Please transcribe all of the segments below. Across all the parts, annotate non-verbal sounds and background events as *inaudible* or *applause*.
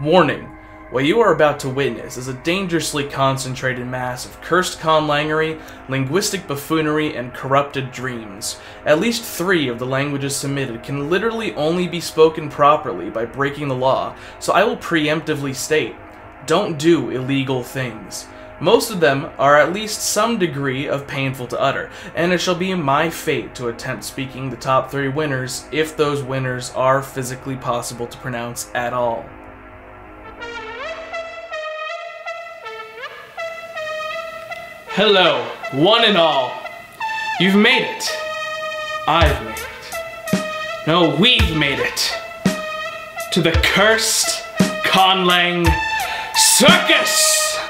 Warning. What you are about to witness is a dangerously concentrated mass of cursed conlangery, linguistic buffoonery, and corrupted dreams. At least three of the languages submitted can literally only be spoken properly by breaking the law, so I will preemptively state don't do illegal things. Most of them are at least some degree of painful to utter, and it shall be my fate to attempt speaking the top three winners if those winners are physically possible to pronounce at all. Hello, one and all. You've made it. I've made it. No, we've made it. To the cursed Conlang Circus!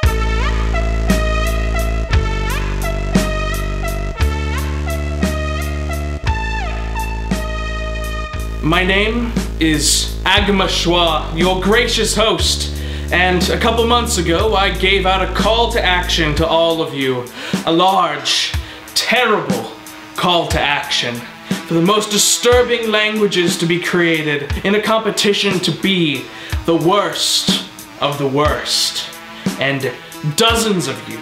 My name is Agma Schwa, your gracious host. And a couple months ago, I gave out a call to action to all of you. A large, terrible call to action for the most disturbing languages to be created in a competition to be the worst of the worst. And dozens of you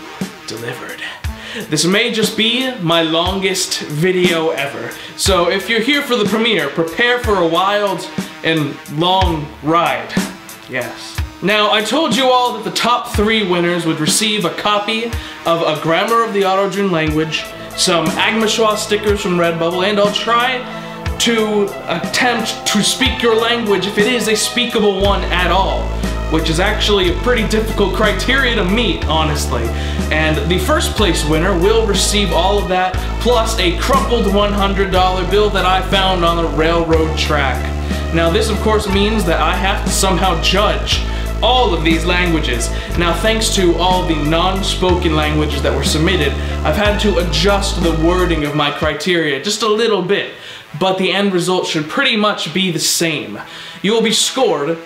delivered. This may just be my longest video ever. So if you're here for the premiere, prepare for a wild and long ride. Yes. Now, I told you all that the top three winners would receive a copy of A Grammar of the Autodrune Language, some Agma Schwa stickers from Redbubble, and I'll try to attempt to speak your language if it is a speakable one at all which is actually a pretty difficult criteria to meet, honestly. And the first place winner will receive all of that, plus a crumpled $100 bill that I found on the railroad track. Now this of course means that I have to somehow judge all of these languages. Now thanks to all the non-spoken languages that were submitted, I've had to adjust the wording of my criteria just a little bit, but the end result should pretty much be the same. You will be scored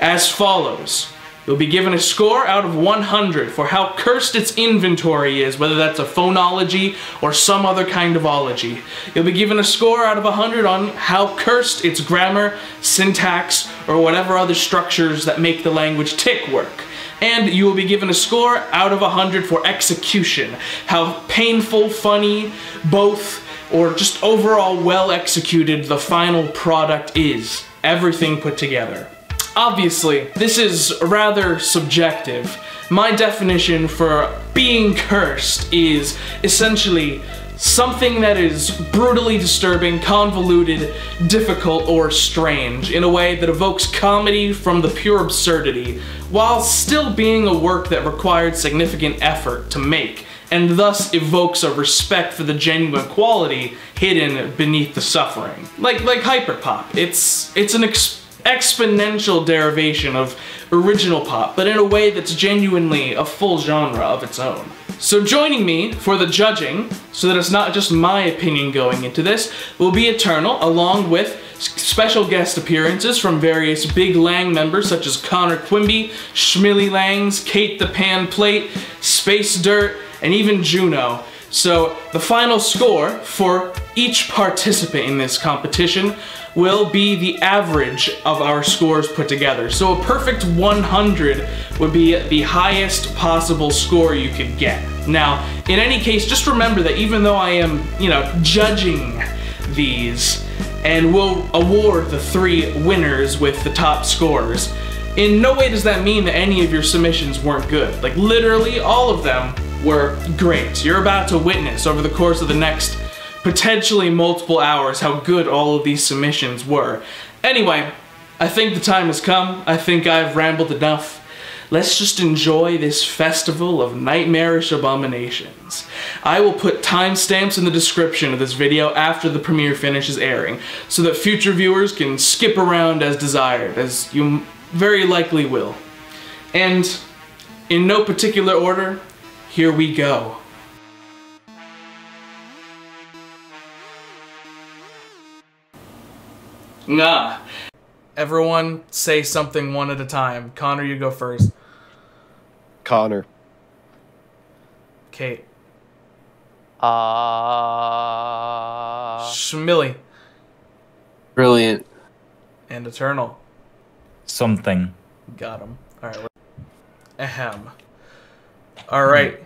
as follows. You'll be given a score out of 100 for how cursed its inventory is, whether that's a phonology or some other kind of ology. You'll be given a score out of 100 on how cursed its grammar, syntax, or whatever other structures that make the language tick work. And you will be given a score out of 100 for execution, how painful, funny, both, or just overall well executed the final product is. Everything put together. Obviously, this is rather subjective. My definition for being cursed is essentially something that is brutally disturbing, convoluted, difficult, or strange in a way that evokes comedy from the pure absurdity, while still being a work that required significant effort to make, and thus evokes a respect for the genuine quality hidden beneath the suffering. Like like hyperpop. It's it's an exponential derivation of original pop, but in a way that's genuinely a full genre of its own. So joining me for the judging, so that it's not just my opinion going into this, will be Eternal, along with special guest appearances from various Big Lang members such as Connor Quimby, Schmilly Langs, Kate the Pan Plate, Space Dirt, and even Juno. So the final score for each participant in this competition will be the average of our scores put together. So a perfect 100 would be the highest possible score you could get. Now, in any case, just remember that even though I am, you know, judging these and will award the three winners with the top scores, in no way does that mean that any of your submissions weren't good. Like literally all of them were great. You're about to witness over the course of the next potentially multiple hours how good all of these submissions were. Anyway, I think the time has come. I think I've rambled enough. Let's just enjoy this festival of nightmarish abominations. I will put timestamps in the description of this video after the premiere finishes airing, so that future viewers can skip around as desired, as you very likely will. And in no particular order, here we go. Nah. Everyone say something one at a time. Connor, you go first. Connor. Kate. Uh. Schmilly. Brilliant. And Eternal. Something. Got him. All right. Ahem. All right.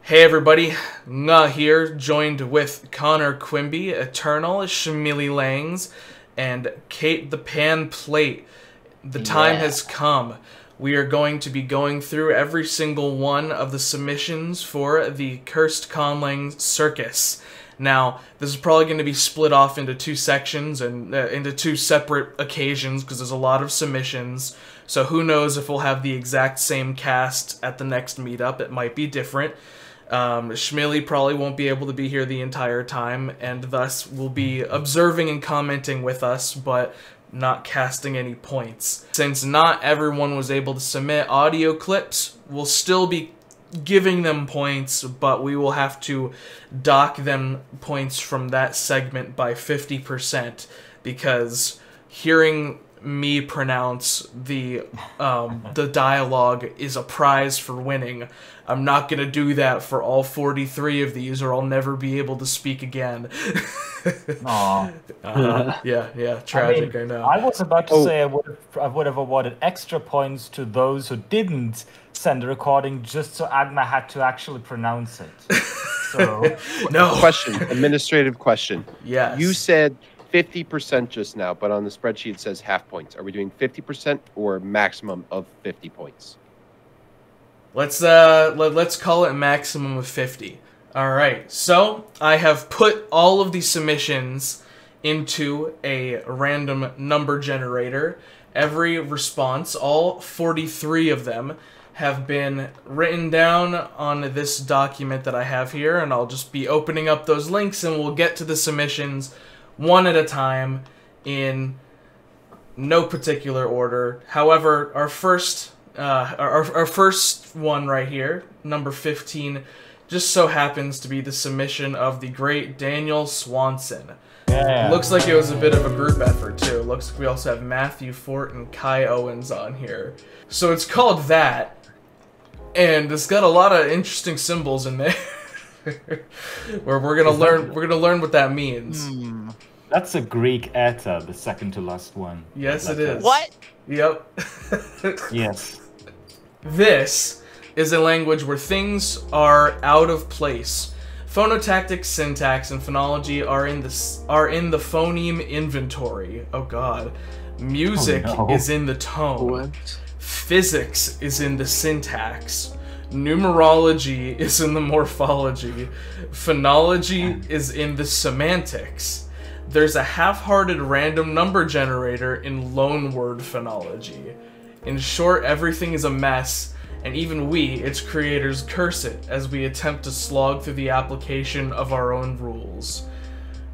Hey everybody, Nga here, joined with Connor Quimby, Eternal, Schmilly Langs, and Kate the Pan Plate. The time Yeah. has come. We are going to be going through every single one of the submissions for the Cursed Conlang Circus. Now, this is probably going to be split off into two sections and uh, into two separate occasions because there's a lot of submissions. So who knows if we'll have the exact same cast at the next meetup? It might be different. Um, Schmilly probably won't be able to be here the entire time, and thus will be observing and commenting with us, but not casting any points. Since not everyone was able to submit audio clips, we'll still be giving them points, but we will have to dock them points from that segment by 50% because hearing me pronounce the um, the dialogue is a prize for winning. I'm not gonna do that for all 43 of these, or I'll never be able to speak again. *laughs* Aw. Uh, yeah, yeah, tragic. I, I, know. I was about to Oh. say I would have, I would have awarded extra points to those who didn't send a recording just so Agma had to actually pronounce it. So *laughs* no. Question, administrative question. Yes. You said 50% just now, but on the spreadsheet it says half points. Are we doing 50% or maximum of 50 points? Let's uh let, let's call it maximum of 50. All right. So, I have put all of the submissions into a random number generator. Every response, all 43 of them have been written down on this document that I have here and I'll just be opening up those links and we'll get to the submissions one at a time in no particular order. However, our first uh, our, our first one right here, number 15, just so happens to be the submission of the great Daniel Swanson. yeah. Looks like it was a bit of a group effort too. Looks like we also have Matthew Fort and Kai Owens on here. So it's called that, and it's got a lot of interesting symbols in there. *laughs* Where we're gonna learn, we're gonna learn what that means. Hmm. That's a Greek eta, the second to last one. Yes, it is. What? Yep. *laughs* Yes. This is a language where things are out of place. Phonotactic syntax and phonology are in the are in the phoneme inventory. Oh god. Music Oh, no. is in the tone. Physics is in the syntax. Numerology is in the morphology. Phonology *laughs* is in the semantics. There's a half-hearted random number generator in loanword phonology. In short, everything is a mess, and even we, its creators, curse it as we attempt to slog through the application of our own rules.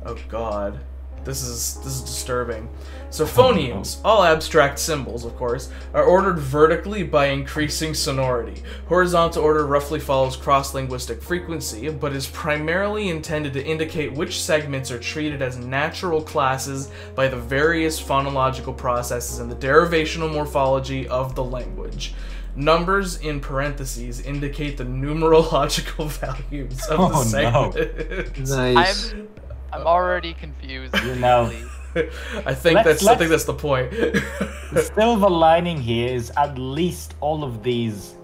Oh god. This is this is disturbing. So *laughs* oh, phonemes, oh. all abstract symbols, of course, are ordered vertically by increasing sonority. Horizontal order roughly follows cross-linguistic frequency, but is primarily intended to indicate which segments are treated as natural classes by the various phonological processes and the derivational morphology of the language. Numbers in parentheses indicate the numerological *laughs* values of the Oh, the no. Nice. I'm I'm already confused. You know. *laughs* I think Let's- that's I think that's the point. *laughs* The silver lining here is at least all of these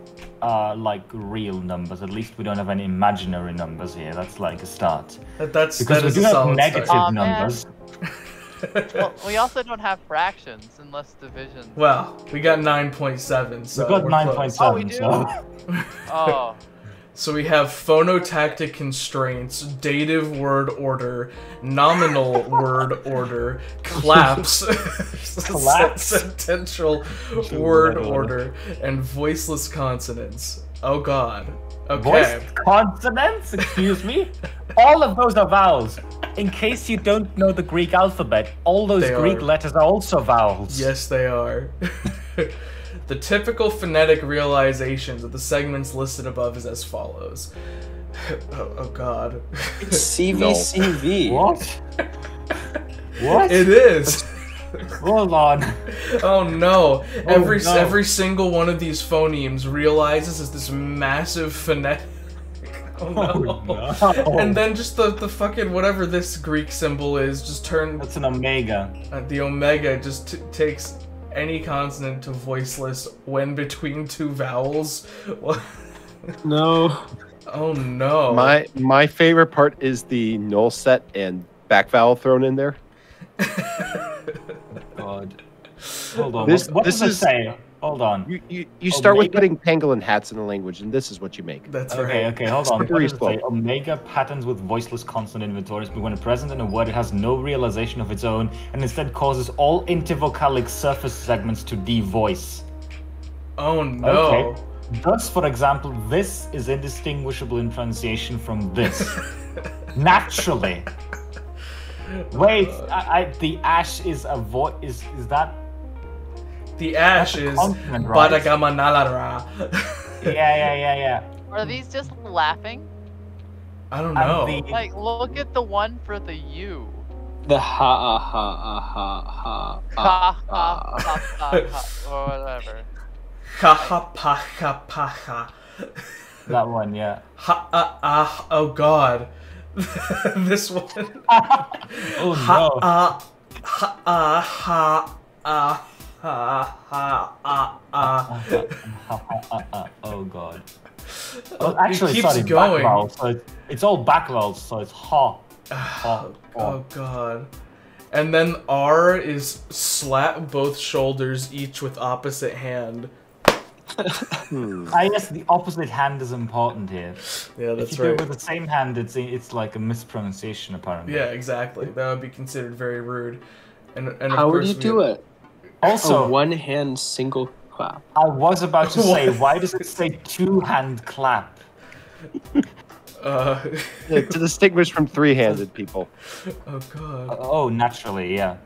are like real numbers. At least we don't have any imaginary numbers here. That's like a start. That- that's Because that we is do a have negative start. Numbers. *laughs* well, we also don't have fractions unless division. Well, we got nine point seven, so we got we're nine close. point Oh, we do? so Oh, So we have phonotactic constraints, dative word order, nominal word order, claps, *laughs* Claps. sentential Word order. order, and voiceless consonants. Oh god. Okay. voiced consonants. Excuse me. all of those are vowels. In case you don't know the Greek alphabet, all those They Greek are. letters are also vowels. Yes, they are. *laughs* the typical phonetic realizations of the segments listed above is as follows. *laughs* oh, oh god. It's *laughs* CVCV. What? what? it is. Hold on. *laughs* Oh no. Every no. every single one of these phonemes realizes is this massive phonetic. Oh no. Oh, no. And then just the, the fucking whatever this Greek symbol is just turn That's an omega. uh, the omega just t- takes any consonant to voiceless when between two vowels? *laughs* No. Oh no. My my favorite part is the null set and back vowel thrown in there. *laughs* God. Hold on. This- what what this does it is- say? Hold on. You you, you start with putting pangolin hats in a language, and this is what you make. That's Okay, right. okay, hold on. What Slippery does it say? slope. Omega patterns with voiceless consonant inventories, but when present in a word, it has no realization of its own and instead causes all intervocalic surface segments to devoice. Oh no. Okay. Thus, for example, this is indistinguishable in pronunciation from this. *laughs* Naturally. Wait, I, I, the ash is a vo- is is that? The ash That's a is consonant, right? Badagamanalara. Yeah, yeah, yeah, yeah. Are these just laughing? I don't know. the- Like, look at the one for the U. The ha ha ha ha ha Ha ha ha ha. ha ha ha or *laughs* whatever. Ha pa ha pa ha. That one, yeah. Ha ah ah. Oh god. *laughs* this one. *laughs* Oh Ha no. ah ha ah ha ah ha ha ah ah. oh god. Oh, Well, actually, it keeps sorry, going. back vowels. So it's, it's all back vowels, so it's ha. *sighs* ha, Oh ha. god. And then R is slap both shoulders each with opposite hand. Hmm. I guess the opposite hand is important here. Yeah, that's right. if that's you do it with the same hand, it's it's like a mispronunciation apparently. Yeah, exactly. That would be considered very rude. And and of How would you we- do it? Also, a one hand single clap. I was about to say, *laughs* why does it say two hand clap? Uh, *laughs* Yeah, to distinguish from three-handed people. *laughs* oh god. Oh, naturally, yeah.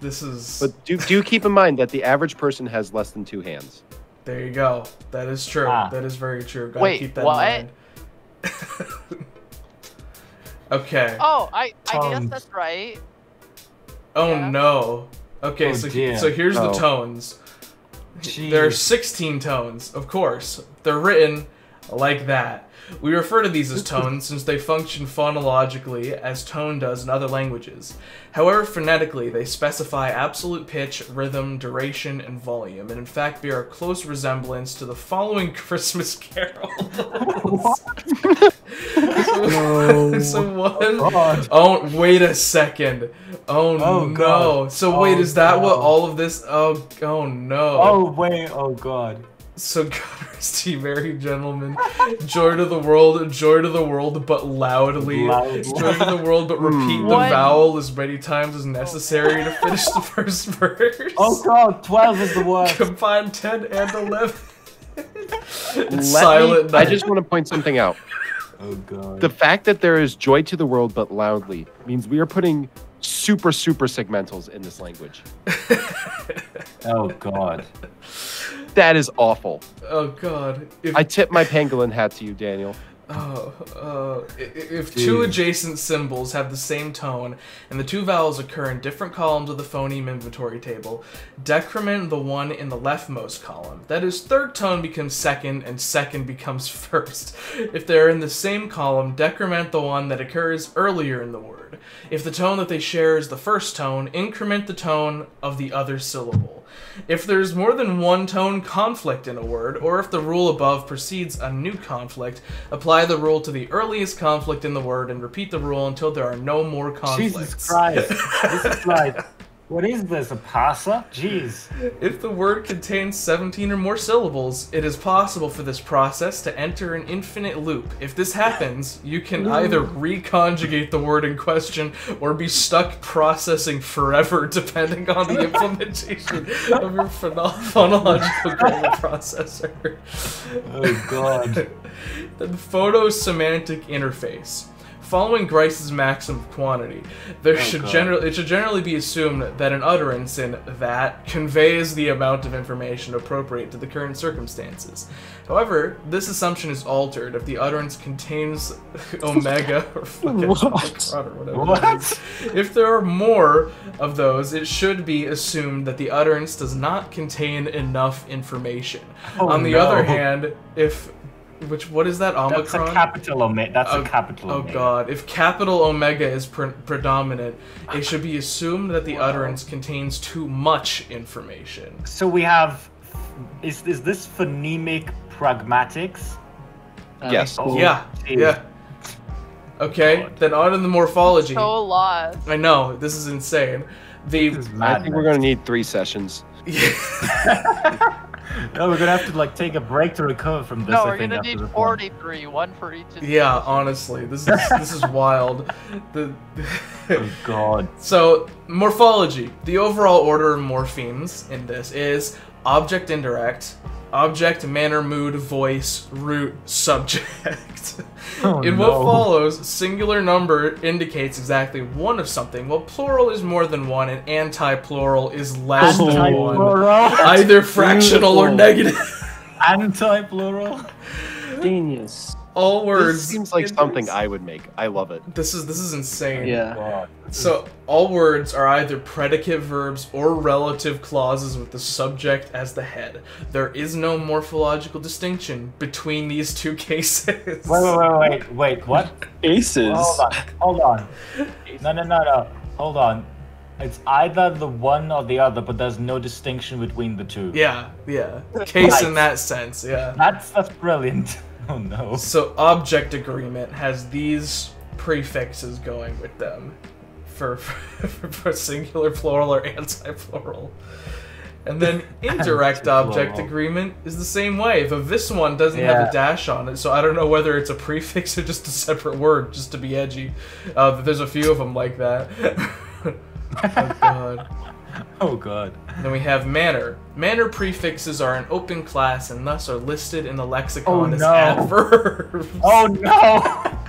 This is. But do do keep in mind that the average person has less than two hands. there you go. That is true. Ah. That is very true. Gotta Wait, keep that what? in mind. okay. Oh, I, I guess that's right. Oh yeah. no. Okay, Oh, so dear. so here's the Oh. tones. There are 16 tones, of course. They're written like that. We refer to these as tones since they function phonologically as tone does in other languages. However, phonetically, they specify absolute pitch, rhythm, duration, and volume, and in fact bear a close resemblance to the following *laughs* Christmas carol. *laughs* so, so oh, one, God. Oh, wait a second. Oh, Oh, no. God. So wait, Oh, is that what all of this? Oh, oh no. Oh wait, oh god. So gunners to you, merry gentlemen. Joy to the world, joy to the world, but loudly. Loudly. Joy to the world, but repeat hmm. the What? vowel as many times as necessary to finish the first verse. Oh god, twelve is the word. Combine 10 and 11. it's silent me, I just want to point something out. Oh god. The fact that there is joy to the world but loudly means we are putting super super segmentals in this language. *laughs* Oh god. That is awful. Oh god. If, I tip my pangolin hat to you, Daniel. oh, uh, i- i- if two adjacent symbols have the same tone and the two vowels occur in different columns of the phoneme inventory table, decrement the one in the leftmost column. That is, third tone becomes second and second becomes *laughs* first. If they're in the same column, decrement the one that occurs earlier in the word. If the tone that they share is the first tone, increment the tone of the other syllable. If there's more than one tone conflict in a word, or if the rule above precedes a new conflict, apply the rule to the earliest conflict in the word and repeat the rule until there are no more conflicts. Jesus Christ. this is *laughs* like what is this? A passer? Jeez. If the word contains 17 or more syllables, it is possible for this process to enter an infinite loop. If this happens, you can either reconjugate the word in question or be stuck processing forever *laughs* depending on the implementation of your phono- phonological grammar *laughs* processor. Oh god. *laughs* the phonosemantic interface. Following Grice's maxim of quantity, there oh, should generally it should generally be assumed that an utterance in that conveys the amount of information appropriate to the current circumstances. However, this assumption is altered if the utterance contains *laughs* omega or *laughs* fucking What? or whatever. it What? is. If there are more of those, it should be assumed that the utterance does not contain enough information. Oh, On the no. other hand, if Which what is that? Omicron? That's a capital omega. That's Oh, a capital Oh omega. god, if capital Omega is pre- predominant, it should be assumed that the utterance contains too much information. So we have. Is is this phonemic pragmatics? Yes. Oh, yeah, geez. yeah. Okay, then on to the morphology. So lost. I know, this is insane. The This is I think we're gonna need three sessions. *laughs* *laughs* *laughs* No, we're gonna have to like take a break to recover from this. No, I we're think, gonna after need this one. 43, one for each. of yeah, these. honestly, this is this is wild. The Oh god. *laughs* So, morphology. The overall order of morphemes in this is object indirect, object, manner, mood, voice, root, subject. Oh, *laughs* in what follows, singular number indicates exactly one of something, while plural is more than one and anti-plural is less than one. Either fractional or negative. Anti-plural. Genius. All words. This seems like something this- I would make. I love it. This is this is insane. Yeah. God. So all words are either predicate verbs or relative clauses with the subject as the head. There is no morphological distinction between these two *laughs* cases. Wait, wait, wait, wait, wait. What? Aces. Hold on. Hold on. No, no, no, no. Hold on. It's either the one or the other, but there's no distinction between the two. Yeah, yeah. Case in that sense, yeah. That's that's brilliant. Oh no. So object agreement has these prefixes going with them for *laughs* for, for singular, plural, or anti-plural. And then *laughs* indirect object agreement is the same way. The this one doesn't have a dash on it, so I don't know whether it's a prefix or just a separate word, just to be edgy. Uh, there's a few of them like that. *laughs* oh god. *laughs* Oh god. Then we have manner. Manner prefixes are an open class and thus are listed in the lexicon Oh, as no. adverbs. Oh no. *laughs*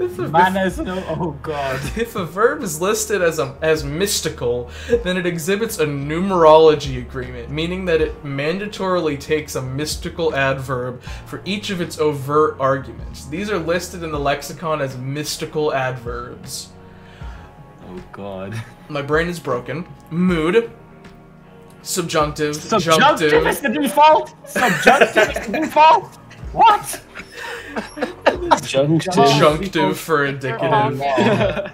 If a- Manners no. Oh god. *laughs* If a verb is listed as a, as mystical, then it exhibits a numerology agreement, meaning that it mandatorily takes a mystical adverb for each of its overt arguments. These are listed in the lexicon as mystical adverbs. Oh god. My brain is broken. Mood. Subjunctive. Subjunctive Subjunctive. is the default. Subjunctive is the default. What? Junctive. Subjunctive for indicative.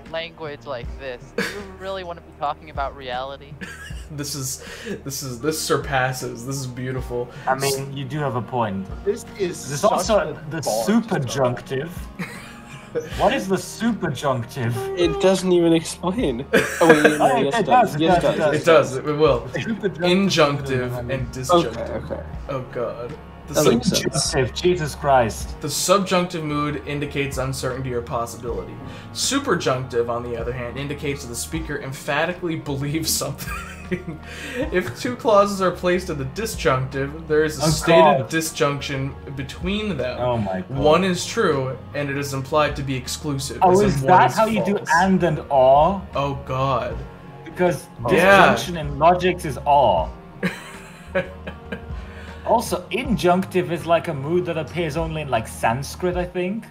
*laughs* language like this. Do you really want to be talking about reality? *laughs* This is this is this surpasses. This is beautiful. I mean, you do have a point. This is There's such also the superjunctive. *laughs* what is the superjunctive? It doesn't even explain. *laughs* Oh wait, no, Oh, yes it it does, does. it Yes does, it does. It does. It will. Superjunctive. Injunctive and disjunctive. okay. Oh god. The, That sub- Subjunctive, Jesus Christ. the subjunctive mood indicates uncertainty or possibility. Superjunctive, on the other hand, indicates that the speaker emphatically *laughs* believes something. *laughs* if two clauses are placed in the disjunctive, there is a Oh, stated disjunction between them. Oh my god. One is true, and it is implied to be exclusive. Oh, is that how you do false. and and or? Oh god. Because Yeah. disjunction in logics is or. *laughs* also, injunctive is like a mood that appears only in like Sanskrit, I think.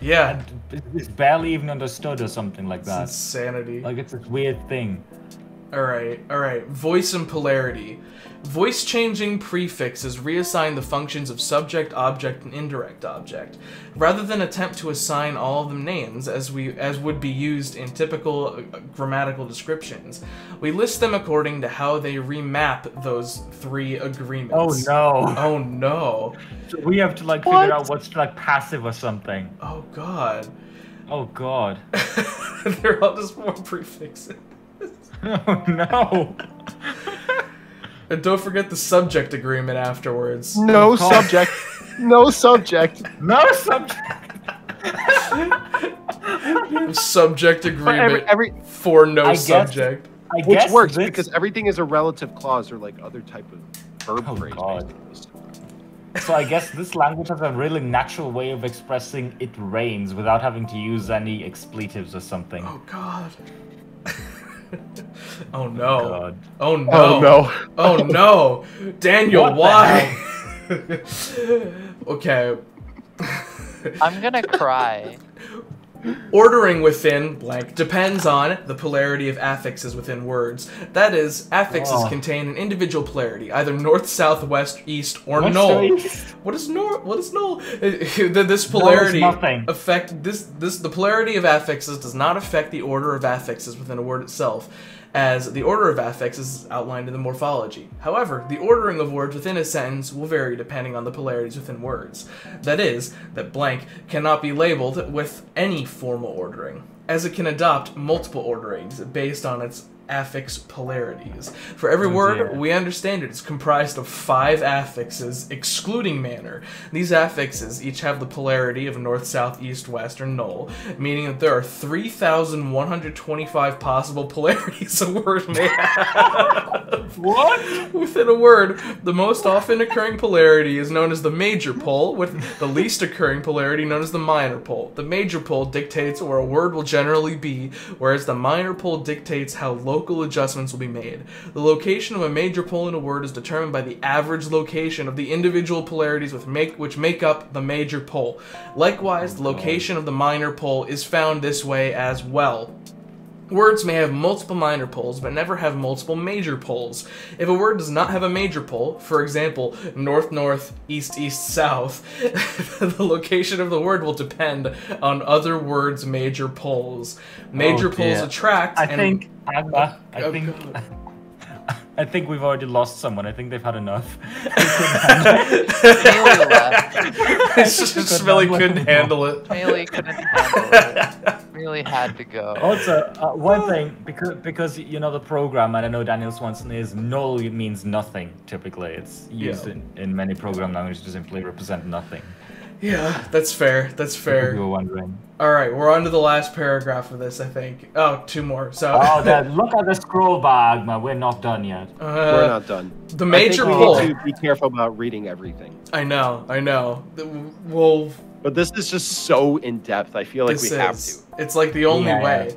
Yeah. And it's barely even understood or something like It's that. insanity. Like it's this weird thing. Alright, alright. Voice and polarity. Voice changing prefixes reassign the functions of subject, object, and indirect object, rather than attempt to assign all of them names as we as would be used in typical uh, grammatical descriptions. We list them according to how they remap those three agreements. Oh no. Oh no. So we have to like What? figure out what's like passive or something. Oh god. Oh god. *laughs* They're all just more prefixes. Oh no. And don't forget the subject agreement afterwards. No oh, Of subject. No subject. No subject. *laughs* subject But agreement every, every for no I guess- subject. I which guess works this- because everything is a relative clause or like other type of verb Oh, phrase. God. So I guess this language has a really natural way of expressing it rains without having to use any expletives or something. Oh god. *laughs* oh no. God. Oh no. Oh no. *laughs* Oh no. Daniel, What why? *laughs* okay. I'm gonna cry. Ordering within blank depends on the polarity of affixes within words. That is, affixes Oh. contain an individual polarity, either north, south, west, east, or West null. east? What is null? What is null? *laughs* this polarity nothing. affect this this the polarity of affixes does not affect the order of affixes within a word itself. As the order of affixes is outlined in the morphology. However, the ordering of words within a sentence will vary depending on the polarities within words. That is, that blank cannot be labeled with any formal ordering, as it can adopt multiple orderings based on its affix polarities. For every Oh, word, dear. we understand it is comprised of five affixes, excluding manner. These affixes each have the polarity of north, south, east, west, or null, meaning that there are 3,125 possible polarities a word may have. *laughs* What? Within a word, the most often occurring polarity is known as the major pole, with the least occurring polarity known as the minor pole. The major pole dictates where a word will generally be, whereas the minor pole dictates how local adjustments will be made. The location of a major pole in a word is determined by the average location of the individual polarities with make, which make up the major pole. Likewise, the location of the minor pole is found this way as well. Words may have multiple minor poles, but never have multiple major poles. If a word does not have a major pole, for example, north north, east east south, *laughs* the location of the word will depend on other words' major poles. Major Oh, poles attract. I and- think Agma, I think go. I think we've already lost someone. I think they've had enough. *laughs* Haley left. *laughs* it's just, just really couldn't it. handle it. Haley couldn't handle it. Really had to go. Also, uh, one thing because because you know the program, and I know Daniel Swanson is null means nothing. Typically, it's used Yeah. in, in many program languages to simply represent nothing. Yeah, that's fair. That's fair. you were wondering. All right, we're on to the last paragraph of this, I think. Oh, two more. So, Oh, that, look at the scroll bar, Agma. We're not done yet. uh, We're not done. the I major think we need to be careful about reading everything. I know, I know. The- Well, But this is just so in depth. I feel like this we have to. It's like the only Yeah. way.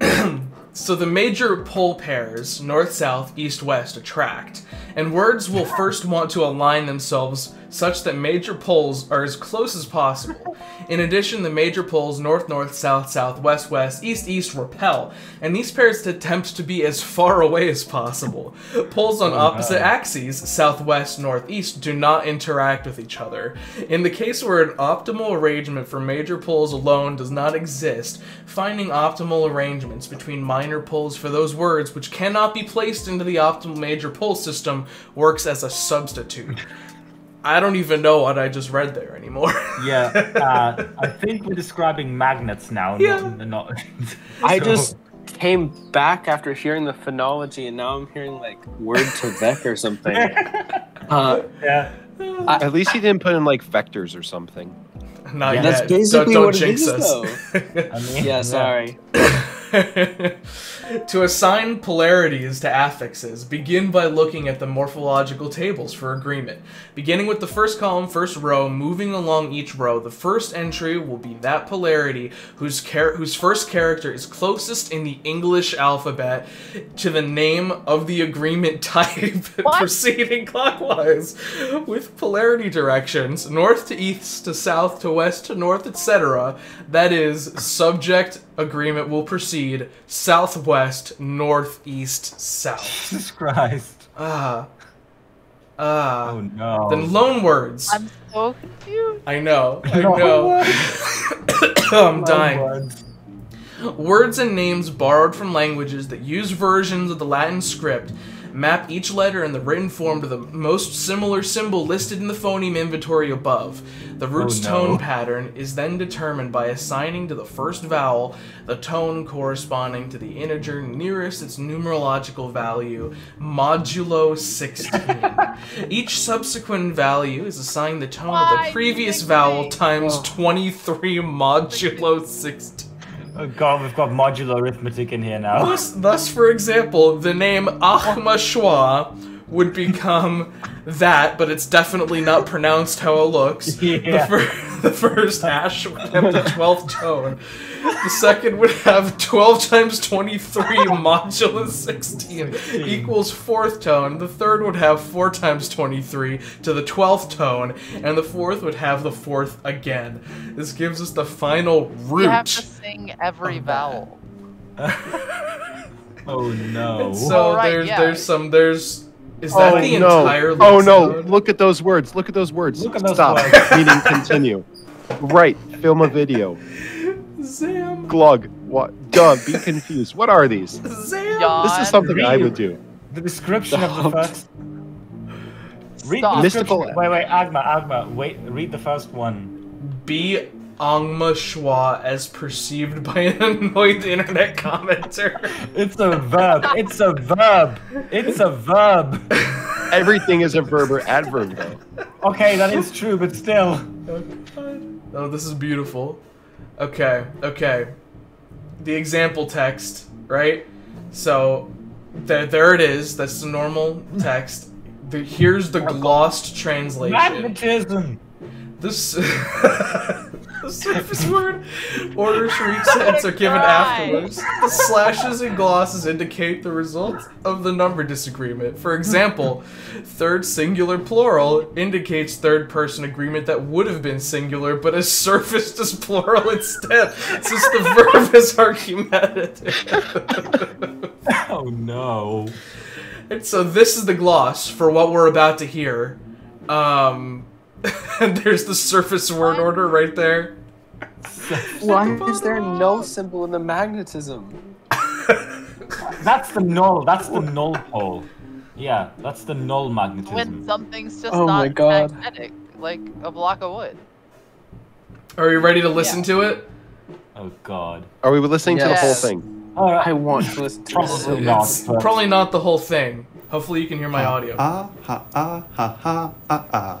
*clears throat* so the major pole pairs, north, south, east, west, attract, and words will first want to align themselves such that major poles are as close as possible. In addition, the major poles north, north, south, south, west, west, east, east repel, and these pairs attempt to be as far away as possible. Poles on oh, opposite no. axes, southwest, northeast, do not interact with each other. In the case where an optimal arrangement for major poles alone does not exist, finding optimal arrangements between minor poles for those words which cannot be placed into the optimal major pole system works as a substitute. *laughs* I don't even know what I just read there anymore. *laughs* Yeah, uh, I think we're describing magnets now. Yeah. Not, not, I just came back after hearing the phonology, and now I'm hearing like word to vec or something. *laughs* Uh, Yeah. At least he didn't put in like vectors or something. Not Yeah, that's yet. basically don't, don't what it jinx is, us. though. *laughs* I mean, yeah, sorry. *coughs* *laughs* to assign polarities to affixes, begin by looking at the morphological tables for agreement. Beginning with the first column, first row, moving along each row, the first entry will be that polarity whose whose first character is closest in the English alphabet to the name of the agreement *laughs* type, proceeding clockwise with polarity directions north to east to south to west to north, etc. That is, subject agreement will proceed southwest, northeast, south. Jesus Christ. Ah. Ah. Oh no. Then loan words. I'm so confused. I know. I know. words. *coughs* I'm No dying. words. Words and names borrowed from languages that use versions of the Latin script map each letter in the written form to the most similar symbol listed in the phoneme inventory above. The oh, root's Oh, no. tone pattern is then determined by assigning to the first vowel the tone corresponding to the integer nearest its numerological value, modulo 16. *laughs* each subsequent value is assigned the tone of the previous vowel times Oh. 23 modulo 16. Oh god, we've got modular arithmetic in here now. Thus, thus, for example, the name Agma Schwa would become that, but it's definitely not pronounced how it looks. *laughs* Yeah. The, fir- *laughs* the first hash would *laughs* have the 12th tone. The second would have 12 times 23 *laughs* modulus 16 equals fourth tone. The third would have 4 times 23 to the 12th tone. And the fourth would have the fourth again. This gives us the final root. You have to root. sing every vowel. *laughs* Oh no. So Oh, right, there's yeah. there's some there's is oh, that oh the no! entire oh no! lexicon? Look at those words! Look at those words! Look at those Stop. words. Meaning continue. Right. Film a video. *laughs* Zam Glug. What? Duh. Be confused. What are these? Zam Yawn. This is something I would do. The description of the first. Read Stop. the Mystical- Wait, wait, Agma, Agma. Wait, read the first one. Be Agma Schwa as perceived by an annoyed internet commenter. It's a verb. It's a verb. It's a verb. Everything is a verb or adverb, though. Okay, that is true, but still. Oh, God. Oh, this is beautiful. Okay, okay. The example text, right? So, there, there it is. That's the normal text. The, here's the glossed translation. Magnetism. This *laughs* the surface word orders for each sentence are given cry. afterwards. The slashes and glosses indicate the result of the number disagreement. For example, third singular plural indicates third person agreement that would have been singular but is surfaced as plural instead, since the *laughs* verb is argumentative. Oh no. And so this is the gloss for what we're about to hear. Um, and *laughs* there's the surface word order right there. *laughs* Why is there no symbol in the magnetism? *laughs* That's the null. That's the null pole. Yeah, that's the null magnetism. When something's just Oh my not God. magnetic, like a block of wood. Are you ready to listen Yeah. to it? Oh god. Are we listening to the whole thing? Alright. I want to listen to this. Probably not. But- probably not the whole thing. Hopefully you can hear my audio. Ah ha ah ha ha ah ah.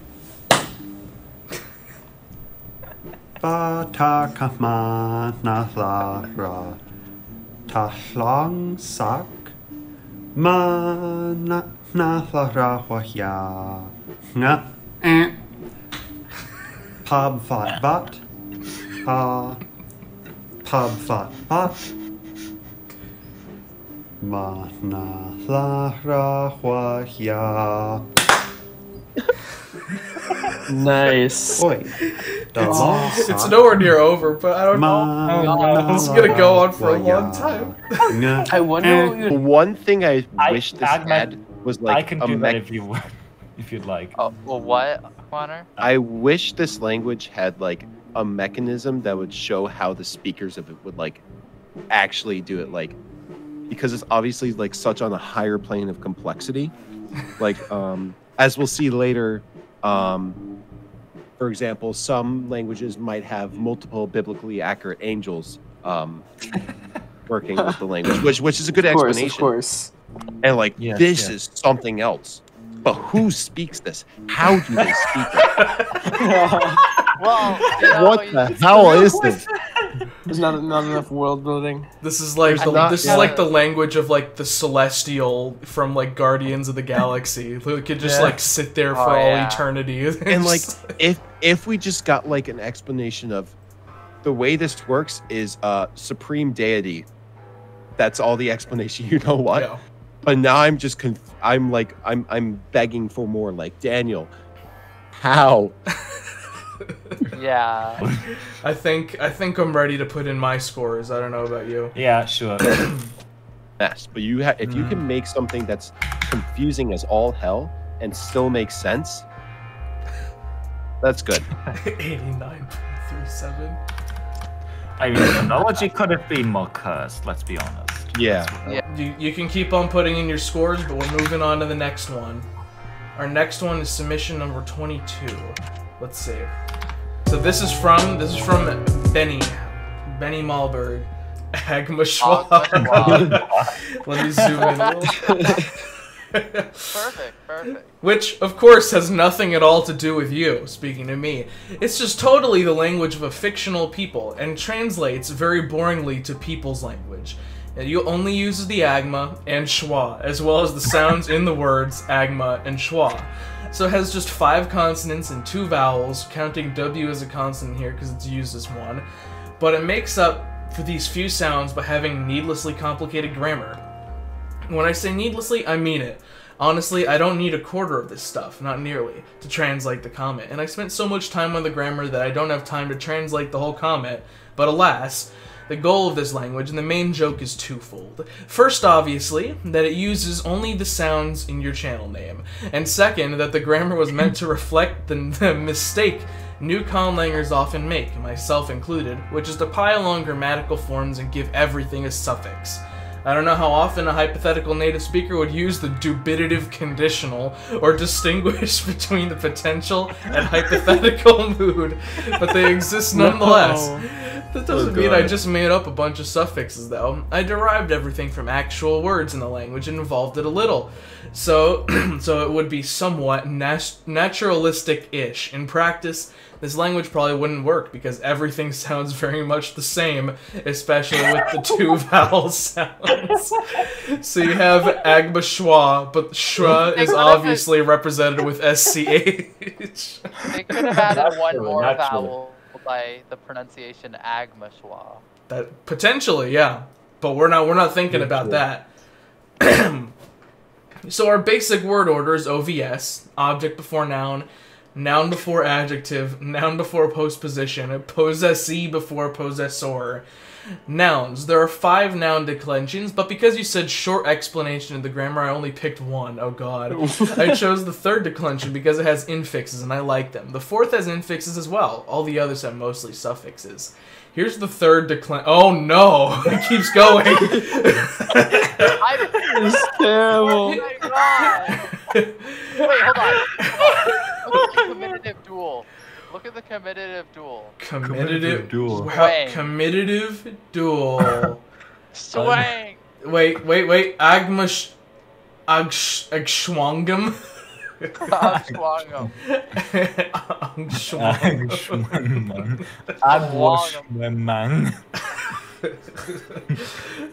bat. Sak long da. Pop bat bat sak. La ra ta long sak mana na la ra wa ya nga eh pub vat bat pa pub vat bat mana la *laughs* ra wa ya *laughs* Nice. oi the long It's sak nowhere near over, but I don't know. mana This is gonna go on for a long time. *laughs* I wonder what The you one thing I, I- wish this Agma- had was like I can a do mech- that if you want, *laughs* if you'd like. Oh, well, what, Connor? I wish this language had like a mechanism that would show how the speakers of it would like actually do it like because it's obviously like such on a higher plane of complexity like um as we'll see later um for example some languages might have multiple biblically accurate angels um *laughs* working with the language which which is a good Of course, explanation of course. and like Yes, this yes. is something else but who speaks this how do they speak it *laughs* Well, you know, what you- the hell is this? *laughs* There's not not enough world building. This is like the, not- this yeah. is like the language of like the celestial from like Guardians of the Galaxy. *laughs* Who could just Yeah. like sit there for Oh, all yeah. eternity. And like, if if we just got like an explanation of the way this works is uh supreme deity. That's all the explanation. You know what? Yeah. But now I'm just conf- I'm like I'm I'm begging for more. Like Daniel, how? *laughs* yeah. *laughs* I think I think I'm ready to put in my scores. I don't know about you. Yeah, sure. *coughs* Mess. But you ha- if you can mm. make something that's confusing as all hell and still make sense, that's good. *laughs* 89.37. I mean, the technology could have been more cursed. Let's be honest. Yeah. You, you can keep on putting in your scores, but we're moving on to the next one. Our next one is submission number 22. Let's see. So this is from this is from Benny, Benny Malberg, *laughs* Agma Schwab. *laughs* Let me zoom in a *laughs* little. Perfect, perfect. Which, of course, has nothing at all to do with you, speaking to me. It's just totally the language of a fictional people, and translates very boringly to people's language. You only uses the agma and schwa, as well as the sounds in the words agma and schwa. So it has just five consonants and two vowels, counting W as a consonant here because it's used as one. But it makes up for these few sounds by having needlessly complicated grammar. When I say needlessly, I mean it. Honestly, I don't need a quarter of this stuff, not nearly, to translate the comment. And I spent so much time on the grammar that I don't have time to translate the whole comment. But alas, the goal of this language and the main joke is twofold. First, obviously, that it uses only the sounds in your channel name. And second, that the grammar was meant to reflect the, *laughs* the mistake new conlangers often make, myself included, which is to pile on grammatical forms and give everything a suffix. I don't know how often a hypothetical native speaker would use the dubitative conditional or distinguish *laughs* between the potential and *laughs* hypothetical mood, but they exist nonetheless. That oh, doesn't mean I just made up a bunch of suffixes, though. I derived everything from actual words in the language and evolved it a little. So, *clears throat* so it would be somewhat nas- naturalistic-ish. In practice, this language probably wouldn't work because everything *laughs* sounds very much the same, especially with the two *laughs* vowel sounds. So you have Agma Schwa, but Schwa is obviously represented with SCH. They could have added one more naturally. vowel by the pronunciation agmashwa. That potentially, yeah. But we're not we're not thinking about that. *clears throat* so our basic word order is OVS, object before noun, noun before adjective, noun before postposition, possessee before possessor. Nouns. There are five noun declensions, but because you said short explanation of the grammar, I only picked one. Oh god. I *laughs* chose the third declension because it has infixes and I like them. The fourth has infixes as well. All the others have mostly suffixes. Here's the third declension. Oh no! *laughs* It keeps going. I, *laughs* It's oh my god! Wait, hold on. Hold on. Look at the comitative dual. Look at the comitative dual. Comitative dual. Wow, Swang. dual. *laughs* Swang! wait, wait, wait. Agmash. Agsh. Agshwangam. Agshwangam. Agshwangam. Agwashman.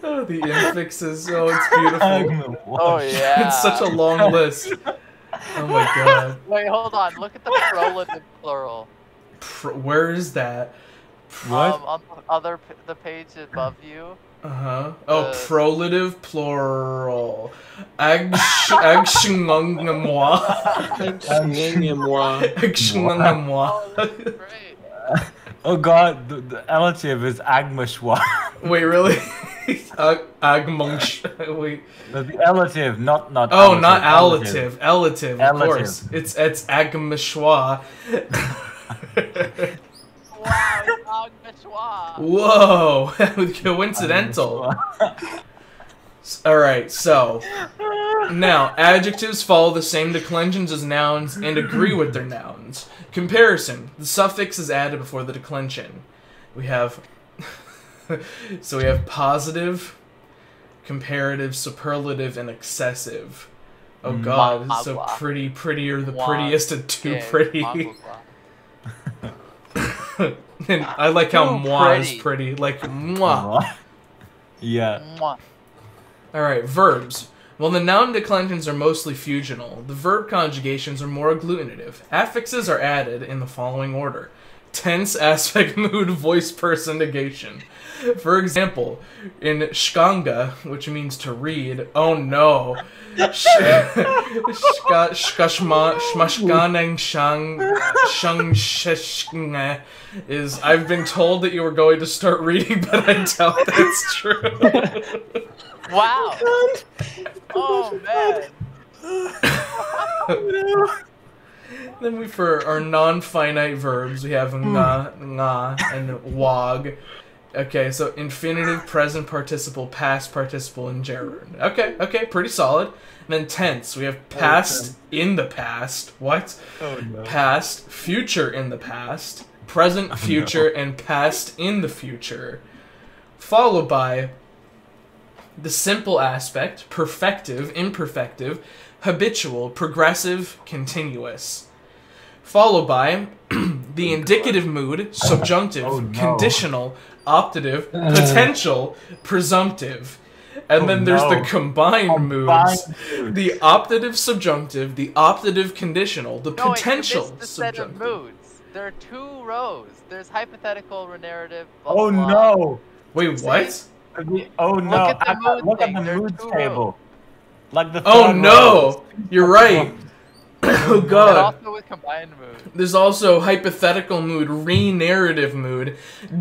oh, the infixes. Oh, it's beautiful. Oh yeah. It's such a long list. *laughs* Oh my god. *laughs* Wait, hold on. Look at the prolative plural. Pr- where is that? What? Um, on the other p- the page above you. Uh huh. Oh, Uh, prolative plural. Agsh. Agshwangamwa. *laughs* Agshwangamwa. Oh, that's great. *laughs* Oh god, the, the relative is Agmashwa. Wait, really? *laughs* Ag- Agmungsh. *laughs* Wait. the relative, not not. Oh, allative, not allative. Allative, of Allative. course. It's it's Agmashwa. Wow, Agmashwa. *laughs* Whoa, coincidental. All right, so now adjectives follow the same declensions as nouns and agree with their nouns. Comparison: the suffix is added before the declension. We have *laughs* so we have positive, comparative, superlative, and excessive. Oh mm. God, it's so Magua. pretty, prettier, the Wa- prettiest and too Okay, pretty. *laughs* And I like how Too moi is pretty. pretty, like moi. *laughs* yeah. All right, verbs. While the noun declensions are mostly fusional, the verb conjugations are more agglutinative. Affixes are added in the following order: tense, aspect, *laughs* mood, voice, person, negation. For example, in shkanga, which means to read, oh no, shka- shkashma- shmashkaneng shang shang is I've been told that you were going to start reading, *laughs* but I doubt that's true. *laughs* Wow. *laughs* Oh, oh man. Then we for our non-finite verbs we have hmm. nga, nga, and wog. Okay, so infinitive, present participle, past participle, and gerund. Okay, okay, pretty solid. And then tense, we have oh, past in the past. What? Oh no. Past, future in the past, present, oh, future, and past in the future. Followed by the simple aspect, perfective, imperfective, habitual, progressive, continuous. Followed by *clears throat* the indicative mood, subjunctive, Oh, no. conditional, optative, uh. potential, presumptive. And Oh, then there's the no. combined moods. Moods. The optative subjunctive, the optative conditional, the No, wait, you potential missed the set of subjunctive. moods. There are two rows. There's hypothetical, narrative. Blah, Oh blah, blah. no! Wait, what? Oh no! at the mood look at the there are moods two table. Like the Oh third row. no! You're right. *coughs* oh god. also with combined mood. There's also hypothetical mood, re-narrative mood,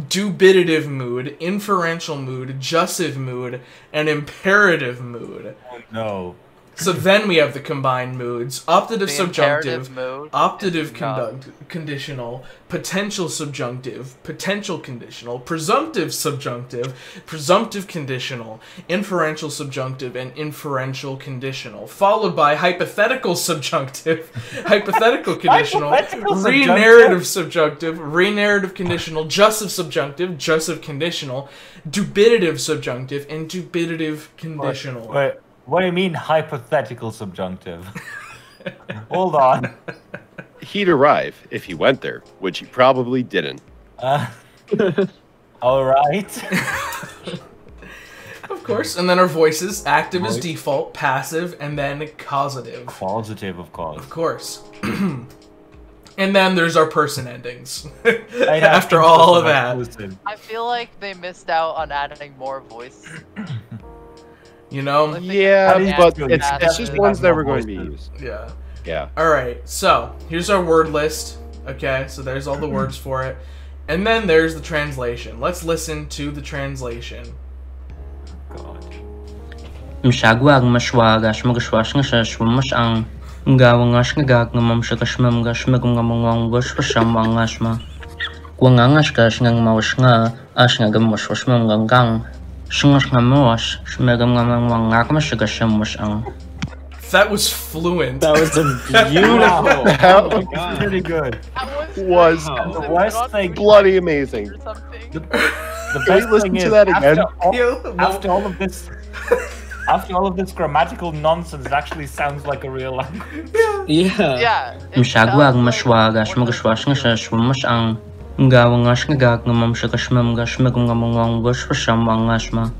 dubitative mood, inferential mood, jussive mood, and imperative mood. Oh no! So then we have the combined moods: optative The subjunctive, imperative mood optative conduct, conditional, potential subjunctive, potential conditional, presumptive subjunctive, presumptive conditional, inferential subjunctive, and inferential conditional, followed by hypothetical subjunctive, *laughs* hypothetical conditional, re-narrative subjunctive, re-narrative conditional, jussive subjunctive, jussive conditional, dubitative subjunctive, and dubitative conditional. Wait, what do you mean hypothetical subjunctive? *laughs* Hold on. He'd arrive if he went there, which he probably didn't. Uh, *laughs* all right. *laughs* Of course, and then our voices. Active is Voice. default, passive, and then causative. Positive, of course. Of course. *clears throat* and then there's our person endings. After all of that, inclusive. I feel like they missed out on adding more voice. *clears throat* you know? Yeah, but true. it's, it's just ones that were voices. going to be used. Yeah. Yeah. All right. So here's our word list. Okay, so there's all the words for it, and then there's the translation. Let's listen to the translation. God. Mshagwag mashwaga shmagashwash ngashashwamash ngawangash ngagag ngamam shakashmam ngamangwang goshwasham wangashma Gwangangash ngang mawash ash ngagam washwashmam gangang Shingash ngamawash shmagam ngamangwang ngakamash shagasham wash ang That was fluent. That was a *laughs* beautiful. That oh. Pretty good. That was was The worst thing, bloody amazing. or something. the Can best listen thing to is, that after again? all- Yo, after all of this, after all of this grammatical nonsense, it actually sounds like a real language. Yeah. Yeah. *laughs* it Mshagwag sounds like mashwaga one of those shmagashwash words. ngashashwamash ang ngawangash ngagag ngamam shakashmam gashmagum ngamangwang goshwasham wangashma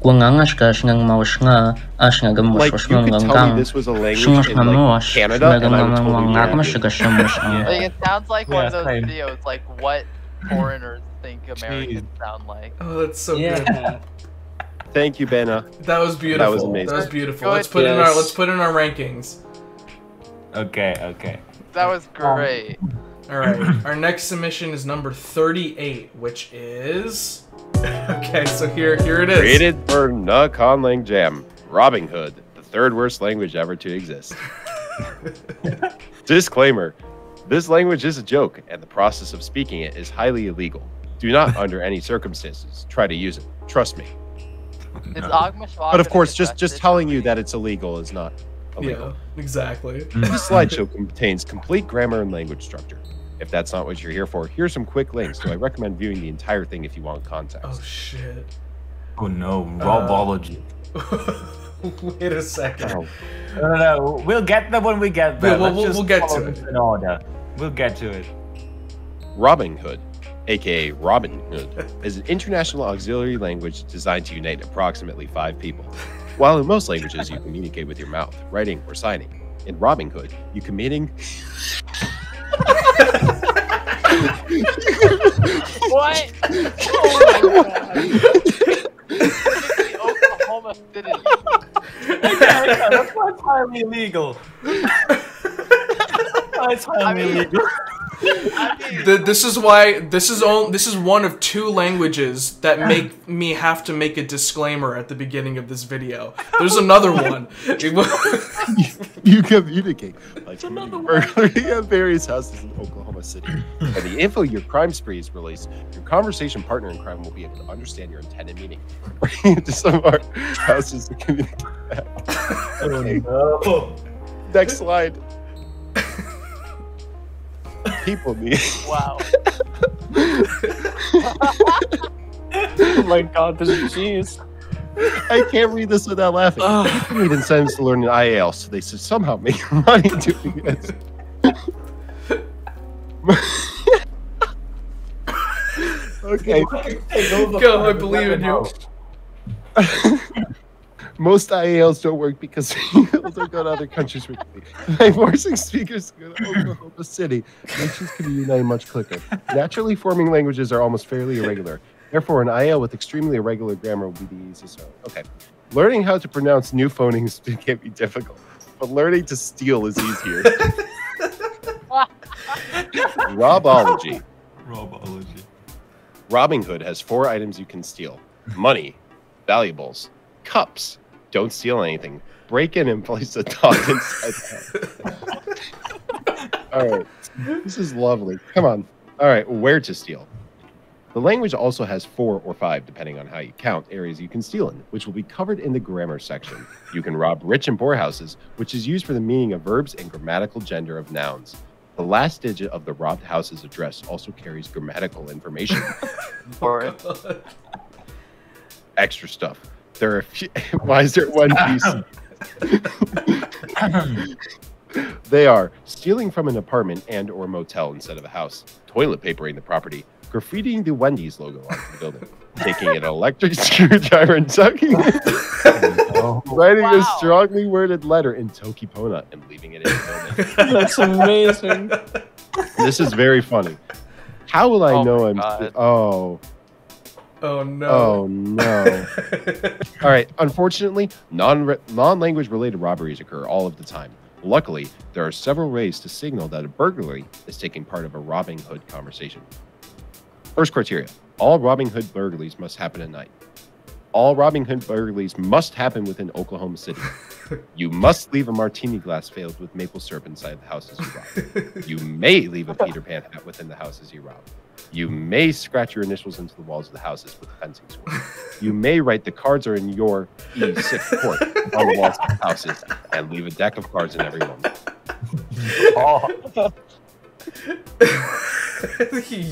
Gwangangash gash ngang mawash nga ash ngagam Like, you washwashmam could tell me gangang this was a language Shingash in like, ngamawash Canada, and shmagam I would ngamangwang totally be ngakamash happy. shagasham wash ang Like, it sounds like one of those same. videos, like what foreigners think Americans sound like. Oh, that's so good. Yeah. *laughs* Thank you, Bena. That was beautiful. That was amazing. That was beautiful. Good. Let's put in our let's put in our rankings. Okay, okay. That was great. Um, All right. *clears throat* Our next submission is number 38, which is *laughs* Okay, so here here it is. Created for Na Conlang Jam. Robbing Hood, the third worst language ever to exist. *laughs* Disclaimer This language is a joke, and the process of speaking it is highly illegal. Do not, *laughs* under any circumstances, try to use it. Trust me. Is Agmashwag But of course, just just telling you that it's illegal is not illegal. Yeah, exactly. Mm. This slideshow contains complete grammar and language structure. If that's not what you're here for, here's some quick links. So I recommend viewing the entire thing if you want context. Oh shit. Oh no, robology. Um, *laughs* Wait a second. Oh, No, no, no. We'll get there when we get there. We'll- we'll- we'll get to it. in order. We'll get to it. Robbing Hood, aka Robin Hood, *laughs* is an international auxiliary language designed to unite approximately five people. While in most languages you communicate with your mouth, writing, or signing, in Robbing Hood, you committing What? Oh Oklahoma City. That's why it's highly illegal. Why it's highly illegal. I mean, Th- this is why this is all this is one of two languages that make me have to make a disclaimer at the beginning of this video. There's another one. It wa- *laughs* you communicate like committing burglary at various houses in Oklahoma City. And the info your crime spree is released, your conversation partner in crime will be able to understand your intended meaning. *laughs* Bringing it to some of our houses to communicate. Oh no. Next slide people me. Wow. oh *laughs* my god, this is jeez. I can't read this without laughing. Oh. Need incentives to learn an IEL, so they should somehow make *laughs* money doing this. *laughs* okay. Go, I believe in you most IALs don't work because *laughs* people don't go to other countries frequently. *laughs* By forcing speakers to go to Oklahoma City, nations can be united much quicker. Naturally forming languages are almost fairly irregular. Therefore, an IAL with extremely irregular grammar will be the easiest. one. Okay. Learning how to pronounce new phonemes *laughs* can be difficult, but learning to steal is easier. Robology. Robology. Robbing Hood has four items you can steal money, valuables, cups. Don't steal anything. Break in and place a dog *laughs* inside. All right. This is lovely. Come on. All right. Where to steal? The language also has four or five, depending on how you count, areas you can steal in, which will be covered in the grammar section. You can rob rich and poor houses, which is used for the meaning of verbs and grammatical gender of nouns. The last digit of the robbed house's address also carries grammatical information. *laughs* Or Extra stuff. There are a few. Why is there one piece? *laughs* They are stealing from an apartment and or motel instead of a house, toilet papering the property, graffitiing the Wendy's logo onto the building, taking an electric *laughs* screwdriver and tucking it, *laughs* writing a strongly worded letter in Toki Pona and leaving it in the building. That's amazing. This is very funny. How will I Oh know my I'm? God. oh, Oh no. oh no. *laughs* All right. Unfortunately, non non language related robberies occur all of the time. Luckily, there are several ways to signal that a burglary is taking part of a Robbing Hood conversation. First criteria: all Robbing Hood burglaries must happen at night. All Robbing Hood burglaries must happen within Oklahoma City. *laughs* You must leave a martini glass filled with maple syrup inside the house as you rob. You may leave a Peter Pan hat within the house as you rob. You may scratch your initials into the walls of the houses with a fencing sword. *laughs* You may write the cards are in your E6 *laughs* court on the walls of the houses and leave a deck of cards in every one. Oh,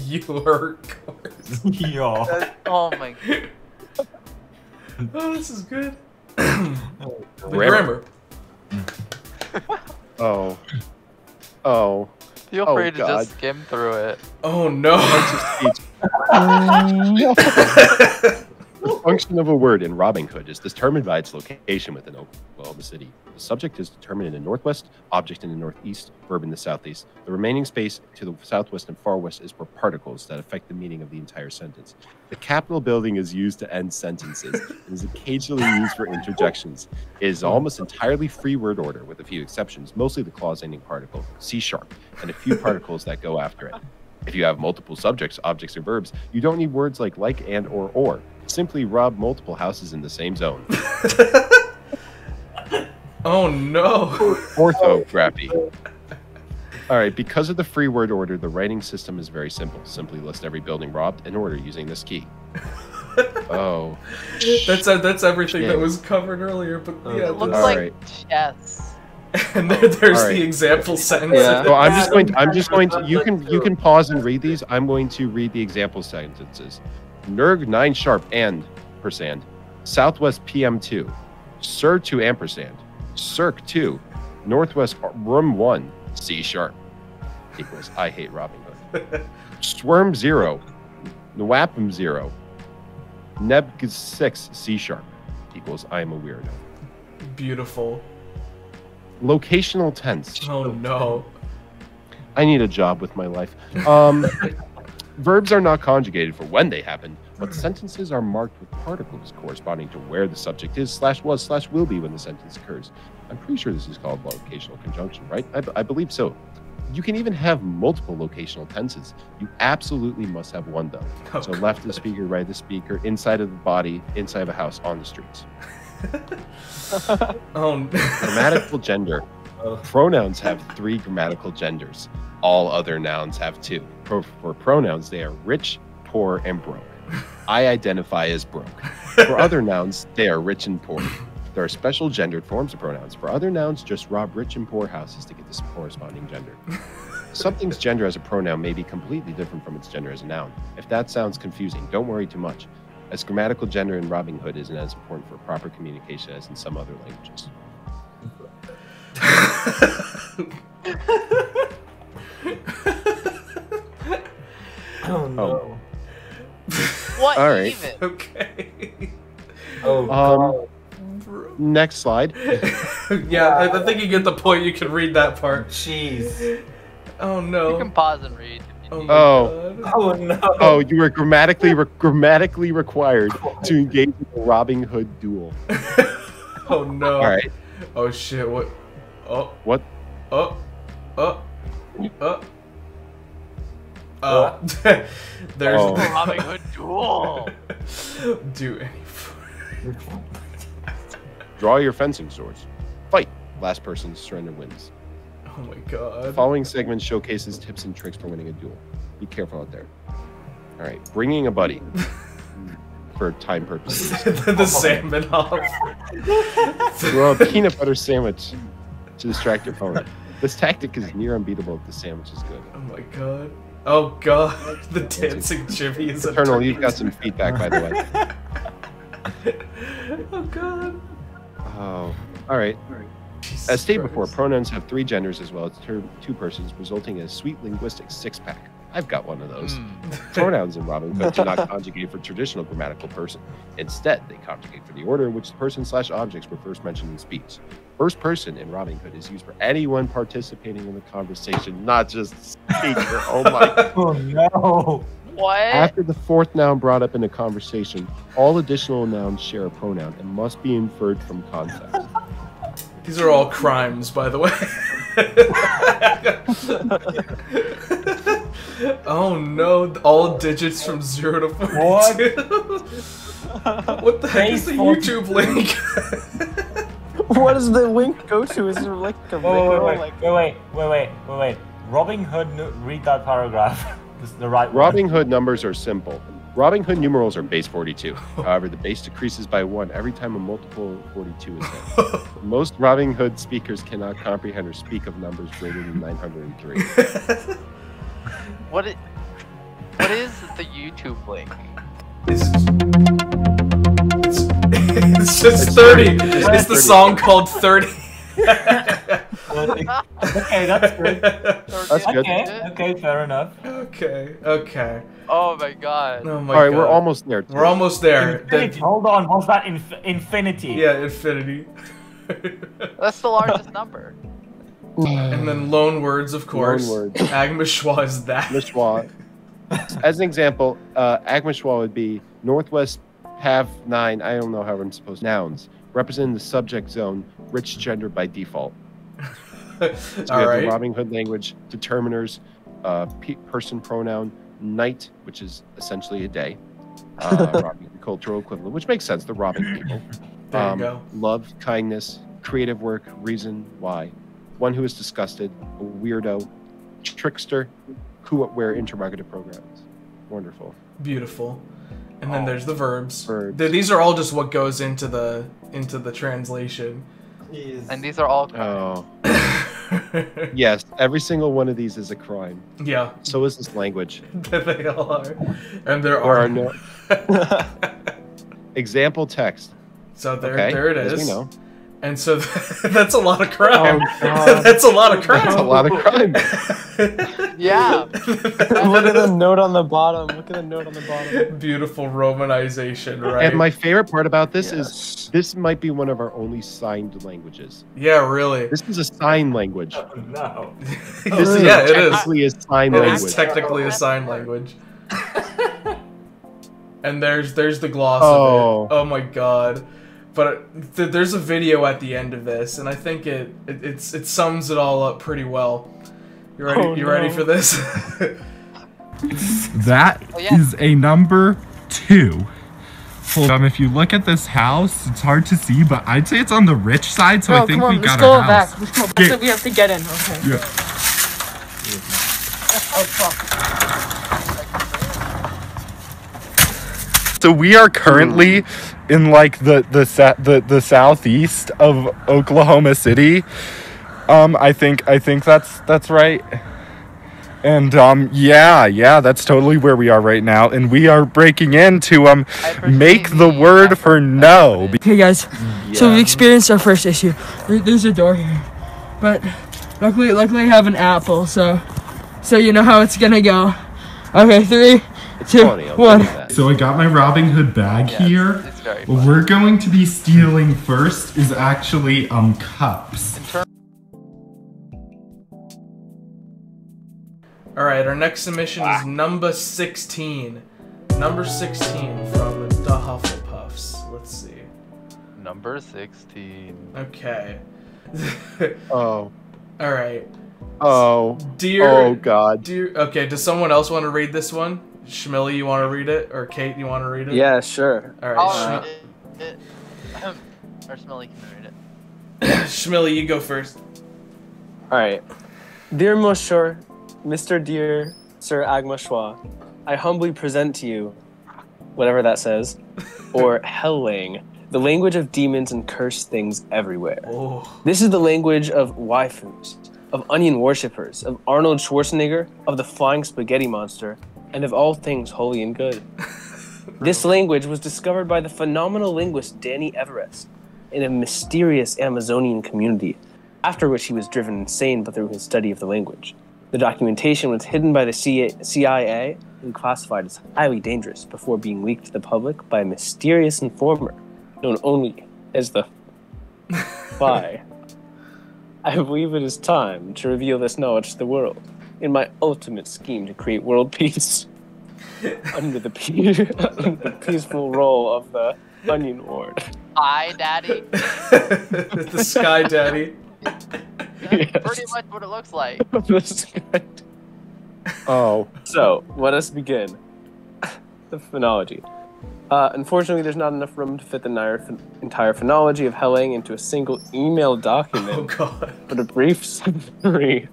Your cards. yeah. that- oh my god. *laughs* Oh, this is good. *clears throat* the Grammar. grammar. Oh. Oh. Feel Oh, free to God. just skim through it. Oh no. *laughs* The function of a word in Robbing Hood is determined by its location within Oklahoma City. The subject is determined in the northwest, object in the northeast, verb in the southeast. The remaining space to the southwest and far west is for particles that affect the meaning of the entire sentence. The Capitol building is used to end sentences and is occasionally used for interjections. It is almost entirely free word order, with a few exceptions, mostly the clause ending particle, C sharp, and a few particles that go after it. If you have multiple subjects, objects, or verbs, you don't need words like like and or or. Simply rob multiple houses in the same zone. *laughs* Oh no. Orthography. All right, because of the free word order, the writing system is very simple. Simply list every building robbed in order using this key. *laughs* Oh, That's uh, that's everything that was covered earlier, but yeah. It looks like Alright. chess. and there, there's Alright. the example sentence. Yeah. so I'm just going. To, I'm just going to. You can you can pause and read these. I'm going to read the example sentences. Nerg nine sharp and percent. Southwest PM two. Sir two ampersand. Circ two. Northwest room one. C sharp. Equals I hate Robin Hood. Swarm zero. Nwapum zero. Neb six C sharp. Equals I am a weirdo. Beautiful. Locational tense. Oh no. I need a job with my life. Um, *laughs* verbs are not conjugated for when they happen, but sentences are marked with particles corresponding to where the subject is slash was slash will be when the sentence occurs. I'm pretty sure this is called locational conjunction, right? I, I believe so. You can even have multiple locational tenses. You absolutely must have one though. Oh, So left of the speaker, right of the speaker, inside of the body, inside of a house, on the streets. *laughs* Oh. Grammatical gender. Oh. Pronouns have three grammatical genders. All other nouns have two. Pro- for pronouns, they are rich, poor, and broke. I identify as broke. For *laughs* other nouns, they are rich and poor. There are special gendered forms of pronouns. For other nouns, just rob rich and poor houses to get the corresponding gender. *laughs* Something's gender as a pronoun may be completely different from its gender as a noun. If that sounds confusing, don't worry too much. as grammatical gender in Robbing Hood isn't as important for proper communication as in some other languages. *laughs* Oh no. What All right. even? okay. Oh Um, god. Next slide. *laughs* yeah, I, I think you get the point. You can read that part. Jeez. Oh no. You can pause and read. Oh, Oh. Oh no. Oh, you were grammatically re- grammatically required to engage in a Robin Hood duel. *laughs* Oh no. All right. Oh shit. What? Oh. What? Oh. Oh. Oh. Uh, oh. *laughs* There's. Oh. Robin Hood duel. Do any. Draw your fencing swords. Fight. Last person to surrender wins. Oh my The god. following segment showcases tips and tricks for winning a duel. Be careful out there. All right, bringing a buddy *laughs* for time purposes. *laughs* the, the salmon off. *laughs* Throw a peanut butter sandwich to distract your opponent. This tactic is near unbeatable if the sandwich is good. Oh my god. Oh god. The dancing Jimmy is Eternal, you've got some feedback, by the way. Oh god. Oh, all right. Jesus As stated before, pronouns have three genders as well as ter- two persons, resulting in a sweet linguistic six pack. I've got one of those. Hmm. *laughs* Pronouns in Robbing Hood do not conjugate for traditional grammatical person. Instead, they conjugate for the order in which the person slash objects were first mentioned in speech. First person in Robbing Hood is used for anyone participating in the conversation, not just speaker. Oh my. *laughs* Oh no. What? After the fourth noun brought up in a conversation, all additional nouns share a pronoun and must be inferred from context. *laughs* These are all crimes, by the way. *laughs* oh no, all digits from 0 to 42. What? *laughs* what the heck is the YouTube link? What does the link go to? Is there like a Wait, wait, wait, wait, wait, wait, wait, wait, wait. Robin Hood, read that paragraph. This is the right. Robbing Hood numbers are simple. Robbing Hood numerals are base 42. *laughs* However, the base decreases by one every time a multiple of 42 is hit. Most Robbing Hood speakers cannot comprehend or speak of numbers greater than 903. *laughs* What? i- what is the YouTube link? It's, it's, *laughs* it's just It's 30. 30. It's the song called 30. Okay, that's good. That's good. Okay, okay, fair enough. okay, okay. Oh my god. Oh my All right, god. we're almost there. We're almost there. Infinity. The- Hold on, what's that? Inf- infinity. yeah, infinity. *laughs* That's the largest number. and then loan words, of course. words. *laughs* Agmashwa is that. Mishwa. *laughs* As an example, uh, Agmashwa would be Northwest have nine, I don't know how I'm supposed to nouns, representing the subject zone, rich gender by default. *laughs* So we All have right. the Robbing Hood language, determiners, uh, pe- person pronoun, night, which is essentially a day, uh, *laughs* Robin, cultural equivalent, which makes sense. The Robin people. There you Um, go. Love, kindness, creative work, reason, why. One who is disgusted, a weirdo, trickster, who, what, where, interrogative programs. Wonderful. Beautiful. And then there's the verbs. Verbs. These are all just what goes into the into the translation. And these are all. Oh, *laughs* yes. Every single one of these is a crime. yeah, So is this language. *laughs* they all are. And there There are are no *laughs* example text. So there, Okay, there it as we know. And so *laughs* that's a lot of oh, crime. Oh, God. *laughs* that's a lot of crime. That's a lot of crime. *laughs* Yeah. Look at the note on the bottom. Look at the note on the bottom. Beautiful romanization, right? And my favorite part about this is this might be one of our only signed languages. yeah, really. This is a sign language. Oh, no. This is yeah, it is. technically a sign It language. is technically a sign language. and there's there's the gloss Oh. of it. Oh, oh my god. But th- there's a video at the end of this, and I think it, it it's it sums it all up pretty well. You ready? Oh, you ready for this? *laughs* That is Oh, yeah. a number two. Hold on, if you look at this house, it's hard to see, but I'd say it's on the rich side, so I think come on, we let's got go our house. back. Let's go back. Yeah. So we have to get in. Okay. Yeah. Oh fuck. So we are currently in like the the sa- the the southeast of Oklahoma City. Um, I think I think that's that's right. And um, yeah, yeah, that's totally where we are right now, and we are breaking in to um make the word for no. Okay, guys. So we experienced our first issue. There's a door here, but luckily, luckily I have an apple, so so you know how it's gonna go. Okay, three, two, funny, I'll one. give you that. So I got my Robin Hood bag here. It's very What we're going to be stealing first is actually um cups. All right, our next submission is number 16. Number 16 from the Hufflepuffs. Let's see. Number 16. Okay. *laughs* Oh. All right. Oh. Dear. Oh God. Dear. Okay. Does someone else want to read this one? Schmilly, you want to read it, or Kate, you want to read it? Yeah, sure. All right. I'll Schm- read it. it. *coughs* or Smelly can read it. *coughs* Schmilly, you go first. All right. Dear Monsieur, Mr. Dear Sir Agma Schwa, I humbly present to you, whatever that says, *laughs* or Helllang, the language of demons and cursed things everywhere. Oh. This is the language of waifus, of onion worshippers, of Arnold Schwarzenegger, of the flying spaghetti monster, and of all things holy and good. this language was discovered by the phenomenal linguist Daniel Everett in a mysterious Amazonian community, after which he was driven insane but through his study of the language. The documentation was hidden by the CIA CIA and classified as highly dangerous before being leaked to the public by a mysterious informer known only as the *laughs* Spy. I believe it is time to reveal this knowledge to the world in my ultimate scheme to create world *laughs* peace *laughs* under the, pe- *laughs* under the peaceful role of the Onion Lord. Hi, Daddy. the Sky Daddy. Pretty much what it looks like. Oh. So, let us begin. the phonology. Uh, unfortunately, there's not enough room to fit the entire, entire phonology of Helllang into a single email document. Oh God. But a brief summary.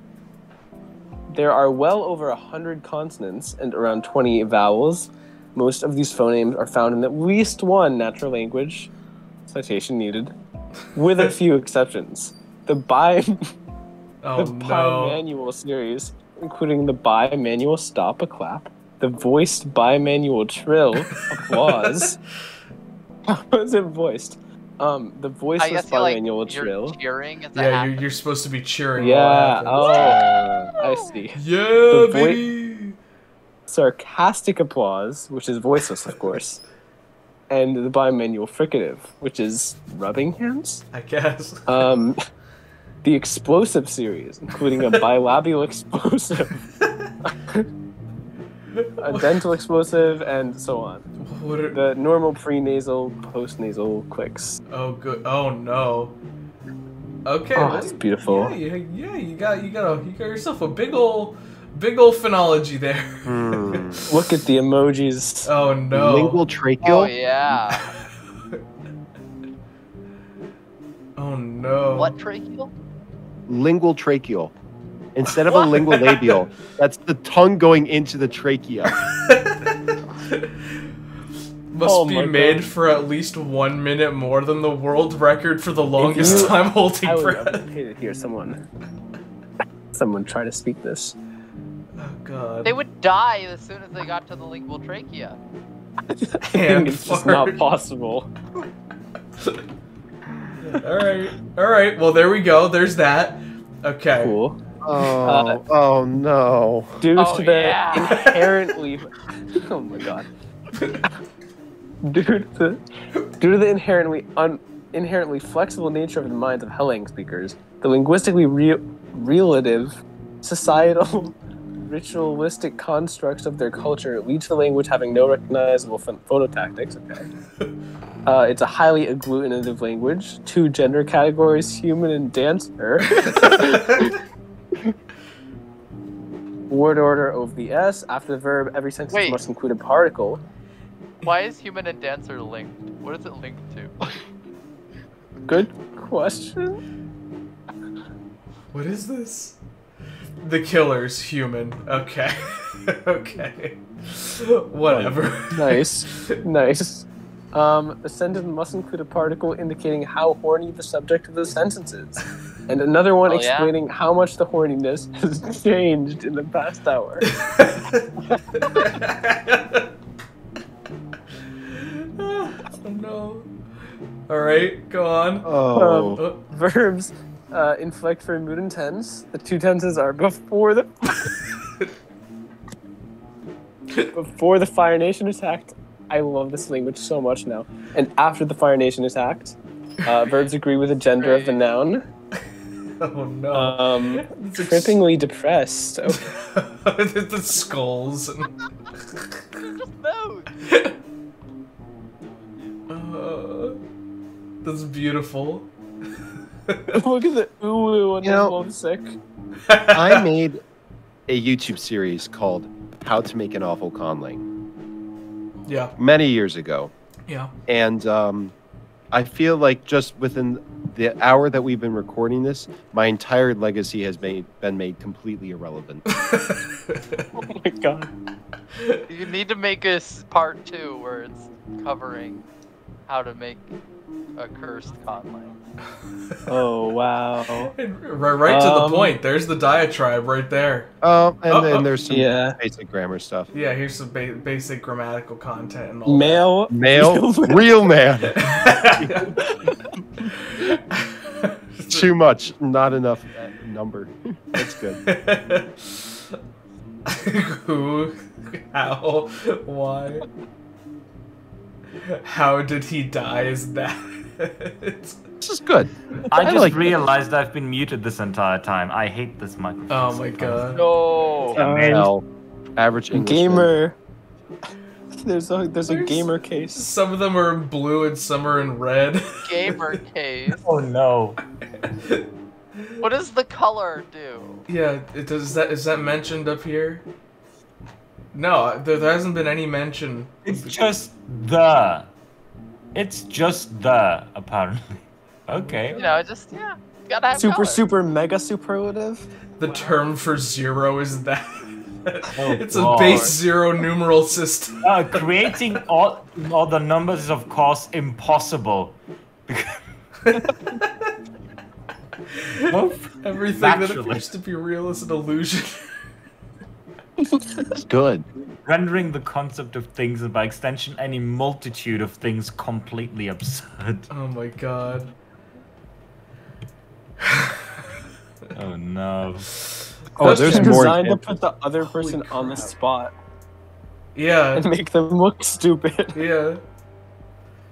There are well over a hundred consonants and around 20 vowels. Most of these phonemes are found in at least one natural language. Citation needed. With a few *laughs* exceptions. The bi *laughs* Oh the no. bimanual series, including the bimanual stop a clap, the voiced bimanual trill *laughs* applause. How is it voiced? Um, the I voiceless guess you're like bimanual you're trill. cheering as Yeah, you're, you're supposed to be cheering. Yeah. while it. Oh, I see. Yeah, The voi- baby. Sarcastic applause, which is voiceless, of course, and the bimanual fricative, which is rubbing hands. I guess. Um, *laughs* the explosive series, including a bilabial *laughs* explosive, *laughs* *laughs* a dental explosive, and so on. What are, The normal pre-nasal, post-nasal clicks. oh good. Oh no. Okay. Oh, well, that's beautiful. Yeah, yeah, yeah, you got you got a, you got yourself a big ol' big ol' phonology there. Hmm. Look at the emojis. Oh no. Lingual tracheal. Oh yeah. *laughs* Oh no. What tracheal? Lingual tracheal. Instead of a lingual labial, *laughs* that's the tongue going into the trachea. *laughs* Must Oh be made God. for at least one minute more than the world record for the longest you- time holding I would breath. love to hear someone, someone try to speak this. Oh god. They would die as soon as they got to the lingual trachea. I *laughs* Hand think it's just not possible. all right. All right. Well, there we go. There's that. Okay. Cool. Oh, oh no. Due Oh, to the yeah. *laughs* inherently, oh my god. due to due to the inherently un, inherently flexible nature of the minds of Helllang speakers, the linguistically re- relative, societal, *laughs* ritualistic constructs of their culture lead to the language having no recognizable ph- phonotactics. Okay. *laughs* Uh, it's a highly agglutinative language. Two gender categories: human and dancer. *laughs* Word order of the S. After the verb, every sentence Wait. must include a particle. Why is human and dancer linked? What is it linked to? *laughs* Good question. What is this? The killer's human. Okay. *laughs* okay. Whatever. Nice, nice. Um, a sentence must include a particle indicating how horny the subject of the sentence is. and another one Oh, yeah? explaining how much the horniness *laughs* has changed in the past hour. *laughs* oh no. Alright, go on. Oh. Oh, Verbs uh, inflect for mood and tense. The two tenses are before the *laughs* before the Fire Nation attacked. I love this language so much now. And after the Fire Nation attacked, uh, verbs agree with the gender of the noun. *laughs* oh no. Um, It's ex- trippingly depressed. *laughs* Oh, the skulls. And, *laughs* uh, that's beautiful. look at the ooh and You the know- lovesick. I made a YouTube series called How to Make an Awful Conlang Yeah, many years ago. yeah. And um, I feel like just within the hour that we've been recording this, my entire legacy has made, been made completely irrelevant. *laughs* Oh my god. You need to make a s- part two where it's covering how to make a cursed conlang. *laughs* Oh wow. right, right to Um, the point. There's the diatribe right there. Um, and Oh, then oh. there's some Yeah. basic grammar stuff. Yeah, here's some ba- basic grammatical content and all. Male. Male, real man. *laughs* *laughs* Too much, not enough uh, number. That's good. Who? How? Why? How did he die? Is that? This is good. I I just like- realized I've been muted this entire time. I hate this microphone. oh my sometimes. god. No. Male, average English. gamer. *laughs* There's a there's a gamer case. Some of them are in blue and some are in red. Gamer *laughs* case. Oh no. What does the color do? yeah, it does. Is that is that mentioned up here? No, there, there hasn't been any mention. It's just the. It's just the, apparently. *laughs* Okay. You know, it just yeah. Gotta have Super color. super mega superlative. The term for zero is that. Oh, *laughs* it's a base zero numeral system. Uh, creating all, all the numbers is, of course, impossible. *laughs* Everything that appears to be real is an illusion. That's good. Rendering the concept of things and by extension any multitude of things completely absurd. *laughs* oh my god. Oh no. Oh, That's there's just more. designed to put the other person Holy on the spot Yeah, and make them look stupid. *laughs* yeah.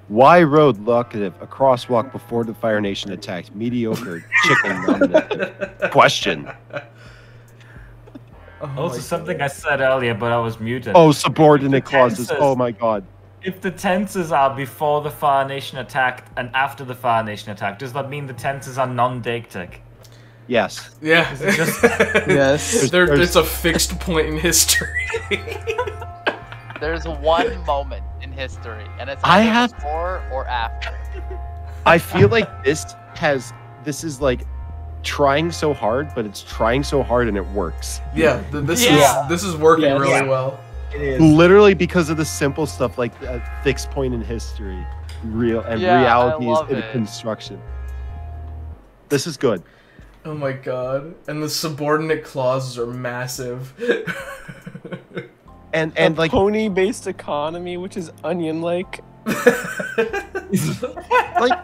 Why rode locative a crosswalk before the Fire Nation attacked? Mediocre chicken *laughs* nominative. Question. Oh Also, something God. I said earlier, but I was muted. Oh, subordinate clauses. tenses. Oh my god. If the tenses are before the Fire Nation attacked and after the Fire Nation attack, does that mean the tenses are non-deictic? Yes. Yeah. just- *laughs* Yes. there, There's- it's a fixed point in history. *laughs* There's one moment in history, and it's I have- before or after. I feel like this has this is like trying so hard, but it's trying so hard and it works. yeah, th- this Yeah. is this is working Yes. really Yeah. well. It is. Literally because of the simple stuff like uh, a fixed point in history, real and Yeah, I reality is love in it. construction. This is good. Oh my god. And the subordinate clauses are massive. And and like pony-based economy, which is onion-like. *laughs* like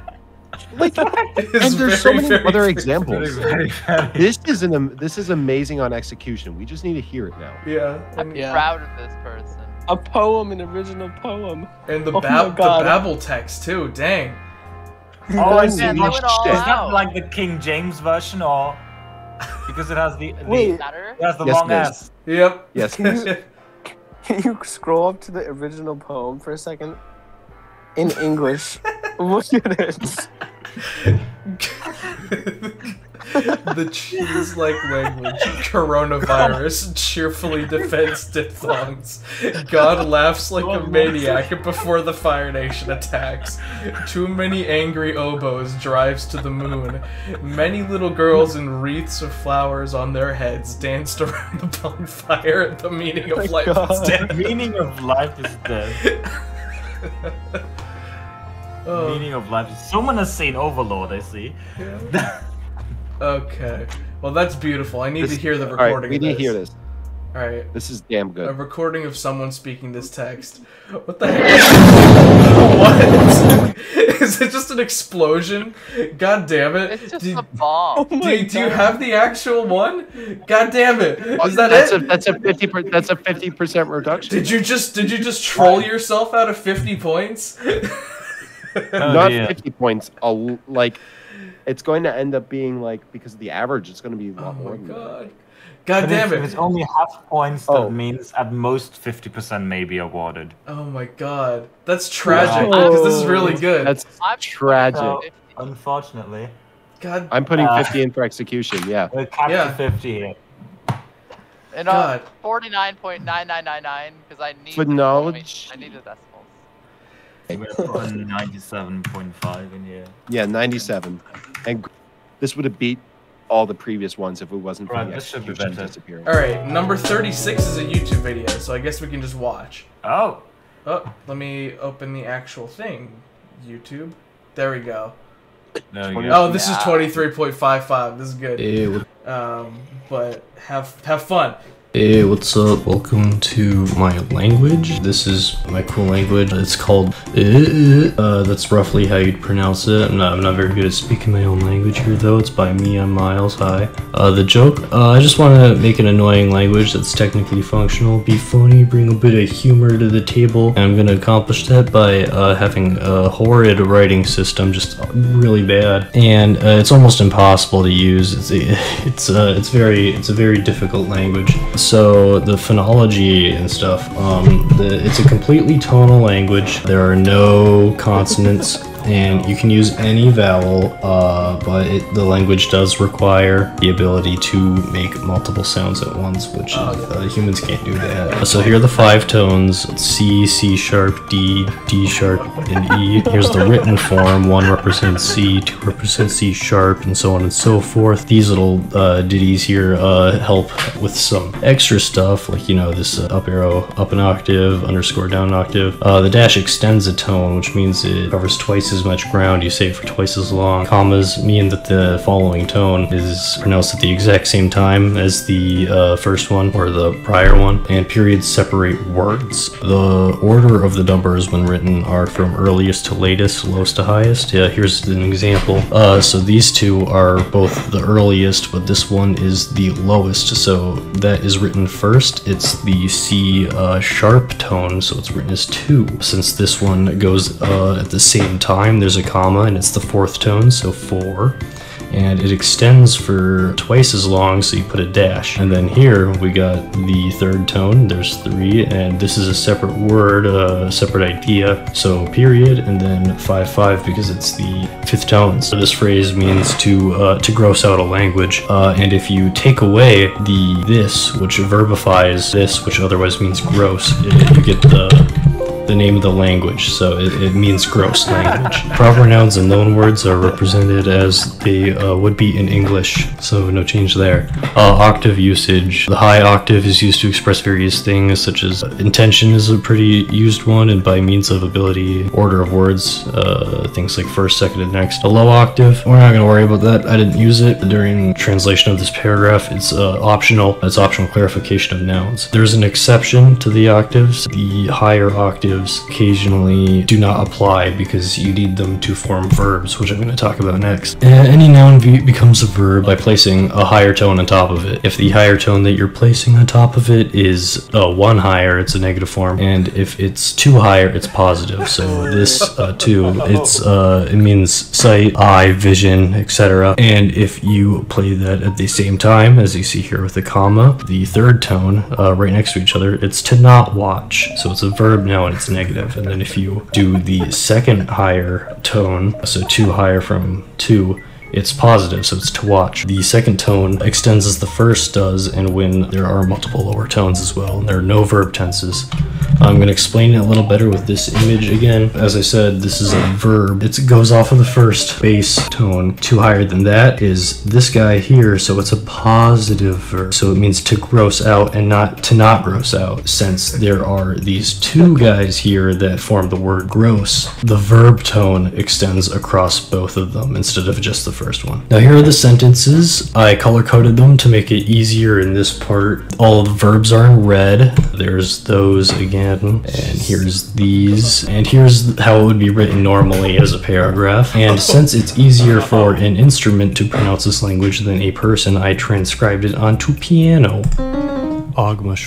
like *laughs* It's and there's so many other very- examples. very, very- This is an this is amazing on execution. We just need to hear it now. Yeah. I'm Yeah. proud of this person. A poem, an original poem. and the, Oh my bab- the God. Babel text too. Dang. Oh, is, Yeah, it- throw is that like the King James version, or because it has the, the Wait. It has the Yes, long it is. S? Yep. Yes. *laughs* *laughs* Can you scroll up to the original poem for a second? In English. Look at it. the cheese like language. Coronavirus cheerfully defends diphthongs. God laughs like a maniac before the Fire Nation attacks. Too many angry oboes drives to the moon. Many little girls in wreaths of flowers on their heads danced around the bonfire at the meaning of oh my life is God. The dead. meaning of life is dead. *laughs* Oh, Meaning of life. Someone has seen Overlord, I see. yeah. *laughs* Okay. Well, that's beautiful. I need This- to hear the recording. all right, recording. we of need to hear this. All right. This is damn good. A recording of someone speaking this text. What the *laughs* heck? *laughs* what? Is it just an explosion? God damn it! It's just do, a bomb. Oh do, do you have the actual one? God damn it! Is that that's it? A, that's a fifty. Per, that's a fifty percent reduction. Did you just did you just troll yourself out of fifty points? *laughs* Oh, Not dear. fifty points. A, l- like, it's going to end up being like because of the average, it's going to be a oh lot more my god! God But damn if, if it's only half points, Oh. that means at most 50% may be awarded. Oh my god! That's tragic because this is really good. That's I'm tragic. So, unfortunately, God. I'm putting Uh, fifty in for execution. Yeah. we're capped Yeah. 50 here. And uh, God. 49.9999 because I need For the knowledge- I need the decimals. We're putting 97.5 in here. Yeah, ninety-seven, and this would have beat all the previous ones if it wasn't for Right, the this should be better. All right, number thirty-six is a YouTube video, so I guess we can just watch. Oh, Oh, let me open the actual thing. YouTube. There we go. there go. Oh, this is twenty-three point five five. This is good. Hey, what- Um, but have have fun. Hey, what's up? Welcome to my language. This is my cool language. It's called. Uh, that's roughly how you'd pronounce it. I'm not, I'm not very good at speaking my own language here, though. It's by me. I'm Miles. Hi. Uh, the joke. Uh, I just want to make an annoying language that's technically functional, be funny, bring a bit of humor to the table. And I'm gonna accomplish that by uh, having a horrid writing system, just really bad, and uh, it's almost impossible to use. It's *laughs* it's uh, it's very it's a very difficult language. So the phonology and stuff, um, the, it's a completely tonal language. There are no consonants. And you can use any vowel, uh, but it, the language does require the ability to make multiple sounds at once, which uh, humans can't do that. So here are the five tones: C, C sharp, D, D sharp, and E. Here's the written form: one represents C, two represents C sharp, and so on and so forth. These little uh, ditties here uh, help with some extra stuff, like you know this uh, up arrow up an octave, underscore down an octave. Uh, the dash extends a tone, which means it covers twice as much ground. You say it for twice as long. Commas mean that the following tone is pronounced at the exact same time as the uh, first one or the prior one. And periods separate words. The order of the numbers when written are from earliest to latest, lowest to highest. Yeah, here's an example. Uh, so these two are both the earliest, but this one is the lowest. So that is written first. It's the C uh, sharp tone, so it's written as two. Since this one goes uh, at the same time, there's a comma, and it's the fourth tone, so four. And it extends for twice as long, so you put a dash. And then here we got the third tone, there's three, and this is a separate word, a separate idea. So period, and then five five because it's the fifth tone. So this phrase means to uh, to gross out a language. Uh, and if you take away the this, which verbifies this, which otherwise means gross, it, you get the the name of the language, so it, it means gross language. *laughs* Proper nouns and loan words are represented as they uh, would be in English, so no change there. Uh, octave usage. The high octave is used to express various things, such as intention is a pretty used one, and by means of ability, order of words, uh, things like first, second, and next. A low octave, we're not going to worry about that. I didn't use it during translation of this paragraph. It's uh, optional. It's optional clarification of nouns. There's an exception to the octaves. The higher octaves occasionally do not apply because you need them to form verbs, which I'm going to talk about next. Uh, any noun becomes a verb by placing a higher tone on top of it. If the higher tone that you're placing on top of it is uh, one higher, it's a negative form, and if it's two higher, it's positive. So this uh, two, it's uh, it means sight, eye, vision, etc. And if you play that at the same time, as you see here with the comma, the third tone uh, right next to each other, it's to not watch. So it's a verb now and it's negative. And then if you do the second higher tone, so two higher from two, it's positive, so it's to watch. The second tone extends as the first does, and when there are multiple lower tones as well, and there are no verb tenses, I'm going to explain it a little better with this image again. As I said, this is a verb. It goes off of the first bass tone. Two higher than that is this guy here, so it's a positive verb. So it means to gross out and not to not gross out. Since there are these two guys here that form the word gross, the verb tone extends across both of them instead of just the first one. Now here are the sentences. I color coded them to make it easier in this part. All of the verbs are in red. There's those again, and here's these, and here's how it would be written normally as a paragraph. And since it's easier for an instrument to pronounce this language than a person, I transcribed it onto piano. Agma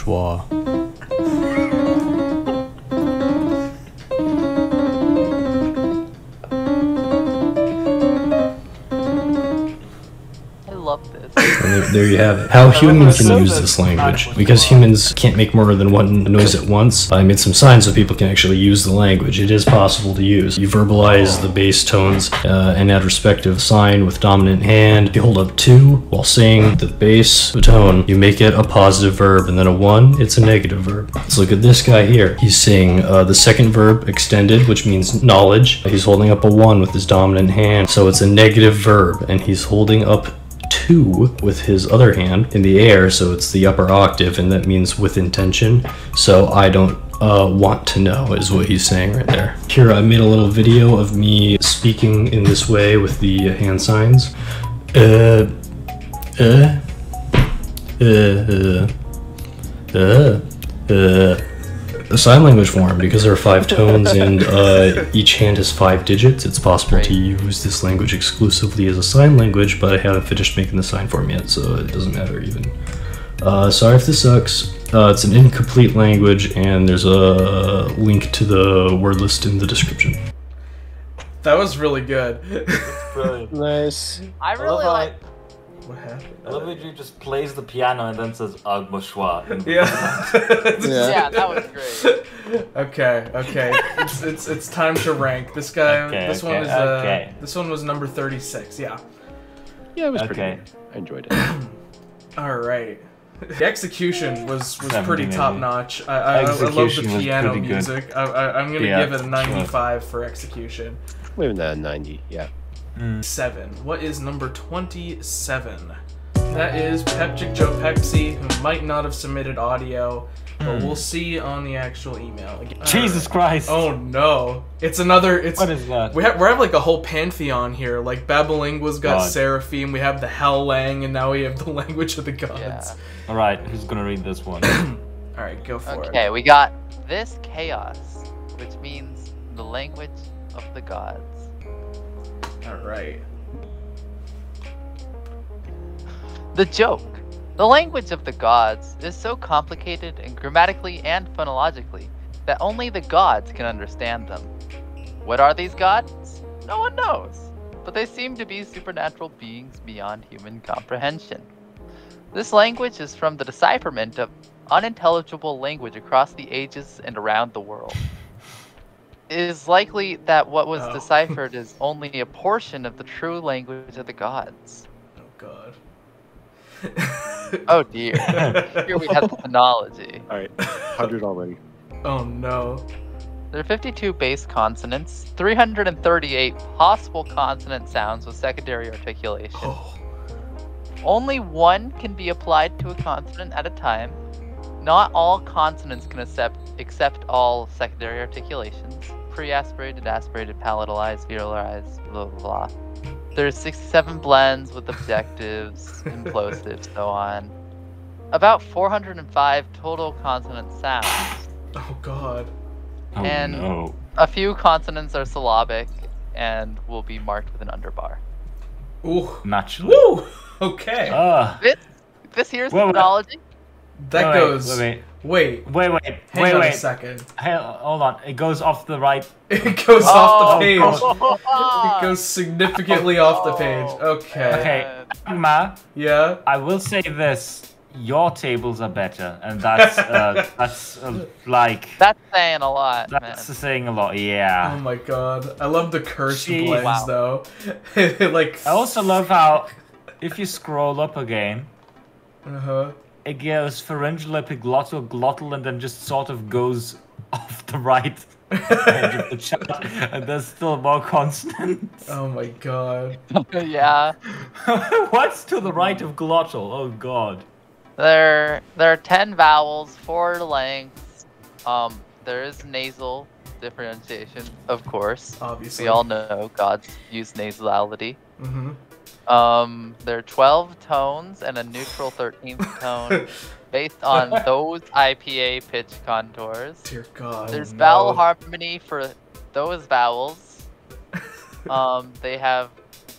there, there you have it. How humans can use this language. Because humans can't make more than one noise at once, I made some signs so people can actually use the language. It is possible to use. You verbalize the bass tones uh, and add respective sign with dominant hand. You hold up two while saying the bass tone. You make it a positive verb, and then a one, it's a negative verb. Let's look at this guy here. He's saying uh, the second verb extended, which means knowledge. He's holding up a one with his dominant hand, so it's a negative verb, and he's holding up two with his other hand in the air, so it's the upper octave, and that means with intention. So I don't uh, want to know, is what he's saying right there. Here, I made a little video of me speaking in this way with the hand signs. Uh, uh, uh, uh, uh, uh. A sign language form, because there are five tones and uh, *laughs* each hand has five digits, it's possible to use this language exclusively as a sign language, but I haven't finished making the sign form yet, so it doesn't matter even. Uh, sorry if this sucks. Uh, it's an incomplete language, and there's a link to the word list in the description. That was really good. Nice. I really love like. What happened? I love it. You just plays the piano and then says Agma schwa. *laughs* Yeah. Yeah, that was great. Okay, okay. It's, it's it's time to rank. This guy Okay, this one okay, is uh okay. this one was number 36. Yeah. Yeah, it was pretty Okay. good. I enjoyed it. *clears throat* All right. The execution was was pretty top notch. I, I, I love the piano music. I, I, I'm gonna Yeah, give it a sure. 95 for execution. Maybe not 90. Yeah. Seven. What is number 27? That is Pepchick Joe Pepsi, who might not have submitted audio, but Hmm. we'll see on the actual email. Again. Jesus Christ. Oh no! It's another. It's What is that? we have we have like a whole pantheon here. Like Babalingua's got God. Seraphim. We have the Helllang, and now we have the *laughs* language of the gods. Yeah. All right, who's gonna read this one? *clears throat* All right, go for it. Okay, we got this chaos, which means the language of the gods. All right. The joke. The language of the gods is so complicated and grammatically and phonologically that only the gods can understand them. What are these gods? No one knows, but they seem to be supernatural beings beyond human comprehension. This language is from the decipherment of unintelligible language across the ages and around the world. It is likely that what was Oh. deciphered is only a portion of the true language of the gods. Oh god. Oh dear. *laughs* Here we have the phonology. All right. 100 already. Oh no. There are 52 base consonants, 338 possible consonant sounds with secondary articulation. Oh. Only one can be applied to a consonant at a time. Not all consonants can accept accept all secondary articulations. Pre-aspirated, aspirated, palatalized, velarized, blah blah blah. There's 67 blends with ejectives, *laughs* implosives, so on. About 405 total consonant sounds. Oh god. Oh And- no. A few consonants are syllabic and will be marked with an underbar. Ooh. Naturally. Woo. *laughs* Okay. Ah. This, this here's Wait, wait. phonology. that wait, goes. Wait, Wait. wait, wait, wait, wait. Hang wait, on a second. Hey, hold on. It goes off the right. *laughs* It goes off the page. Oh, *laughs* It goes significantly off the page. Okay. Okay, Agma, Yeah. I will say this: your tables are better, and that's uh, *laughs* that's uh, like That's saying a lot, man. that's saying a lot. Yeah. Oh my god. I love the curse Jeez. blends Wow. though. like. I also love how if you scroll up again, Uh huh. It goes pharyngeal, epiglottal, glottal, and then just sort of goes *laughs* off the right edge of the chat, and there's still more consonants. Oh my god. *laughs* yeah. *laughs* What's to the right of glottal? Oh god. There, there are ten vowels, four lengths. Um, there is nasal differentiation, of course. Obviously. We all know gods use nasality. Mm-hmm. Um, there are 12 tones and a neutral 13th *laughs* tone based on *laughs* those IPA pitch contours. Dear God. There's no. vowel harmony for those vowels. *laughs* um, they have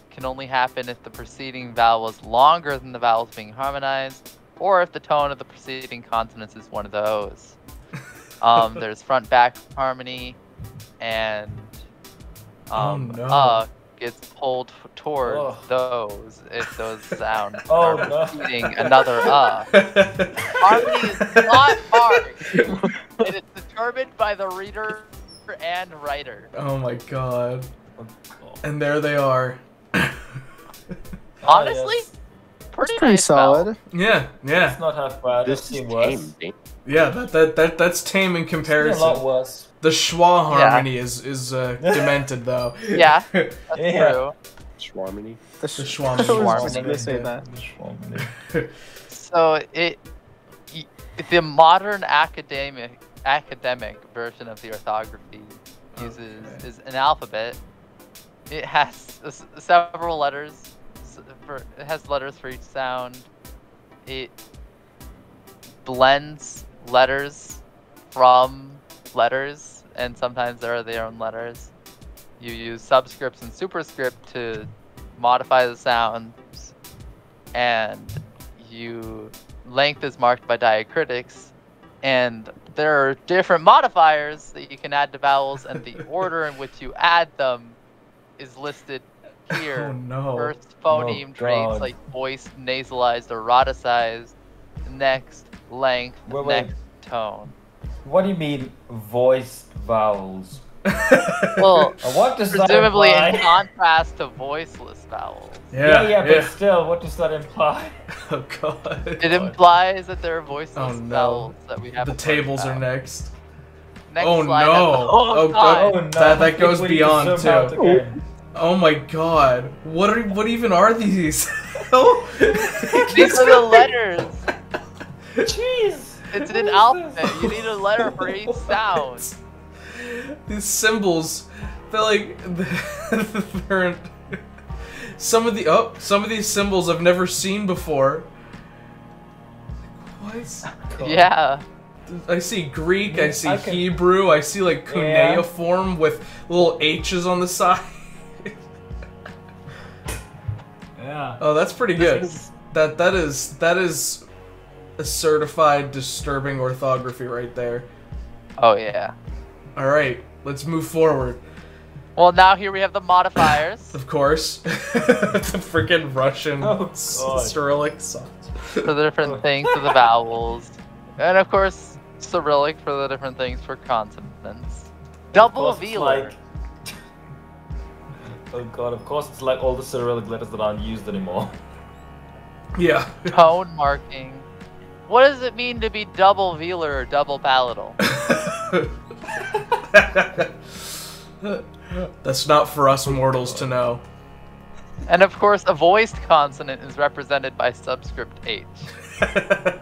can only happen if the preceding vowel is longer than the vowels being harmonized, or if the tone of the preceding consonants is one of those. Um, there's front back harmony, and um, no. uh gets pulled f- towards Ugh. those if those *laughs* sounds Oh, are no. preceding another uh. *laughs* Harmony is not hard. it is determined by the reader and writer. Oh my god. Oh. And there they are. *laughs* Honestly, yes. pretty, Pretty nice vowel. solid. Yeah, yeah. It's not half bad. This I've is seen worse. tame. Yeah, that, that, that that's tame in It's a lot worse. The schwa harmony is is uh, *laughs* demented though. Yeah, *laughs* that's Yeah. true. Schwarmany. The, The sh- Schwarmany. I was just say that. So it, the modern academic academic version of the orthography uses Okay. is an alphabet. It has several letters. For, it has letters for each sound. It blends letters from letters, and sometimes there are their own letters. You use subscripts and superscript to modify the sounds, and you length is marked by diacritics, and there are different modifiers that you can add to vowels, and the *laughs* order in which you add them is listed here. Oh no. First oh, phoneme traits like voiced, nasalized, or rhoticized. Next, length. Wait, wait. next, tone. What do you mean voiced vowels? *laughs* Well, what does presumably that in imply? contrast to voiceless vowels. yeah, yeah, yeah, but still, what does that imply? *laughs* Oh god. It implies that there are voiceless Oh, no. vowels that we have. the tables are next. Next oh slide no. Oh, Oh, God. god. Oh no! That- that goes think *laughs* we need beyond, to zoom out too. again. Oh, oh my god. What are what even are these? Oh. These are the letters. Jeez! It's what an is alphabet. You need a letter for each sound. What? These symbols, they're like *laughs* they're some of the oh some of these symbols I've never seen before. What? Yeah. I see Greek, I see I can- Hebrew, I see like Yeah. cuneiform with little H's on the side. Yeah. Oh, that's pretty good. is- That that is that is a certified disturbing orthography right there. Oh yeah. All right, let's move forward. Well, now here we have the modifiers Of course, *laughs* the freaking Russian Oh. Cyrillic signs. for the different things for the vowels, and of course Cyrillic for the different things for consonants. Double Of course it's velar. like- Oh god, of course it's like all the Cyrillic letters that aren't used anymore. *laughs* Yeah. Tone marking. What does it mean to be double velar or double palatal? *laughs* *laughs* That's not for us mortals to know. And of course, a voiced consonant is represented by subscript H. A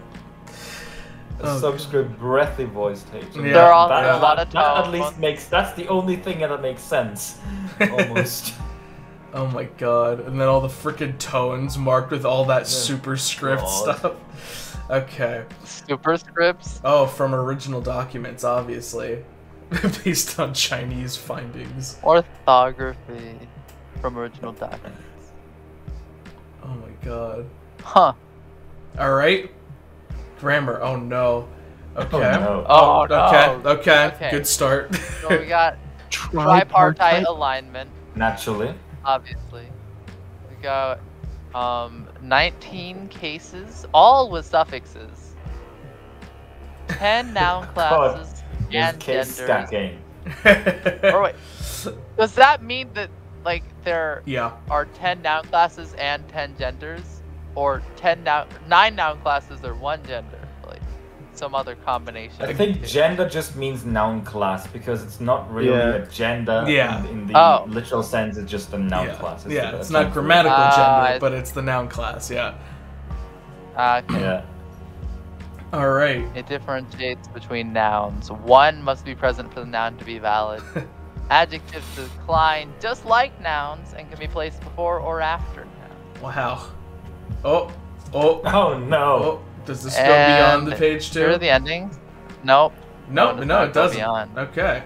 Oh, subscript breathy voiced H. Yeah. There are that, a lot that- of that at least makes that's the only thing that makes sense. *laughs* Almost. Oh my god. And then all the freaking tones marked with all that superscript God. stuff. Okay. Superscripts. Oh, from original documents, obviously. *laughs* Based on Chinese findings. Orthography from original documents. Oh my god. Huh. Alright. Grammar. Oh no. Okay. no. Oh, no. Okay. Okay. Okay. Good start. So we *laughs* got tripartite alignment, Naturally. obviously. We got um 19 cases, all with suffixes. 10 *laughs* noun classes There's and case genders. stacking. *laughs* Or wait, does that mean that like there yeah. are 10 noun classes and 10 genders? Or 10 noun, 9 noun classes or 1 gender? Like, some other combination. I think gender just means noun class because it's not really Yeah. a gender Yeah. in, in the Oh. literal sense. It's just a noun yeah, class. yeah, a- it's not term grammatical Ah, gender, I- but it's the noun class. Yeah. Uh, Yeah. All right. It differentiates between nouns. One must be present for the noun to be valid. *laughs* Adjectives decline just like nouns and can be placed before or after nouns. Wow. Oh. Oh. Oh no. Oh. Does this go beyond the And page Here are too? the endings. Nope. No, no, it doesn't. beyond. Okay.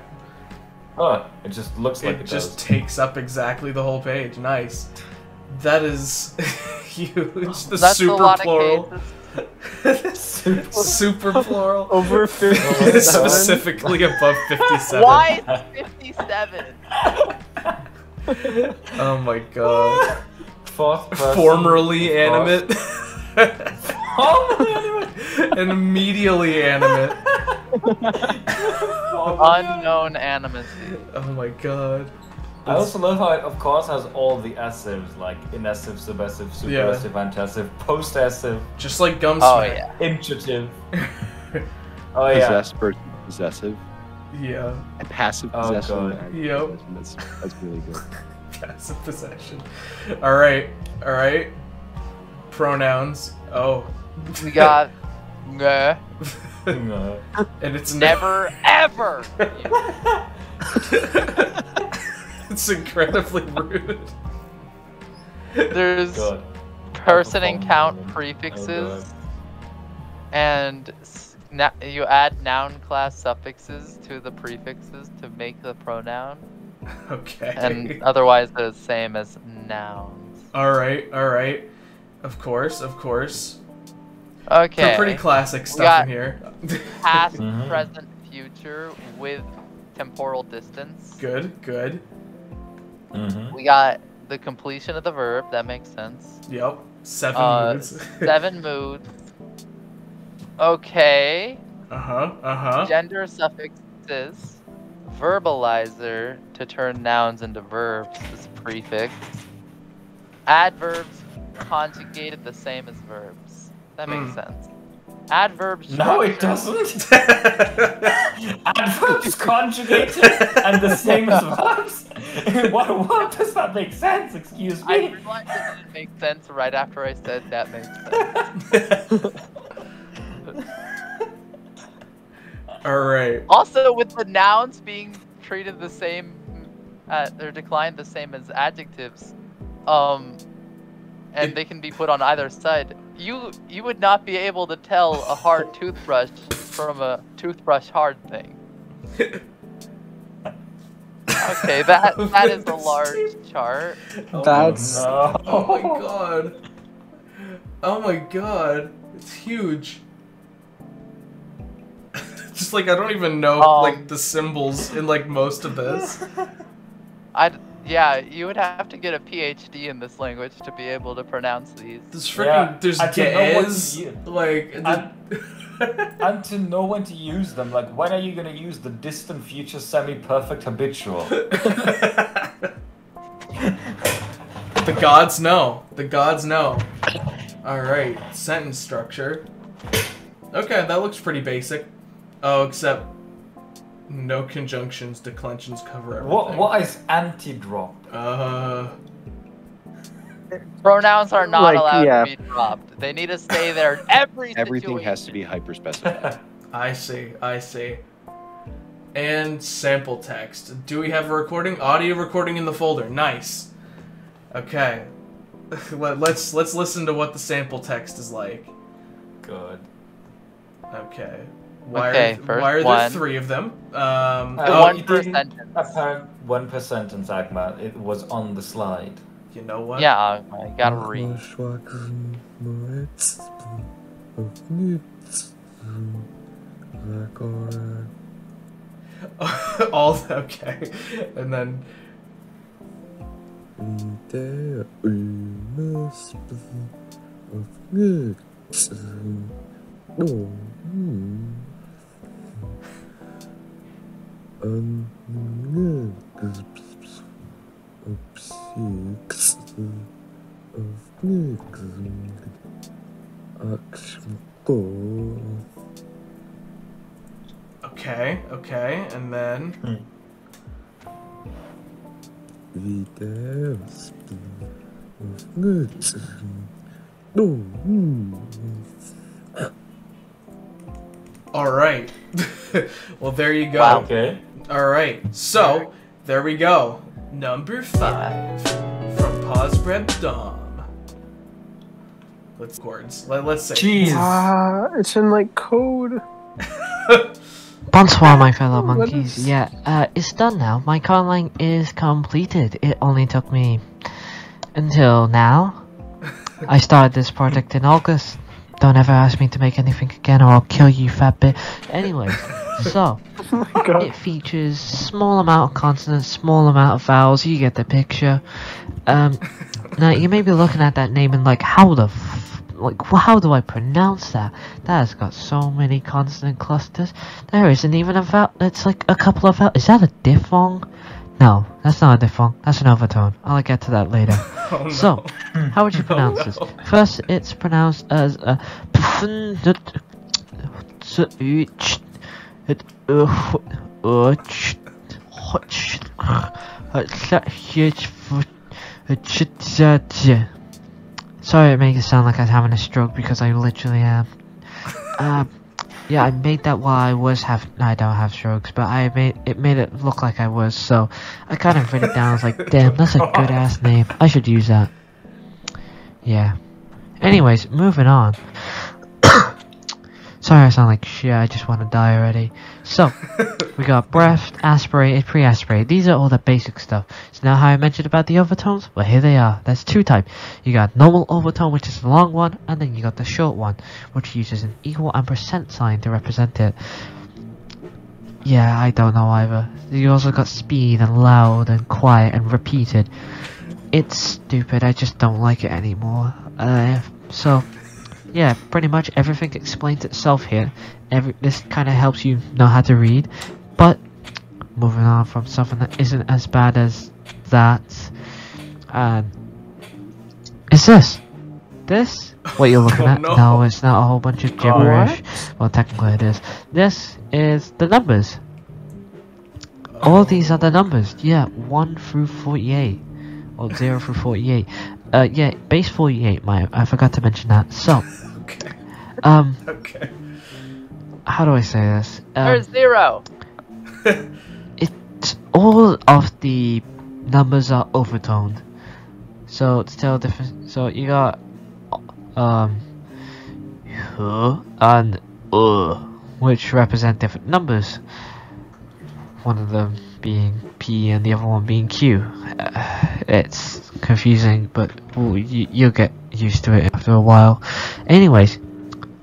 Oh, it just looks like It it, just does. takes up exactly the whole page. Nice. That is *laughs* huge. The That's a super lot of plural. cases. *laughs* super plural. Over *laughs* 57. Specifically above 57. Why is 57? Oh my god. Fourth person. Formerly Fourth- animate. Formerly animate. and immediately animate. Unknown animacy. Oh my god. I also love how it, of course, has all the essives like inessive, subessive, Yeah. superessive, antessive, possessive, Just like Gumsmack. Oh yeah. imperative. *laughs* oh yeah. Possessed versus possessive. Yeah. And passive Oh, possession. God. Yep. That's, that's really good. *laughs* Passive possession. Alright. Alright. Pronouns. Oh. We got. *laughs* No. and it's never *laughs* ever. it's incredibly rude. There's God. person and count moment. prefixes, Oh, and you add noun class suffixes to the prefixes to make the pronoun, *laughs* Okay. and otherwise they're the same as nouns. Alright, alright. Of course, of course. Okay. Pre- Pretty classic stuff in here. Past, *laughs* Mhm. present, future with temporal distance. good, good. Mm-hmm. We got the completion of the verb. That makes sense. Yep. Seven Uh, moods. *laughs* Seven moods. Okay. uh huh. Uh huh. Gender suffixes. Verbalizer to turn nouns into verbs is prefix. Adverbs conjugated the same as verbs. That makes Hmm. sense. Adverbs. No, it doesn't. *laughs* Adverbs *laughs* conjugated and the same as verbs. *laughs* what, what does that make sense? Excuse me. I realized it didn't make sense right after I said that makes sense. Alright. Also, with the nouns being treated the same, uh, or declined the same as adjectives, um, and It- they can be put on either side, you you would not be able to tell a hard *laughs* toothbrush from a toothbrush hard thing. Okay, *laughs* that that is a large chart. That's No. Oh my *laughs* god. Oh my god. It's huge. Just like I don't even know Um, like the symbols in like most of this. I yeah, you would have to get a PhD in this language to be able to pronounce these. There's freaking Yeah, there's I don't know what to gas. u- Like the- *laughs* and to know when to use them. Like, when are you gonna use the distant future semi-perfect habitual? *laughs* the gods know. The gods know. Alright, sentence structure. Okay, that looks pretty basic. Oh, except no conjunctions, declensions cover everything. what what is anti-drop? Uh Pronouns are not Like, allowed yeah. to be dropped. They need to stay there in every *laughs* Everything has to be hyper specified. *laughs* I see, I see. And sample text. Do we have a recording? Audio recording in the folder. Nice. Okay. *laughs* Let's let's listen to what the sample text is like. Good. Okay. Why okay, are, why are there three of them? Um, uh, oh, one per sentence. One per sentence, Agma. It was on the slide. You know what? Yeah, I gotta read. All okay, and then. Okay, okay, and then. All right. *laughs* well, there you go. Wow. Okay. All right. So there we go. Number five from Pogrzeb Dom. Let's chords. Let, let's say. Jeez. Ah, it's in like code. *laughs* Bonsoir, my fellow monkeys. is- Yeah, uh, it's done now. My calling is completed. It only took me until now. I *laughs* started this project in August. Don't ever ask me to make anything again, or I'll kill you, fat bit. Anyways, so it features small amount of consonants, small amount of vowels. You get the picture. Um, now you may be looking at that name and like, how the f- like, how do I pronounce that? That has got so many consonant clusters. There isn't even a vowel. It's like a couple of vowels. Is that a diphthong? No, that's not a diphthong. That's an overtone. I'll get to that later. *laughs* Oh, no. So, how would you *laughs* pronounce this? First, it's pronounced as a. Sorry, it makes it sound like I was having a stroke because I literally am. Um, yeah, I made that while I was have. I don't have strokes, but I made it made it look like I was. So I kind of wrote it down. I was like, damn, that's a good ass name. I should use that. Yeah. Anyways, moving on. Sorry, I sound like shit. I just want to die already. So, *laughs* we got breath, aspirated, pre-aspirated. These are all the basic stuff. So now how I mentioned about the overtones? Well, here they are. There's two types. You got normal overtone, which is the long one, and then you got the short one, which uses an equal and percent sign to represent it. Yeah, I don't know either. You also got speed and loud and quiet and repeated. It's stupid. I just don't like it anymore. Uh, so, yeah, pretty much everything explains itself here. Every this kind of helps you know how to read. But moving on from something that isn't as bad as that, um, is this? This? What you're looking *laughs* Oh, at? no. it's not a whole bunch of gibberish. Well, technically it is. This is the numbers. All these are the numbers. Yeah, 1 through 48. Or 0 through 48. Uh, yeah, base 48, my, I forgot to mention that. So, Okay. um, Okay. how do I say this? Um, There's zero. *laughs* it's all of the numbers are overtoned. So to tell different, so you got um huh and uh, which represent different numbers. One of them being P and the other one being Q. Uh, it's confusing, but well, you, you'll get used to it after a while. Anyways,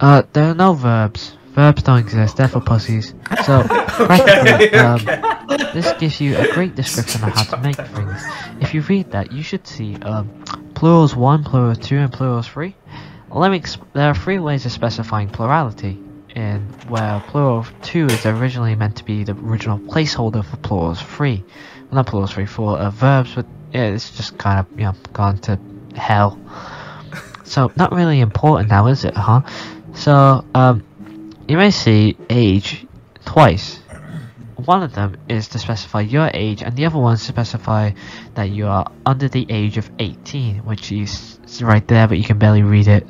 uh, there are no verbs. Verbs don't exist. They're for pussies. So *laughs* practically, um, this gives you a great description of how to make things. If you read that, you should see um, plurals 1, plurals 2, and plurals 3. Let me exp- there are three ways of specifying plurality, in where plural 2 is originally meant to be the original placeholder for plurals 3. Well, not plurals 3, for uh, verbs, but yeah, it's just kind of, you know, gone to hell. So, not really important now, is it, huh? So, um, you may see age twice. One of them is to specify your age, and the other one specify that you are under the age of 18, which is is right there, but you can barely read it.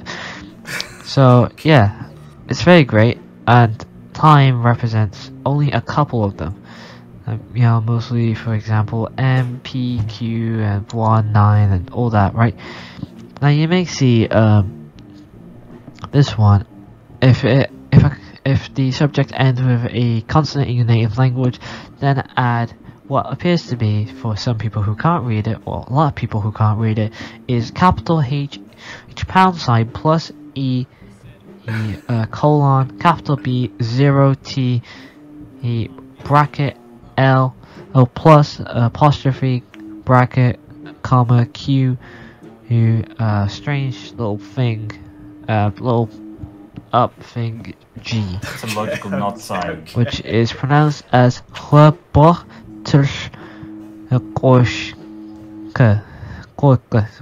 So, yeah, it's very great, and time represents only a couple of them. Um, you know, mostly, for example, M, P, Q, and 1, 9, and all that, right? Now, you may see, um, this one, if it, if a, if the subject ends with a consonant in your native language, then add what appears to be, for some people who can't read it, or a lot of people who can't read it, is capital H, H pound sign plus E, E uh, colon, capital B, zero T, E bracket L, L, O plus apostrophe bracket comma Q, U, uh, strange little thing, uh, little up thing G, It's a logical not *laughs* sign. which is pronounced as Hwabotrshkoshka.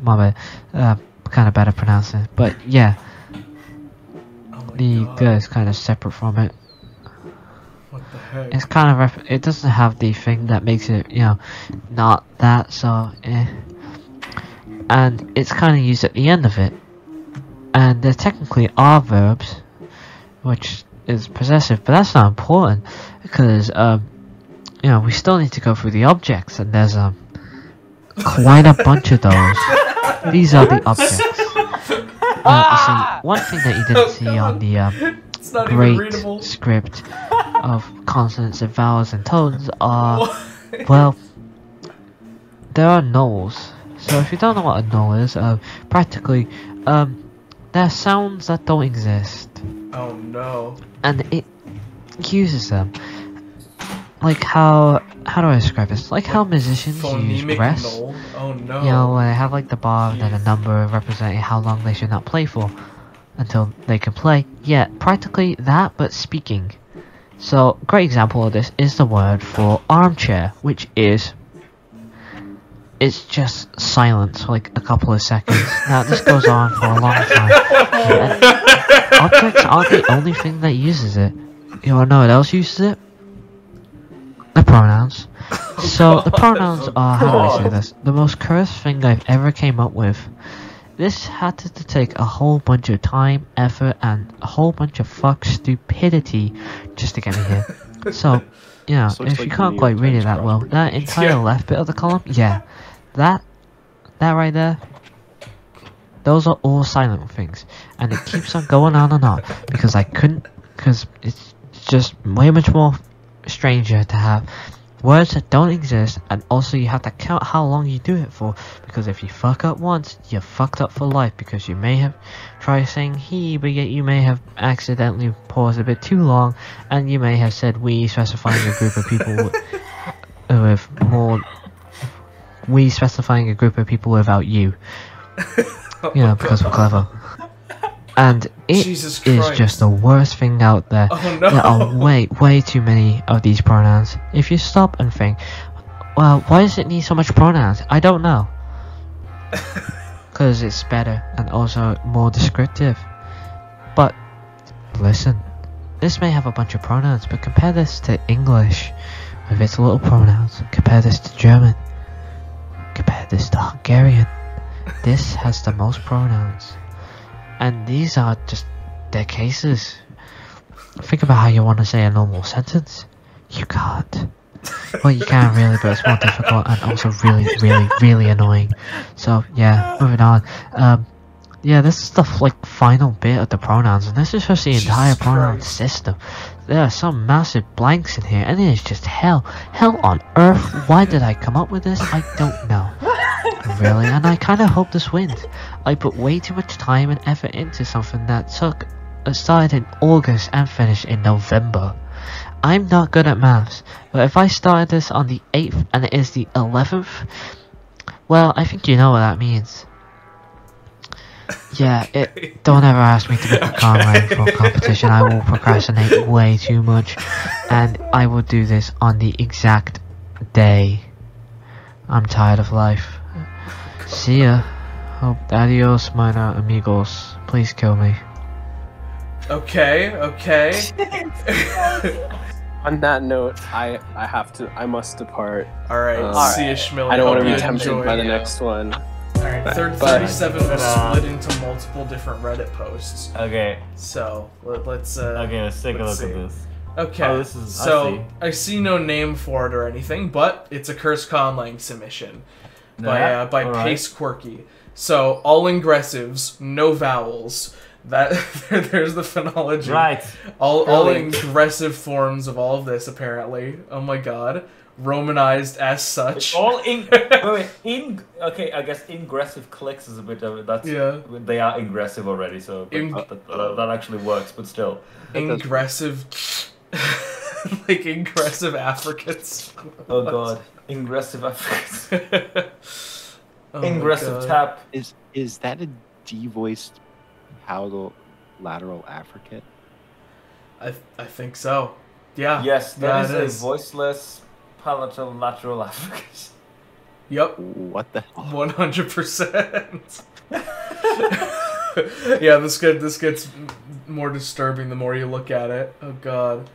My bad. Uh, kind of bad at pronouncing it, but yeah, Oh the god. G is kind of separate from it. What the heck? it's kind of it doesn't have the thing that makes it you know not that so eh. And it's kind of used at the end of it. And there technically are verbs which is possessive but that's not important because um you know we still need to go through the objects and there's um quite a bunch of those. These are the objects. You see, one thing that you didn't see on the um, It's not even great script of consonants and vowels and tones are, *laughs* well, there are nulls. So if you don't know what a null is, uh, practically, um, they're sounds that don't exist, Oh no. and it uses them. Like how, how do I describe this? Like how musicians use rest. null. Oh no. You know, where they have like the bar and then a number representing how long they should not play for until they can play. Yeah, practically that, but speaking. So, great example of this is the word for armchair, which is. It's just silence for like a couple of seconds. Now, this goes on for a long time. Objects aren't the only thing that uses it. You wanna know what else uses it? The pronouns. So the pronouns *laughs* are how do I say this? The most cursed thing I've ever came up with. This had to, take a whole bunch of time, effort, and a whole bunch of fuck stupidity just to get me here. *laughs* So, you know, if you like the can't quite read it that well, that entire Yeah. left bit of the column, yeah, that, that right there, those are all silent things, and it keeps on going on and on because I couldn't, because it's just way much more stranger to have words that don't exist, and also you have to count how long you do it for. Because if you fuck up once, you're fucked up for life. Because you may have tried saying he, but yet you may have accidentally paused a bit too long, and you may have said we, specifying a group of people *laughs* with, more. We specifying a group of people without you. *laughs* You know, because we're clever. And it is just the worst thing out there. Oh, no. There are way, way too many of these pronouns. If you stop and think, well, why does it need so much pronouns? I don't know. *laughs* Because it's better and also more descriptive. But, listen, this may have a bunch of pronouns, but compare this to English with its little pronouns. Compare this to German. Compare this to Hungarian. This has the most pronouns. And these are just their cases. Think about how you want to say a normal sentence. You can't. Well, you can really, but it's more difficult and also really, really, really annoying. So yeah, moving on. Um, yeah, this is the like final bit of the pronouns, and this is just the entire pronoun Christ. system. There are some massive blanks in here, and it is just hell, hell on earth. Why did I come up with this? I don't know. *laughs* really, and I kind of hope this wins. I put way too much time and effort into something that took uh, started in August and finished in November. I'm not good at maths, but if I started this on the 8th and it is the 11th, well, I think you know what that means. Yeah, it. Don't ever ask me to make a comment for a competition. I will procrastinate way too much, and I will do this on the exact day. I'm tired of life. See ya. Hope adios, mina amigos. Please kill me. Okay, okay. *laughs* On that note, I I have to I must depart. All right, Um, see ya, Schmill. I don't want to be tempted by the next one. All right, third, But- 37 was Uh, split into multiple different Reddit posts. Okay. So let, us Uh, Okay, let's take a let's look at this. Okay. Oh, this is- I so see. see. no name for it or anything, but it's a curse conlang submission by Yeah, uh, by alright. Pace Quirky. So all ingressives, no vowels. That *laughs* there's the phonology. Right. All all Brilliant. ingressive forms of all of this apparently. Oh my god. Romanized as such. All in. *laughs* wait, wait, in. Okay, I guess ingressive clicks is a bit of that's. Yeah. They are ingressive already, so but In- that, that, that actually works, but still. Ingressive *laughs* like ingressive Africans. Oh god. Ingressive Africans. *laughs* Oh Ingressive tap. Is is that a devoiced palatal lateral affricate? I I think so. Yeah. Yes, that is yeah, it a voiceless palatal lateral affricate. Yep. What the hell? One hundred percent. *laughs* Yeah, this get this gets more disturbing the more you look at it. Oh god.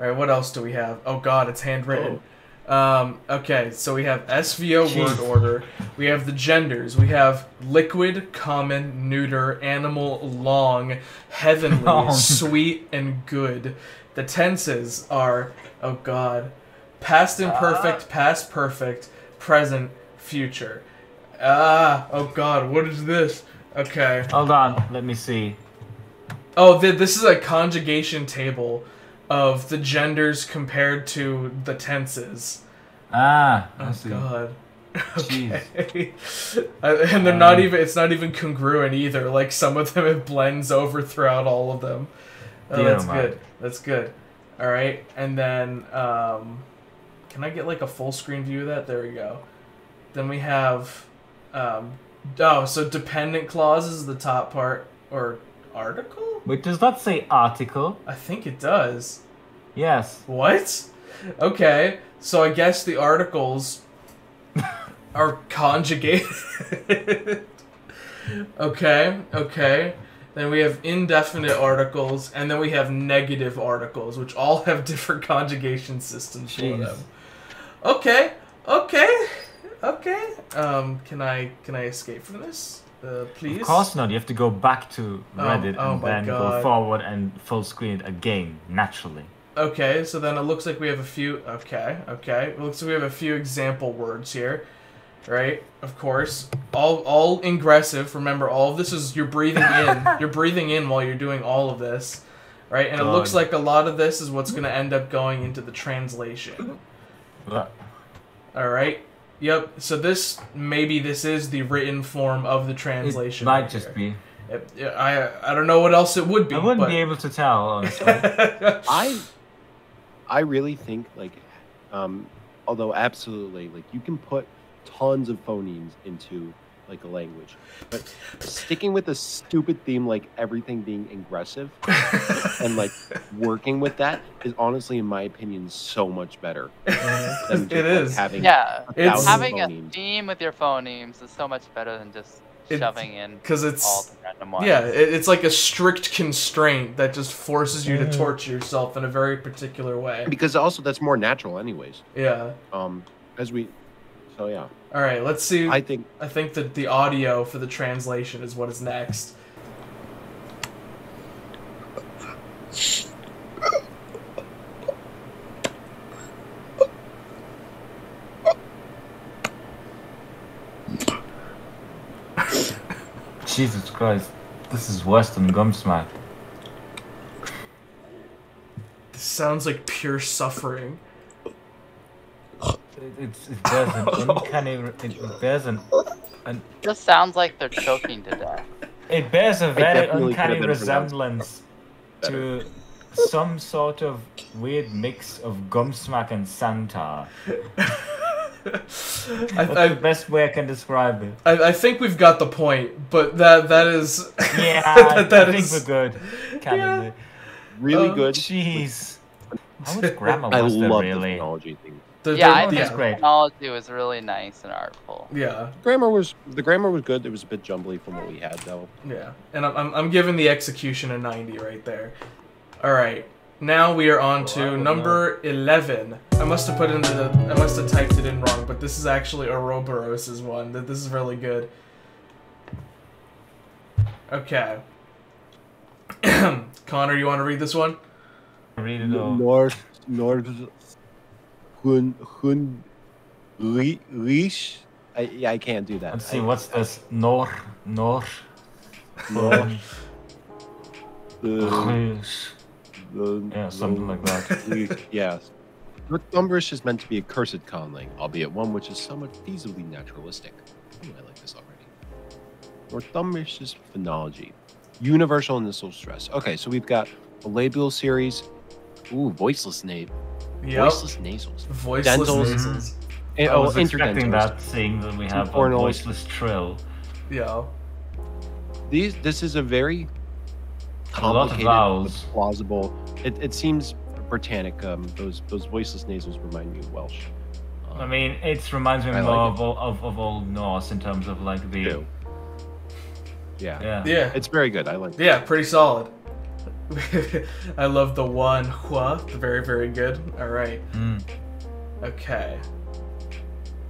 All right, what else do we have? Oh God, it's handwritten. Um, okay, so we have SVO Jeez. word order. We have the genders. We have liquid, common, neuter, animal, long, heavenly, *laughs* Long. sweet, and good. The tenses are oh God, past imperfect, past perfect, present, future. Ah, oh God, what is this? Okay. Hold on, let me see. Oh, th- this is a conjugation table of the genders compared to the tenses. Ah, I Oh see. God. *laughs* Okay. *laughs* Uh, and they're not Um, even. It's not even congruent either. Like some of them, it blends over throughout all of them. Oh, that's good. That's good. All right, and then um, can I get like a full screen view of that? There we go. Then we have, um, oh, so dependent clause is the top part or article. Wait, does that say article? I think it does. Yes. What? Okay, so I guess the articles *laughs* are conjugated. okay, okay. Then we have indefinite articles, and then we have negative articles, which all have different conjugation systems for them. Okay, okay, okay. Um, can I can I escape from this, uh, please? Of course not. You have to go back to Oh, Reddit oh and then go forward and full screen it again, naturally. Okay, so then it looks like we have a few. Okay, okay. It looks like we have a few example words here, right? Of course, all all ingressive. Remember, all of this is you're breathing *laughs* in. you're breathing in while you're doing all of this, right? And it looks like a lot of this is what's going to end up going into the translation. Blah. All right. Yep. So this maybe this is the written form of the It translation. might right just here. be. It- I I don't know what else it would be. I wouldn't but... be able to tell, honestly. *laughs* I I really think like um although absolutely like you can put tons of phonemes into like a language. But sticking with a stupid theme like everything being aggressive and like *laughs* working with that is honestly in my opinion so much better. *laughs* than just, It like, having Yeah, a It's- thousand having a theme with your phonemes is so much better than just It's- shoving in 'cause it's- all the random ones. Yeah, it, it's like a strict constraint that just forces you to Mhm. torture yourself in a very particular way. because also that's more natural anyways. Yeah. Um as we so yeah. All right, let's see. I think I think that the audio for the translation is what is next. *laughs* Jesus Christ. This is worse than Gumsmack. This sounds like pure suffering. It, it's, it bears *laughs* an uncanny. It, it bears an. an Just sounds like they're choking to death. it bears a very definitely could uncanny resemblance to some sort of weird mix of Gumsmack and Santa. *laughs* What's I, the best way I can describe it? I, I think we've got the point, but that that is *laughs* Yeah, that, that I think is- we're good. Candidly. really Um, good. Jeez. How much grammar I was there love the technology thing. The- Yeah, the- I think that's the great. technology was really nice and artful. yeah, Grammar was the grammar was good. It was a bit jumbly from what we had though. yeah, and I'm, I'm I'm giving the execution a 90 right there. All right, now we are on Oh, to don't number 11. I must have put in the I must have typed it in wrong, but this is actually Ouroboros' one. That this is really good. Okay. *clears throat* Connor, you want to read this one? Read it all. North North Hun Hun Ri- Rish. I yeah, I can't do that. Let's see, I- what's this? Nor, Nor, Nor- Uh, Yeah, something like that. *laughs* yes. Northymbrisc is meant to be a cursed conlang, albeit one which is somewhat feasibly naturalistic. Ooh, I like this already. Northymbrisc's phonology. Universal initial stress. Okay, so we've got a labial series. Ooh, voiceless na- Yep. voiceless nasals. Voiceless Dentals. nasals. And, I oh, was expecting interdentals. that, seeing that we have a voiceless trill. Yeah. These this is a very A lot of complicated vowels. but plausible. It, it seems Britannic. Um, those those voiceless nasals remind me of Welsh. Um, I mean, it reminds me I more like of, all- of, of old Norse in terms of like the. Too. yeah. Yeah. Yeah. It's very good. I like. Yeah, pretty solid. *laughs* I love the one hua. Very, very good. All right. Mm. Okay.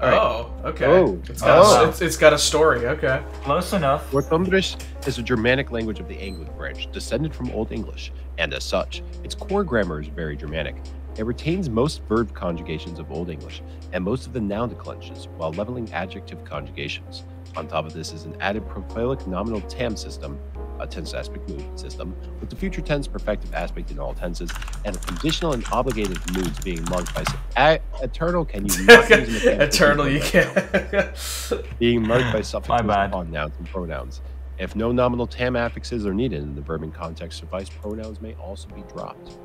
All right. Oh, okay. Oh. It's, got a, Oh. it's, it's got a story. Okay. Close enough. Northymbrisc is a Germanic language of the Anglic branch, descended from Old English, and as such, its core grammar is very Germanic. It retains most verb conjugations of Old English and most of the noun declensions, while leveling adjective conjugations. On top of this is an added prophilic nominal tam system, a tense aspect mood system, with the future tense perfective aspect in all tenses, and a conditional and obligated moods being marked by a- eternal. Can you *laughs* not use a mechanical Eternal, you can't. being marked by *laughs* suffixes bad. upon nouns and pronouns. If no nominal tam affixes are needed in the verb in context suffice, pronouns may also be dropped.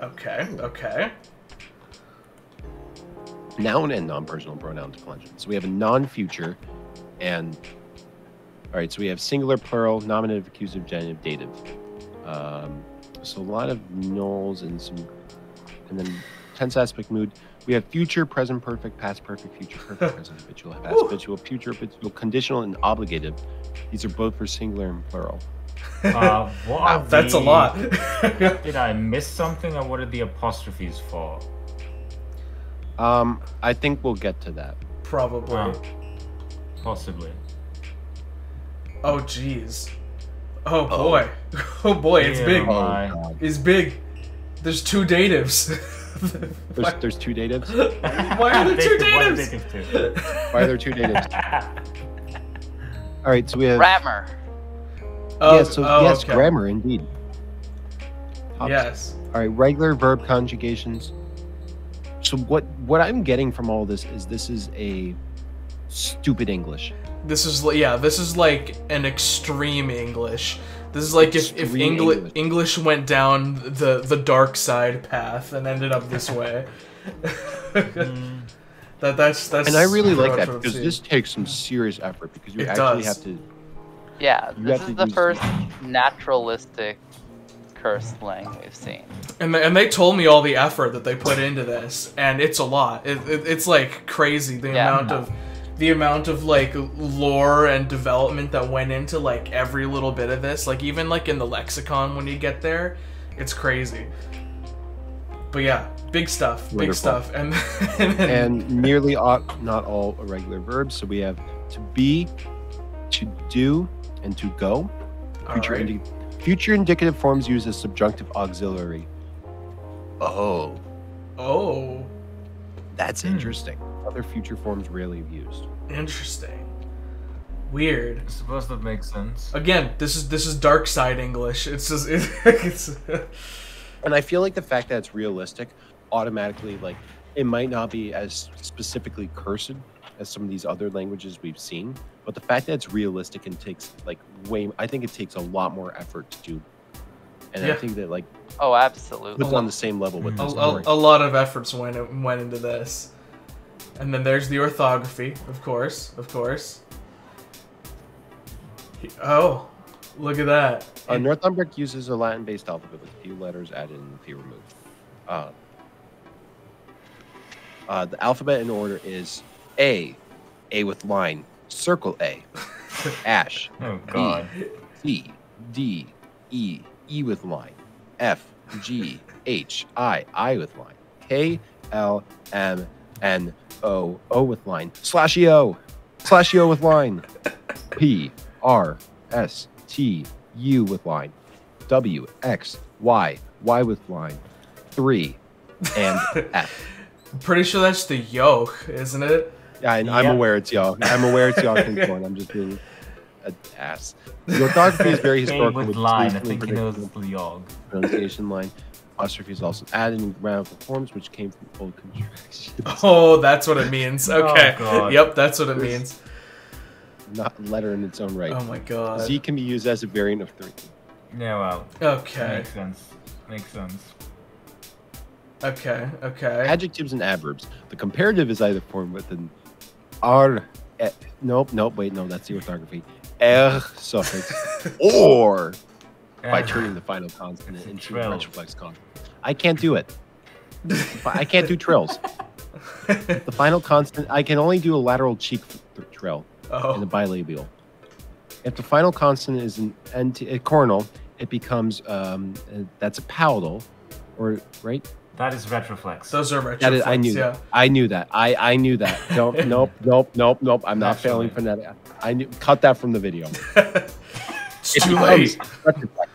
Okay, okay. Noun and non-personal pronoun declension. So we have a non-future and all right, so we have singular, plural, nominative, accusative, genitive, dative. Um, so a lot of nulls and some, and then tense aspect mood. We have future, present perfect, past perfect, future perfect, *laughs* present habitual, past habitual, future habitual, conditional, and obligative. These are both for singular and plural. Uh, what Wow, are that's a lot. *laughs* Did I *laughs* miss something, or what are the apostrophes for? Um, I think we'll get to that. Probably. Possibly. Oh, jeez. Oh, oh. boy. *laughs* Oh boy, it's Yeah, big. my- It's big. There's two datives. *laughs* There's, there's two datives. *laughs* Why are there two datives? Why are there two datives? All right, so we have Grammar. Oh, yes, so oh, yes, okay. grammar indeed. Tops. Yes. All right, regular verb conjugations. So what what I'm getting from all this is this is a stupid English. This is li- yeah. This is like an extreme English. This is like if, if Extreme English English. English went down the the dark side path and ended up this way. *laughs* that that's that's. And I really like that because this takes some serious effort because you It actually does. have to Yeah, this is the use- first naturalistic curse slang we've seen. And they, and they told me all the effort that they put into this, and it's a lot. It, it, it's like crazy the Yeah. amount of the amount of like lore and development that went into like every little bit of this. Like even like in the lexicon when you get there, it's crazy. But yeah, big stuff, big stuff, and and, then- *laughs* and nearly all, not all irregular verbs. So we have to be, to do, and to go. Future, Alright. indi- future indicative forms use a subjunctive auxiliary. Oh, oh, that's Hmm. interesting. Other future forms rarely used. Interesting, weird. I suppose that makes sense. Again, this is this is dark side English. It's just *laughs* it, it's. And I feel like the fact that it's realistic automatically, like, it might not be as specifically cursed as some of these other languages we've seen, but the fact that it's realistic and takes, like, way, I think it takes a lot more effort to do. And I think that, like, Oh, absolutely. puts on the same level with a, the a, story. a lot of efforts went went into this. And then there's the orthography, of course, of course. Oh, look at that. Uh, Northumbric uses a Latin-based alphabet with a few letters added and a few removed. Uh, uh, the alphabet in order is A, A with line, circle A, *laughs* Ash, Oh God. B, C, D, E, E with line, F, G, H, I, I with line, K, L, M, N, O, O with line, slash E O, slash E O with line, P, R, S, T, U with line, W, X, Y, Y with line, 3, and *laughs* F. I'm pretty sure that's the yogh, isn't it? Yeah, and Yeah. I'm aware it's y'all. I'm aware it's y'all conform. I'm just being an ass. The orthography is very historical. with with line. I think he knows predictable the yogh. pronunciation line. Apostrophe is also added in grammatical forms, which came from old contractions, *laughs* Oh, that's what it means. Okay. God. yep, that's what it means. not letter in its own right. Oh my god. Z can be used as a variant of three. Yeah, well, Okay. makes sense. Makes sense. Okay. Okay. Adjectives and adverbs. The comparative is either formed with an r. E, nope, nope, wait, no, that's the orthography. Er suffix, *laughs* or by turning the final consonant It's into a retroflex consonant. I can't do it. I can't do trills. *laughs* The final consonant, I can only do a lateral cheek th- trill in the Oh. bilabial. If the final consonant is an ent- a coronal, it becomes um, uh, that's a palatal, or right? That is retroflex. Those are retroflex. That is, I knew yeah. that. I knew that. I I knew that. *laughs* Nope, nope, nope, nope, nope. I'm not Naturally. failing from that. I knew. Cut that from the video. *laughs* It's It too late. retroflex,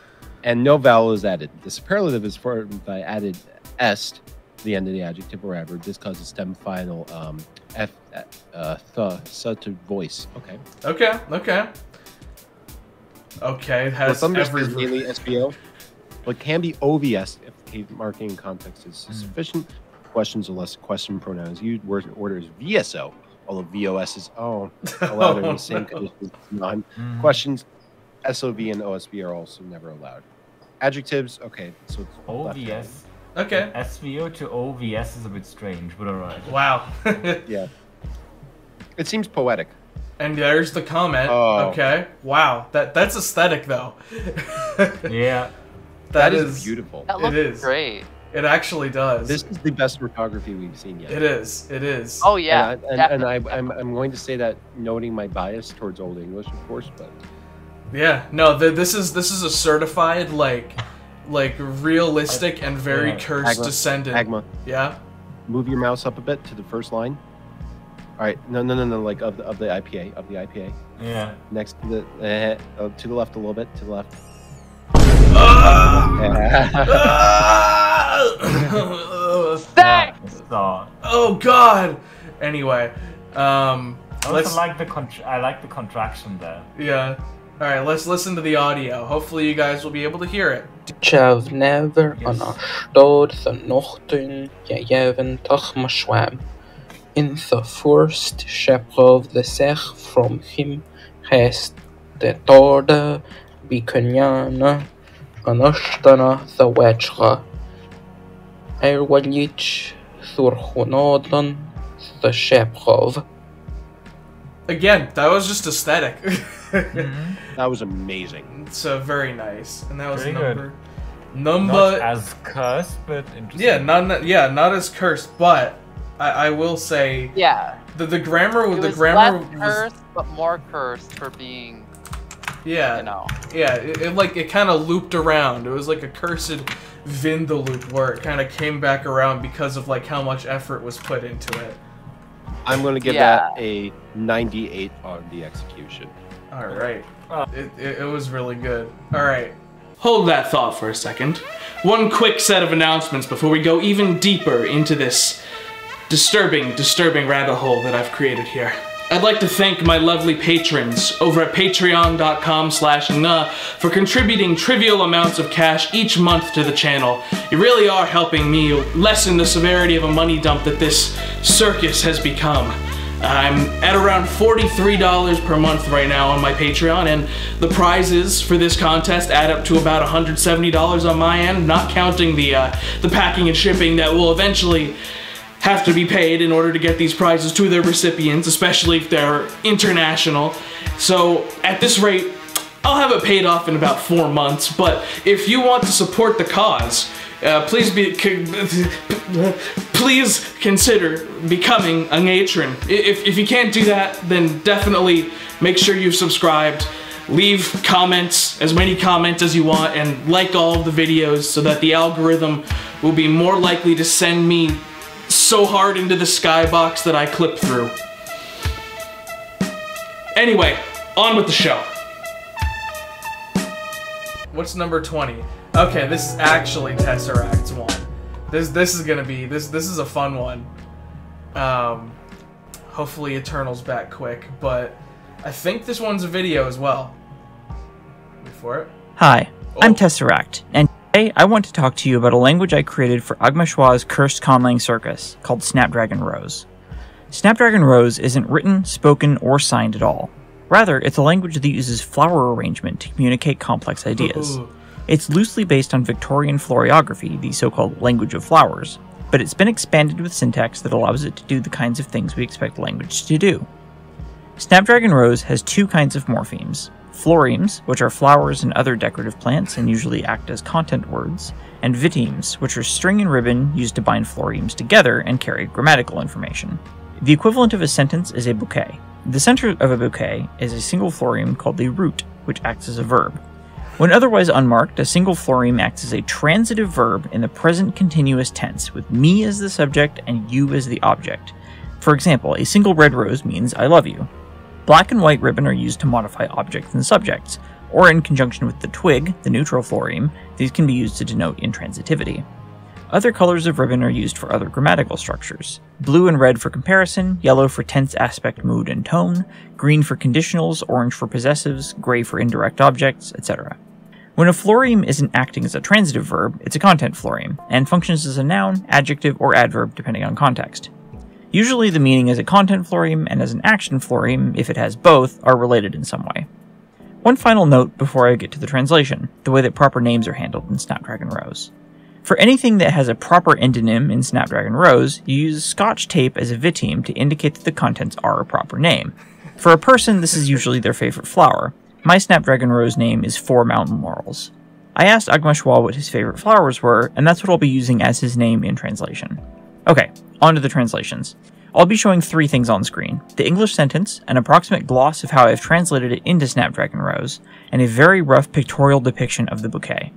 And no vowel is added. The superlative is formed by added est, the end of the adjective or adverb. This causes stem final um, f uh, th such a voice. Okay. Okay, okay. Okay, it Well, has some just every is mainly SVO, but can be OVS if the marking context is Hmm. sufficient. Questions unless question pronouns used. Word order is VSO, although VOS is oh allowed in the same conditions non. Mhm. Questions SOV and OSV are also never allowed. Adjectives, okay, so it's. OVS. Okay. SVO to OVS is a bit strange, but alright. Wow. *laughs* Yeah. It seems poetic. and there's the comment. Oh. Okay. Wow. That that's aesthetic though. *laughs* Yeah. that is, is, beautiful. That looks is. great. It actually does. This is the best photography we've seen yet. it is. It is. Oh yeah. and, I, and, and. I, I'm, I'm going to say that noting my bias towards Old English, of course, but Yeah. No. The, this is this is a certified like like realistic and very Yeah. cursed Agma. descendant. Agma, Yeah. move your mouse up a bit to the first line. All right, no, no, no, no, like of the, of the IPA, of the IPA. Yeah. Next to the uh, uh, to the left a little bit, to the left. *laughs* Thanks. So, oh God. Anyway, um, I let's also like the contr I like the contraction there. yeah. All right, let's listen to the audio. Hopefully, you guys will be able to hear it. Never astod the toch. In the first the sech from him has the torda ashtana the the. Again, that was just aesthetic. *laughs* That was amazing. It's uh, very nice, and that was Very good. number Not number. as cursed, but interesting. Yeah, not, not yeah, not as cursed, but I, I will say Yeah. the the grammar It the was grammar less was cursed, but more cursed for being, yeah you know. yeah it, it like it kind of looped around. It was like a cursed Vindaloop where it kind of came back around because of like how much effort was put into it. I'm going to give Yeah. that a 98 on the execution. All right. Oh. It, it, it was really good. All right. Hold that thought for a second. One quick set of announcements before we go even deeper into this disturbing, disturbing rabbit hole that I've created here. I'd like to thank my lovely patrons over at patreon.com slash nguh for contributing trivial amounts of cash each month to the channel. You really are helping me lessen the severity of a money dump that this circus has become. I'm at around $43 per month right now on my Patreon, and the prizes for this contest add up to about $170 on my end, not counting the, uh, the packing and shipping that will eventually have to be paid in order to get these prizes to their recipients, especially if they're international. So at this rate, I'll have it paid off in about four months, but if you want to support the cause, uh, please be please consider becoming a matron. If, if you can't do that, then definitely make sure you've subscribed. Leave comments, as many comments as you want, and like all of the videos so that the algorithm will be more likely to send me so hard into the skybox that I clip through. Anyway, on with the show. What's number 20? Okay, this is actually Tesseract's one. This this is gonna be this this is a fun one. Um, hopefully Eternal's back quick, but I think this one's a video as well. Wait for it. Hi, Oh. I'm Tesseract, and today I want to talk to you about a language I created for Agma Schwa's cursed conlang circus called Snapdragon Rose. Snapdragon Rose isn't written, spoken, or signed at all. Rather, it's a language that uses flower arrangement to communicate complex ideas. *laughs* It's loosely based on Victorian floriography, the so called language of flowers, but it's been expanded with syntax that allows it to do the kinds of things we expect language to do. Snapdragon Rose has two kinds of morphemes floremes, which are flowers and other decorative plants and usually act as content words, and vitemes, which are string and ribbon used to bind floremes together and carry grammatical information. The equivalent of a sentence is a bouquet. The center of a bouquet is a single floreme called the root, which acts as a verb. When otherwise unmarked, a single floreme acts as a transitive verb in the present continuous tense, with me as the subject and you as the object. For example, a single red rose means I love you. Black and white ribbon are used to modify objects and subjects, or in conjunction with the twig, the neutral floreme, these can be used to denote intransitivity. Other colors of ribbon are used for other grammatical structures. Blue and red for comparison, yellow for tense aspect, mood, and tone, green for conditionals, orange for possessives, gray for indirect objects, etc. When a floreme isn't acting as a transitive verb, it's a content floreme, and functions as a noun, adjective, or adverb depending on context. Usually the meaning as a content floreme and as an action floreme, if it has both, are related in some way. One final note before I get to the translation, the way that proper names are handled in Snapdragon Rose. For anything that has a proper endonym in Snapdragon Rose, you use scotch tape as a viteme to indicate that the contents are a proper name. For a person, this is usually their favorite flower, my Snapdragon Rose name is Four Mountain Laurels. I asked Agma Schwa what his favorite flowers were, and that's what I'll be using as his name in translation. Okay, on to the translations. I'll be showing three things on screen the English sentence, an approximate gloss of how I've translated it into Snapdragon Rose, and a very rough pictorial depiction of the bouquet.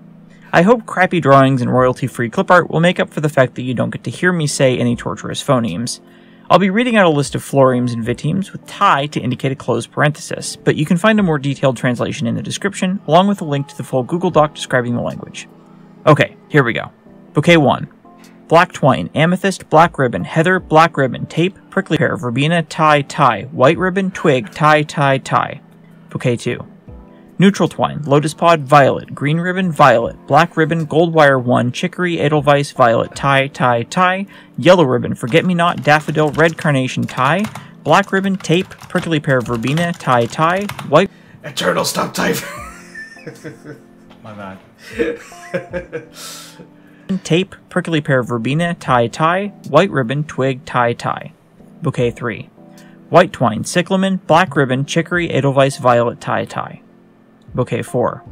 I hope crappy drawings and royalty free clip art will make up for the fact that you don't get to hear me say any torturous phonemes. I'll be reading out a list of floremes and vitemes with tie to indicate a closed parenthesis, but you can find a more detailed translation in the description, along with a link to the full Google Doc describing the language. Okay, here we go. Bouquet 1. Black twine, amethyst, black ribbon, heather, black ribbon, tape, prickly pear, verbena, tie, tie, white ribbon, twig, tie, tie, tie. Bouquet 2. Neutral twine, lotus pod, violet, green ribbon, violet, black ribbon, gold wire 1, chicory, edelweiss, violet, tie, tie, tie, yellow ribbon, forget me not, daffodil, red carnation, tie, black ribbon, tape, prickly pear, verbena, tie, tie, white. Eternal stop type. *laughs* My bad. *laughs* tape, prickly pear, verbena, tie, tie, white ribbon, twig, tie, tie. Bouquet 3. White twine, cyclamen, black ribbon, chicory, edelweiss, violet, tie, tie. Bouquet 4.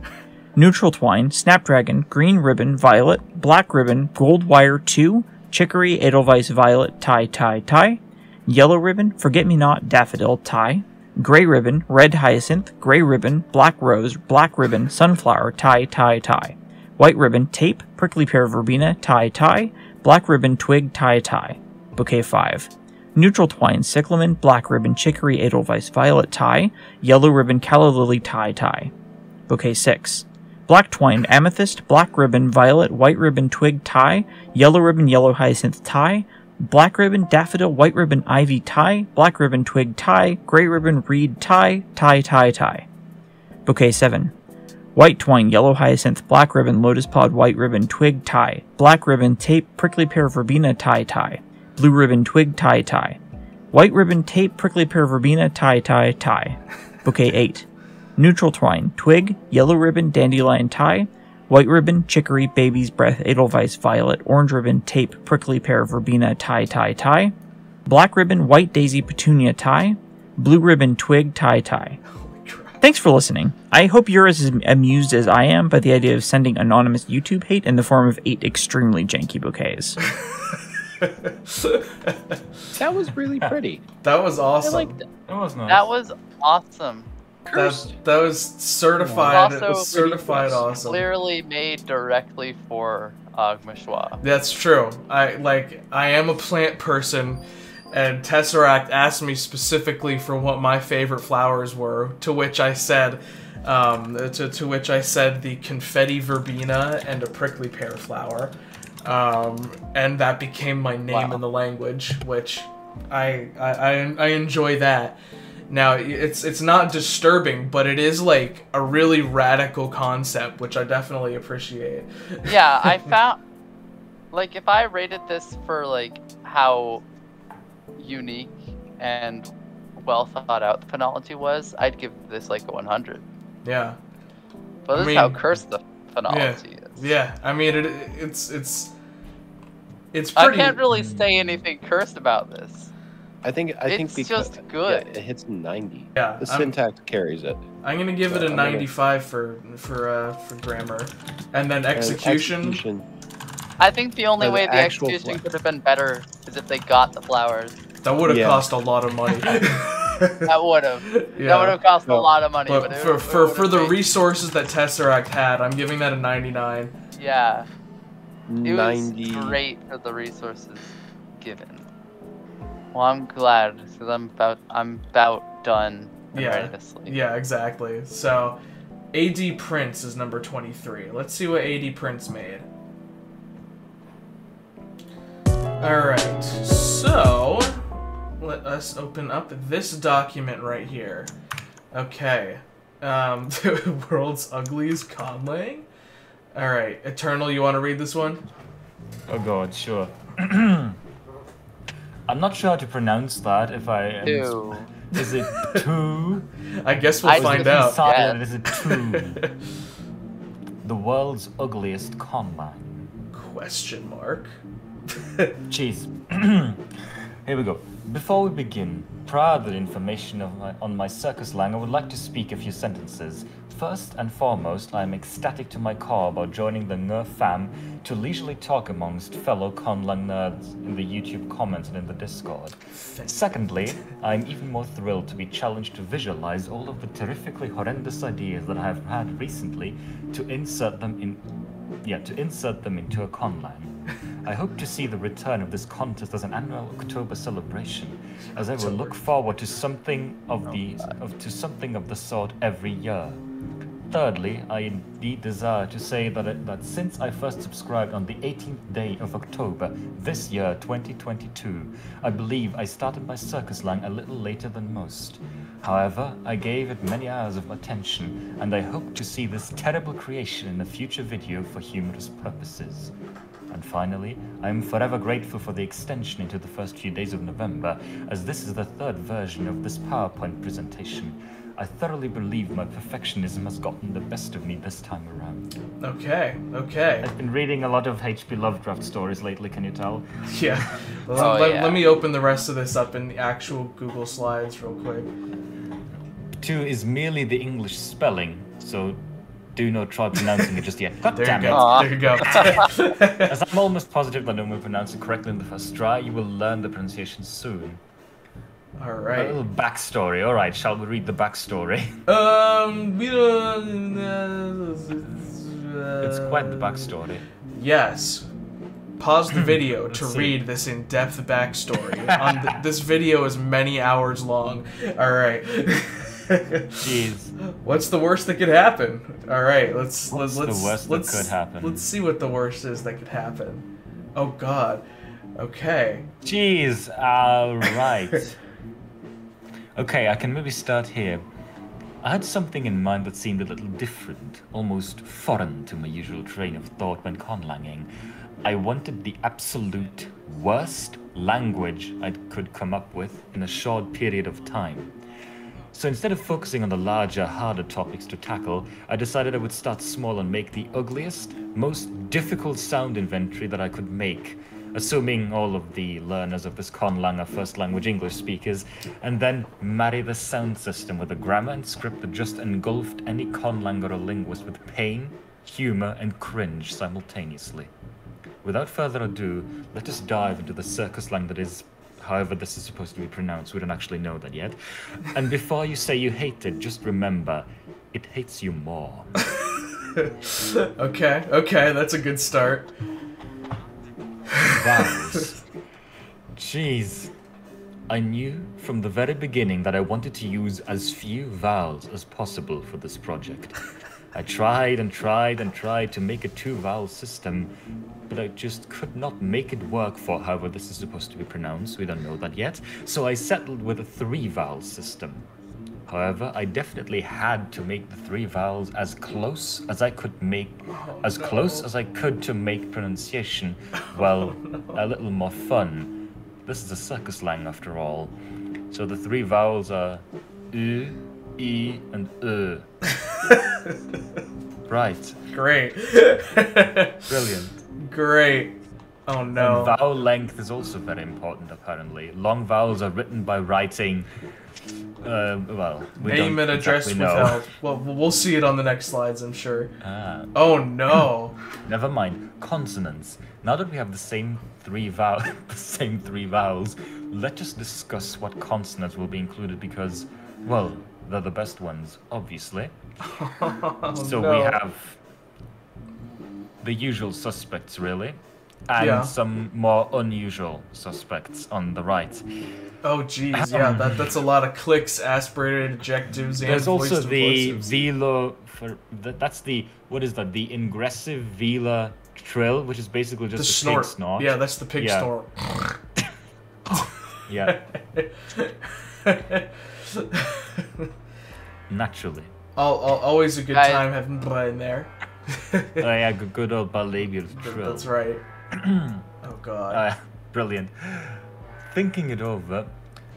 Neutral twine, snapdragon, green ribbon, violet, black ribbon, gold wire 2, chicory, edelweiss, violet, tie, tie, tie. Yellow ribbon, forget me not, daffodil, tie. Gray ribbon, red hyacinth, gray ribbon, black rose, black ribbon, sunflower, tie, tie, tie. White ribbon, tape, prickly pear, verbena, tie, tie. Black ribbon, twig, tie, tie. Bouquet 5. Neutral twine, cyclamen, black ribbon, chicory, edelweiss, violet, tie. Yellow ribbon, calla lily, tie, tie. Bouquet 6. Black twine, amethyst, black ribbon, violet, white ribbon, twig, tie, yellow ribbon, yellow hyacinth, tie, black ribbon, daffodil, white ribbon, ivy, tie, black ribbon, twig, tie, gray ribbon, reed, tie, tie, tie, tie. Bouquet 7. White twine, yellow hyacinth, black ribbon, lotus pod, white ribbon, twig, tie, black ribbon, tape, prickly pear, verbena, tie, tie, blue ribbon, twig, tie, tie, white ribbon, tape, prickly pear, verbena, tie, tie, tie. Bouquet 8 neutral twine, twig, yellow ribbon, dandelion tie, white ribbon, chicory, baby's breath, edelweiss, violet, orange ribbon, tape, prickly pear, verbena, tie, tie, tie, black ribbon, white daisy, petunia, tie, blue ribbon, twig, tie, tie. Thanks for listening. I hope you're as amused as I am by the idea of sending anonymous YouTube hate in the form of eight extremely janky bouquets. *laughs* that was really pretty. That was awesome. liked it. That was nice. That was awesome. That, that was certified. Also certified awesome. Clearly made directly for Agma Schwa. That's true. I like. I am a plant person, and Tesseract asked me specifically for what my favorite flowers were. To which I said, um, to, to which I said the confetti verbena and a prickly pear flower, um, and that became my name Wow. in the language. Which I I, I, I enjoy that. Now it's it's not disturbing, but it is like a really radical concept, which I definitely appreciate. yeah, I *laughs* found like if I rated this for like how unique and well thought out the phonology was, I'd give this like a 100. Yeah. But this I is how cursed the Yeah, phonology is. yeah. I mean, it it's it's it's I can't really say anything cursed about this. I think I think It's just good. yeah, it hits 90. Yeah, the I'm- syntax carries it. I'm gonna give it So a I'm gonna- 95 for for uh for grammar, and then And execution. Execution. I think the only the way the actual execution could have been better is if they got the flowers. That would have Yeah. cost a lot of money. *laughs* that would have. That would have cost a lot of money. But But, for would- for, it for the made- resources that Tesseract had, I'm giving that a 99. Yeah. It 90. was great for the resources given. Well, I'm glad because I'm about I'm about done Yeah. ready to sleep. Yeah, exactly. So, AD Prince is number 23. Let's see what AD Prince made. Alright, so let us open up this document right here. Okay. Um, *laughs* the world's ugliest conlang? Alright, Eternal, you want to read this one? Oh god, sure. *clears throat* I'm not sure how to pronounce that. If I am- Two. is it *laughs* two? I guess we'll Or is find it out. silent? Is it two? *laughs* the world's ugliest conlang. Question mark. *laughs* Jeez. *clears throat* Here we go. Before we begin, prior to the information of my, on my circus lang, I would like to speak a few sentences. First and foremost, I am ecstatic to my core about joining the Ner fam to leisurely talk amongst fellow conlang nerds in the YouTube comments and in the Discord. Secondly, *laughs* I am even more thrilled to be challenged to visualize all of the terrifically horrendous ideas that I have had recently to insert them in yeah, to insert them into a conlang. *laughs* I hope to see the return of this contest as an annual October celebration, as I will look forward to something of the of to something of the sort every year. Thirdly, I indeed desire to say that, it, that since I first subscribed on the 18th day of October this year, 2022, I believe I started my circus line a little later than most. However, I gave it many hours of attention, and I hope to see this terrible creation in a future video for humorous purposes. And finally, I am forever grateful for the extension into the first few days of November, as this is the third version of this PowerPoint presentation. I thoroughly believe my perfectionism has gotten the best of me this time around. Okay, okay. I've been reading a lot of H.P. Lovecraft stories lately, can you tell? *laughs* Yeah. Oh, let, Oh, let- yeah. let me open the rest of this up in the actual Google Slides real quick. Two is merely the English spelling, so do not try pronouncing it just yet. God There damn you it. go. There you go. *laughs* As I'm almost positive that when we pronounce it correctly in the first try, you will learn the pronunciation soon. All right. A little backstory. All right, shall we read the backstory? *laughs* Um, we don't. It's quite the backstory. Yes. Pause the *laughs* video to see. read this in-depth backstory. On th- this video is many hours long. All right. Jeez. *laughs* What's the worst that could happen? All right, let's What's let's the let's that let's, could happen? Let's see what the worst is that could happen. Oh God. Okay. Jeez. All right. *laughs* okay, I can maybe start here. I had something in mind that seemed a little different, almost foreign to my usual train of thought when conlanging. I wanted the absolute worst language I could come up with in a short period of time. So instead of focusing on the larger, harder topics to tackle, I decided I would start small and make the ugliest, most difficult sound inventory that I could make, assuming all of the learners of this conlang are first language English speakers, and then marry the sound system with a grammar and script that just engulfed any conlanger or linguist with pain, humor, and cringe simultaneously. Without further ado, let us dive into the circus slang that is, however this is supposed to be pronounced, we don't actually know that yet. And before you say you hate it, just remember, it hates you more. *laughs* okay. Okay. That's a good start. Vowels. *laughs* Jeez. I knew from the very beginning that I wanted to use as few vowels as possible for this project. I tried and tried and tried to make a two vowel system, but I just could not make it work for however this is supposed to be pronounced. We don't know that yet. So I settled with a three vowel system. However, I definitely had to make the three vowels as close as I could make, as close as I could to make pronunciation, well, a little more fun. This is a circus slang after all. So the three vowels are u, e, and e. *laughs* right. Great. *laughs* Brilliant. Great. Oh no. And vowel length is also very important, apparently. Long vowels are written by writing. Uh, well, we Name don't and address exactly know. without. Well, we'll see it on the next slides, I'm sure. Ah. Oh no. *laughs* Never mind. Consonants. Now that we have the same three vowel, *laughs* the same three vowels, let us just discuss what consonants will be included because, well, they're the best ones, obviously. *laughs* Oh, so we have the usual suspects, really, and Yeah. some more unusual suspects on the right. Oh jeez, yeah, *clears throat* that, that's a lot of clicks, aspirated ejectives, and There's also the voices. velo for that, that's the what is that? The ingressive velar trill, which is basically just The a snort. pig snort. Yeah, that's the pig Yeah. snort. *laughs* Yeah. *laughs* Naturally. Al- al- always a good Guys- time having blah in there. *laughs* oh yeah, good, good old bilabial trill. That's right. *clears throat* oh god. Uh, brilliant. Thinking it over,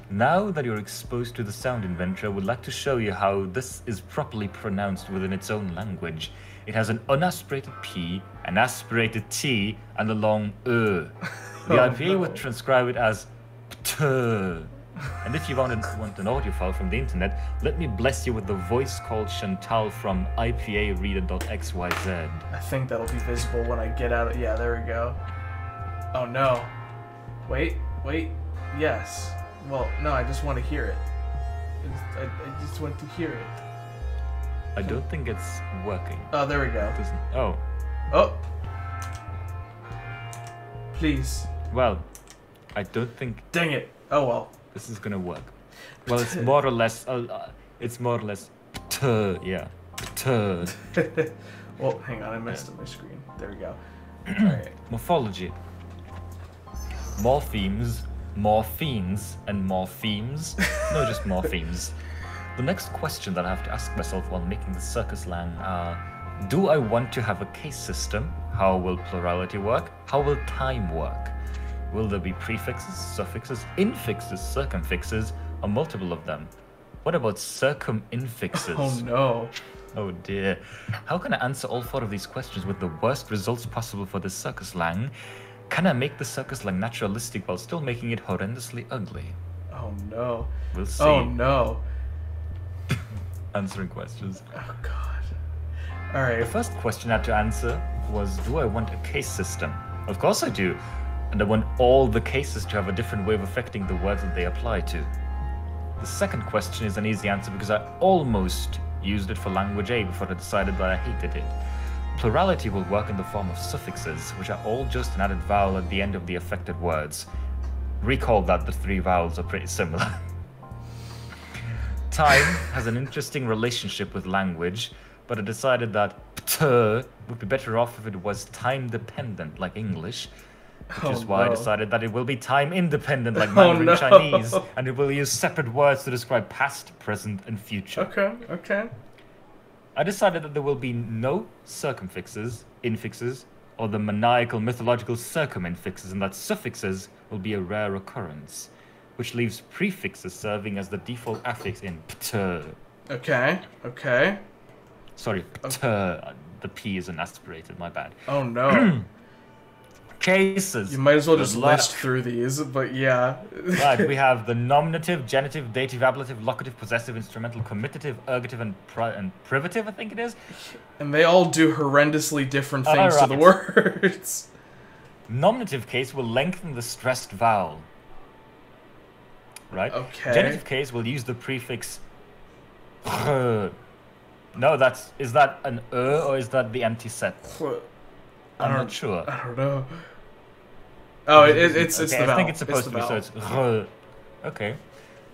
now that you're exposed to the sound inventor, I would like to show you how this is properly pronounced within its own language. It has an unaspirated P, an aspirated T, and a long E. *laughs* The Oh, IPA would transcribe it as pter. And if you want an, want an audio file from the internet, let me bless you with the voice called Chantal from ipareader.xyz. I think that'll be visible when I get out of. Yeah, there we go. Oh no. Wait, wait. Yes. Well, no, I just want to hear it. I just, I, I just want to hear it. I don't think it's working. Oh, there we go. Doesn't, oh, Oh. Please. well, I don't think Dang it. Oh well. This is gonna work. *laughs* Well, it's more or less. Uh, uh, it's more or less. Tuh, yeah. Tuh. *laughs* well, hang on, I messed up my screen. There we go. *clears throat* Alright. Morphology. Morphemes, morphemes, and morphemes. *laughs* no, just morphemes. The next question that I have to ask myself while making the circus lang are Do I want to have a case system? How will plurality work? How will time work? Will there be prefixes, suffixes, infixes, circumfixes, or multiple of them? What about circuminfixes? Oh no. Oh dear. How can I answer all four of these questions with the worst results possible for the circus lang? Can I make the circus lang naturalistic while still making it horrendously ugly? Oh no. We'll oh, see. Oh no. *laughs* Answering questions. Oh god. The Alright. first question I had to answer was Do I want a case system? Of course I do. And I want all the cases to have a different way of affecting the words that they apply to. The second question is an easy answer because I almost used it for language A before I decided that I hated it. Plurality will work in the form of suffixes, which are all just an added vowel at the end of the affected words. Recall that the three vowels are pretty similar. *laughs* Time has an interesting relationship with language, but I decided that pter would be better off if it was time dependent like English, which Oh, is why I decided that it will be time independent like *laughs* Oh, Mandarin no. Chinese, and it will use separate words to describe past, present, and future. Okay, okay. I decided that there will be no circumfixes, infixes, or the maniacal mythological circuminfixes, and that suffixes will be a rare occurrence, which leaves prefixes serving as the default affix in pter. Okay, okay. Sorry, oh. pter. The P is an aspirated, my bad. Oh no. *clears throat* Cases. You might as well just list through these, but yeah. right, we *laughs* have the nominative, genitive, dative, ablative, locative, possessive, instrumental, comitative, ergative, and, pri- and privative, I think it is. And they all do horrendously different things to the words. *laughs* Nominative case will lengthen the stressed vowel. Right? Okay. Genitive case will use the prefix No, that's is that an er or is that the empty set? I I'm not sure. I don't know. Oh, it, it, it's it's the I think it's supposed the to be so it's r. Okay.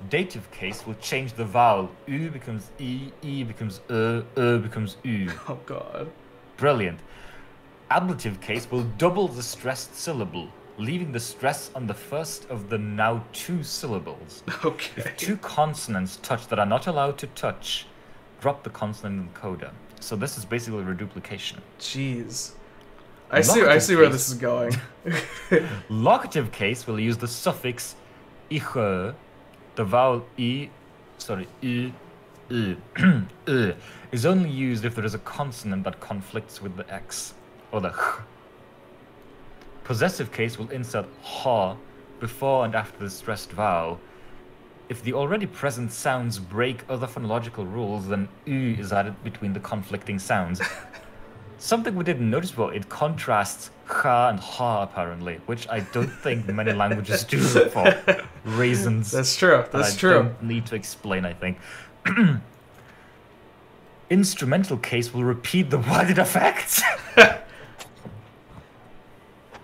Dative case will change the vowel. U becomes e, e becomes er, er becomes u. *laughs* Oh god. Brilliant. Ablative case will double the stressed syllable, leaving the stress on the first of the now two syllables. *laughs* Okay. If two consonants touch that are not allowed to touch, drop the consonant in the coda. So this is basically reduplication. Jeez. I see I see where this is going. *laughs* Locative case will use the suffix iche, the vowel e, sorry, i, i, *clears throat* i, is only used if there is a consonant that conflicts with the x, or the ch. Possessive case will insert ha before and after the stressed vowel. If the already present sounds break other phonological rules, then u is added between the conflicting sounds. Something we didn't notice before, it contrasts ha and ha apparently, which I don't think many languages do *laughs* for reasons. That's true, that that's I true. need to explain, I think. *clears throat* Instrumental case will repeat the worded effects. Good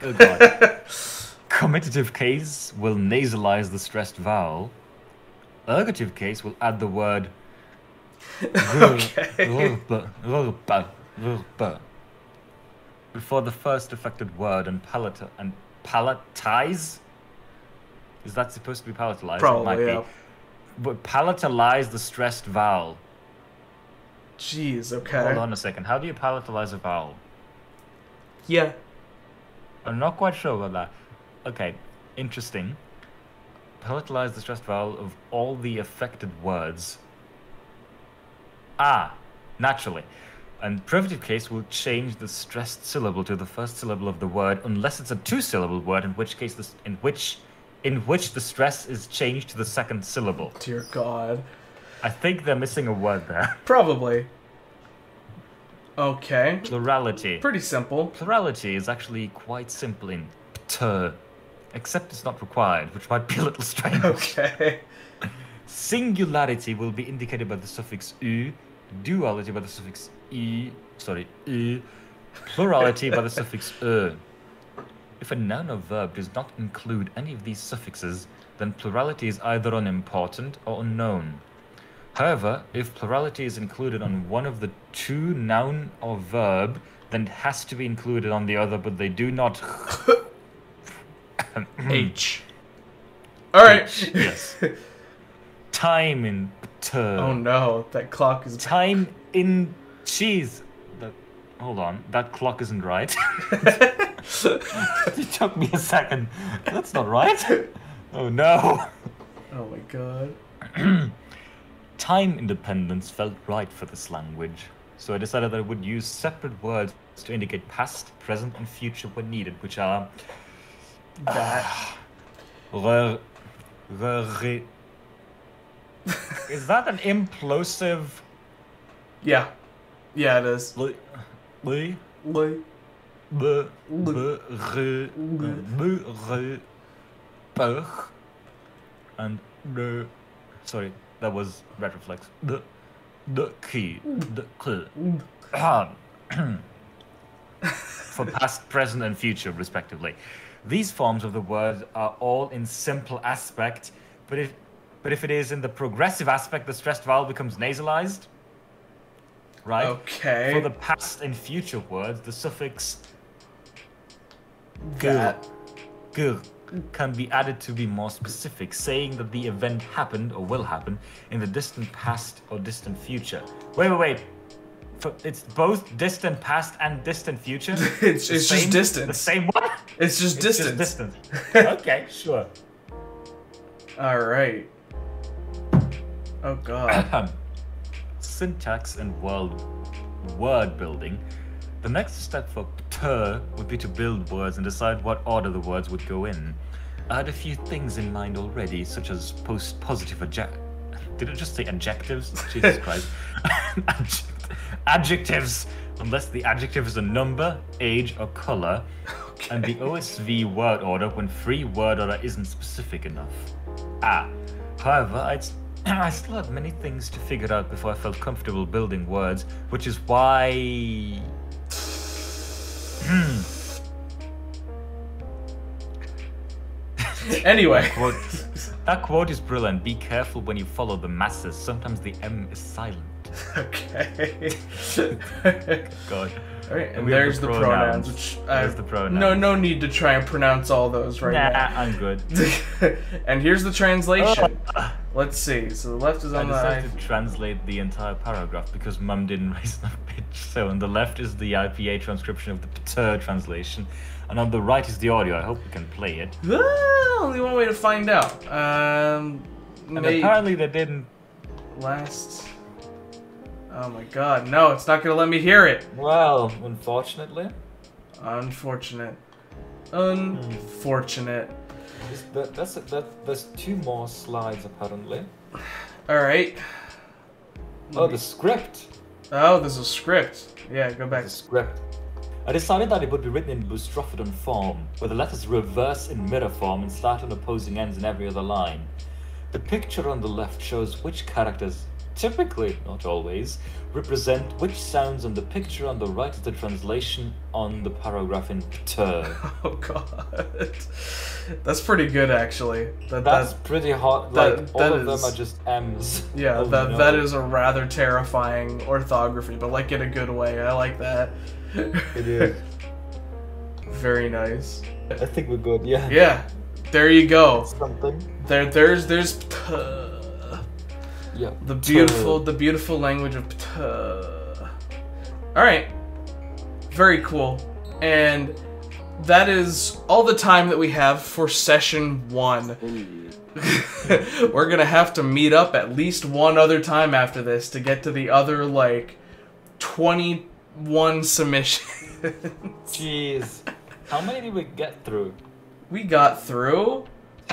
*laughs* oh, God. *laughs* Comitative case will nasalize the stressed vowel. Ergative case will add the word Okay. Before the first affected word and palate and palatize. Is that supposed to be palatalized? Probably, it might yeah. be. But palatalize the stressed vowel. Jeez, okay. Hold on a second. How do you palatalize a vowel? Yeah. I'm not quite sure about that. Okay, interesting. Palatalize the stressed vowel of all the affected words. Ah, naturally. And privative case will change the stressed syllable to the first syllable of the word unless it's a two-syllable word, in which case this in which in which the stress is changed to the second syllable. Dear God. I think they're missing a word there. *laughs* Probably. Okay. Plurality. Pretty simple. Plurality is actually quite simple in ter, except it's not required, which might be a little strange. Okay. Singularity will be indicated by the suffix u, duality by the suffix e, sorry, e, plurality by the *laughs* suffix e. If a noun or verb does not include any of these suffixes, then plurality is either unimportant or unknown. However, if plurality is included on one of the two noun or verb, then it has to be included on the other, but they do not. *coughs* H. All right. H, yes. *laughs* Time in ter. Oh no, that clock is. Time in cheese. The, hold on, that clock isn't right. *laughs* *laughs* it took me a second. That's not right. Oh no. Oh my god. *clears throat* Time independence felt right for this language, so I decided that I would use separate words to indicate past, present, and future when needed, which are that. *sighs* re. *laughs* Is that an implosive? Yeah. Yeah, it is. Li, li, li, b, b, re, b, re, perch, and the. Sorry, that was retroflex. The, the key, the key. For past, present, and future, respectively. These forms of the word are all in simple aspect, but if but if it is in the progressive aspect, the stressed vowel becomes nasalized. Right? Okay. For the past and future words, the suffix That. g can be added to be more specific, saying that the event happened or will happen in the distant past or distant future. Wait, wait, wait. For, it's both distant past and distant future. *laughs* It's- it's just same- distance. The same one. It's just distance. distance. *laughs* okay, sure. All right. Oh god. *clears throat* Syntax and world word building. The next step for ter would be to build words and decide what order the words would go in. I had a few things in mind already, such as post positive adject. *laughs* Did it just say adjectives? Jesus *laughs* Christ. Adj- *laughs* adjectives, unless the adjective is a number, age, or color, and the OSV word order when free word order isn't specific enough. Ah, however, I'd, *clears throat* I still had many things to figure out before I felt comfortable building words, which is why. Hmm. *laughs* Anyway. That quote, that quote is brilliant. Be careful when you follow the masses. Sometimes the M is silent. *laughs* Okay. *laughs* God. All right, and have there's the pronouns, which I There's the pronouns. no no need to try and pronounce all those right Nah, now. I'm good. *laughs* and here's the translation. Let's see. So the left is I on the decided to translate the entire paragraph because Mum didn't *laughs* raise enough pitch. So on the left is the IPA transcription of the Pater translation, and on the right is the audio. I hope we can play it. Well, only one way to find out. Um, And apparently they didn't. last. Oh my god, no, it's not gonna let me hear it. Well, unfortunately. Unfortunate. Unfortunate. Hmm. Is that, that's that, there's two more slides apparently. All right. Oh, the script. Oh, there's a script. Yeah, go back. script. I decided that it would be written in Boustrophedon form, where the letters reverse in mirror form and start on opposing ends in every other line. The picture on the left shows which characters, typically, not always, represent which sounds and the picture on the right is the translation on the paragraph in ter. *laughs* Oh god. That's pretty good actually. That, That's that- pretty hot. that- Like, all of them are just M's. Yeah, Oh, that no. that is a rather terrifying orthography, but like in a good way. I like that. It is. *laughs* Very nice. I think we're good, yeah. Yeah. There you go. Something. There there's there's Yeah. the beautiful the beautiful language of All right. Very cool. And that is all the time that we have for session 1. *laughs* We're going to have to meet up at least one other time after this to get to the other like 21 submissions. Jeez. How many did we get through? We got through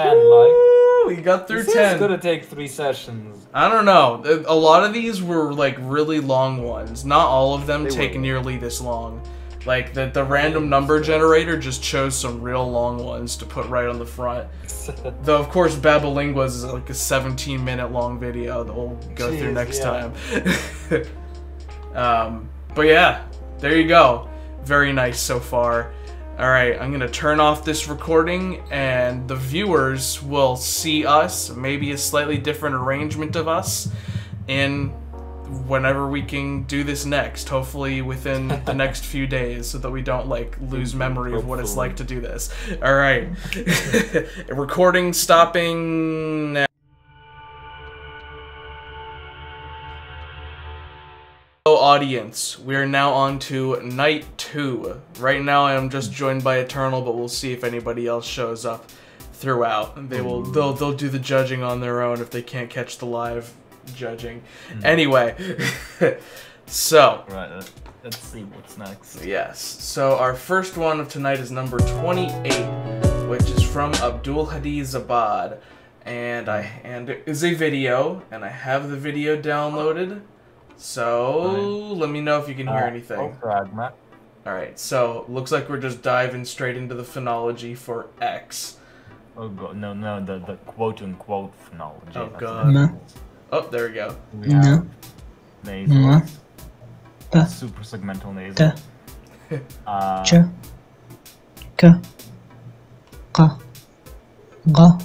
Ten, like. we got through This 10. is gonna take three sessions. I don't know. A lot of these were like really long ones. Not all of them They take were. nearly this long. Like the the random number generator just chose some real long ones to put right on the front. *laughs* Though of course Babalinguas is like a 17 minute long video that we'll go through next yeah. time. *laughs* um, but yeah, there you go. Very nice so far. All right, I'm gonna turn off this recording, and the viewers will see us, maybe a slightly different arrangement of us, in whenever we can do this next. Hopefully within the *laughs* next few days, so that we don't like lose memory of what it's like to do this. All right, *laughs* recording stopping now. Audience. We are now on to night two. Right now, I am just joined by Eternal, but we'll see if anybody else shows up throughout. They will. They'll. They'll do the judging on their own if they can't catch the live judging. Hmm. Anyway, *laughs* so Right, let's see what's next. Yes. So our first one of tonight is number 28, which is from Abdul Hadi Zabad. And I and it is a video, and I have the video downloaded. So let me know if you can hear Uh, anything. oh. Alright, so looks like we're just diving straight into the phonology for X. Oh god, no, no, the, the quote unquote phonology. Oh that's god. it. Oh, there we go. We have nasal, No. Da. super segmental nasal. Da. *laughs* Uh, Ch. K. Q. G. F.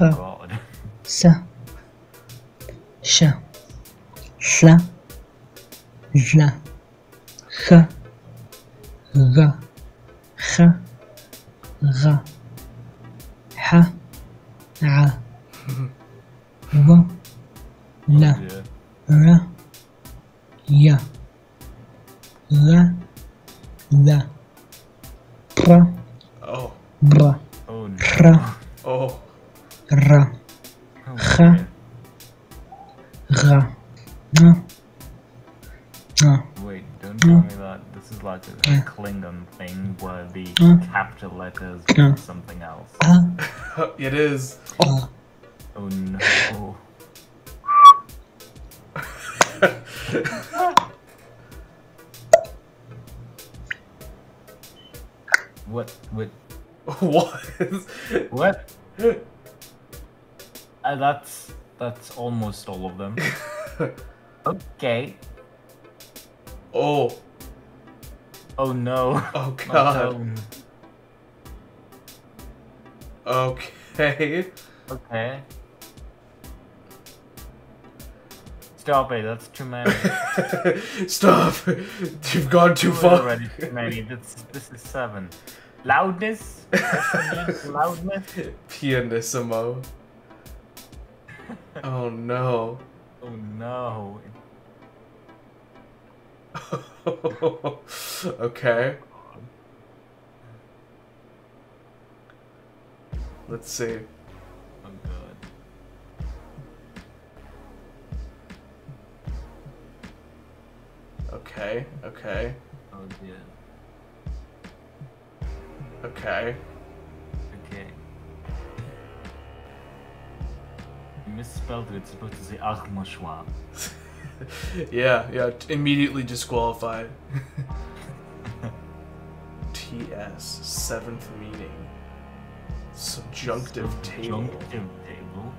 oh god. *laughs* S. Sh. Sl. Zl. H. G. H. G. H. A. W. L. R. Y. L. L. Pr. Oh. Br. Oh no. Pr. Oh. R. Oh, H. dear. R. N. N. Wait, don't tell me that this is like a, a Klingon thing where the capital letters Yeah. mean something else. *laughs* it is. Oh. Oh no. *laughs* what? What? what? What? Uh, that's that's almost all of them. *laughs* okay. Oh. Oh no. Oh *laughs* god. Okay. Okay. Stop it, that's too many. *laughs* Stop! You've gone too far. Already too many. This, this is seven. Loudness? That's the name, Loudness? Pianissimo. *laughs* oh no. Oh no. *laughs* okay. Let's see. Oh god. Okay, okay. Oh dear. Okay. Okay. You misspelled it. It's supposed to say Agma Schwa. *laughs* *laughs* yeah, yeah. Immediately disqualified. *laughs* TS seventh meeting. Subjunctive table. Subjunctive table.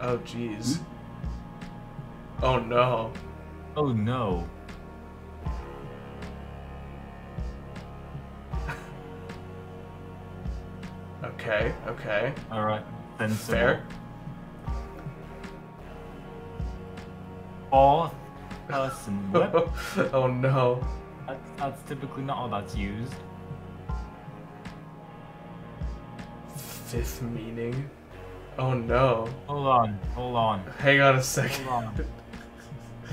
Oh jeez. Hmm? Oh no. Oh no. *laughs* Okay. Okay. All right. Then Fair. Fourth person. *laughs* Oh no. That's, that's typically not how that's used. Fifth meaning. Oh no. Hold on. Hold on. Hang on a second. Hold on.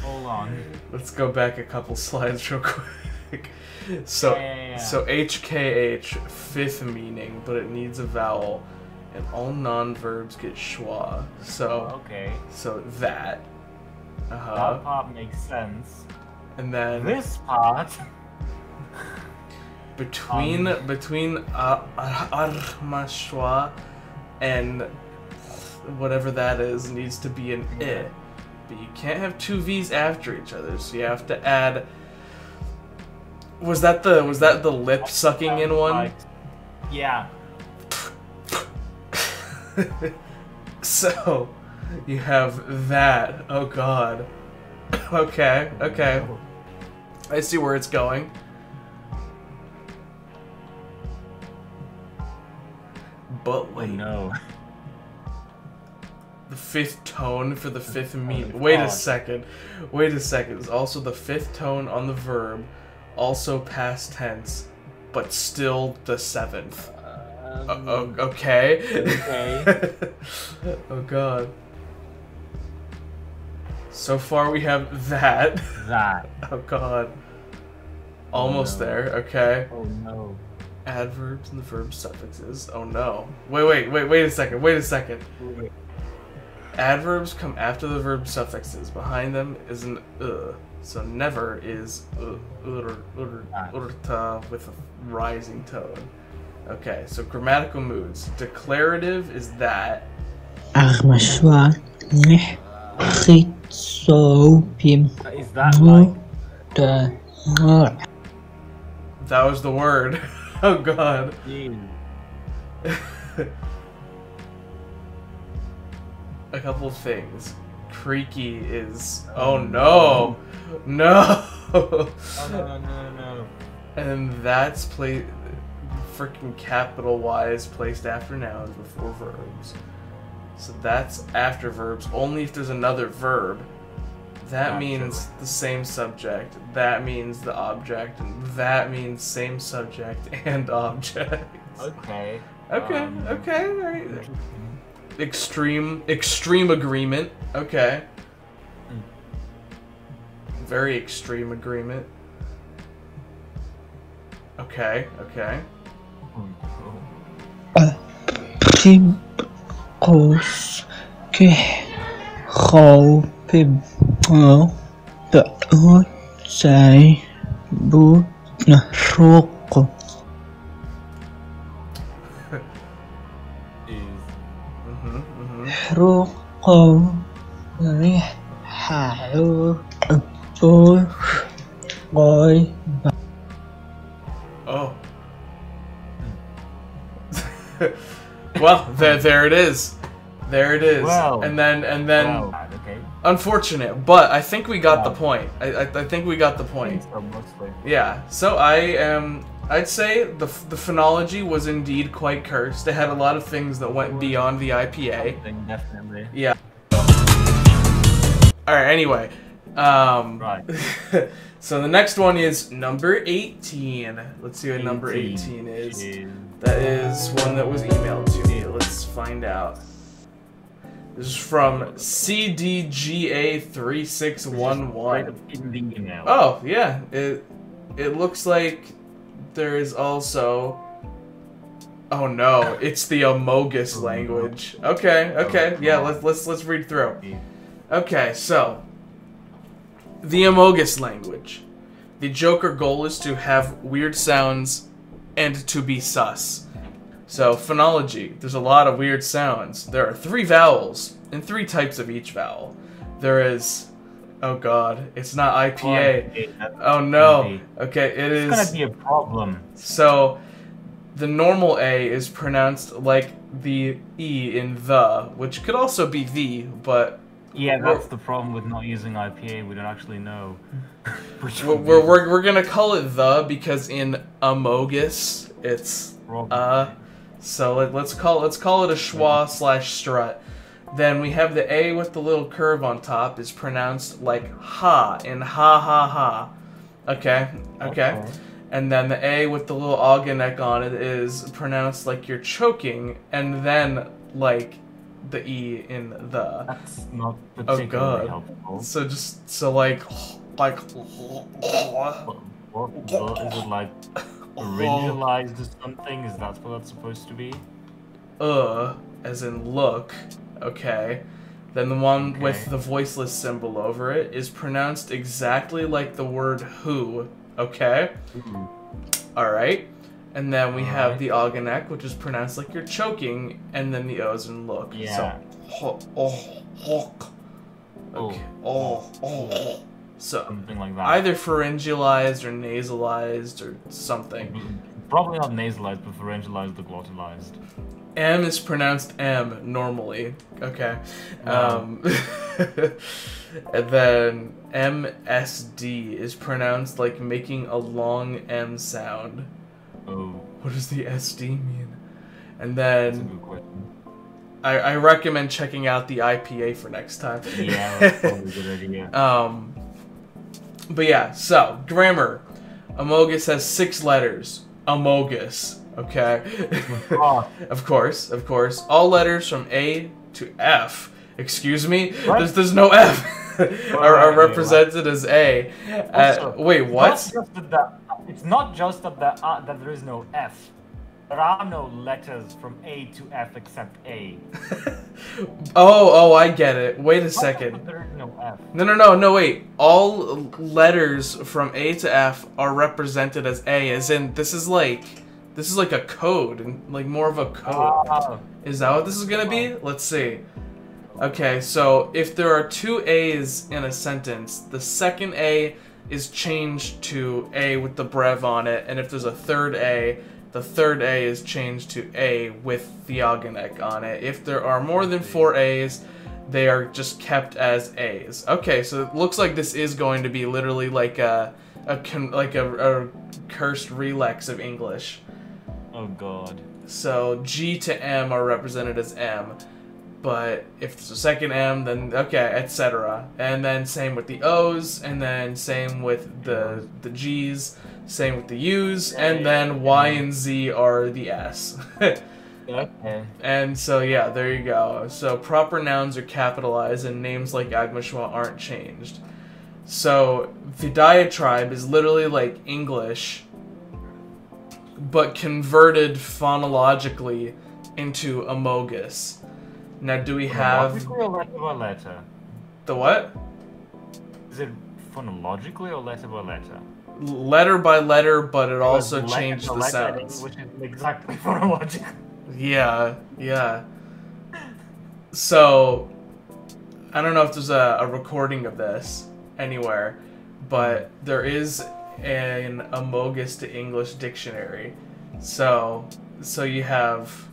Hold on. Let's go back a couple slides real quick. *laughs* So, Yeah, yeah, yeah. so HKH fifth meaning, but it needs a vowel, and all non-verbs get schwa. So, Okay. so that. Uh That part makes sense. And then This part. *laughs* between Um, between uh, armashwa and whatever that is needs to be an i. But you can't have two v's after each other, so you have to add. Was that the was that the lip sucking in one? Yeah. *laughs* So you have that. Oh god. okay, okay. I see where it's going. But wait. no. The fifth tone for the fifth mean. Wait a second. Wait a second. It's also the fifth tone on the verb, also past tense, but still the seventh. Uh, o- okay. Okay. *laughs* oh god. So far we have that. That. *laughs* Oh god. Almost no. there. Okay. Oh no. Adverbs and the verb suffixes. Oh no. Wait, wait, wait, wait a second. Wait a second. Adverbs come after the verb suffixes. Behind them is an uh. So never is uh, ur, ur, urta with a rising tone. Okay, so grammatical moods. Declarative is that. Armashwa neh Is that like the That was the word. *laughs* oh god. A couple of things. Creaky is oh no, no, Oh no no no no. and that's pla freaking capital Y is placed after nouns before verbs. So that's after verbs only if there's another verb. That Gotcha. means the same subject. That means the object, and that means same subject *laughs* and object. Okay. Okay, Um, okay, alright. Extreme, extreme agreement. Okay. Hmm. Very extreme agreement. Okay, okay. Hmm, pim uh, kos ke chopim o the outside bu na roko roko rih hao gọi Oh. *laughs* well, there, there it is. There it is. Wow. And then, and then, Wow. Okay. unfortunate, but I think we got the point. I, I, I think we got the point. Yeah, so I am. I'd say the the phonology was indeed quite cursed. It had a lot of things that went beyond the IPA. Definitely. Yeah. All right. Anyway, um, Right. *laughs* so the next one is number eighteen. Let's see what number 18 is. That is one that was emailed to me. Let's find out. This is from CDGA three six one one. In. Oh yeah, it it looks like there is also. Oh no, it's the Amogus oh, language. Okay, okay, oh, yeah. Let's let's let's read through. Okay, so the Amogus language. The Joker goal is to have weird sounds and to be sus. So, phonology. There's a lot of weird sounds. There are three vowels and three types of each vowel. There is. Oh god, it's not IPA. Oh no. Okay, it is. It's gonna be a problem. So, the normal A is pronounced like the E in the, which could also be the, but Yeah, that's the problem with not using IPA. We don't actually know. *laughs* which we're, we're, we're, we're gonna call it the because in Amogus it's uh. So let, let's call let's call it a schwa slash strut. Then we have the A with the little curve on top is pronounced like ha in ha ha ha. Okay, okay. Okay. And then the A with the little ogonek on it is pronounced like you're choking, and then like the E in the. That's not Oh god. helpful. So just so like like. What, what is it like? Originalized or something? Is that what that's supposed to be? uh, as in look, okay. Then the one with the voiceless symbol over it is pronounced exactly like the word who, okay? Alright. And then we have the ogonek, which is pronounced like you're choking, and then the O's in look. Yeah. So, ho, oh. Okay. Oh, oh. So, Something like that. either pharyngealized or nasalized or something. Probably not nasalized, but pharyngealized or glottalized. M is pronounced M normally. Okay. Wow. Um, *laughs* and then MSD is pronounced like making a long M sound. Oh. What does the SD mean? And then I, I recommend checking out the IPA for next time. Yeah, that's probably a good *laughs* idea. um, but yeah, so grammar. Amogus has six letters. Amogus. Okay. *laughs* of course, of course. All letters from A to F. Excuse me. What? There's there's no F. *laughs* *laughs* are, are represented as A. Uh, Also, wait, what? Not the, it's not just that, the, uh, that there is no F. There are no letters from A to F except A. *laughs* Oh, oh, I get it. Wait a second. There is no F. No, no, no, no, wait. All letters from A to F are represented as A, as in this is like this is like a code and like more of a code. Ah. Is that what this is gonna be? Let's see. Okay, so if there are two A's in a sentence, the second A is changed to A with the breve on it, and if there's a third A, the third A is changed to A with the ogonek on it. If there are more than four A's, they are just kept as A's. Okay, so it looks like this is going to be literally like a, a con- like a, a cursed relex of English. Oh god. So G to M are represented as M, but if it's a second M, then okay, etc. And then same with the O's, and then same with the the G's, same with the U's, and then Y and Z are the S. *laughs* Okay. And so yeah, there you go. So proper nouns are capitalized and names like Agma Schwa aren't changed. So the diatribe is literally like English, but converted phonologically into Amogus. Now, do we have Phonologically or letter by letter? the what? Is it phonologically or letter by letter? Letter by letter, but it also Because letter changed the sounds. English is exactly *laughs* phonological. Yeah, yeah. So, I don't know if there's a, a recording of this anywhere, but there is an Amogus to English dictionary. So, so you have.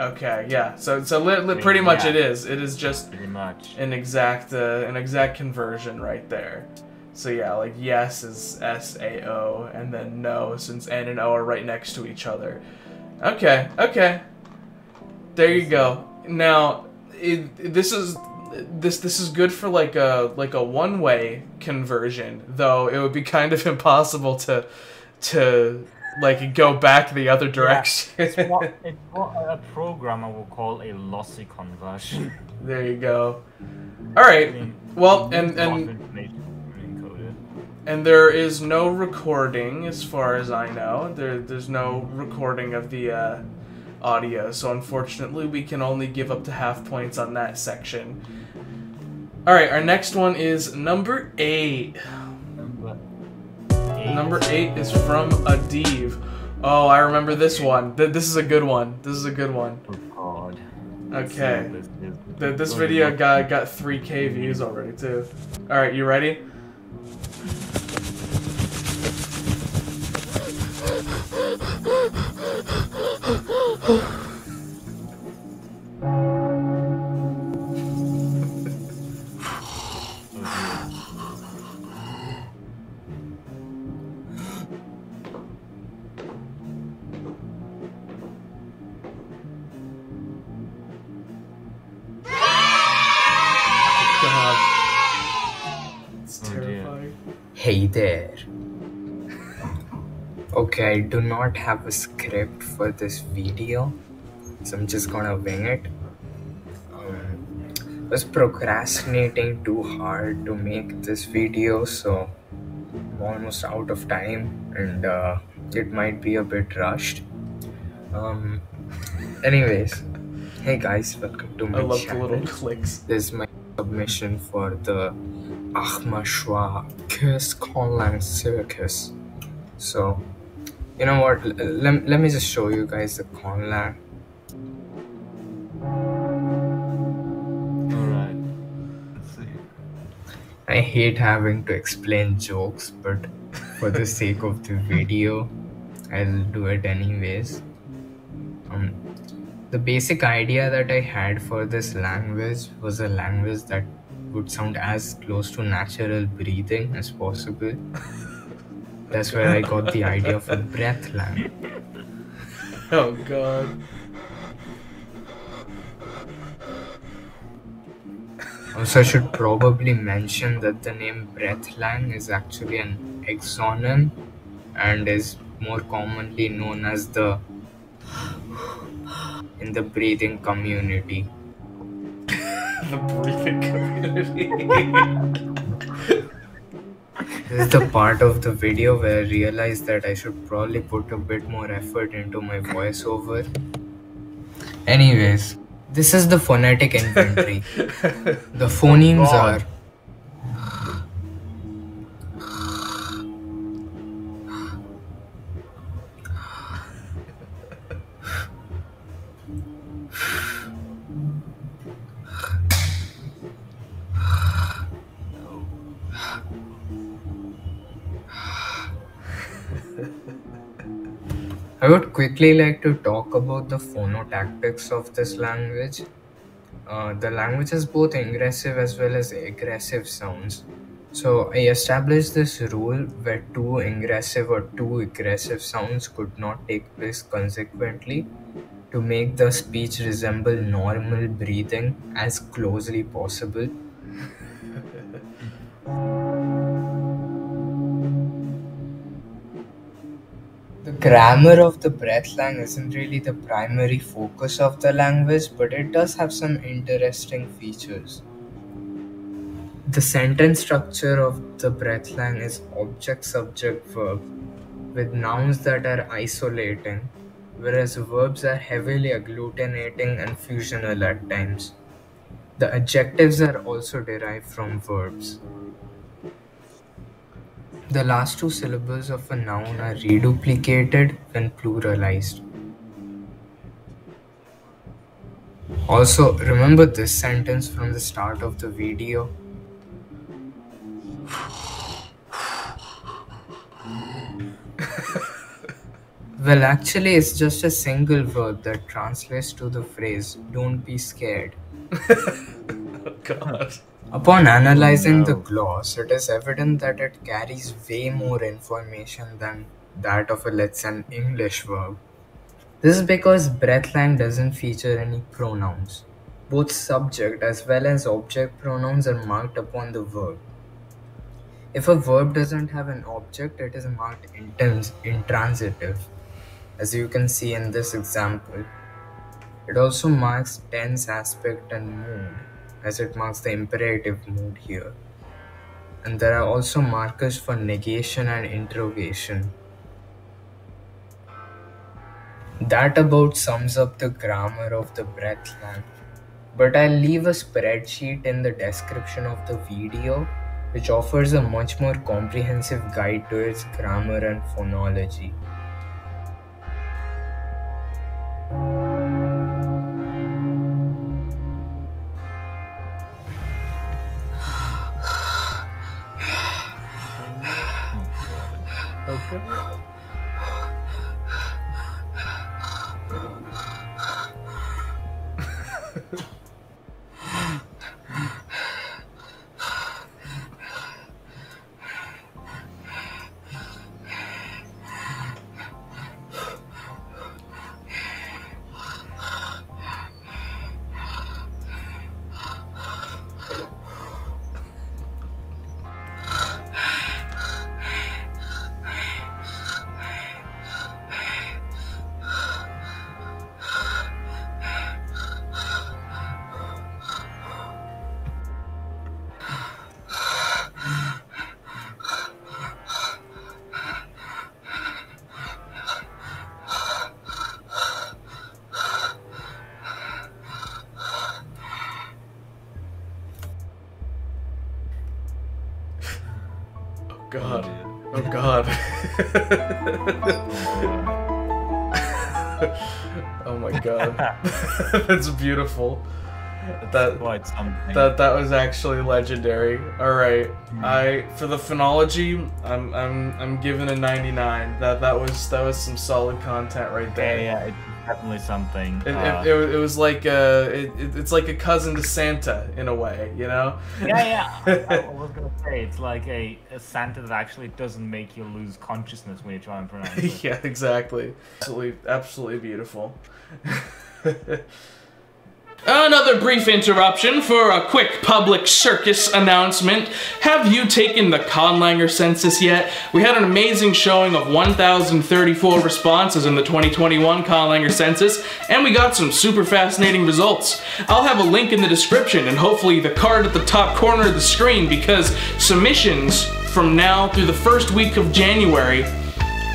Okay, yeah. So, so li- li- pretty much Yeah. it is. It is just Pretty much. an exact, uh, an exact conversion right there. So yeah, like yes is S A O, and then no since N and O are right next to each other. Okay, okay. There you go. Now, it, this is this this is good for like a like a one way conversion, though it would be *laughs* kind of impossible to to like go back the other direction. It's what, *laughs* it's what a programmer will call a lossy conversion. there you go. All right. Well, and and. And there is no recording, as far as I know. There, there's no recording of the uh, audio, so unfortunately, we can only give up to half points on that section. All right, our next one is number eight. Number eight is from Adiv. Oh, I remember this one. Th- This is a good one. This is a good one. Oh God. Okay. This Th- This video got got 3k views already too. All right, you ready? *laughs* I do not have a script for this video, so I'm just gonna wing it. Um, was procrastinating too hard to make this video, so I'm almost out of time, and uh, it might be a bit rushed. Um, anyways, hey guys, welcome to my I love the little clicks. This is my submission for the Agma Schwa Kiss Conlang Circus. So, you know what? Let, let me just show you guys the Conlang. Alright. Let's see. I hate having to explain jokes, but for the sake of the video, I'll do it anyways. Um, the basic idea that I had for this language was a language that would sound as close to natural breathing as possible. That's where I got the idea for breath lang. Oh god. Also, I should probably mention that the name breathlang is actually an exonym and is more commonly known as the in the breathing community. *laughs* the breathing community. *laughs* This is the part of the video where I realized that I should probably put a bit more effort into my voiceover. Anyways, this is the phonetic inventory. *laughs* the phonemes are I would quickly like to talk about the phonotactics of this language. Uh, the language has both ingressive as well as egressive sounds. So I established this rule where two ingressive or two egressive sounds could not take place consequently to make the speech resemble normal breathing as closely possible. *laughs* The grammar of the breathlang isn't really the primary focus of the language, but it does have some interesting features. The sentence structure of the breathlang is object subject verb with nouns that are isolating, whereas verbs are heavily agglutinating and fusional at times. The adjectives are also derived from verbs. The last two syllables of a noun are reduplicated when pluralized. Also, remember this sentence from the start of the video. well, actually, it's just a single word that translates to the phrase, don't be scared. *laughs* oh. Upon analyzing no. the gloss, it is evident that it carries way more information than that of a let's say an English verb. This is because breathlang doesn't feature any pronouns. Both subject as well as object pronouns are marked upon the verb. If a verb doesn't have an object, it is marked intens- intransitive, as you can see in this example. It also marks tense aspect and mood, as it marks the imperative mood here. And there are also markers for negation and interrogation. That about sums up the grammar of the breathlang. But I'll leave a spreadsheet in the description of the video which offers a much more comprehensive guide to its grammar and phonology. 啊。*laughs* That's beautiful. That quite something. That that was actually legendary. All right. I for the phonology, I'm I'm I'm giving a 99. That that was that was some solid content right there. Yeah, yeah, it's definitely something. It, Uh, it, it, it was like it, it, it's like a cousin to Santa in a way, you know? yeah, yeah. *laughs* I, I was gonna say it's like a, a Santa that actually doesn't make you lose consciousness when you try and pronounce it. *laughs* yeah, exactly. Absolutely, absolutely beautiful. *laughs* Another brief interruption for a quick public circus announcement. Have you taken the Conlanger census yet? We had an amazing showing of 1,034 responses in the 2021 Conlanger census, and we got some super fascinating results. I'll have a link in the description and hopefully the card at the top corner of the screen because submissions from now through the first week of January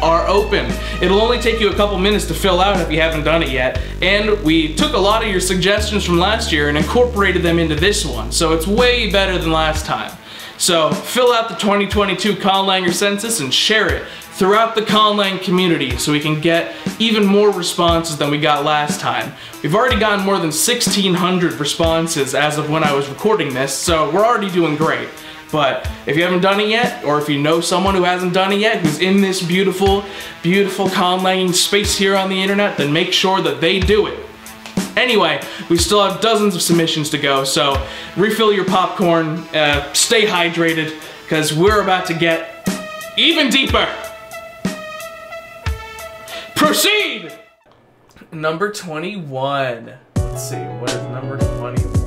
are open. It'll only take you a couple minutes to fill out if you haven't done it yet. And we took a lot of your suggestions from last year and incorporated them into this one, so it's way better than last time. So fill out the 2022 Conlanger census and share it throughout the Conlang community so we can get even more responses than we got last time. We've already gotten more than 1,600 responses as of when I was recording this, so we're already doing great. But if you haven't done it yet, or if you know someone who hasn't done it yet, who's in this beautiful, beautiful conlanging space here on the internet, then make sure that they do it. Anyway, we still have dozens of submissions to go, so refill your popcorn, uh, stay hydrated, because we're about to get even deeper. Proceed! Number 21. Let's see, what is number 21?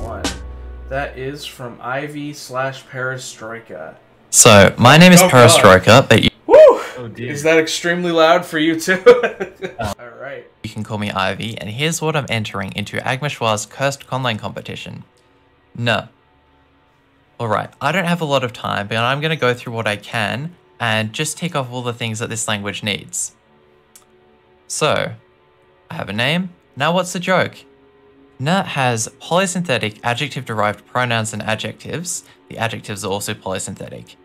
That is from Ivy slash Perestroika. So, my name is Oh, God. Perestroika, but you, Woo! Oh, is that extremely loud for you too? *laughs* Alright. you can call me Ivy, and here's what I'm entering into Agma Schwa's Cursed Conlang competition. No. Alright, I don't have a lot of time, but I'm going to go through what I can and just take off all the things that this language needs. So, I have a name. Now, what's the joke? Na has polysynthetic adjective derived pronouns and adjectives. The adjectives are also polysynthetic,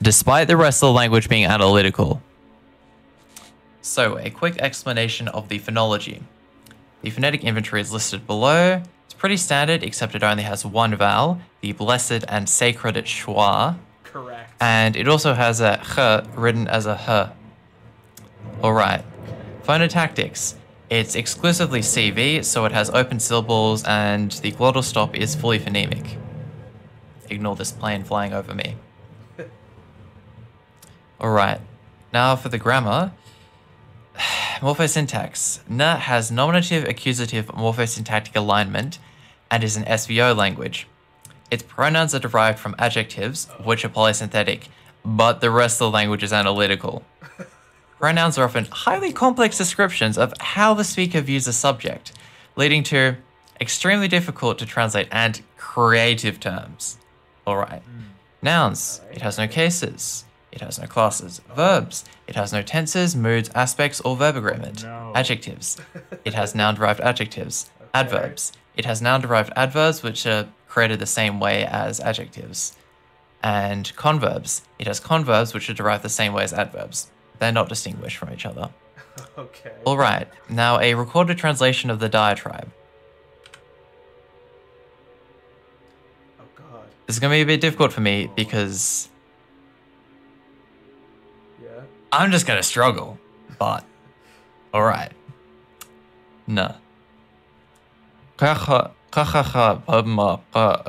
despite the rest of the language being analytical. So, a quick explanation of the phonology. The phonetic inventory is listed below. It's pretty standard, except it only has one vowel, the blessed and sacred schwa, Correct. and it also has a h written as a h. Alright. Phonotactics. It's exclusively CV, so it has open syllables and the glottal stop is fully phonemic. Ignore this plane flying over me. *laughs* Alright. Now for the grammar. *sighs* Morphosyntax. Na has nominative accusative morphosyntactic alignment and is an SVO language. Its pronouns are derived from adjectives, which are polysynthetic, but the rest of the language is analytical. *laughs* Pronouns are often highly complex descriptions of how the speaker views a subject, leading to extremely difficult to translate and creative terms. Alright. Hmm. Nouns. It has no cases. It has no classes. Verbs. It has no tenses, moods, aspects, or verb agreement. Adjectives. It has noun derived adjectives. *laughs* Adverbs. It has noun derived adverbs, which are created the same way as adjectives. And converbs. It has converbs, which are derived the same way as adverbs. They're not distinguished from each other. *laughs* Okay. Alright, now a recorded translation of the diatribe. Oh god. This is going to be a bit difficult for me because Yeah. I'm just gonna struggle, but *laughs* all right. Nah. Kaha kaha pama pa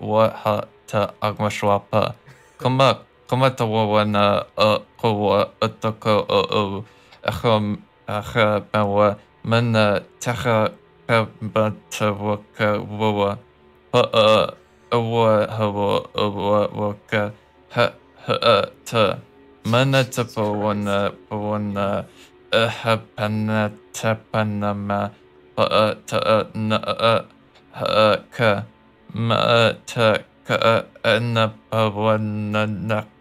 wa ha ta agmashwapa. Kama kama ta wana uh kawa ataka uh uh aham aha bawa mana taha ka bata waka wawa ha uh awa hawa awa waka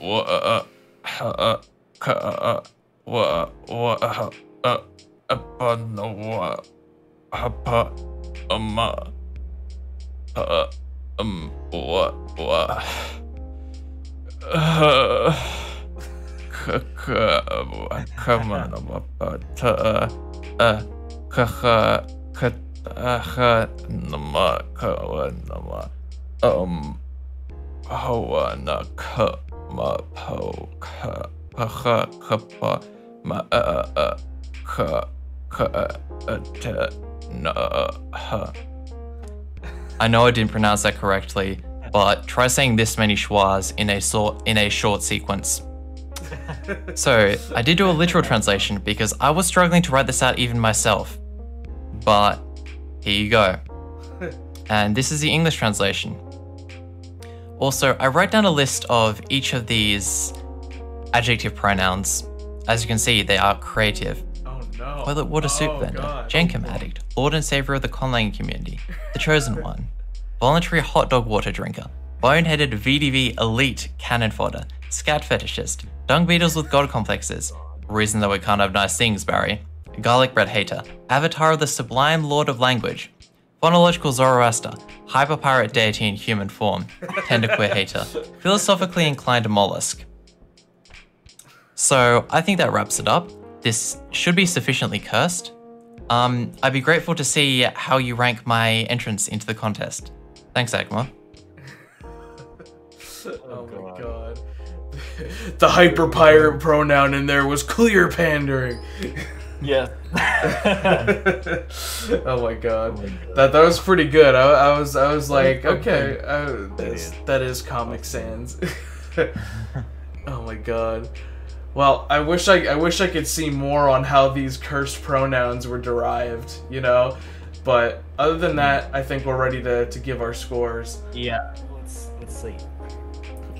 wa uh uh uh uh wa uh uh uh na wa ha ha wa ma uh uh I know I didn't pronounce that correctly, but try saying this many schwas in a sort in a short sequence. So I did do a literal translation because I was struggling to write this out even myself. But here you go. *laughs* And this is the English translation. Also, I write down a list of each of these adjective pronouns. As you can see, they are creative. Oh no. Toilet water soup Oh, vendor, God. Addict, Lord and Savior of the Conlang community, the chosen *laughs* one, voluntary hot dog water drinker, boneheaded VDV elite cannon fodder, scat fetishist, dung beetles with god complexes, reason that we can't have nice things, Barry, garlic bread hater, avatar of the sublime lord of language, phonological Zoroaster, hyperpirate deity in human form, tenderqueer hater, *laughs* philosophically inclined mollusk. So I think that wraps it up. This should be sufficiently cursed. Um, I'd be grateful to see how you rank my entrance into the contest. Thanks, Agma. *laughs* Oh, my god. The hyper pirate pronoun in there was clear pandering. Yeah. *laughs* oh my god. That that was pretty good. I, I was I was like, okay, uh, that's, that is Comic Sans. *laughs* *laughs* oh my god. Well, I wish I I wish I could see more on how these cursed pronouns were derived, you know? But other than that, I think we're ready to, to give our scores. Yeah. Let's let's see.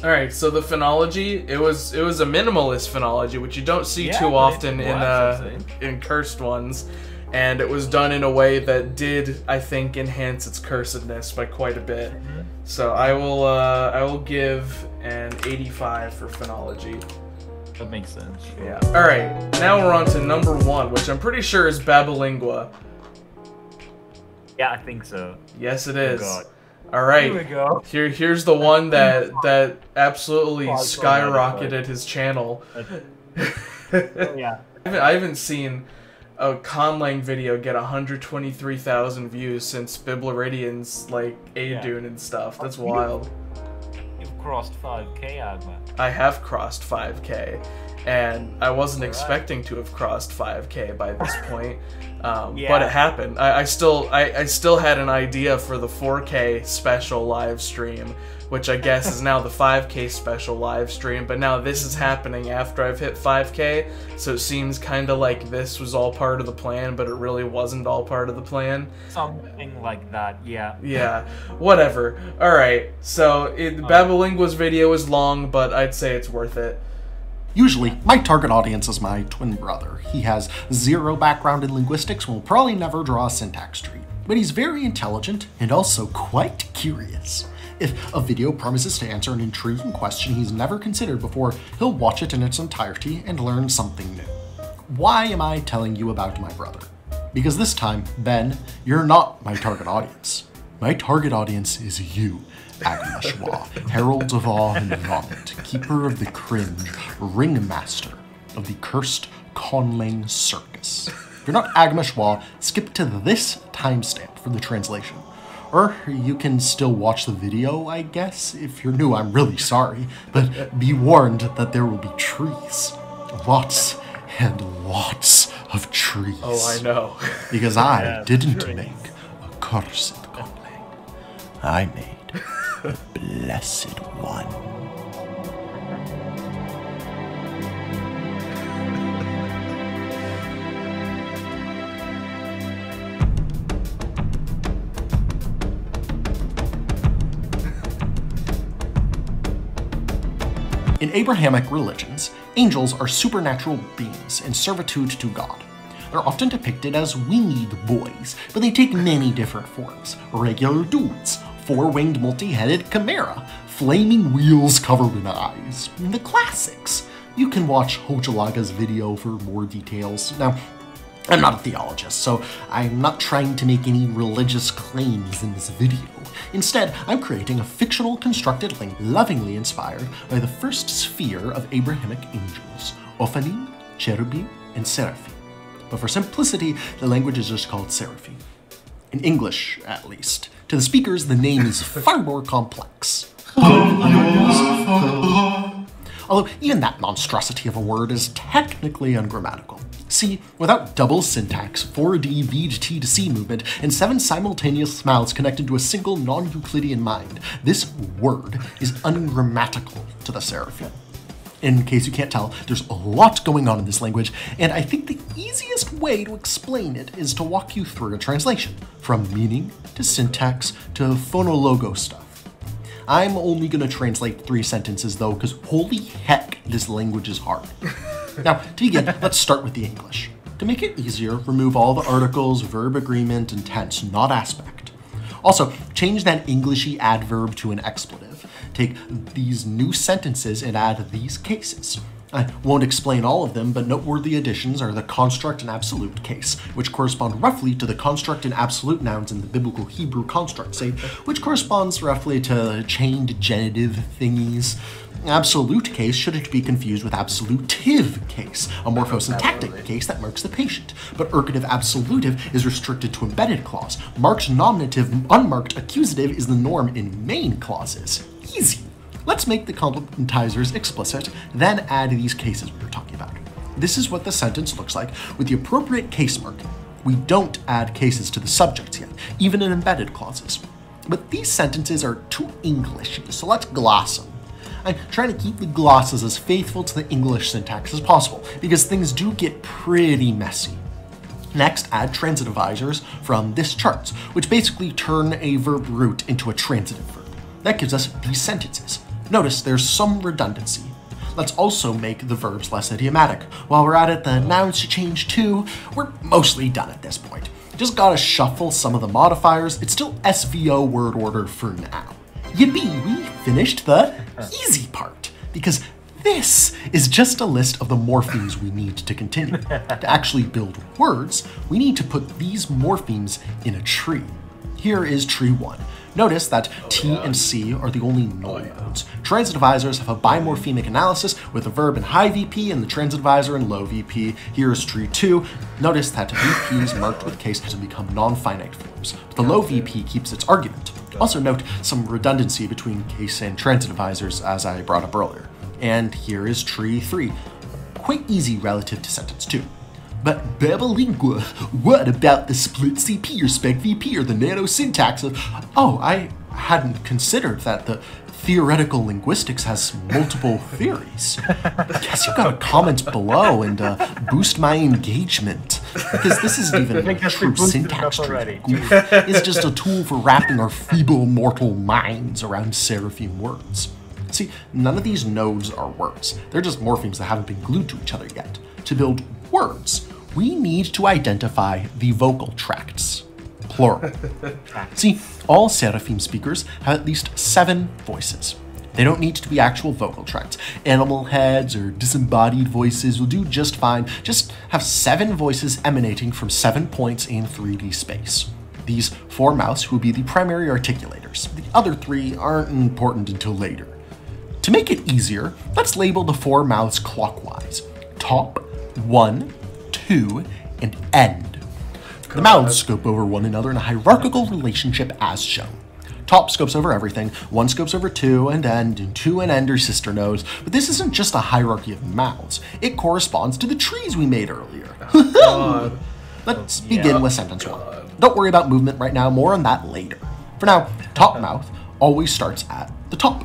All right, so the phonology it was it was a minimalist phonology, which you don't see Yeah, too often in uh, in cursed ones, and it was done in a way that did I think enhance its cursedness by quite a bit. Mm-hmm. So I will uh, I will give an 85 for phonology. That makes sense. Sure. Yeah. All right, now we're on to number one, which I'm pretty sure is Babalingua. Yeah, I think so. Yes, it is. Oh. God. All right. Here we go. Here, here's the one that *laughs* that absolutely I that, skyrocketed his channel. *laughs* oh, *laughs* yeah. I haven't, I haven't seen a Conlang video get 123,000 views since Biblaridion's like Yeah. Adune and stuff. That's wild. You've crossed 5k, Agma. I have crossed 5k, and I wasn't expecting to have crossed 5K by this *laughs* point. Um, But it happened. I, I still I, I still had an idea for the 4K special live stream, which I guess is now the 5K special live stream. But now this is happening after I've hit 5K, so it seems kind of like this was all part of the plan, but it really wasn't all part of the plan. Something like that, yeah. Yeah, whatever. All right, so it, Babalingua's video is long, but I'd say it's worth it. Usually, my target audience is my twin brother. He has zero background in linguistics and will probably never draw a syntax tree. But he's very intelligent and also quite curious. If a video promises to answer an intriguing question he's never considered before, he'll watch it in its entirety and learn something new. Why am I telling you about my brother? Because this time, Ben, you're not my target audience. My target audience is you, Agma Schwa, Herald of Awe and Vomit, Keeper of the Cringe, Ringmaster of the Cursed Conlang Circus. If you're not Agma Schwa, skip to this timestamp for the translation. Or you can still watch the video, I guess. If you're new, I'm really sorry. But be warned that there will be trees. Lots and lots of trees. Oh, I know. Because I *laughs* Yeah, didn't trees. make a cursed conlang. I made blessed one. In Abrahamic religions, angels are supernatural beings in servitude to God. They're often depicted as winged boys, but they take many different forms. Regular dudes, four-winged multi-headed chimera, flaming wheels covered in eyes. In the classics. You can watch Hojalaga's video for more details. Now, I'm not a theologist, so I'm not trying to make any religious claims in this video. Instead, I'm creating a fictional constructed link lovingly inspired by the first sphere of Abrahamic angels, Ophanim, Cherubim, and Seraphim. But for simplicity, the language is just called Seraphim. In English, at least. To the speakers, the name is *laughs* far more complex. Although even that monstrosity of a word is technically ungrammatical. See, without double syntax, 4D V to T to C movement, and seven simultaneous mouths connected to a single non-Euclidean mind, this word is ungrammatical to the Seraphim. In case you can't tell, there's a lot going on in this language, and I think the easiest way to explain it is to walk you through a translation, from meaning to syntax to phonologo stuff. I'm only gonna translate three sentences though, because holy heck, this language is hard. *laughs* now, to begin, let's start with the English. To make it easier, remove all the articles, verb agreement, and tense, not aspect. Also, change that Englishy adverb to an expletive. Take these new sentences and add these cases. I won't explain all of them, but noteworthy additions are the construct and absolute case, which correspond roughly to the construct and absolute nouns in the biblical Hebrew construct state, which corresponds roughly to chained genitive thingies. Absolute case shouldn't be confused with absolutive case, a morphosyntactic case that marks the patient. But ergative absolutive is restricted to embedded clause. Marked nominative, unmarked accusative is the norm in main clauses. Easy. Let's make the complementizers explicit, then add these cases we were talking about. This is what the sentence looks like with the appropriate case mark. We don't add cases to the subjects yet, even in embedded clauses. But these sentences are too Englishy, so let's gloss them. I'm trying to keep the glosses as faithful to the English syntax as possible, because things do get pretty messy. Next, add transitivizers from this chart, which basically turn a verb root into a transitive verb. That gives us these sentences. Notice there's some redundancy. Let's also make the verbs less idiomatic. While we're at it, the nouns should change too. We're mostly done at this point. Just gotta shuffle some of the modifiers. It's still SVO word order for now. Yippee, we finished the easy part. Because this is just a list of the morphemes we need to continue. *laughs* to actually build words, we need to put these morphemes in a tree. Here is tree one. Notice that T and C are the only null nodes. Transitivizers have a bimorphemic analysis with the verb in high VP and the transitivizer in low VP. Here is tree 2. Notice that VPs marked with cases become non-finite forms, but the low VP keeps its argument. Also note some redundancy between case and transitivizers as I brought up earlier. And here is tree 3. quite easy relative to sentence 2. But Babalingua, what about the split CP or spec VP or the nano syntax of. Oh, I hadn't considered that the theoretical linguistics has multiple *laughs* theories. I Guess you gotta comment below and uh, boost my engagement. Because this isn't *laughs* even a true syntax tree. It's just a tool for wrapping our feeble mortal minds around seraphim words. See, none of these nodes are words. They're just morphemes that haven't been glued to each other yet. To build words, we need to identify the vocal tracts. Plural. *laughs* See, all seraphim speakers have at least seven voices. They don't need to be actual vocal tracts. Animal heads or disembodied voices will do just fine. Just have seven voices emanating from seven points in 3D space. These four mouths will be the primary articulators. The other three aren't important until later. To make it easier, let's label the four mouths clockwise. Top, one, two, and end. The mouths scope over one another in a hierarchical relationship as shown. Top scopes over everything, one scopes over two and end, and two and end are sister nodes. But this isn't just a hierarchy of mouths, it corresponds to the trees we made earlier. Let's begin with sentence one. Don't worry about movement right now, more on that later. For now, top mouth always starts at the top.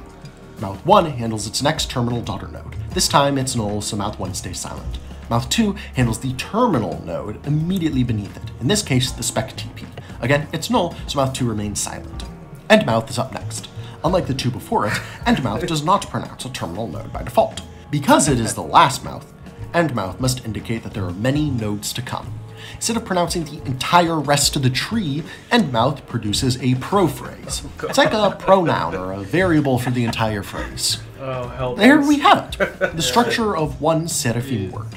Mouth 1 handles its next terminal daughter node. This time it's null, so mouth 1 stays silent. Mouth 2 handles the terminal node immediately beneath it, in this case the spec TP. Again, it's null, so mouth 2 remains silent. End mouth is up next. Unlike the two before it, end mouth does not pronounce a terminal node by default. Because it is the last mouth, end mouth must indicate that there are many nodes to come. Instead of pronouncing the entire rest of the tree, end mouth produces a prophrase. It's like a pronoun or a variable for the entire phrase. Oh. There we have it. *laughs* The structure of one seraphim word.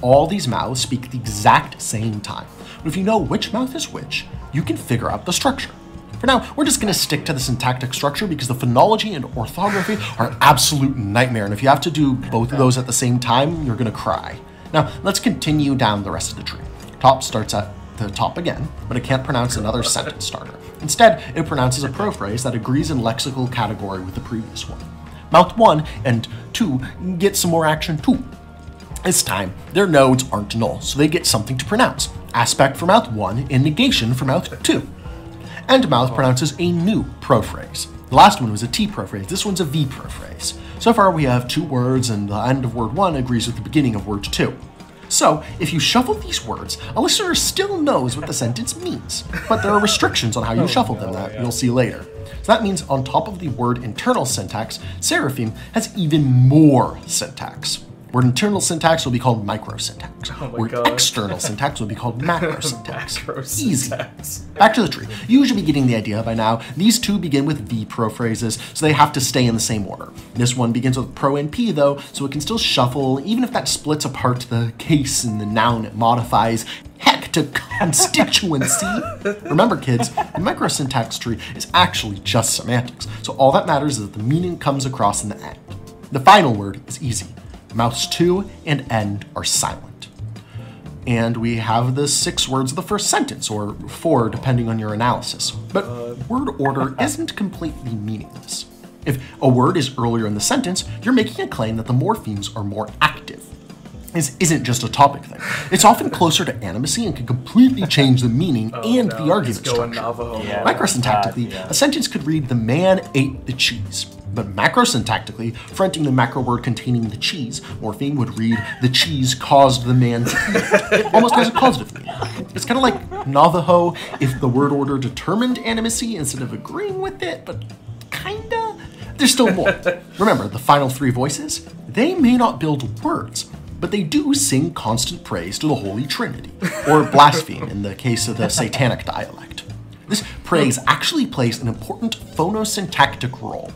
All these mouths speak at the exact same time. But if you know which mouth is which, you can figure out the structure. For now, we're just going to stick to the syntactic structure because the phonology and orthography are an absolute nightmare. And if you have to do both of those at the same time, you're going to cry. Now, let's continue down the rest of the tree. Top starts at the top again, but it can't pronounce another sentence starter. Instead, it pronounces a prophrase that agrees in lexical category with the previous one. Mouth 1 and 2 get some more action too. This time, their nodes aren't null, so they get something to pronounce. Aspect for mouth 1 and negation for mouth 2. And mouth pronounces a new prophrase. The last one was a T prophrase, this one's a V prophrase. So far we have two words and the end of word 1 agrees with the beginning of word 2. So, if you shuffle these words, a listener still knows what the sentence means, but there are restrictions on how you oh, shuffle them that you'll see later. So that means on top of the word internal syntax, Seraphim has even more syntax. Word internal syntax will be called microsyntax. Oh Word God. external syntax will be called *laughs* macrosyntax. Macrosyntax. Easy. Back to the tree. You should be getting the idea by now. These two begin with V prophrases, so they have to stay in the same order. This one begins with pro and P though, so it can still shuffle, even if that splits apart the case and the noun it modifies. Heck to constituency! *laughs* Remember, kids, the microsyntax tree is actually just semantics, so all that matters is that the meaning comes across in the end. The final word is easy. Mouths 2 and end are silent and we have the six words of the first sentence, or four depending on your analysis. But word order *laughs* isn't completely meaningless. If a word is earlier in the sentence, you're making a claim that the morphemes are more active. This isn't just a topic thing. It's often closer to animacy and can completely change the meaning *laughs* oh, and the argument He's going structure. Navajo. Microsyntactically, a sentence could read, The man ate the cheese. But macrosyntactically, fronting the macro word containing the cheese, morpheme would read, The cheese caused the man to *laughs* almost has a causative meaning. It's kind of like Navajo if the word order determined animacy instead of agreeing with it, but kinda. There's still more. Remember, the final three voices? They may not build words, but they do sing constant praise to the Holy Trinity, or blaspheme in the case of the Satanic dialect. This praise actually plays an important phonosyntactic role.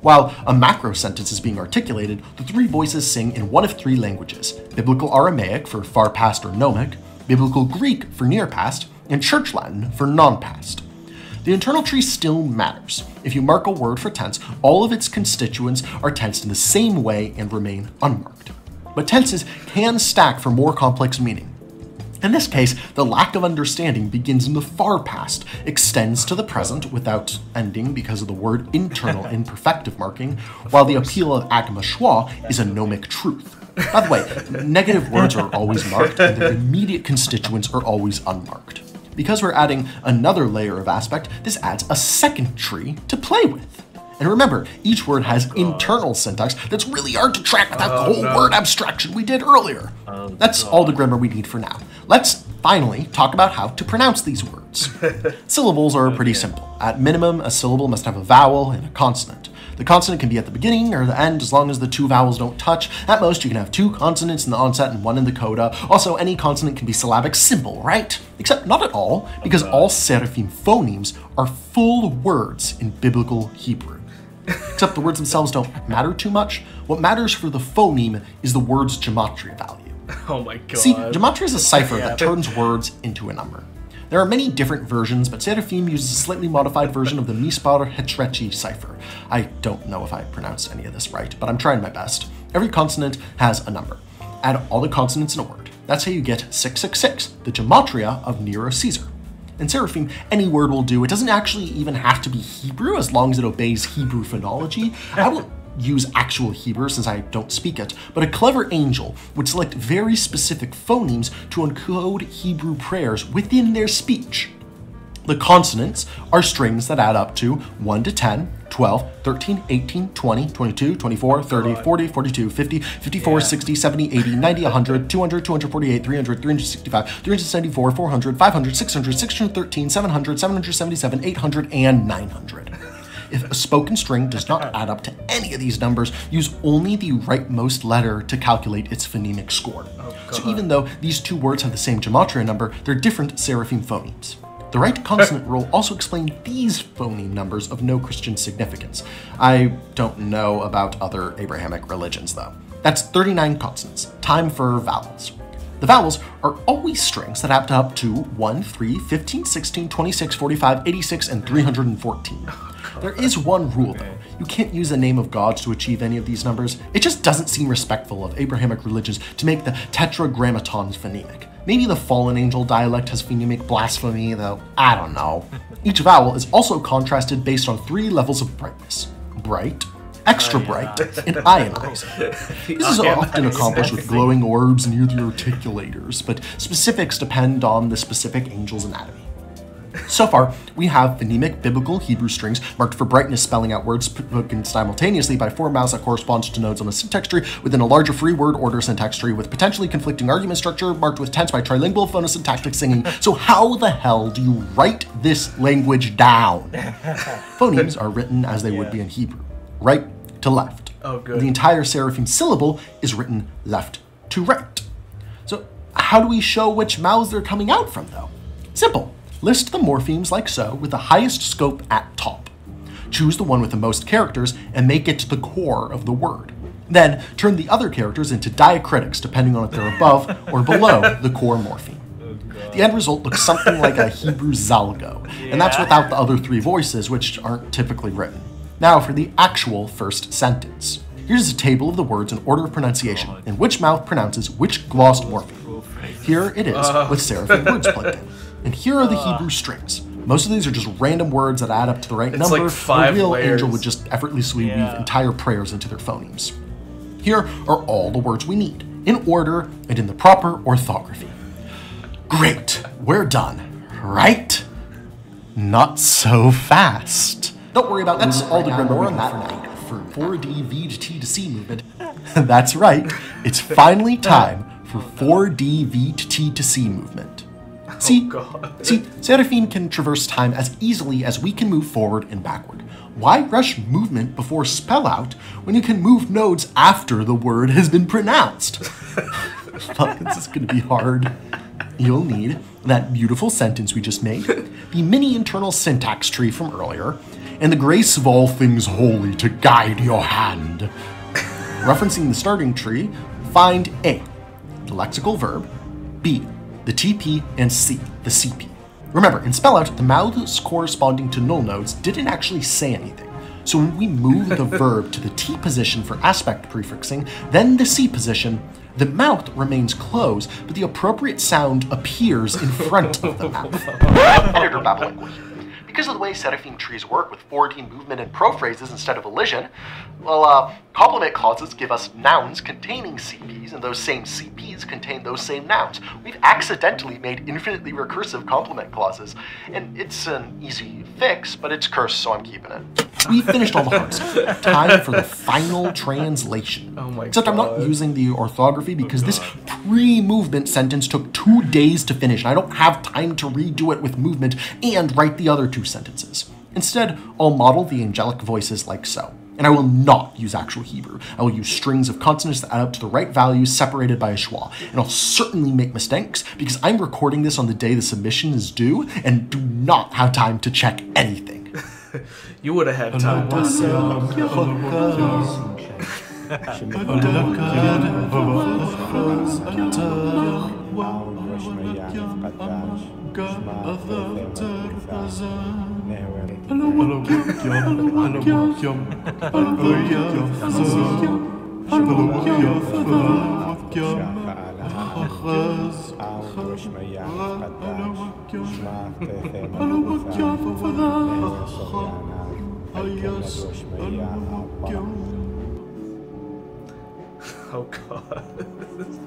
While a macro sentence is being articulated, the three voices sing in one of three languages Biblical Aramaic for far past or gnomic, Biblical Greek for near past, and Church Latin for non past. The internal tree still matters. If you mark a word for tense, all of its constituents are tensed in the same way and remain unmarked. But tenses can stack for more complex meaning. In this case, the lack of understanding begins in the far past, extends to the present without ending because of the word internal *laughs* imperfective marking, while the appeal of agma schwa is a gnomic truth. By the way, *laughs* negative words are always marked, and their immediate constituents are always unmarked. Because we're adding another layer of aspect, this adds a second tree to play with. And remember, each word has oh, internal syntax that's really hard to track without the Oh, whole no. word abstraction we did earlier. Oh, that's all the grammar we need for now. Let's finally talk about how to pronounce these words. *laughs* Syllables are pretty simple. At minimum, a syllable must have a vowel and a consonant. The consonant can be at the beginning or the end as long as the two vowels don't touch. At most, you can have two consonants in the onset and one in the coda. Also, any consonant can be syllabic simple, right? Except not at all, because all seraphim phonemes are full words in biblical Hebrew. Except the words themselves don't matter too much. What matters for the phoneme is the word's gematria value. *laughs* Oh my god. See, gematria is a cipher Yeah. that turns words into a number. There are many different versions, but Seraphim uses a slightly modified version of the Mispar Hechrachi cipher. I don't know if I pronounced any of this right, but I'm trying my best. Every consonant has a number. Add all the consonants in a word. That's how you get 666, the gematria of Nero Caesar. In Seraphim, any word will do. It doesn't actually even have to be Hebrew as long as it obeys Hebrew phonology. I will use actual Hebrew since I don't speak it, but a clever angel would select very specific phonemes to encode Hebrew prayers within their speech. The consonants are strings that add up to 1 to 10, 12, 13, 18, 20, 22, 24, 30, 40, 42, 50, 54, 60, 70, 80, 90, 100, 200, 248, 300, 365, 374, 400, 500, 600, 613, 700, 777, 800, and 900. If a spoken string does not *laughs* add up to any of these numbers, use only the rightmost letter to calculate its phonemic score. Oh, so even though these two words have the same gematria number, they're different seraphim phonemes. The right consonant *laughs* rule also explained these phoneme numbers of no Christian significance. I don't know about other Abrahamic religions though. That's 39 consonants. Time for vowels. The vowels are always strings that add up to 1, 3, 15, 16, 26, 45, 86, and 314. There is one rule though. You can't use the name of gods to achieve any of these numbers. It just doesn't seem respectful of Abrahamic religions to make the tetragrammatons phonemic. Maybe the fallen angel dialect has phonemic blasphemy, though I don't know. Each vowel is also contrasted based on three levels of brightness bright, extra oh, bright, and ionizing. *laughs* This is oh, often accomplished with glowing orbs near the articulators, but specifics depend on the specific angel's anatomy. So far, we have phonemic biblical Hebrew strings marked for brightness spelling out words spoken simultaneously by four mouths that corresponds to nodes on a syntax tree within a larger free word order syntax tree with potentially conflicting argument structure marked with tense by trilingual phonosyntactic singing. So how the hell do you write this language down? *laughs* Phonemes are written as they would be in Hebrew, right to left. Oh, good. The entire seraphim syllable is written left to right. So how do we show which mouths they're coming out from, though? Simple. List the morphemes like so, with the highest scope at top. Choose the one with the most characters and make it the core of the word. Then turn the other characters into diacritics depending on if they're above or below *laughs* the core morpheme. The end result looks something like a Hebrew *laughs* zalgo, and that's without the other three voices, which aren't typically written. Now for the actual first sentence. Here's a table of the words in order of pronunciation, and which mouth pronounces which glossed morpheme. Here it is, with seraphim words plugged in. *laughs* And here are the Hebrew strings. Most of these are just random words that add up to the right It's number. like five a real layers. angel would just effortlessly weave entire prayers into their phonemes. Here are all the words we need, in order and in the proper orthography. Great, we're done, right? Not so fast. Don't worry about that. that's all the grammar on that night for 4D V to T to C movement. *laughs* that's right, it's finally time for 4D V to T to C movement. Oh, see, see, Seraphim can traverse time as easily as we can move forward and backward. Why rush movement before spell out when you can move nodes after the word has been pronounced? *laughs* Fuck, this is gonna be hard. You'll need that beautiful sentence we just made, the mini internal syntax tree from earlier, and the grace of all things holy to guide your hand. Referencing the starting tree, find A, the lexical verb, B, the TP, and C, the CP. Remember, in spellout, the mouths corresponding to null nodes didn't actually say anything. So when we move the *laughs* verb to the T position for aspect prefixing, then the C position, The mouth remains closed, but the appropriate sound appears in front of the mouth. *laughs* Editor babbling. Because of the way Seraphim trees work with 4D movement and prophrases instead of elision, well, uh, complement clauses give us nouns containing CPs, and those same CPs contain those same nouns. We've accidentally made infinitely recursive complement clauses, and it's an easy fix, but it's cursed, so I'm keeping it. We finished all the hard stuff. Time for the final translation. Oh my Except I'm not using the orthography because this pre-movement sentence took two days to finish, and I don't have time to redo it with movement and write the other two sentences. Instead, I'll model the angelic voices like so. And I will not use actual Hebrew. I will use strings of consonants that add up to the right values separated by a schwa. And I'll certainly make mistakes because I'm recording this on the day the submission is due and do not have time to check anything. *laughs* You would have had time. Oh god.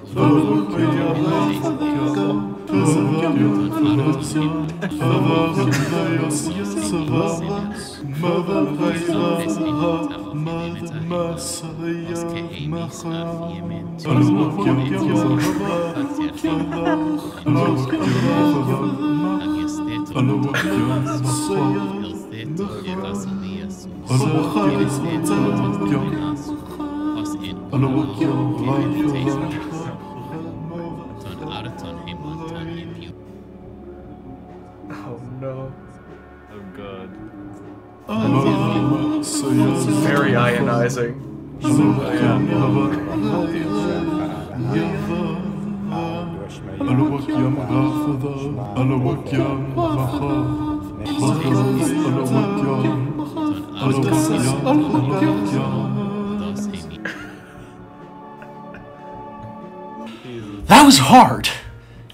Oh no. Oh god. Very ionizing. That was hard!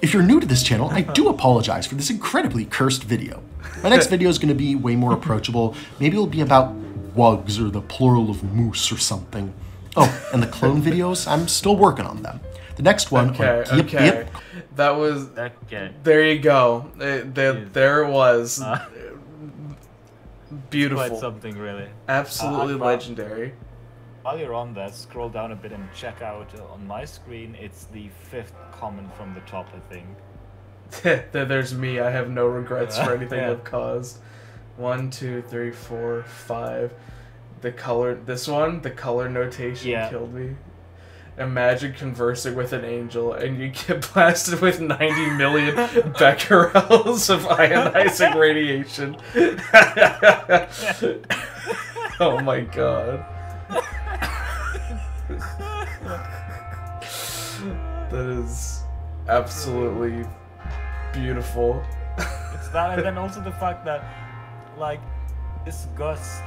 If you're new to this channel, I do apologize for this incredibly cursed video. My next *laughs* video is going to be way more approachable. Maybe it'll be about wugs or the plural of moose or something. Oh, and the clone *laughs* videos, I'm still working on them. The next one, Okay, on Yip okay. Yip, That was. Okay. There you go. Uh, there, there it was. Uh, Beautiful. Quite something, really. Absolutely Uh, uh, legendary. While you're on that, scroll down a bit and check out uh, on my screen. It's the fifth comment from the top, I think. *laughs* There's me. I have no regrets for *laughs* anything Yeah. I've caused. One, two, three, four, five. The color. This one, the color notation Yeah. killed me. Imagine conversing with an angel and you get *laughs* blasted with 90 million becquerels of ionizing radiation. oh my god. That is absolutely beautiful. It's that, and then also the fact that, like, this gust,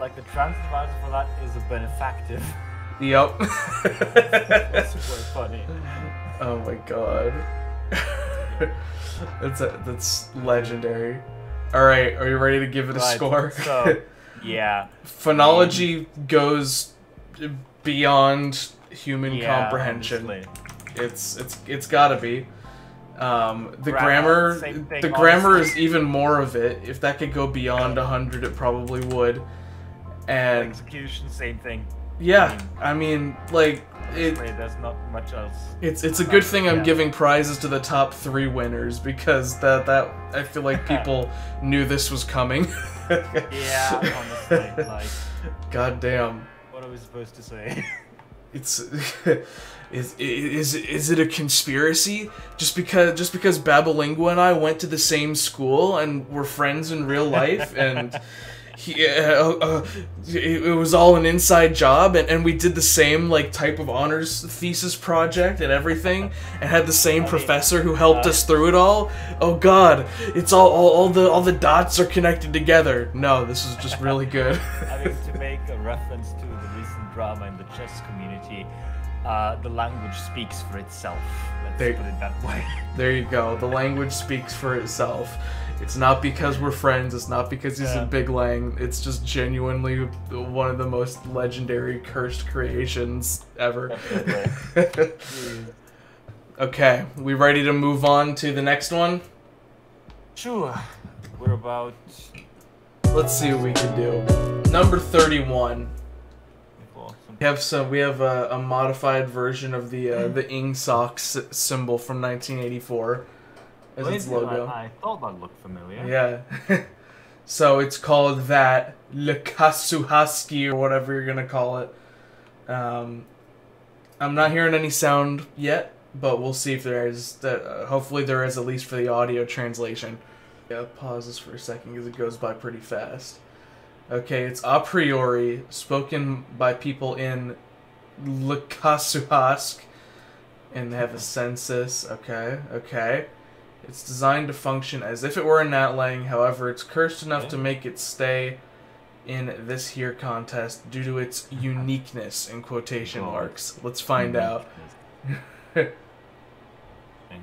like the translation for that is a benefactive. Yep. *laughs* That's quite funny. Oh my god. that's a, that's legendary. All right, are you ready to give it a score? so, *laughs* yeah. Phonology goes beyond human Yeah, comprehension. honestly. It's it's it's got to be. Um, the Grammar, grammar, thing, the grammar is even more of it. If that could go beyond hundred, it probably would. And Execution, same thing. yeah, I mean, like it. There's not much else. It's it's a good thing I'm Yeah. giving prizes to the top three winners because that that I feel like *laughs* people knew this was coming. *laughs* Yeah, honestly, *laughs* like, God damn. what are we supposed to say? It's is is is it a conspiracy? Just because just because Babalingua and I went to the same school and we're friends in real life and he, uh, uh, it, it was all an inside job, and, and we did the same like type of honors thesis project and everything, and had the same professor who helped us through it all. Oh God, it's all, all all the all the dots are connected together. No, this is just really good. *laughs* I mean, to make a reference to the recent drama in the chess community, uh, the language speaks for itself. Let's There- put it that way. There you go. The language speaks for itself. It's not because we're friends. It's not because he's Yeah. a big lang. It's just genuinely one of the most legendary cursed creations ever. *laughs* okay, we ready to move on to the next one? Sure. We're about. Let's see what we can do. Number thirty-one. We have some. We have a, a modified version of the uh, the Ingsoc symbol from 1984 as its logo. I, I thought that looked familiar. Yeah. *laughs* so it's called that Lekasuhaski or whatever you're gonna call it. Um, I'm not hearing any sound yet, but we'll see if there is. Uh, hopefully there is at least for the audio translation. Yeah, pause this for a second because it goes by pretty fast. Okay, it's a priori spoken by people in Lekasuhask, and they have a census. Okay, okay. It's designed to function as if it were a Natlang, however, it's cursed enough to make it stay in this here contest due to its uniqueness in quotation marks. Let's find out.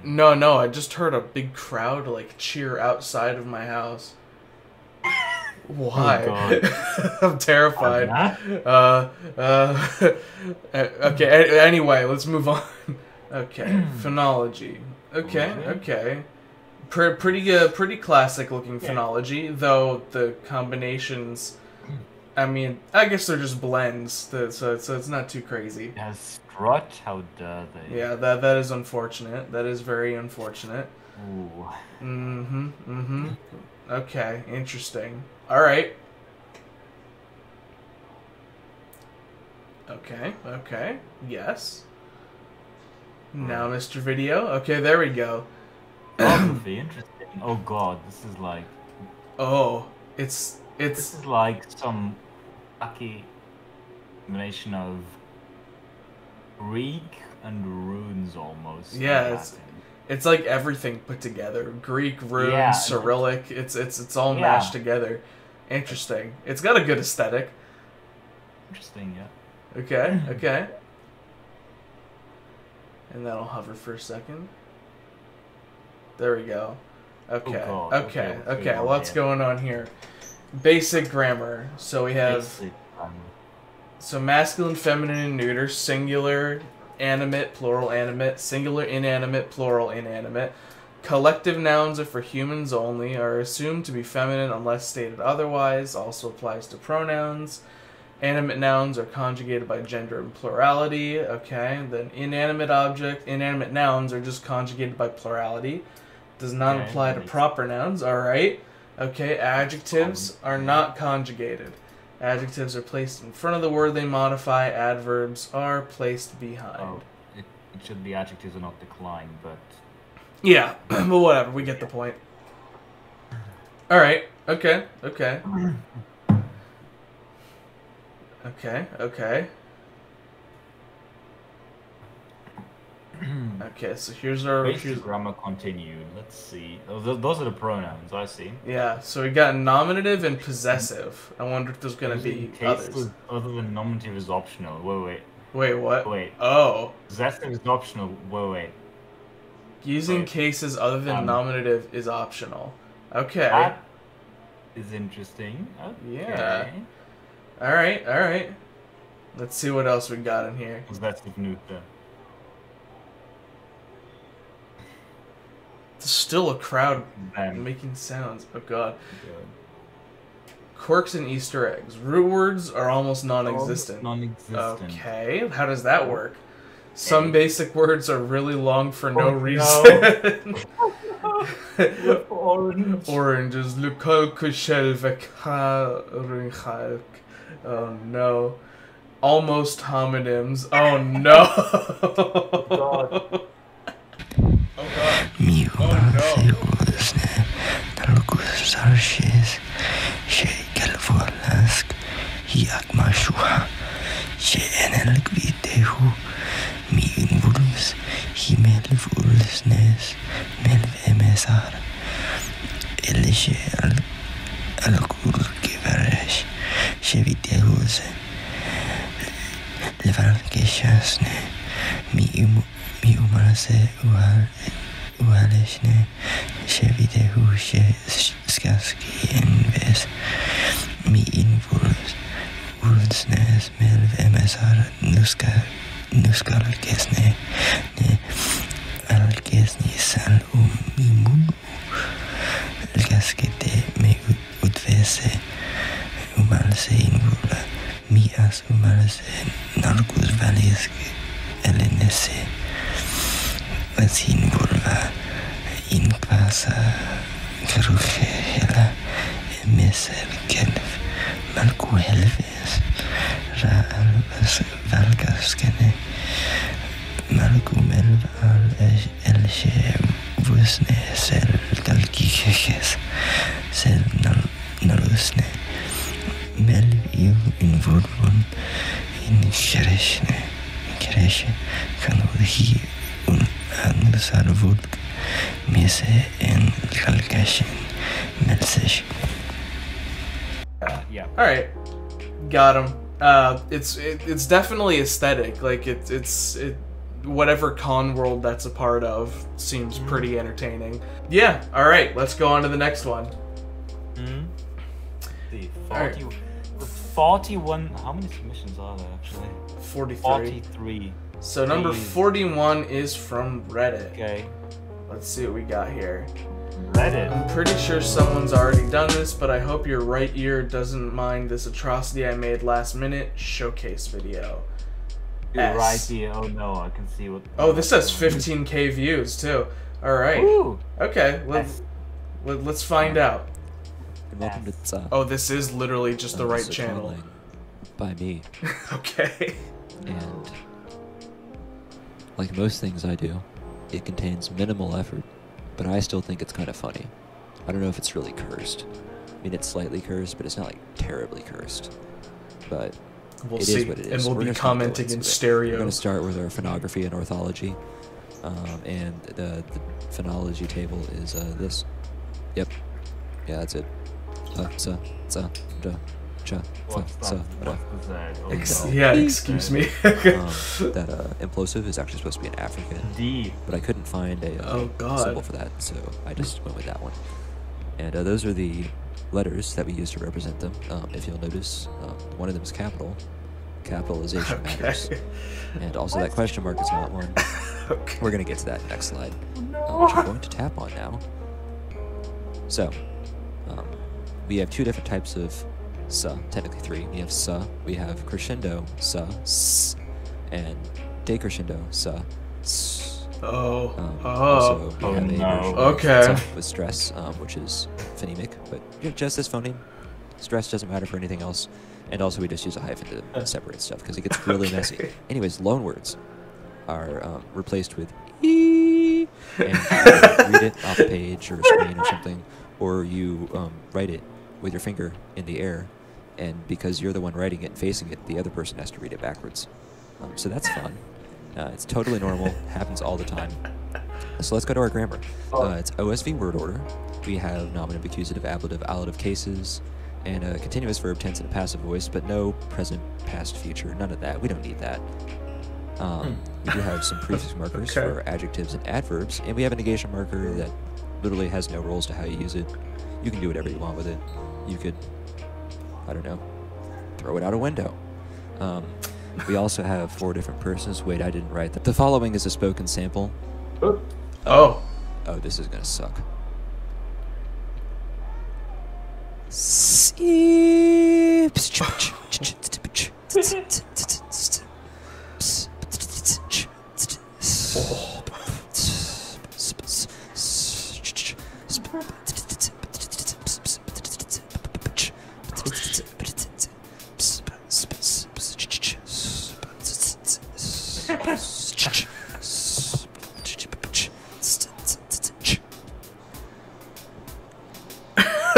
no, no, I just heard a big crowd like cheer outside of my house. Why? God. *laughs* I'm terrified. Uh, uh, *laughs* okay. a- Anyway, let's move on. *laughs* Okay, *clears throat* phonology. Okay, okay. Pre- pretty, uh, pretty classic looking phonology, though the combinations. I mean, I guess they're just blends, so so it's not too crazy. Yes, strut. How dare they? Yeah, that that is unfortunate. That is very unfortunate. Ooh. Mm-hmm. Mm-hmm. Okay, interesting. All right. Okay. Okay. Yes. Now, Mr. Video. Okay, there we go. *clears throat* Interesting. Oh god, this is like. Oh, it's it's. This is like some lucky combination of Greek and runes almost. Yeah, it's it's like everything put together. Greek runes, Yeah. Cyrillic. It's it's it's all Yeah. mashed together. Interesting. It's got a good aesthetic. interesting. Yeah. Okay, *clears throat* okay. And that'll hover for a second. There we go. Okay, oh, God, okay, okay, what's okay. going on What's here? going on here? Basic grammar. So we have so masculine, feminine, and neuter, singular, animate, plural, animate, singular, inanimate, plural, inanimate. Collective nouns are for humans only, are assumed to be feminine unless stated otherwise, also applies to pronouns. Animate nouns are conjugated by gender and plurality, okay? Then inanimate object, inanimate nouns are just conjugated by plurality. Does not Okay, apply to makes proper nouns, alright? Okay, adjectives um, are not conjugated. Adjectives are placed in front of the word they modify, adverbs are placed behind. Oh, it, it should be adjectives and not decline, but Yeah, *clears throat* but whatever, we get the point. Alright, okay, okay. *clears throat* Okay, okay. *clears throat* Okay, so here's our basic here's, grammar continued. Let's see. Oh, th- those are the pronouns. I see. yeah. So we got nominative and possessive. I wonder if there's gonna be others. other than nominative is optional. Wait, wait. Wait, what? Wait. Oh, Possessive is optional. Wait, wait. using cases other than Um, nominative is optional. Okay. That is interesting. Okay. Yeah. All right, all right. Let's see what else we got in here. Possessive neuter. There's still a crowd Bam. making sounds. Oh god. Quirks and Easter eggs. Root words are almost non-existent. Non-existent. Okay, how does that work? Some basic words are really long for no Oh, reason. *laughs* *laughs* Orange. Oranges. Lukolkushelvekarinhalk. Oh no. Almost homonyms. Oh no. Oh god. Oh no. Tarkus Sarshis Shea California hiak mashua enel gvitehu mi invulus himel vulsnes mel emesar elishe al a los cursos que przewiduje walkę szans mi, um, mi umarze ualeśne przewiduje się skazki inwest mi inwulsne zmiel w MSR nuska nuskalkesne ne alkesni sal umimu alkeskete me ut veces humales en Rula, mías humales en algunos valles LNC, sin vulva, en casa, crujela, mesel, kelf, malcuelves, ra albas, valgaskene, malcumelva, elche, busne, sel, calquijejes, sel, nal, kalkiches sel nal nalusne mel iu in vurvun in kereshne kereshe kanurhi un anusar vurg mese en kalkashin yeah. All right, got him. Uh, it's it, it's definitely aesthetic. Like it's it's it, whatever con world that's a part of seems pretty entertaining. Yeah. All right, let's go on to the next one. Hmm? The Alright. 40, the 41. How many submissions are there actually? 43. 43. So number 41 is from Reddit. Okay. Let's see what we got here. Reddit. I'm pretty sure someone's already done this, but I hope your right ear doesn't mind this atrocity I made last minute showcase video. You're right here. Oh no, I can see what. Oh, this has 15k views too. All right. Woo. Okay, let's let, let's find out. Welcome to. Oh, this is literally just the right this is a channel. By me. *laughs* okay. And like most things I do, it contains minimal effort, but I still think it's kind of funny. I don't know if it's really cursed. I mean, it's slightly cursed, but it's not like terribly cursed. But We'll it is see, what it is. and we'll We're be commenting in it. stereo. We're going to start with our phonography and orthology, um, and the, the phonology table is uh, this. Yep. Yeah, that's it. Uh, sa, sa, da, cha, fa, What's sa, that? da. What's that? Oh, Ex- yeah, excuse me. *laughs* um, that uh, implosive is actually supposed to be an African. D. But I couldn't find a uh, Oh, God. symbol for that, so I just went with that one. And uh, those are the letters that we use to represent them. Um, if you'll notice, um, one of them is capital. Capitalization matters. And also that question mark is not one. *laughs* Okay. We're going to get to that next slide, um, which I'm going to tap on now. So, um, we have two different types of sa, technically three. We have sa, we have crescendo, sa, s, and decrescendo, sa, s. Oh. Um, Oh. also, Oh, no. Okay. with stress, um, which is phonemic, but just as phoneme. Stress doesn't matter for anything else. And also, we just use a hyphen to separate stuff because it gets really *laughs* messy. Anyways, loan words are um, replaced with e, and *laughs* you read it off a page or a screen or something, or you um, write it with your finger in the air, and because you're the one writing it and facing it, the other person has to read it backwards. Um, so that's fun. Uh, it's totally normal, *laughs* happens all the time. So let's go to our grammar. Uh, it's OSV word order. We have nominative, accusative, ablative, allative cases, and a continuous verb tense and a passive voice, but no present, past, future, none of that. We don't need that. Um, we do have some prefix *laughs* markers Okay. for adjectives and adverbs, and we have a negation marker that literally has no rules to how you use it. You can do whatever you want with it. You could, I don't know, throw it out a window. Um, we also have four different persons. Wait, I didn't write that. The following is a spoken sample. Oh. Oh, this is gonna suck.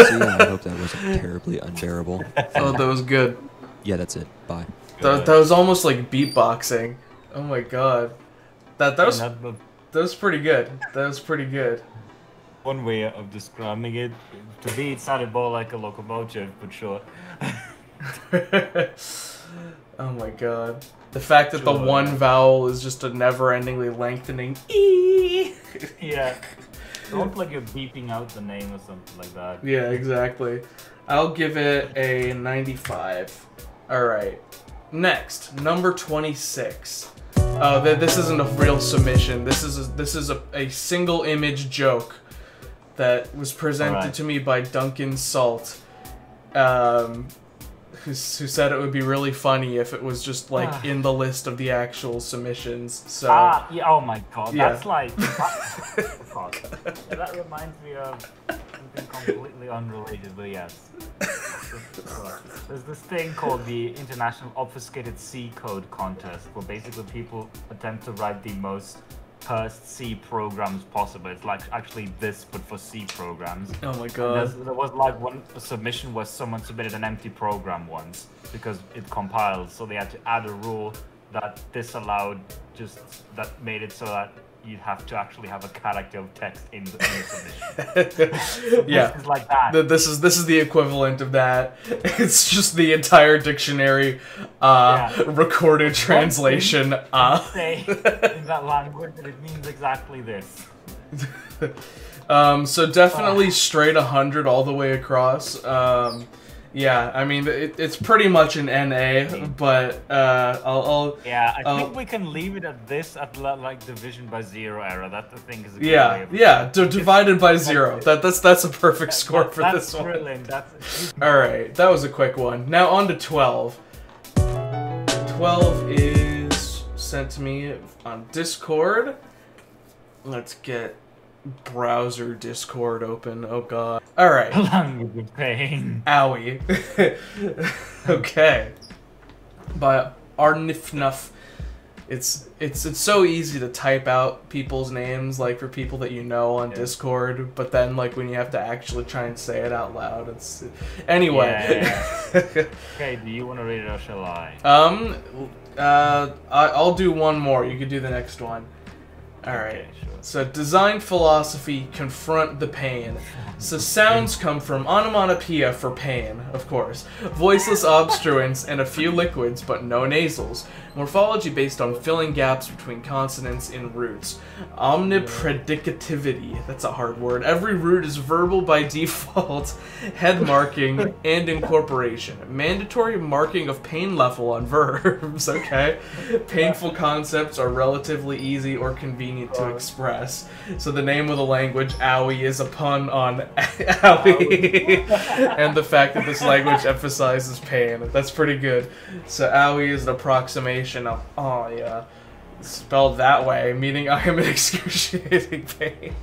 So yeah, I hope that wasn't terribly unbearable. Oh, that was good. Yeah, that's it. Bye. That, that was almost like beatboxing. Oh my god. That that was that- uh, that was pretty good. That was pretty good. One way of describing it, to me, it sounded more like a locomotive, but sure. *laughs* oh my god. The fact that the one vowel is just a never-endingly lengthening e. *laughs* yeah. Don't like you're beeping out the name or something like that. Yeah, exactly. I'll give it a 95. All right. Next, number 26. Oh, th- this isn't a real submission. This is a, this is a, a single image joke that was presented Alright. to me by Duncan Salt, um, who, who said it would be really funny if it was just like Ah. in the list of the actual submissions. So Ah, yeah, oh my god, Yeah. that's like. *laughs* that. Yeah, that reminds me of something completely unrelated, but yes. There's this thing called the International Obfuscated C Code Contest, where basically people attempt to write the most cursed C programs possible. It's like actually this, but for C programs. Oh my God. There was like one submission where someone submitted an empty program once because it compiled, so they had to add a rule that disallowed just that made it so that you'd have to actually have a character of text in the, in the submission. *laughs* Yeah, This is like that. Th- This is this is the equivalent of that. *laughs* It's just the entire dictionary, uh, Yeah. recorded translation. Uh, say in that language that it means exactly this. *laughs* um, so definitely straight hundred all the way across. Um, yeah, I mean it, it's pretty much an NA, but uh, I'll, I'll Yeah, I I'll- think we can leave it at this at like division by zero error. That I think is a yeah yeah d- divided by zero. That that's that's a perfect score for that's this one. brilliant. That's *laughs* All right, that was a quick one. Now on to 12. 12 is sent to me on Discord. Let's get browser Discord open. Oh god. All right. *laughs* language of pain. Owie. *laughs* okay. By Arnifnuff. It's it's it's so easy to type out people's names like for people that you know on Discord, but then like when you have to actually try and say it out loud, it's anyway. Yeah, *laughs* okay, do you want to read it or shall I? Um, uh, I, I'll do one more. You could do the next one. All right. So design philosophy confront the pain. So sounds come from onomatopoeia for pain, of course, voiceless obstruents, and a few liquids, but no nasals. Morphology based on filling gaps between consonants in roots. Omnipredicativity, that's a hard word. Every root is verbal by *laughs* default, head marking, and incorporation. Mandatory marking of pain level on verbs, *laughs* okay? Painful concepts are relatively easy or convenient to express. So the name of the language, Owie, is a pun on *laughs* Owie. and the fact that this language emphasizes pain. That's pretty good. So Owie is an approximation of, oh yeah, spelled that way, meaning I am in *laughs* excruciating pain.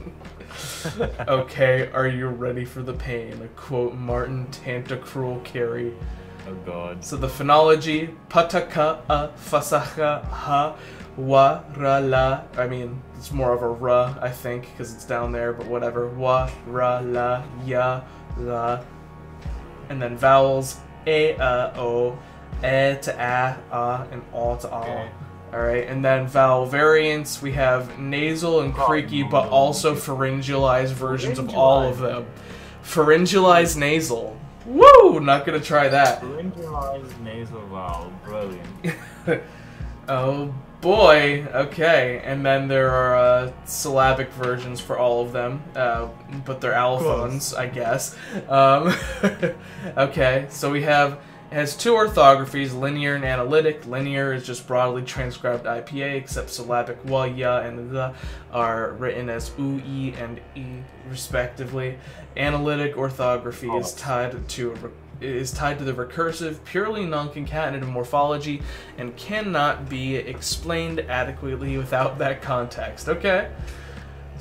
*laughs* okay, are you ready for the pain? Quote Martin Tantacrul Keary. Oh god. So the phonology, pataka a uh, fasaha ha wa ra la. I mean, it's more of a ra, I think, because it's down there, but whatever. Wa ra la ya la. And then vowels a a o, e to a a, and o to a. All right, and then vowel variants. We have nasal and oh, creaky, but also pharyngealized versions of all of them. Pharyngealized nasal. Woo! Not gonna try that. Pharyngealized nasal vowel, brilliant. *laughs* Oh boy. Okay, and then there are uh, syllabic versions for all of them, uh, but they're allophones, I guess. Um, *laughs* okay, so we have it has two orthographies, linear and analytic. Linear is just broadly transcribed IPA, except syllabic wa, ya, and the are written as u, e, and e, respectively. Analytic orthography is tied to a is tied to the recursive, purely non-concatenative morphology, and cannot be explained adequately without that context. Okay.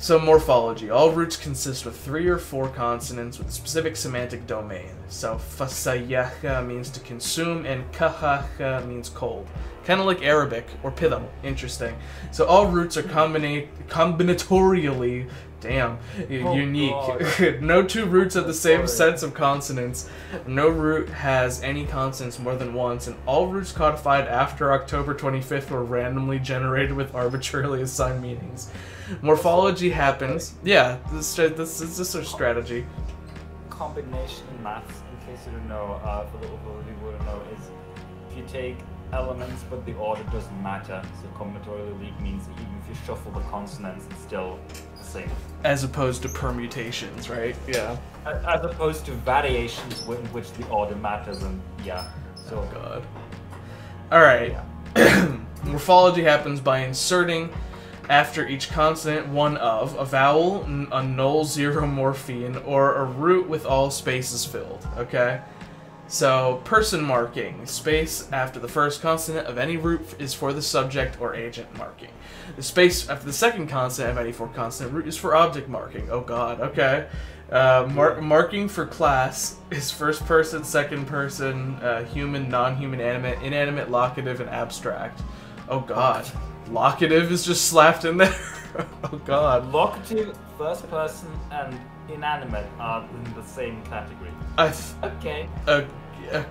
So morphology. All roots consist of three or four consonants with a specific semantic domain. So fasayaha means to consume and kahaha means cold. Kind of like Arabic or Pidham. Interesting. So all roots are combina- combinatorially Damn, Oh, unique. *laughs* No two roots have the same sets of consonants. No root has any consonants more than once, and all roots codified after October 25th were randomly generated with arbitrarily assigned meanings. Morphology happens. Yeah, this this is just a strategy. combination maths, in case you don't know, uh, for the people who wouldn't know, is if you take elements but the order doesn't matter, so combinatorial league means even if you shuffle the consonants, it's still same. As opposed to permutations, right? Yeah. As opposed to variations in which the order matters, and yeah. So Oh god. Alright. *clears throat* Morphology happens by inserting after each consonant one of a vowel, a null zero morpheme, or a root with all spaces filled. Okay? So, person marking. Space after the first consonant of any root is for the subject or agent marking. The space after the second consonant of any four consonant root is for object marking. Oh god, okay. Uh, mar- marking for class is first person, second person, uh, human, non human, animate, inanimate, locative, and abstract. Oh god. Locative is just slapped in there. *laughs* oh god. locative, first person, and inanimate are in the same category. Okay. Uh, uh,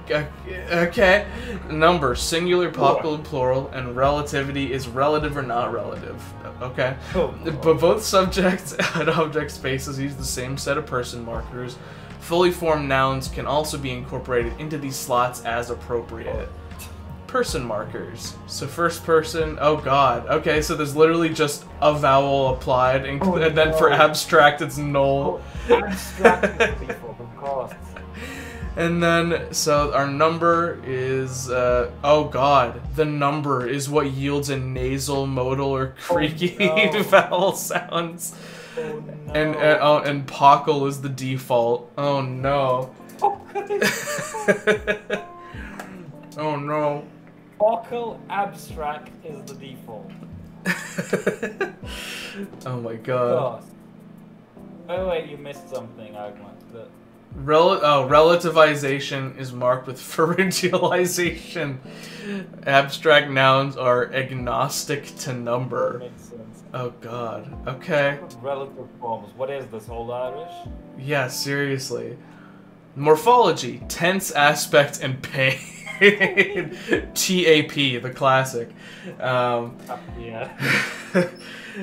okay. Number, singular, plural, plural, and relativity is relative or not relative. Okay. Oh, But both subject *laughs* and object spaces use the same set of person markers. Fully formed nouns can also be incorporated into these slots as appropriate. Person markers. So first person. Oh god. Okay, so there's literally just a vowel applied, and, Oh, and then for abstract it's null. Abstract default, of course. *laughs* And then, so our number is, uh, oh god, the number is what yields a nasal, modal, or creaky no. *laughs* vowel sounds. And uh, oh, and paucal is the default. Oh no. *laughs* oh no. Paucal abstract is the default. *laughs* Oh my god. Oh wait, you missed something, Agma. The- Rel- oh, relativization is marked with *laughs* pharyngealization. Abstract nouns are agnostic to number. Makes sense. Oh god. Okay. Relative forms. What is this, Old Irish? Yeah, seriously. Morphology, tense aspect and pain. *laughs* *laughs* TAP, the classic. Um, Yeah. *laughs*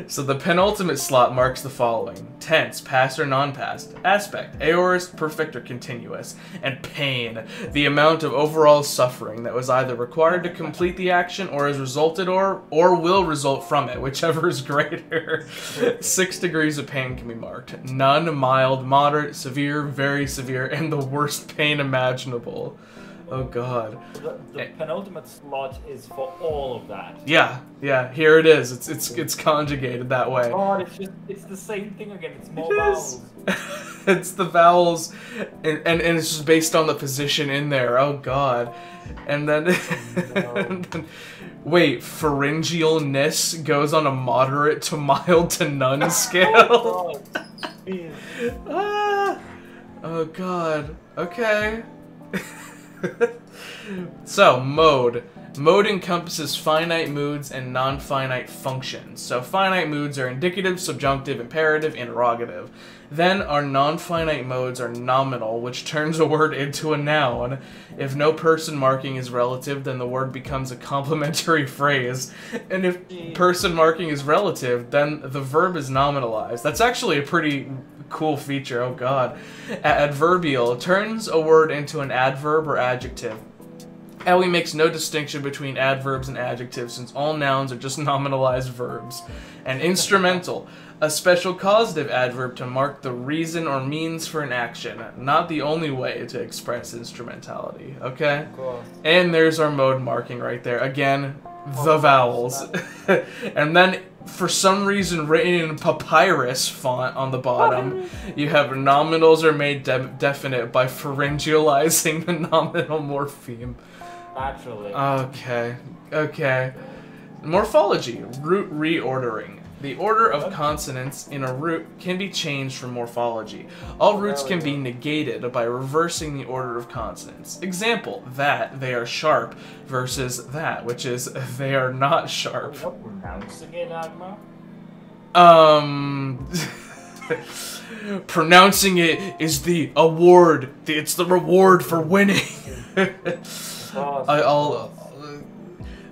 so the penultimate slot marks the following tense, past or non past, aspect, aorist, perfect or continuous, and pain, the amount of overall suffering that was either required to complete the action or has resulted or or will result from it, whichever is greater. *laughs* Six degrees of pain can be marked none, mild, moderate, severe, very severe, and the worst pain imaginable. Oh god. The, the penultimate slot is for all of that. Yeah, yeah, here it is. It's it's it's conjugated that way. Oh god, it's just it's the same thing again. It's more It vowels. *laughs* it's the vowels and, and and it's just based on the position in there. Oh god. And then, *laughs* and then- wait, pharyngealness goes on a moderate to mild to none *laughs* scale. oh, ah, oh god. Okay. *laughs* so, mode. Mode encompasses finite moods and non finite functions. So, finite moods are indicative, subjunctive, imperative, interrogative. Then, our non finite modes are nominal, which turns a word into a noun. If no person marking is relative, then the word becomes a complementary *laughs* phrase. And if person marking is relative, then the verb is nominalized. That's actually a pretty cool feature. Oh god. Adverbial turns a word into an adverb or adjective. Ellie makes no distinction between adverbs and adjectives since all nouns are just *laughs* nominalized verbs. And instrumental, a special causative adverb to mark the reason or means for an action, not the only way to express instrumentality, okay? course. And there's our mode marking right there. Again, oh, the vowels. *laughs* and then for some reason written in papyrus font on the bottom, *laughs* you have nominals are made de- definite by pharyngealizing the *laughs* nominal morpheme. Naturally. Okay, okay. Morphology, root reordering. The order of consonants in a root can be changed from morphology. All roots can be negated by reversing the order of consonants. Example, that, they are sharp, versus that, which is *laughs* they are not sharp. Pronouncing? Um. *laughs* Pronouncing it is the award. It's the reward for winning. *laughs* I, I'll uh,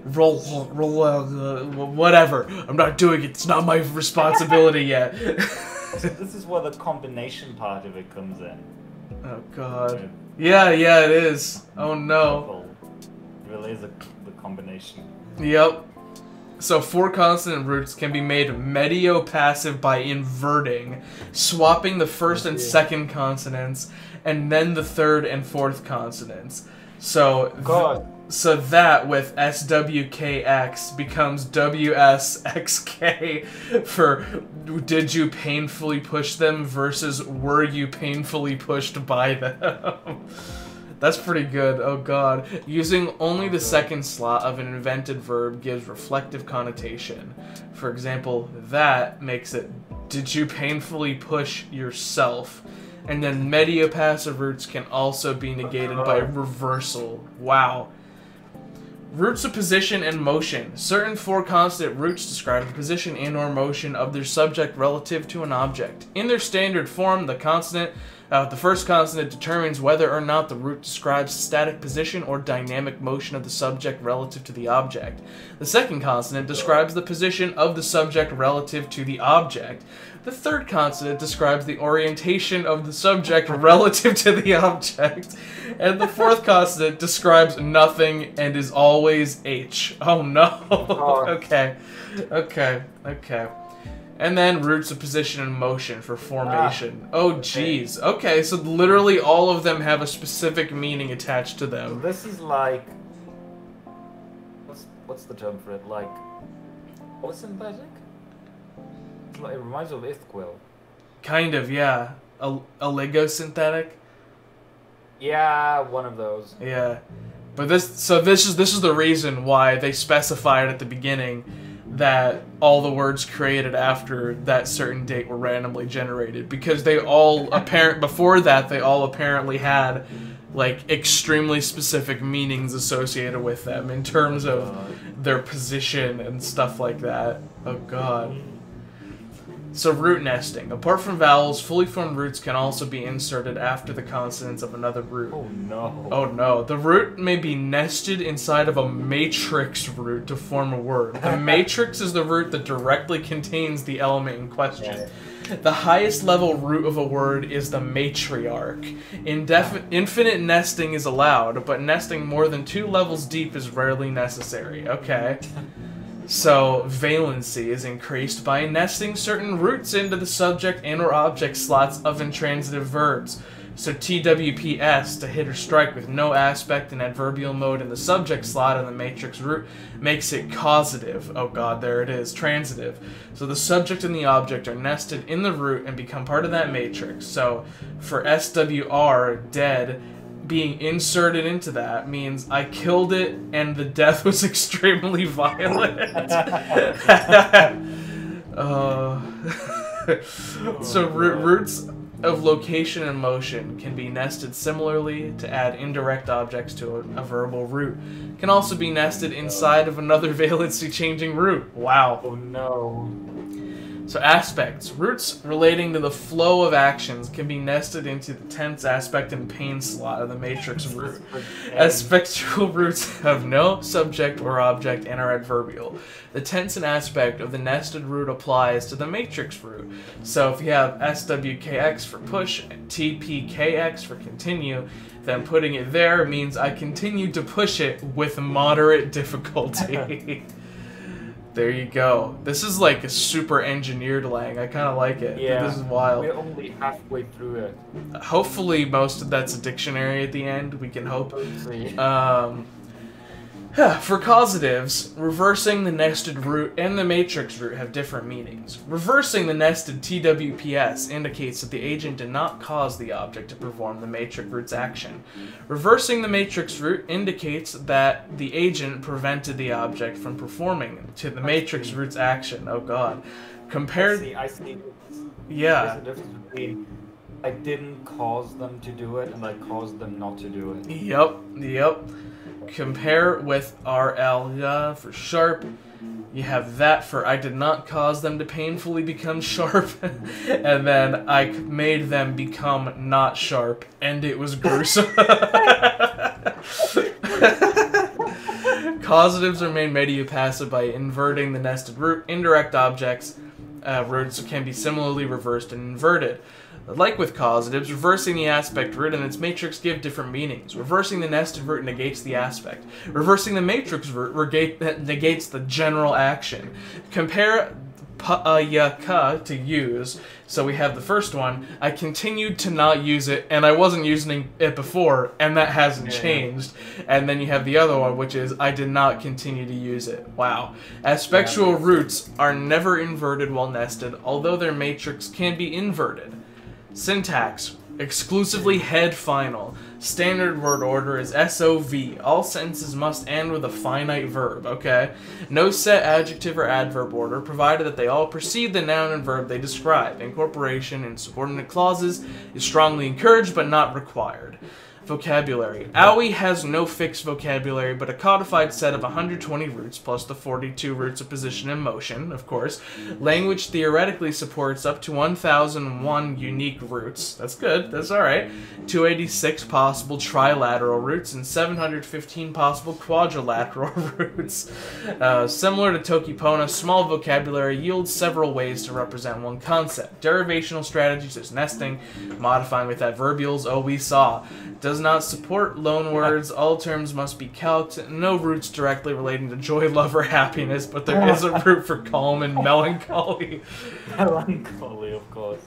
roll, roll, uh, whatever. I'm not doing it. It's not my responsibility yet. So this is where the combination part of it comes in. Oh God. Yeah, yeah, it is. Oh no. Really is a, the combination. Yep. So four consonant roots can be made mediopassive by inverting, swapping the first and second consonants, and then the third and fourth consonants. So God. So that with SWKX becomes WSXK *laughs* for did you painfully push them versus were you painfully pushed by them? *laughs* That's pretty good. Oh god. Using only the second slot of an invented verb gives reflective connotation. For example, that makes it did you painfully push yourself? And then mediopassive roots can also be negated by reversal. Wow. Roots of position and motion. Certain four consonant roots describe the position and or motion of their subject relative to an object. In their standard form, the consonant, uh, the first consonant determines whether or not the root describes static position or dynamic motion of the subject relative to the object. The second consonant describes the position of the subject relative to the object. The third consonant describes the orientation of the subject relative to the object. And the fourth *laughs* consonant describes nothing and is always H. Oh no. Oh. *laughs* okay. Okay. Okay. And then roots of position and motion for formation. Ah. oh jeez. Okay, so literally all of them have a specific meaning attached to So them. this is like what's what's the term for it? Like what's synthetic? It reminds me of Ithkuil. Kind of, yeah. A, Lego synthetic. Yeah, one of those. Yeah. But this so this is this is the reason why they specified at the beginning that all the words created after that certain date were randomly generated because they all apparent before that they all apparently had like extremely specific meanings associated with them in terms of their position and stuff like that. Oh god. So root nesting. Apart from vowels, fully formed roots can also be inserted after the consonants of another root. Oh no. Oh no. The root may be nested inside of a matrix root to form a word. The *laughs* matrix is the root that directly contains the element in question. The highest level root of a word is the matriarch. Indef- infinite nesting is allowed, but nesting more than two levels deep is rarely necessary. Okay. *laughs* So, valency is increased by nesting certain roots into the subject and or object slots of intransitive verbs. So TWPS, to hit or strike with no aspect and adverbial mode in the subject slot of the matrix root, makes it causative. Oh god, there it is, transitive. So the subject and the object are nested in the root and become part of that matrix. So for SWR, dead, being inserted into that means I killed it and the death was *laughs* extremely violent. *laughs* uh, *laughs* so roo- roots of location and motion can be nested similarly to add indirect objects to a, a verbal root. Can also be nested inside of another valency changing root. Wow. Oh no. So aspects. Roots relating to the flow of actions can be nested into the tense aspect and pain slot of the matrix root. Aspectual *laughs* roots have no subject or object and are adverbial. The tense and aspect of the nested root applies to the matrix root. So if you have SWKX for push and TPKX for continue, then putting it there means I continue to push it with moderate *laughs* difficulty. *laughs* There you go. This is like a super engineered lang. I kind of like it. Yeah. This is wild. We're only halfway through it. Hopefully, most of that's a dictionary at the end. We can hope. Um, for causatives, reversing the nested root and the matrix root have different meanings. Reversing the nested TWPS indicates that the agent did not cause the object to perform the matrix root's action. Reversing the matrix root indicates that the agent prevented the object from performing to the matrix root's action. Oh god. Compared I see, I see. Yeah. There's a difference between I didn't cause them to do it and I caused them not to do it. Yep, yep. Compare with RL for sharp. You have that for I did not cause them to painfully become *laughs* sharp, and then I made them become not sharp, and it was gruesome. Causatives are made mediopassive by inverting the nested root. Indirect objects uh, roots can be similarly reversed and inverted. Like with causatives, reversing the aspect root and its matrix give different meanings. Reversing the nested root negates the aspect. Reversing the matrix root regate, *laughs* negates the general action. Compare payaka uh, to use. So we have the first one. I continued to not use it, and I wasn't using it before, and that hasn't Yeah. changed. And then you have the other one, which is I did not continue to use it. Wow. Aspectual roots are never inverted while nested, although their matrix can be inverted. Syntax exclusively head final. Standard word order is SOV. All sentences must end with a finite verb, okay? No set adjective or adverb order, provided that they all precede the noun and verb they describe. Incorporation in subordinate clauses is strongly encouraged but not required. Vocabulary. Owie has no fixed vocabulary, but a codified set of 120 roots plus the 42 roots of position and motion, of course. Language theoretically supports up to 1001 unique roots. That's good, that's alright. 286 possible trilateral roots and 715 possible quadrilateral *laughs* roots. Uh, similar to Toki Pona, small vocabulary yields several ways to represent one concept. Derivational strategies is nesting, modifying with adverbials, oh we saw. Does not support loan words, all terms must be calqued, no roots directly relating to joy, love, or happiness, but there is a root for calm and melancholy. *laughs* Melancholy, of course.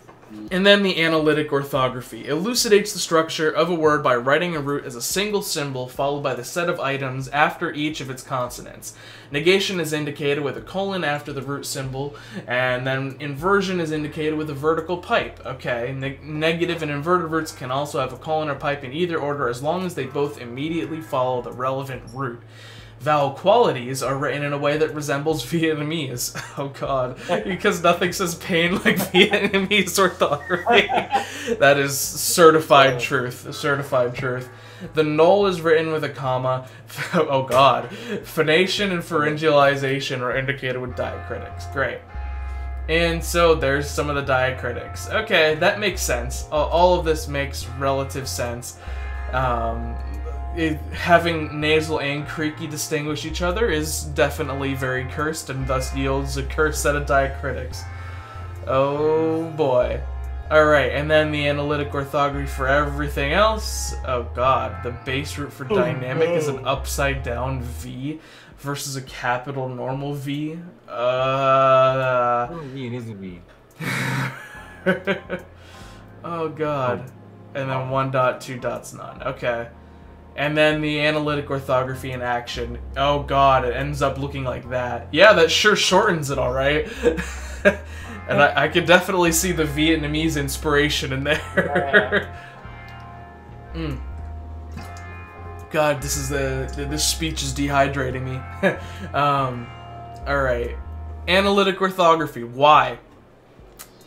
And then the analytic orthography elucidates the structure of a word by writing a root as a single symbol followed by the set of items after each of its consonants. Negation is indicated with a colon after the root symbol, and then inversion is indicated with a vertical pipe. Okay, ne- negative and inverted roots can also have a colon or pipe in either order as long as they both immediately follow the relevant root. Vowel qualities are written in a way that resembles Vietnamese. *laughs* Oh god. Because nothing says pain like *laughs* Vietnamese orthography. *laughs* that is certified truth. Certified truth. The null is written with a comma. oh god. Phonation and pharyngealization are indicated with diacritics. Great. And so there's some of the diacritics. Okay, that makes sense. All- All of this makes relative sense. Um, it, having nasal and creaky distinguish each other is definitely very cursed and thus yields a cursed set of diacritics. Oh boy. Alright, and then the analytic orthography for everything else. Oh god, the base root for Oh, dynamic is an upside down V versus a capital normal V. Uh. V, it is a V. *laughs* oh god. And then one dot, two dots, none. Okay. And then the analytic orthography in action. Oh god, it ends up looking like that. Yeah, that sure shortens it alright. *laughs* and I, I could definitely see the Vietnamese inspiration in there. *laughs* Mm. God, this is the, this speech is dehydrating me. *laughs* um, all right, analytic orthography. Why?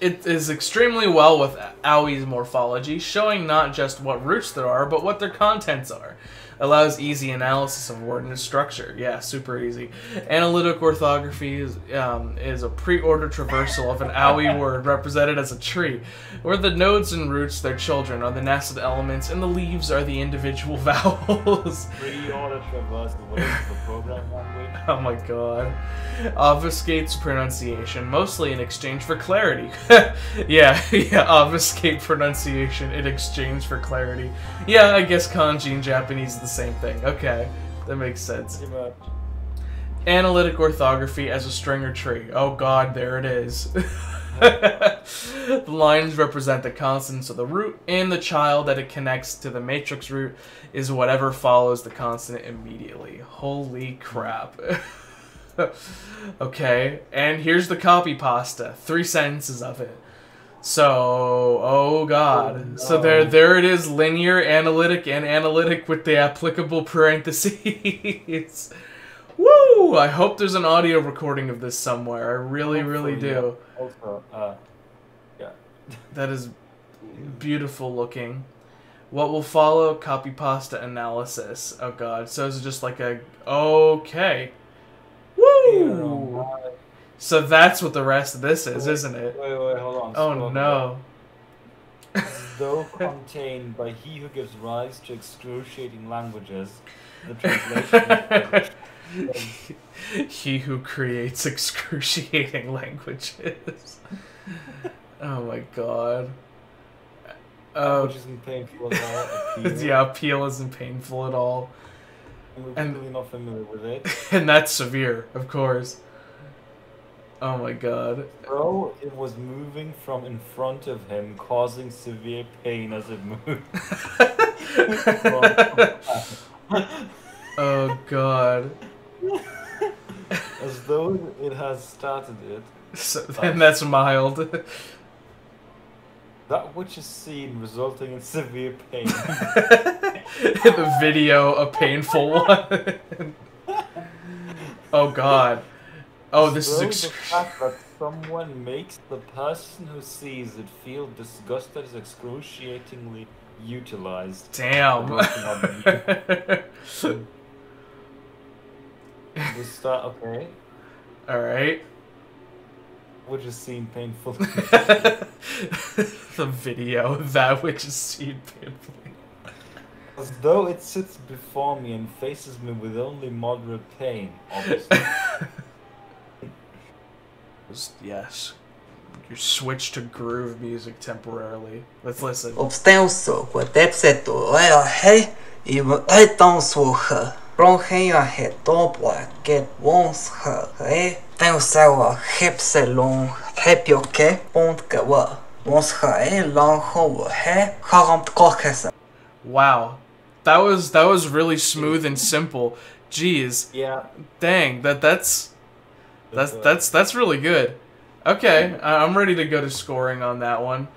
It is extremely well with Owie's morphology, showing not just what roots there are, but what their contents are. Allows easy analysis of word and structure. Yeah, super easy. Analytic orthography is, um, is a pre-order traversal of an Owie *laughs* word represented as a tree, where the nodes and roots, their children, are the nested elements, and the leaves are the individual *laughs* vowels. Pre-order traversal, what is the program language? *laughs* Oh my god. Obfuscates pronunciation, mostly in exchange for clarity. yeah, yeah, obfuscate pronunciation in exchange for clarity. Yeah, I guess kanji in Japanese is the same thing. Okay, that makes sense. Analytic orthography as a stringer tree. Oh god, there it is. *laughs* the lines represent the consonants of the root, and the child that it connects to the matrix root is whatever follows the consonant immediately. Holy crap. *laughs* okay, and here's the copy pasta. Three sentences of it. So, oh god. So there there it is, linear, analytic, and analytic with the applicable parentheses. *laughs* Woo! I hope there's an audio recording of this somewhere. I really, really do. yeah. Also, uh, yeah. That is beautiful looking. What will follow? Copy pasta analysis. Oh god. So is it just like a okay. Woo! So that's what the rest of this is, isn't it? Wait, wait, hold on. Oh no. *laughs* Though contained by he who gives rise to excruciating languages, the translation. *laughs* he who creates excruciating *laughs* languages. oh my god. Which oh. isn't painful at all. Appeal. yeah, appeal isn't painful at all. I'm And- really not familiar with it. and that's severe, of course. Oh my god. Bro, it was moving from in front of him, causing severe pain as it moved. *laughs* Oh god. as though it has started it. So, and that's mild. *laughs* That which is seen resulting in severe pain. *laughs* the video, a painful one. oh god. Oh, this is the fact that someone makes the person who sees it feel disgust that is excruciatingly utilized. Damn. Working on you. we start okay. All right. Which is seen painful. *laughs* the video, that which is seen painfully. As though it sits before me and faces me with only moderate pain, obviously. *laughs* Yes. You switch to groove music temporarily. Let's listen. Obstenso, quadepseto, ea he, iwa etan suha. Bronheia he dobla, get wons ha, e. Tensawa hepselon, hepioke, pont gawa. Wons ha e long ho he, haram kokesa. Wow. That was that was really smooth and simple. Jeez. Yeah. Dang, that that's that's that's that's really good. Okay, I- I'm ready to go to scoring on that one.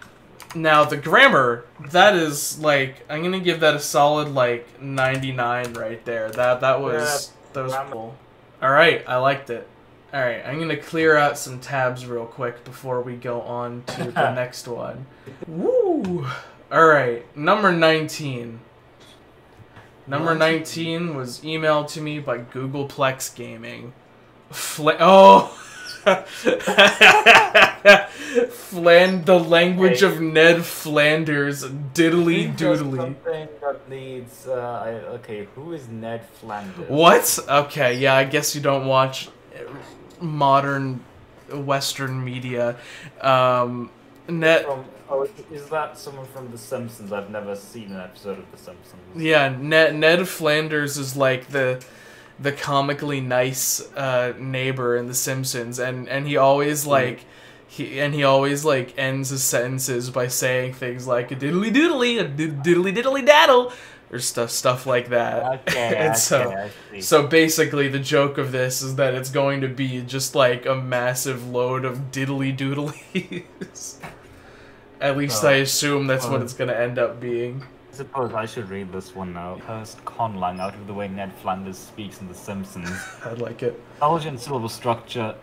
Now the grammar, that is like I'm gonna give that a solid like 99 right there. That that was that was cool. All right, I liked it. All right, I'm gonna clear out some tabs real quick before we go on to *laughs* the next one. Woo! All right, number 19. Number 19 was emailed to me by Googleplex Gaming. Fla- oh! *laughs* Flan the language of Ned Flanders, diddly doodly. Something that needs. Uh, I, okay, who is Ned Flanders? What? Okay, yeah, I guess you don't watch modern Western media. Um, Ned. From, oh, is that someone from The Simpsons? I've never seen an episode of The Simpsons. Yeah, Ned Ned Flanders is like the the comically nice uh, neighbor in The Simpsons, and and he always like he and he always like ends his sentences by saying things like a diddly doodly, a diddly diddly daddle, or stuff stuff like that. Okay, *laughs* and so okay, so basically, the joke of this is that it's going to be just like a massive load of diddly doodlies. *laughs* At least Oh. I assume that's what Oh. it's going to end up being. I suppose I should read this one now. Cursed conlang out of the way Ned Flanders speaks in The Simpsons. *laughs* I'd like it. Intelligent syllable structure.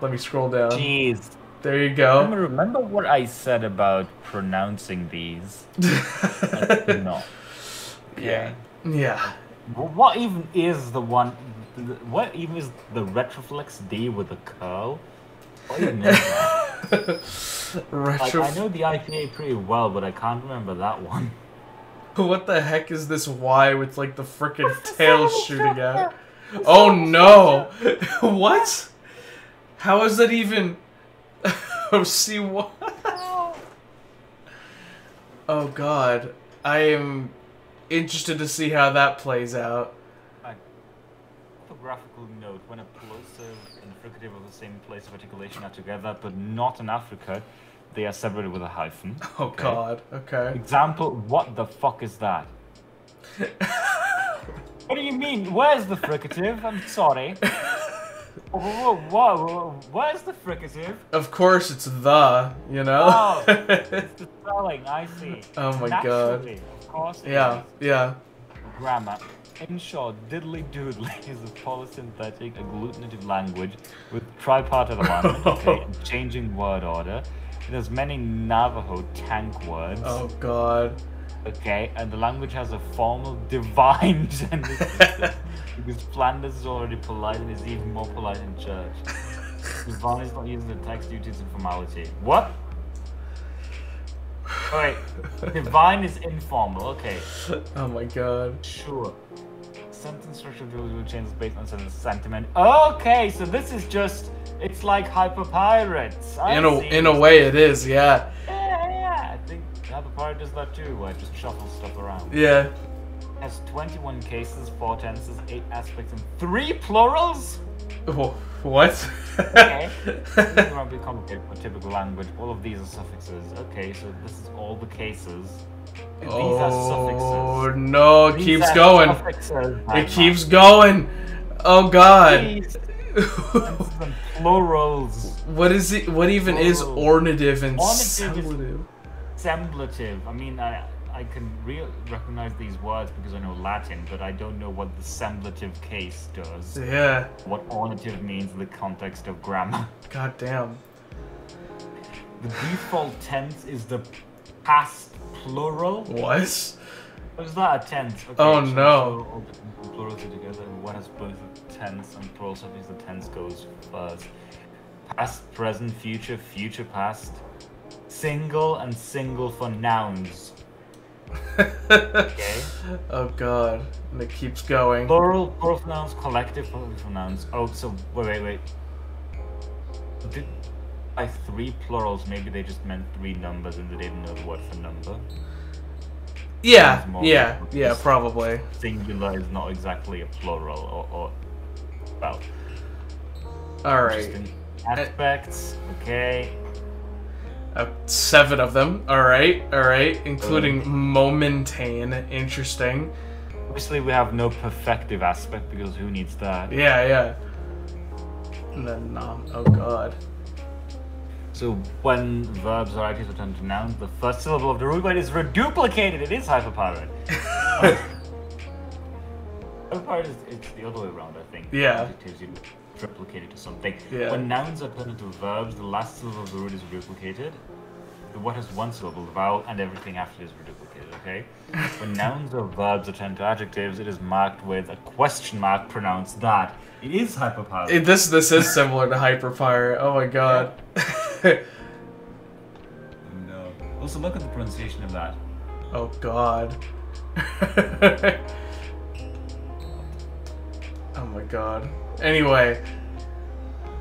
Let me scroll down. Jeez. There you go. Remember, remember what I said about pronouncing these? *laughs* I not. Yeah. Yeah. What even is the one? What even is the retroflex D with a curl? What even is that? *laughs* like, I know the IPA pretty well, but I can't remember that one. *laughs* What the heck is this Y with like the frickin' *laughs* tail shooting out? *laughs* Oh no! what? How is that even? oh, see what? Oh god, I am interested to see how that plays out. Orthographical note: When a plosive and fricative of the same place of articulation are together, but not in affricate, they are separated with a hyphen. *laughs* Oh god. Okay. Example: What the fuck is that? *laughs* what do you mean? Where's the fricative? I'm sorry. *laughs* Whoa, whoa, whoa, Where's the fricative? Of course, it's the. You know. Oh, it's the spelling. I see. Oh my God. Of course. yeah. Yeah. Grammar. In short, diddly doodly is a polysynthetic agglutinative language with tripartite alignment, okay, and changing word order. It has many Navajo tank words. Oh god. Okay, and the language has a formal divine *laughs* gender system, Because Flanders is already polite and is even more polite in church. Yvonne is not using the text due to its informality. What? Wait, divine is informal. Okay. Oh my god. Sure. Sentence structure will change based on sentence sentiment. Okay, so this is just it's like hyper pirates. I In a in a way, it is. Yeah. Yeah, yeah. I think hyper pirate does that too. Where it just shuffles stuff around. Yeah. Has 21 cases, four tenses, eight aspects, and three plurals. Wh- What? Okay. *laughs* this to be complicated for typical language. All of these are suffixes. Okay, so this is all the cases. These are suffixes. Oh no! It These keeps going. It keeps going. Oh god. These tenses and plurals. What is it? What even is ornative and Ornative is semblative? Semblative. I mean, I I can re- recognize these words because I know Latin, but I don't know what the semblative case does. Yeah. What ornative means in the context of grammar. God damn. The default tense is the past plural. What? Is that a tense? Okay, Oh, no. so all the plurals together. What has both tense and plural suffix? The tense goes first. Past, present, future, future, past. Single and single for nouns. okay. *laughs* Oh god. And it keeps going. Plural, plural for nouns, collective plural for nouns. Oh, so wait, wait, wait. Did, by three plurals, maybe they just meant three numbers and they didn't know the word for number. Yeah, yeah, yeah, probably. Singular is not exactly a plural, or, or well. Alright. Aspects, okay. Uh, seven of them. Alright, alright. Including momentane. Interesting. Obviously, we have no perfective aspect because who needs that? Yeah, yeah. And then nom. Oh god. So when verbs are adjectives returned to nouns, the first syllable of the root word is reduplicated. It is hyperpyrite. *laughs* hyperpyrite is it's the other way around, Think. Yeah. Adjectives you triplicate it to something. Yeah. When nouns are turned into verbs, the last syllable of the root is reduplicated. Word has one syllable, the vowel, and everything after it is reduplicated, okay? *laughs* when nouns or verbs are turned to adjectives, it is marked with a question mark pronounced that. It is hyperpyrite. It, this this is similar to Hyperpire. Oh my god. *laughs* No. Also, look at the pronunciation of that. Oh god. *laughs* oh my god. Anyway.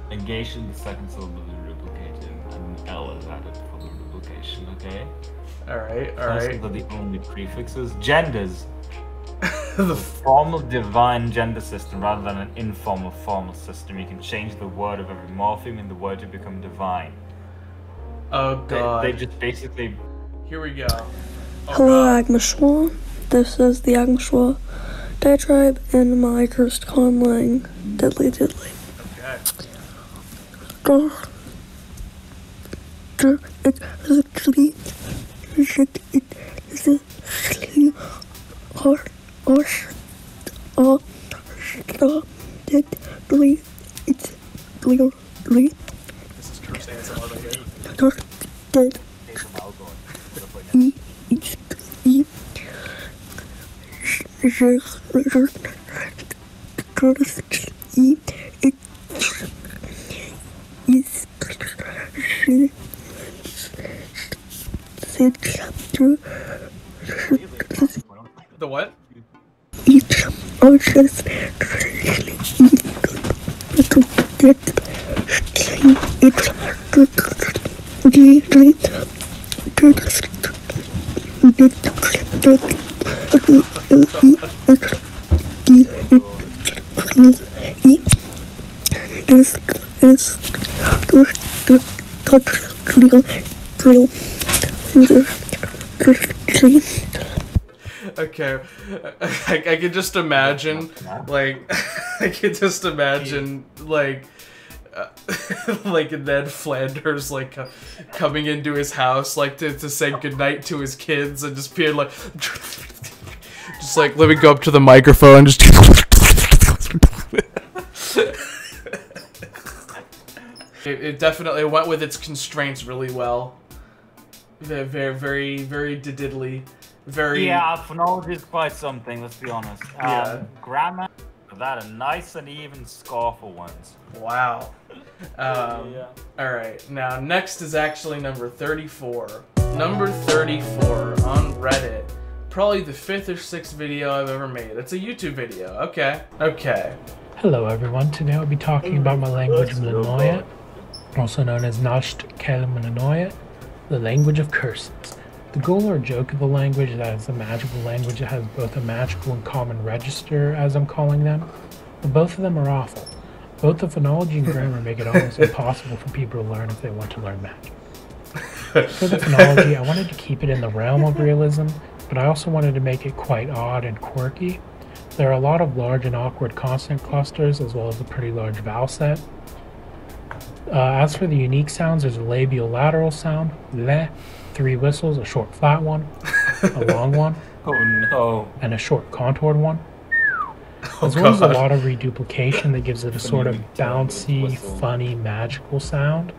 Negation, the second syllable is reduplicated, and L is added for the reduplication, okay? Alright, alright. Persons are the only prefixes. Genders. *laughs* the formal divine gender system rather than an informal formal system. You can change the word of every morpheme in the word to become divine. Oh god. They, just basically. Here we go. Oh Hello, Agma Schwa. This is the Agma Schwa diatribe and my cursed conlang, Diddly Diddly. Okay. Duh. Duh. It is actually. It is actually. Or. Or. Or. Stop. Diddly. It's. Diddly. This is Kurt saying some other here. Duh. Dead. E. It's. E. Je. Je. Curtis. E. It. Is. She. Said. Through. The what? Each. Or just. Okay, I, I can just imagine, like, *laughs* I can just imagine, like, uh, *laughs* like Ned Flanders, like, uh, coming into his house, like, to, to say goodnight to his kids, and just being like, just like, let me go up to the microphone, just. *laughs* It, it definitely went with its constraints really well. Very, very, very, very diddly. Very. Yeah, phonology is quite something, let's be honest. Um, Yeah. Grammar, that, a nice and even score for once. Wow. *laughs* Um, Yeah. All right. Now, next is actually number 34. Number 34 on Reddit. Probably the fifth or sixth video I've ever made. It's a YouTube video. Okay. Okay. Hello everyone, today I'll be talking about my language Mlnoe, also known as Nasht Kalimanoya, the language of curses. The goal or joke of the language is that it's a magical language that has both a magical and common register, as I'm calling them, but both of them are awful. Both the phonology and grammar make it almost *laughs* impossible for people to learn if they want to learn magic. For the phonology, I wanted to keep it in the realm of realism, but I also wanted to make it quite odd and quirky. There are a lot of large and awkward consonant clusters, as well as a pretty large vowel set. Uh, as for the unique sounds, there's a labial lateral sound, le, three whistles, a short flat one, a *laughs* long one, Oh no. and a short contoured one. *laughs* Oh, As well as a lot of reduplication that gives it a sort of bouncy, funny, magical sound.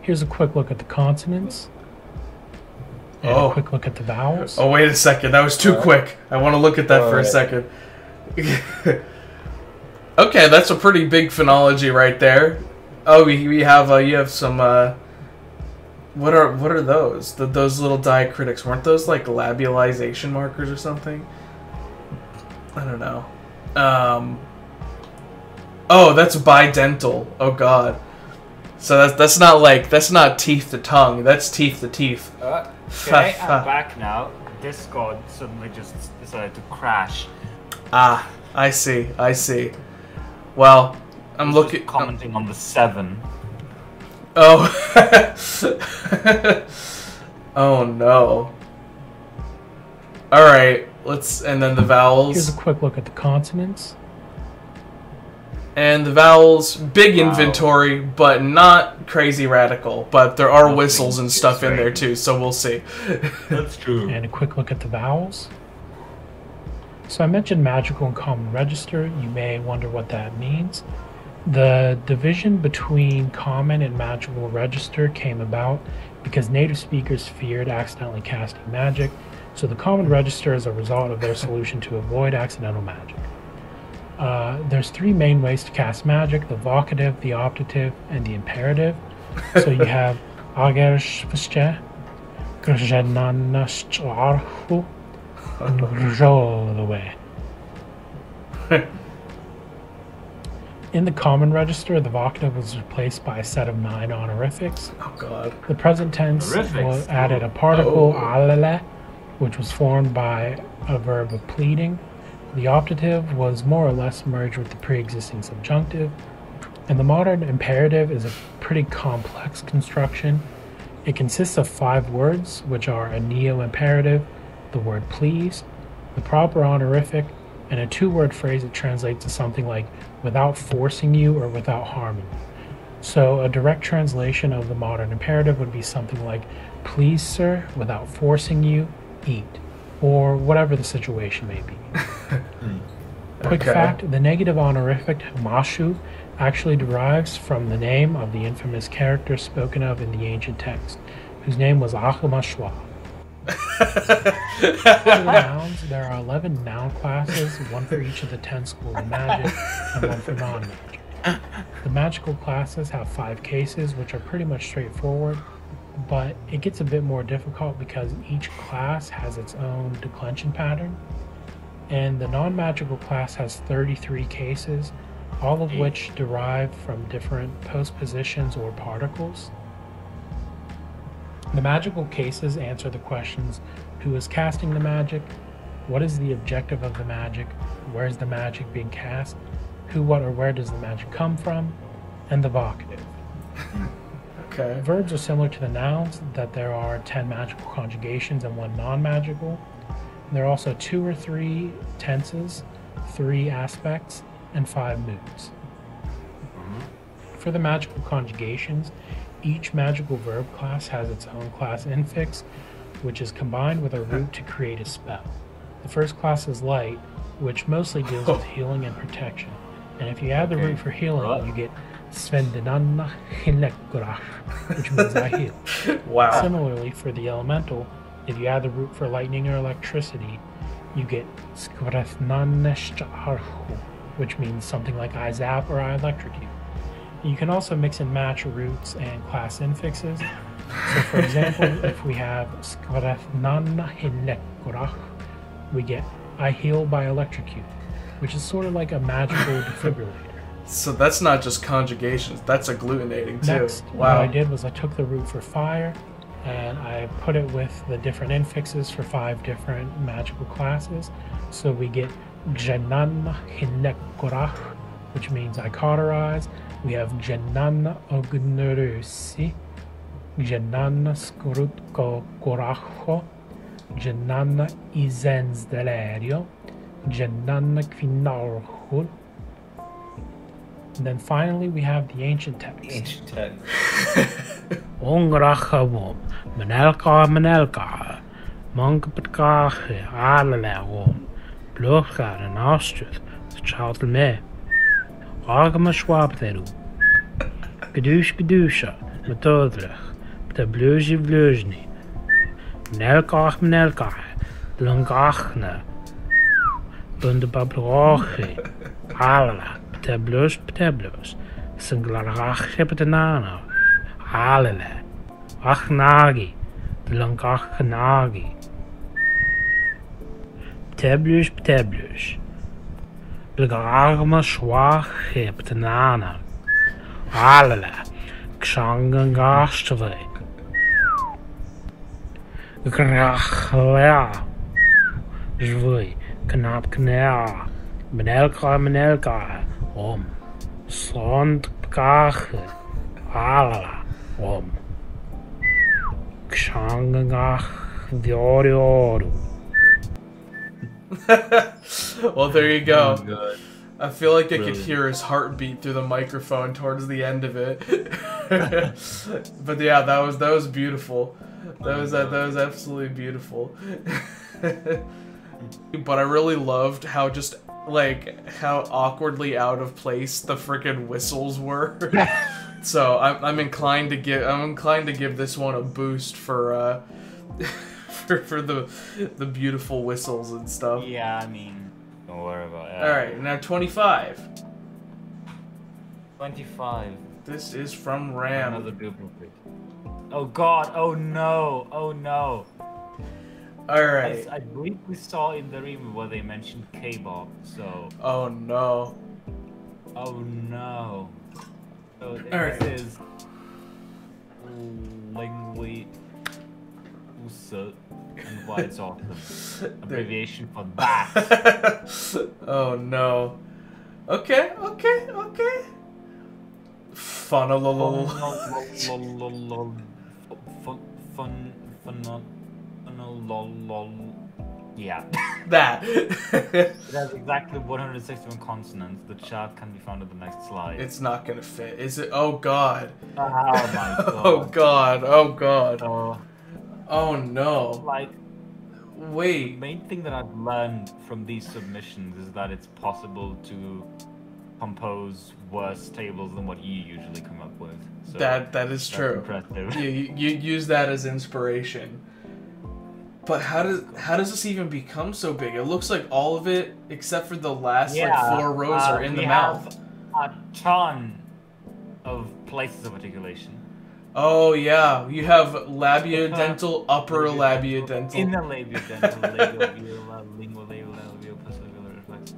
Here's a quick look at the consonants. And Oh. a quick look at the vowels. Oh, wait a second. That was too Alright. quick. I want to look at that for a second. *laughs* okay, that's a pretty big phonology right there. Oh, we, we have uh, you have some. Uh, what are what are those? The, those little diacritics weren't those like labialization markers or something? I don't know. Um. Oh, that's bidental. Oh God. So that's that's not like that's not teeth to tongue. That's teeth to teeth. Uh, okay, I'm back now. Discord suddenly just decided to crash. Ah, I see. I see. Well, I'm looking. commenting on the seven. Oh. *laughs* oh no. All right. Let's and then the vowels. Here's a quick look at the consonants. And the vowels. Big inventory, but not crazy radical. But there are whistles and stuff in there too, so we'll see. That's true. And a quick look at the vowels. So I mentioned magical and common register. You may wonder what that means. The division between common and magical register came about because native speakers feared accidentally casting magic, so the common register is a result of their solution to avoid accidental magic. Uh, there's three main ways to cast magic the vocative, the optative, and the imperative. So you *laughs* have Agershvsche, Grzenanashcharhu, and Grjolwe. In the common register, the vocative was replaced by a set of nine honorifics. Oh god. The present tense was added a particle, Oh. alele, which was formed by a verb of pleading. The optative was more or less merged with the pre-existing subjunctive. And the modern imperative is a pretty complex construction. It consists of five words, which are a neo-imperative, the word please, the proper honorific, and a two-word phrase that translates to something like without forcing you or without harming you. So a direct translation of the modern imperative would be something like, please, sir, without forcing you, eat, or whatever the situation may be. *laughs* Quick Okay. fact the negative honorific mashu actually derives from the name of the infamous character spoken of in the ancient text, whose name was Ahamashwa. *laughs* Nouns, there are 11 noun classes, one for each of the 10 schools of magic, and one for non magic. The magical classes have five cases, which are pretty much straightforward, but it gets a bit more difficult because each class has its own declension pattern. And the non magical class has 33 cases, all of which derive from different postpositions or particles. The magical cases answer the questions who is casting the magic, what is the objective of the magic, where is the magic being cast, who, what, or where does the magic come from, and the vocative. *laughs* Okay. Verbs are similar to the nouns, that there are 10 magical conjugations and one non magical. There are also two or three tenses, three aspects, and five moods. For the magical conjugations, each magical verb class has its own class infix, which is combined with a root to create a spell. The first class is light, which mostly deals with *laughs* healing and protection. And if you add the root for healing, you get Svendenanna Hinekgrach, which means I heal. *laughs* Wow. Similarly, for the elemental, if you add the root for lightning or electricity, you get skrathnaneshtarhu, which means something like I zap or I electrocute. You can also mix and match roots and class infixes. So, for example, *laughs* if we have skrathnanahinekurach, we get I heal by electrocute, which is sort of like a magical *laughs* defibrillator. So that's not just conjugations, that's agglutinating too. Next, what wow. I did was I took the root for fire and I put it with the different infixes for five different magical classes. So we get Janan Hinekurach, which means I cauterize. We have Janan Ognurusi, Janan Skrutko Koracho, Janan Izensdelerio, Janan Quinarhul. And then finally we have the ancient text. Ancient text. Ongrachabom, *laughs* Manelka Manelka, Monkapatkache, Alalagom, Blochgar en Austruth, Choutel me, Agama Schwabteru, Gedush Gedusha, Metodrich, De Bluzi Bluzny, Manelkach Manelkach, Blungachne, Bundebabroche, Alala, Pteblus Pteblus, Singlarach Shepetanano, Alele, Achnagi, Blankachnagi. Pteblus Pteblus, Blagarma Schwach Shepetanana, Alele, Kshangangashtve, Grachlea, Zvui, Knap Knea, Menelka Menelka, Om, Sond Kache, Alala, Om, Kshangangach, Diorioru. *laughs* well, there you go. Oh. I feel like I could hear his heartbeat through the microphone towards the end of it. *laughs* but yeah, that was that was beautiful. That was that, that was absolutely beautiful. *laughs* but I really loved how just like how awkwardly out of place the freaking whistles were. *laughs* so I'm, I'm inclined to give I'm inclined to give this one a boost for uh *laughs* for, for the the beautiful whistles and stuff. Yeah, I mean, don't worry about it. All right, now 25. 25. This is from Ram. Another duplicate. Oh god, oh no, oh no. All right. I, I believe we saw in the review where they mentioned K-Bob, so. Oh no. Oh no. So All right. is. Lingui Usa and why it's awesome. Abbreviation for that. *laughs* oh no. Okay, okay, okay. Funnel. Fun, fun, fun, fun, lol, lol. Yeah. *laughs* That. *laughs* it has exactly 161 consonants. The chart can be found in the next slide. It's not gonna fit, is it? Oh god. Ah, oh my *laughs* oh, god. Oh god. Oh god. Oh. Oh no. Like, wait. The main thing that I've learned from these submissions is that it's possible to compose worse tables than what you usually come up with. So that that is that's true. Impressive. You, you you use that as inspiration. But how does how does this even become so big? It looks like all of it, except for the last like four rows, uh, are in we the mouth. A ton of places of articulation. Oh yeah, you have labiodental, *laughs* upper labiodental. In the labiodental, *laughs* labiovelar, lingual, labiovelar, postlabial reflex.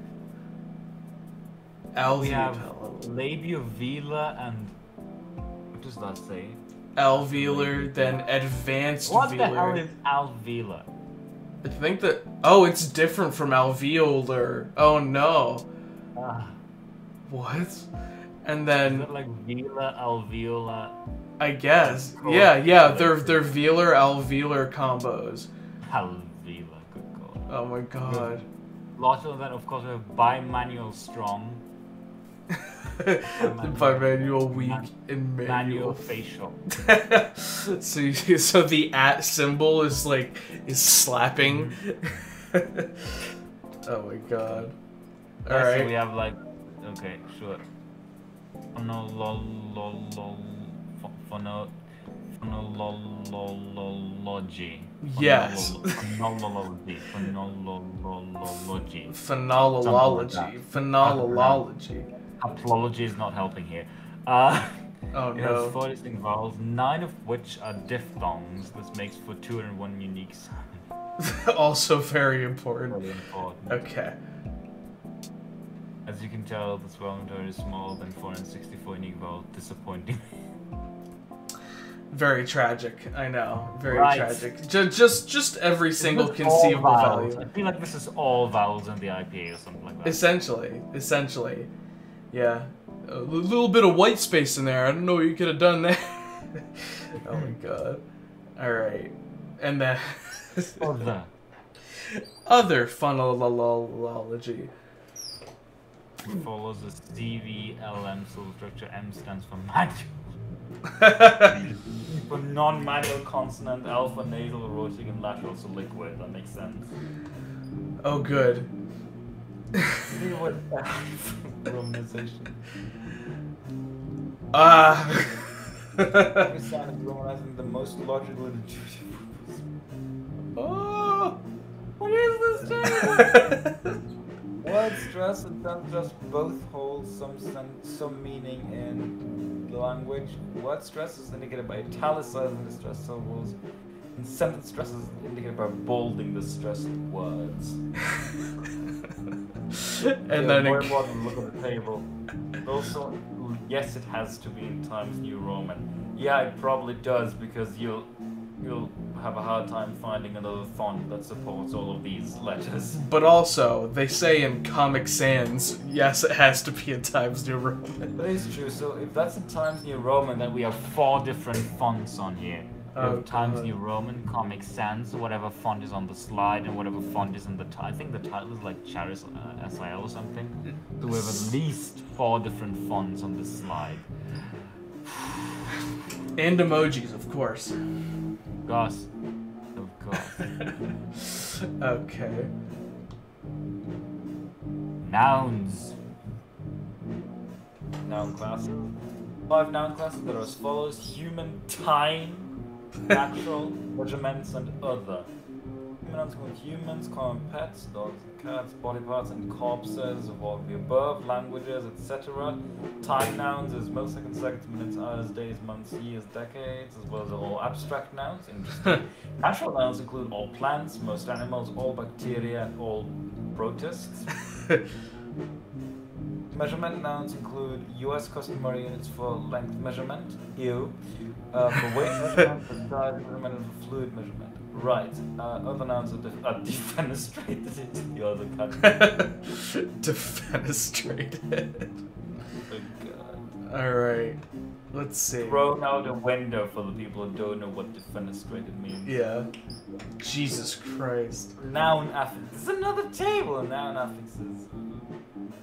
We have labiovelar and what does that say? Alveolar, then advanced What the hell is alveolar? I think that oh, it's different from alveolar. Oh no. Ah. What? And then Is it like vela, alveolar? I guess. Cool. Yeah, yeah, they're they're velar alveolar combos. Alveolar. Oh my god. Lots of that, of course, we have bimanual strong. Bimanual weak and manual. Manual facial. so you, so the at symbol is like is slapping. oh my god. All Yeah, right. So we have like, okay, sure. Phonology. Yes. Phonology. Phonology. Phonology. Phonology. Haplology is not helping here. Uh, Oh, it has four distinct vowels, nine of which are diphthongs. This makes for 201 unique sounds. *laughs* also very important. Very important. Okay. As you can tell, this vowel number is smaller than 464 unique vowels. Disappointing. Very tragic. I know. Very Right. tragic. Just, just, just every single conceivable value. I feel like this is all vowels in the IPA or something like that. Essentially, essentially, yeah. A l- little bit of white space in there. I don't know what you could have done there. *laughs* oh my *laughs* god. All right, and then *laughs* Other. other phonology. It follows the CVLM syllable structure. M stands for manual. for non-manual consonant, alpha nasal, rhotic, and lateral, so liquid. That makes sense. Oh, good. You know what? Romanization. Ah. Every sound is romanizing the most logical and intuitive. Oh, what is this Word stress and stress both hold some sense, some meaning in the language. What stress is indicated by italicizing the stressed syllables, and sentence stress is indicated by bolding the stressed words. *laughs* And Yeah, then more it- important, look at the table. Also, yes, it has to be in Times New Roman. Yeah, it probably does because you'll you'll have a hard time finding another font that supports all of these letters. But also, they say in Comic Sans, yes, it has to be in Times New Roman. That is true. So if that's in Times New Roman, then we have four different fonts on here. We have Times God. New Roman, Comic Sans, whatever font is on the slide, and whatever font is in the title. I think the title is like Charis uh, SIL or something. So we have at least four different fonts on this slide. And emojis, of course. Gosh. Of course. *laughs* okay. Nouns. Noun classes. Five noun classes that are as follows human, time, natural, *laughs* measurements, and other. Humans nouns include humans, common pets, dogs and cats, body parts and corpses of all the above, languages, etc. Time nouns is milliseconds, seconds, minutes, hours, days, months, years, decades, as well as all abstract nouns. Interesting. *laughs* Natural nouns include all plants, most animals, all bacteria, and all protists. *laughs* Measurement nouns include US customary units for length measurement, EU, uh, *laughs* for weight measurement, for size measurement, and for fluid measurement. Right. Uh, other nouns are, def- are *laughs* defenestrated into *laughs* the other category. Defenestrated. Oh, God. Alright. Let's see. Thrown out a window for the people who don't know what defenestrated means. Yeah. Jesus Christ. Noun affixes. There's another table of noun affixes.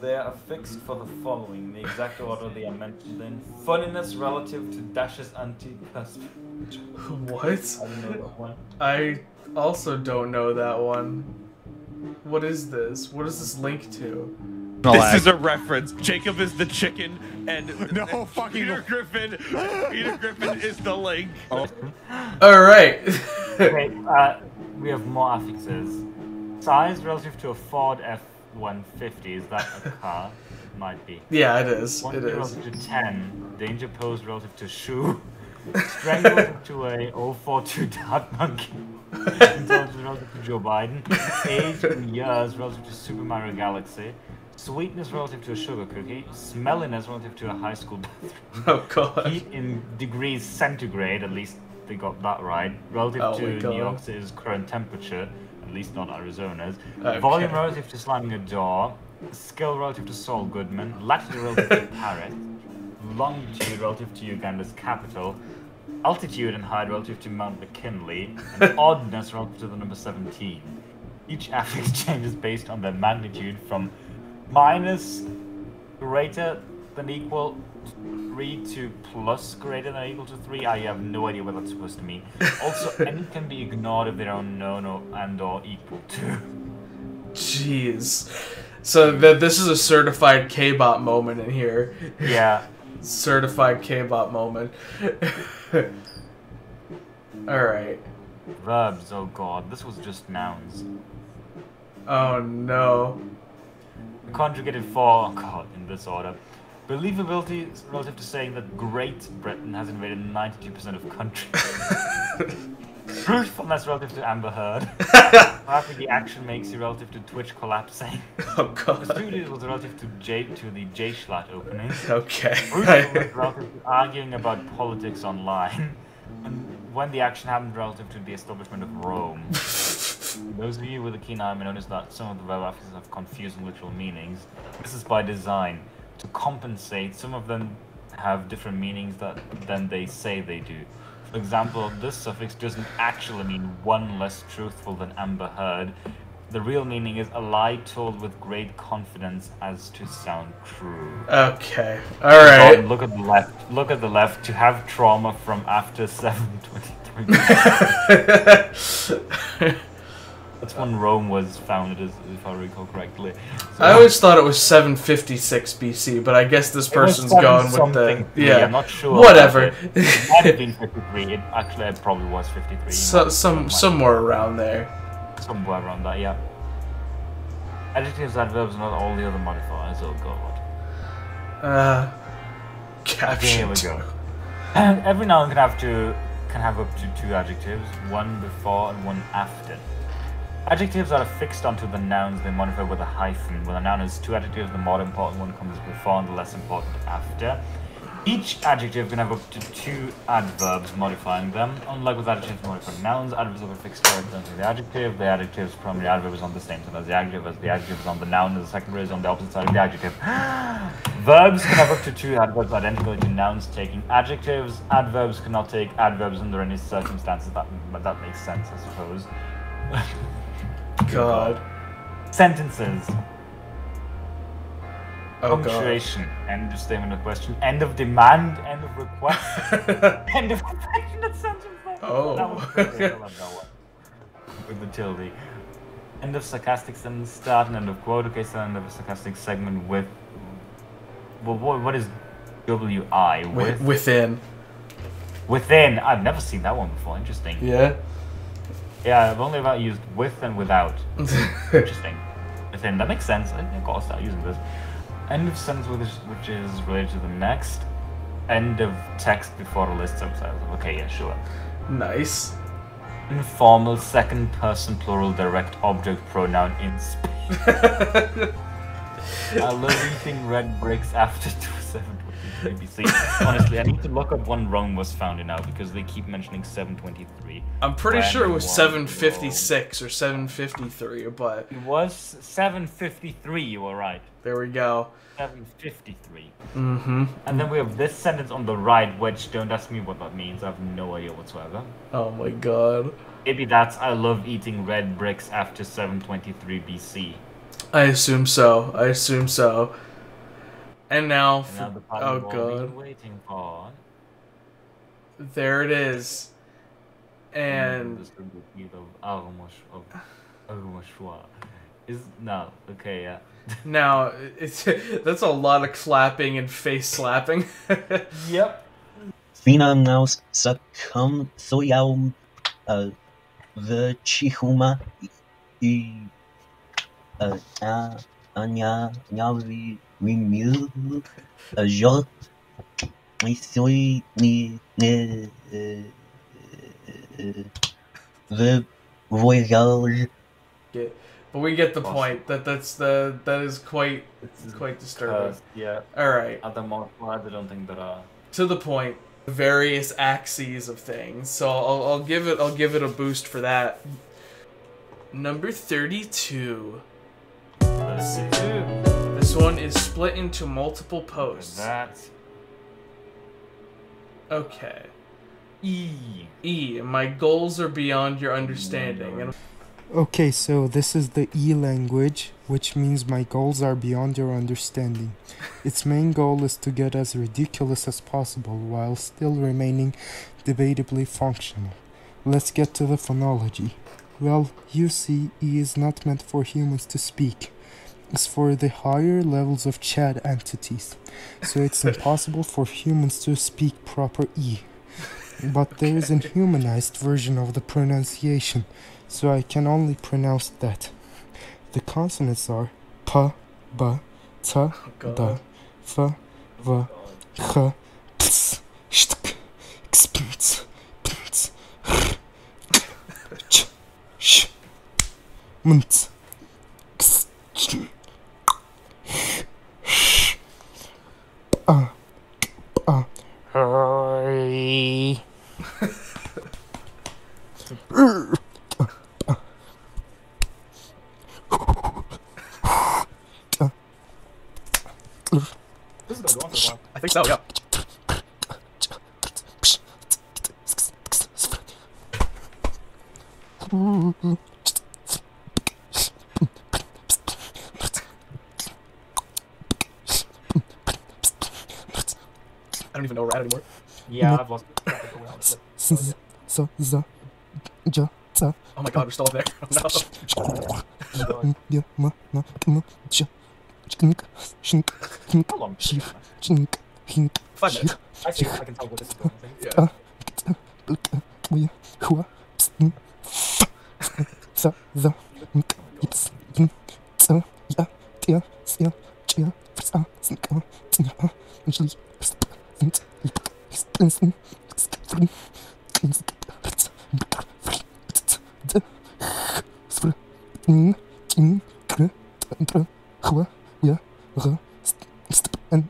They are affixed for the following, the exact order they are mentioned in. Funniness relative to dashes anti-perspective. What? I don't know that one. I also don't know that one. What is this? What is this link to? This is a reference. Jacob is the chicken, and *laughs* no fucking Peter Griffin. Peter Griffin is the link. Oh. Alright. okay, uh, we have more affixes. Size relative to a Ford F-150. Is that a *laughs* car? Might be. Yeah, it is. One It is. relative to 10. Danger pose relative to shoe. *laughs* Strength relative to a 042 *laughs* dart monkey. Intelligence relative to Joe Biden. Age in years relative to Super Mario Galaxy. Sweetness relative to a sugar cookie. Smelliness relative to a high school bathroom. Oh god. Heat in degrees centigrade, at least they got that right. Relative Oh to New York City's current temperature, at least not Arizona's. Okay. Volume relative to slamming a door. Skill relative to Saul Goodman. Latitude relative to *laughs* Paris. Longitude relative to Uganda's capital. Altitude and height relative to Mount McKinley. And *laughs* oddness relative to the number 17. Each affix *laughs* changes based on their magnitude from minus greater than equal 3 to plus greater than or equal to 3. I have no idea what that's supposed to mean. *laughs* Also, any can be ignored if they are known or, and or equal to. Jeez. So th- this is a certified K-bot moment in here. Yeah. *laughs* certified K-bot moment. *laughs* All right. Verbs, oh god, this was just nouns. Oh no. Conjugated for, oh god, in this order. Believability is relative to saying that Great Britain has invaded 92% of countries. *laughs* Truthfulness relative to Amber Heard. *laughs* After the action makes you relative to Twitch collapsing. *laughs* Oh god. The studio was relative to J to the J Schlatt opening. Okay. Relative to arguing about politics online. And when the action happened relative to the establishment of Rome. Those of you with a keen eye may notice that some of the verb affixes have confusing literal meanings. This is by design. To compensate, some of them have different meanings that than they say they do. For example, this suffix doesn't actually mean one less truthful than Amber Heard. The real meaning is a lie told with great confidence as to sound true. Okay. All right. Look at the left. Look at the left. To have trauma from after *laughs* 723. *laughs* That's when Rome was founded, as if I recall correctly. So- I always thought it was 756 BC, but I guess this person's gone with the yeah. I'm not sure. Whatever. It, it might have been 53. It actually it probably was 53. so, some somewhere around there. Somewhere around that, yeah. Adjectives, adverbs, not all the other modifiers. Oh god. Uh, Okay, here we go. And every noun can have two can have up to two adjectives, one before and one after. Adjectives are affixed onto the nouns they modify with a hyphen. When a noun has two adjectives, the more important one comes before and the less important after. Each adjective can have up to two adverbs modifying them. Unlike with adjectives modifying nouns, adverbs are affixed directly onto the adjective. The adjective's primary adverb is on the same side as the adjective, as the adjective is on the noun, and the secondary is on the opposite side of the adjective. *gasps* Verbs can have up to two adverbs identical to nouns taking adjectives. Adverbs cannot take adverbs under any circumstances. That, that makes sense, I suppose. *laughs* God. Sentences. Oh, God. Punctuation. End of statement of question. End of demand. End of request. *laughs* end of affectionate sentence. Oh. That was. I love that one. With the tilde. End of sarcastic sentence. Start and end of quote. Okay, so end of a sarcastic segment with. Well, what, what is WI? Wi- With? within. Within. I've never seen that one before. Interesting. Yeah. Yeah, I've only about used with and without. *laughs* Interesting. Within. That makes sense. I think I'll start using this. End of sentence which is, which is related to the next. End of text before a list subtitles. Okay, yeah, sure. Nice. Informal second person plural direct object pronoun in space. *laughs* I love eating red bricks after 2723 *laughs* BC. Honestly, I need to look up when Rome was founded now because they keep mentioning 723. I'm pretty When sure it was was 756 or 753, but It was 753, you were right. there we go. 753. Mm-hmm. And then we have this sentence on the right, which don't ask me what that means. I have no idea whatsoever. Oh my god. Maybe that's I love eating red bricks after 723 BC. I assume so. I assume so. And now, And for, now the part oh we've all been god, waiting for. there it is. And This would be the Armosh of Armoshwa. Is no okay, yeah. *laughs* now it's that's a lot of clapping and face slapping. *laughs* yep. Finamnaus sakam soyaum uh the chihuma i uh a anya nyavi remil a jot I soy ni ne the voyage Get- but we get the point. That that's the that is quite quite disturbing. Cursed, yeah. All right. Other modifiers, I don't think there are. Uh, to the point various axes of things so I'll, I'll give it i'll give it a boost for that number 32 this one is split into multiple posts That okay e e my goals are beyond your understanding and Okay, so this is the E language, which means my goals are beyond your understanding. Its main goal is to get as ridiculous as possible while still remaining debatably functional. Let's get to the phonology. Well, you see, E is not meant for humans to speak. It's for the higher levels of chat entities. So it's *laughs* impossible for humans to speak proper E. but there is a humanized version of the pronunciation, so I can only pronounce that. The consonants are p, b, t, d, f, v, h, ps, shtk, xpnts, pnts, hr, ch, sh, mnts, ks, ch, a, a, Hi. This is gonna go on for a while. I think so, yeah. I don't even know where we're at anymore. Yeah, I've lost track of where I was. S- so, z, j, t, Oh my god, we're still up there. Oh *laughs* no. n, y, m, n, m, j, chknk, shink, kink, How long? shir, chink, hink, Five shir, minutes. I think I can tell what this is going to ta, kt, blk, wy, hua, pstn, f, za, za, nk, ips, n, ts, ja, tia, sia, chia, frsa, snka, tnja, njli, sp, nt, lp, spnsn, skfrn, knsk, hrc, bk, fr, pt, d, h, sfr, n, tin, kr, tr, hwa, ya, r, st, st, and pf. And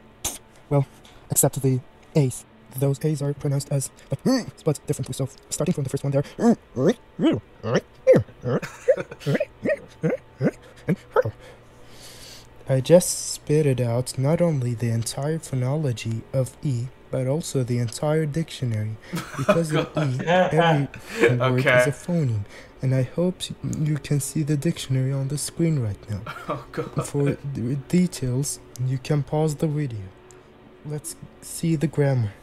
well, except the A's. Those A's are pronounced as but differently. So starting from the first one there, *laughs* and I just spitted out not only the entire phonology of E, but also the entire dictionary. *laughs* Because in E, *laughs* every word is a phoneme. And I hope you can see the dictionary on the screen right now. *laughs* Oh god. For details, you can pause the video. Let's see the grammar.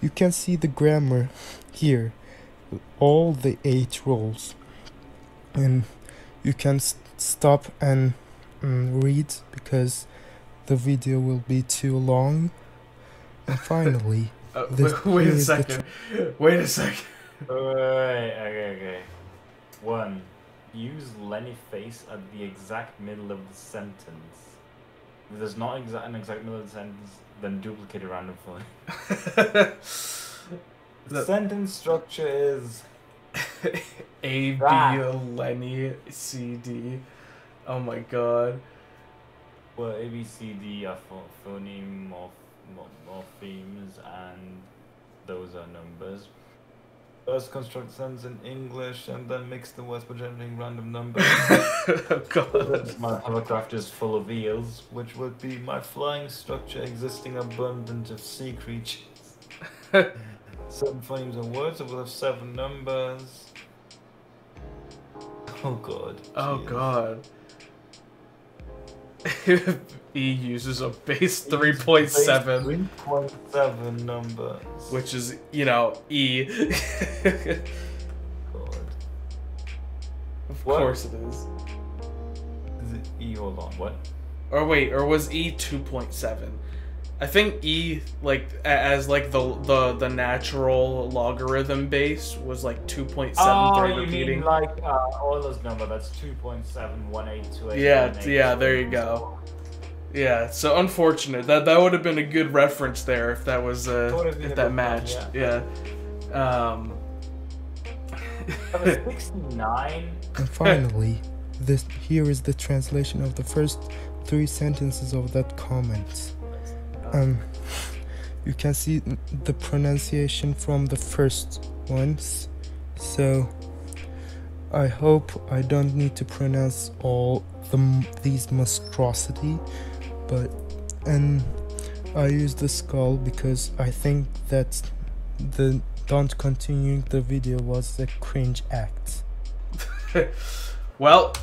You can see the grammar here, all the eight roles. And you can s- stop and mm, read because the video will be too long. And finally, *laughs* Uh, this wait, wait here a is the second. Wait a second. Wait, okay, okay. One, use Lenny face at the exact middle of the sentence. If there's not exa- an exact middle of the sentence, then duplicate it randomly. *laughs* the sentence structure is *laughs* A B Lenny C D. Oh my god. well, A, B, C, D are pho- phoneme morph- morph- morphemes, and those are numbers. First construct sentence in English, and then mix the words by generating random numbers. *laughs* oh god. My hovercraft is full of eels, which would be my flying structure existing abundant of sea creatures. *laughs* seven phonemes and words, I will have seven numbers. Oh god. Oh jeez. god. *laughs* E uses a base 3.7, 3.7 numbers. which is, you know, E. *laughs* God. of What? course it is. Is it E? Hold on, what? Or wait, or was E 2.7? I think E like as like the the the natural logarithm base was like 2.7 Oh, you repeating. mean like uh, Euler's number? That's 2.71828. Yeah, yeah, there you go. Yeah, so unfortunate. That that would have been a good reference there if that was uh That would've been if that good one, matched. Yeah. Um was *laughs* 69. And finally, this here is the translation of the first three sentences of that comment. Um, you can see the pronunciation from the first ones. So I hope I don't need to pronounce all the these monstrosity, but and I use the skull because I think that the don't continuing the video was a cringe act. *laughs* well,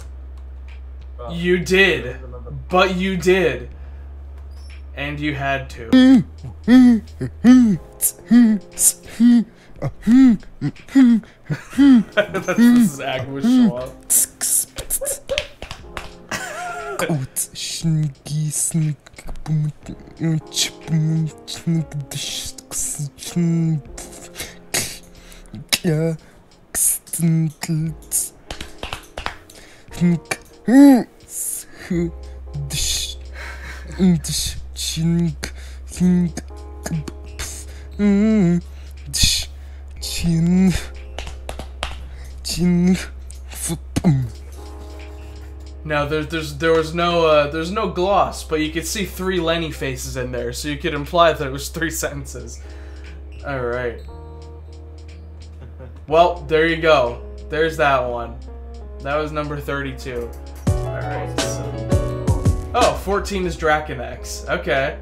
you did. But you did. And you had to. That's this is Agma Schwa. Out shngi snik bum ch bum snik dish Yeah. Chink. Hink. Mm. Dsh. Chin. Chin. Now there's there's there was no uh, there's no gloss, but you could see three Lenny faces in there, so you could imply that it was three *laughs* sentences. All right. Well, there you go. There's that one. That was number 32. All right. So. Oh, 14 is Draconex. Okay.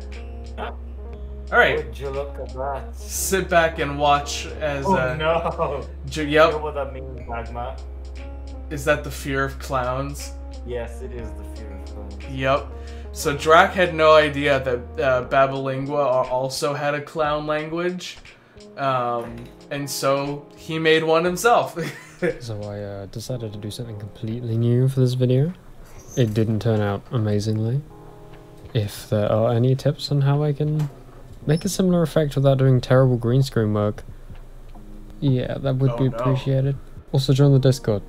All right. Would you look at that? Sit back and watch as. Oh uh, no! J- You know yep. what that means, Magma? Is that the fear of clowns? Yes, it is the fear of clowns. Yep. So Drac had no idea that uh, Babalingua also had a clown language, um, and so he made one himself. *laughs* so I uh, decided to do something completely new for this video. It didn't turn out amazingly. If there are any tips on how I can make a similar effect without doing terrible green screen work, yeah, that would Oh, be no. appreciated. Also join the Discord.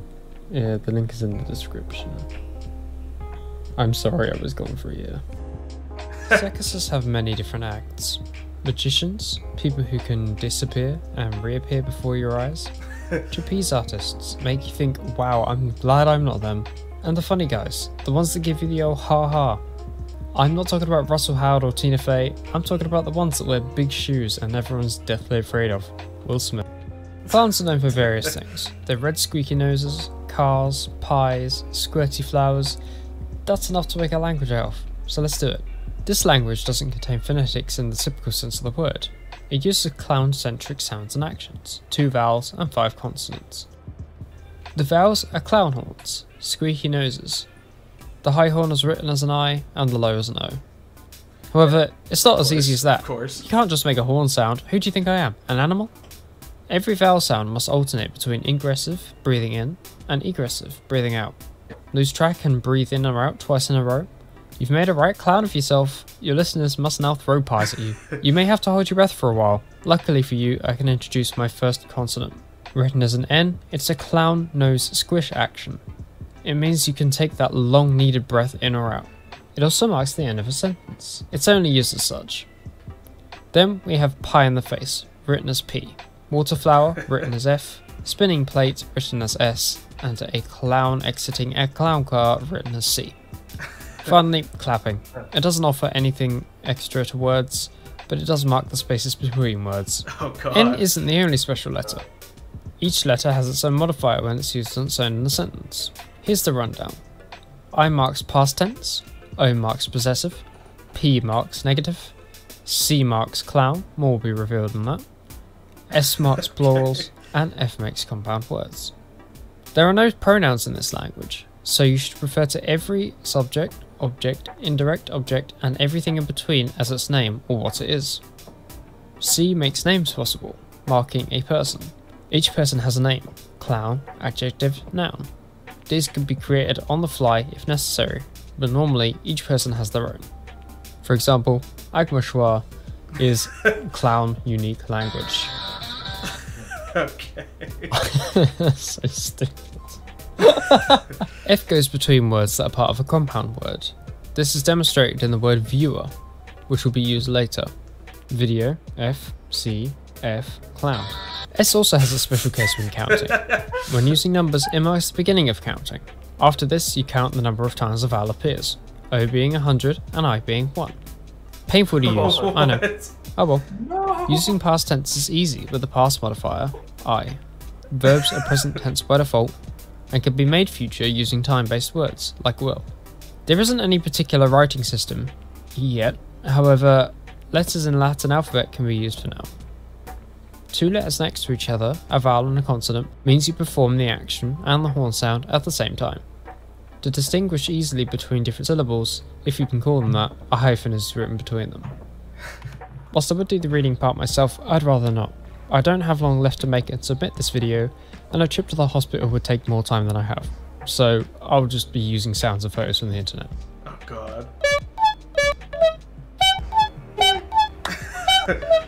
Yeah, the link is in the description. I'm sorry I was gone for a year. *laughs* Circuses have many different acts. Magicians, people who can disappear and reappear before your eyes. *laughs* Trapeze artists make you think, wow, I'm glad I'm not them. And the funny guys, the ones that give you the old ha ha. I'm not talking about Russell Howard or Tina Fey, I'm talking about the ones that wear big shoes and everyone's deathly afraid of. Will Smith. Clowns are known for various *laughs* things. They're red squeaky noses, cars, pies, squirty flowers. That's enough to make a language out of, so let's do it. This language doesn't contain phonetics in the typical sense of the word. It uses clown-centric sounds and actions, two vowels and five consonants. The vowels are clown horns, squeaky noses. The high horn is written as an I and the low as an O. However, it's not as easy as that. of course. You can't just make a horn sound. Who do you think I am? An animal? Every vowel sound must alternate between ingressive, breathing in, and egressive, breathing out. Lose track and breathe in or out twice in a row. You've made a right clown of yourself. Your listeners must now throw pies at you. *laughs* You may have to hold your breath for a while. Luckily for you, I can introduce my first consonant. Written as an N, it's a clown nose squish action. It means you can take that long needed breath in or out. It also marks the end of a sentence. It's only used as such. Then we have pie in the face, written as P. Water flower, written as F. Spinning plate, written as S. And a clown exiting a clown car, written as C. *laughs* Finally, clapping. It doesn't offer anything extra to words, but it does mark the spaces between words. *laughs* Oh, God. N isn't the only special letter. Each letter has its own modifier when it's used on its own in a sentence. Here's the rundown. I marks past tense, O marks possessive, P marks negative, C marks clown, more will be revealed on that, S marks *laughs* plurals, and F makes compound words. There are no pronouns in this language, so you should refer to every subject, object, indirect object, and everything in between as its name or what it is. C makes names possible, marking a person. Each person has a name clown, adjective, noun. These can be created on the fly if necessary, but normally each person has their own. For example, Agma Schwa is *laughs* clown unique language. *laughs* okay. *laughs* so stupid. F goes between words that are part of a compound word. This is demonstrated in the word viewer, which will be used later. Video, F, C, F, clown. S also has a special case when counting. *laughs* When using numbers, it marks the beginning of counting. After this, you count the number of times the vowel appears, O being 100 and I being 1. Painful to *laughs* use, I know. Oh well. Using past tense is easy with the past modifier, I. Verbs are present tense by default and can be made future using time-based words, like will. There isn't any particular writing system yet, however, letters in Latin alphabet can be used for now. Two letters next to each other, a vowel and a consonant, means you perform the action and the horn sound at the same time. To distinguish easily between different syllables, if you can call them that, a hyphen is written between them. *laughs* Whilst I would do the reading part myself, I'd rather not. I don't have long left to make and submit this video, and a trip to the hospital would take more time than I have. So I'll just be using sounds and photos from the internet. Oh god. *laughs* *laughs*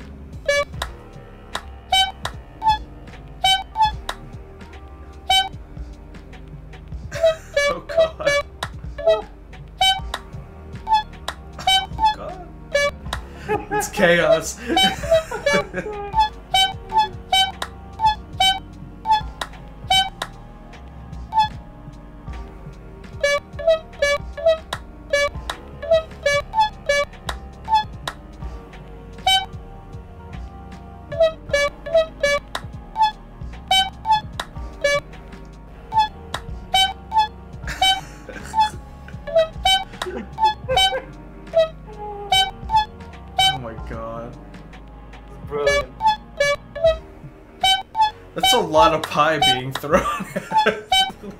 chaos. *laughs* *laughs*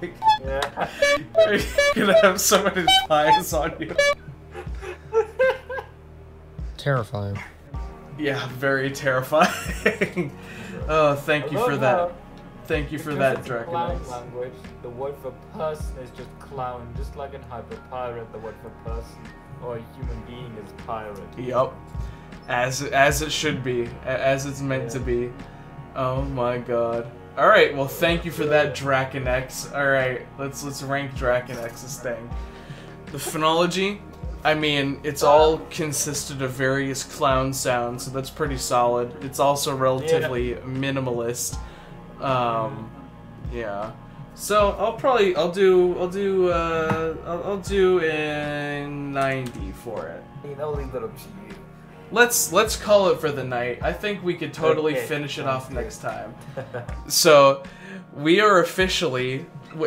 like, Yeah. You're gonna have so many pies on you. Terrifying. Yeah, very terrifying. *laughs* oh, thank you for that. Thank you for that, it's clown language. The word for person is just clown, just like in Hyper Pirate, the word for person or human being is pirate. Yup. As as it should be, as it's meant to be. Oh my god. All right, well, thank you for that, Draconex. All right, let's let's rank Draconex's thing. The phonology, I mean, it's all consisted of various clown sounds, so that's pretty solid. It's also relatively minimalist. Um, yeah. So I'll probably I'll do I'll do uh I'll, I'll do a ninety for it. I'll leave that up to you. Let's let's call it for the night. I think we could totally Okay, finish it off next time. *laughs* So we are officially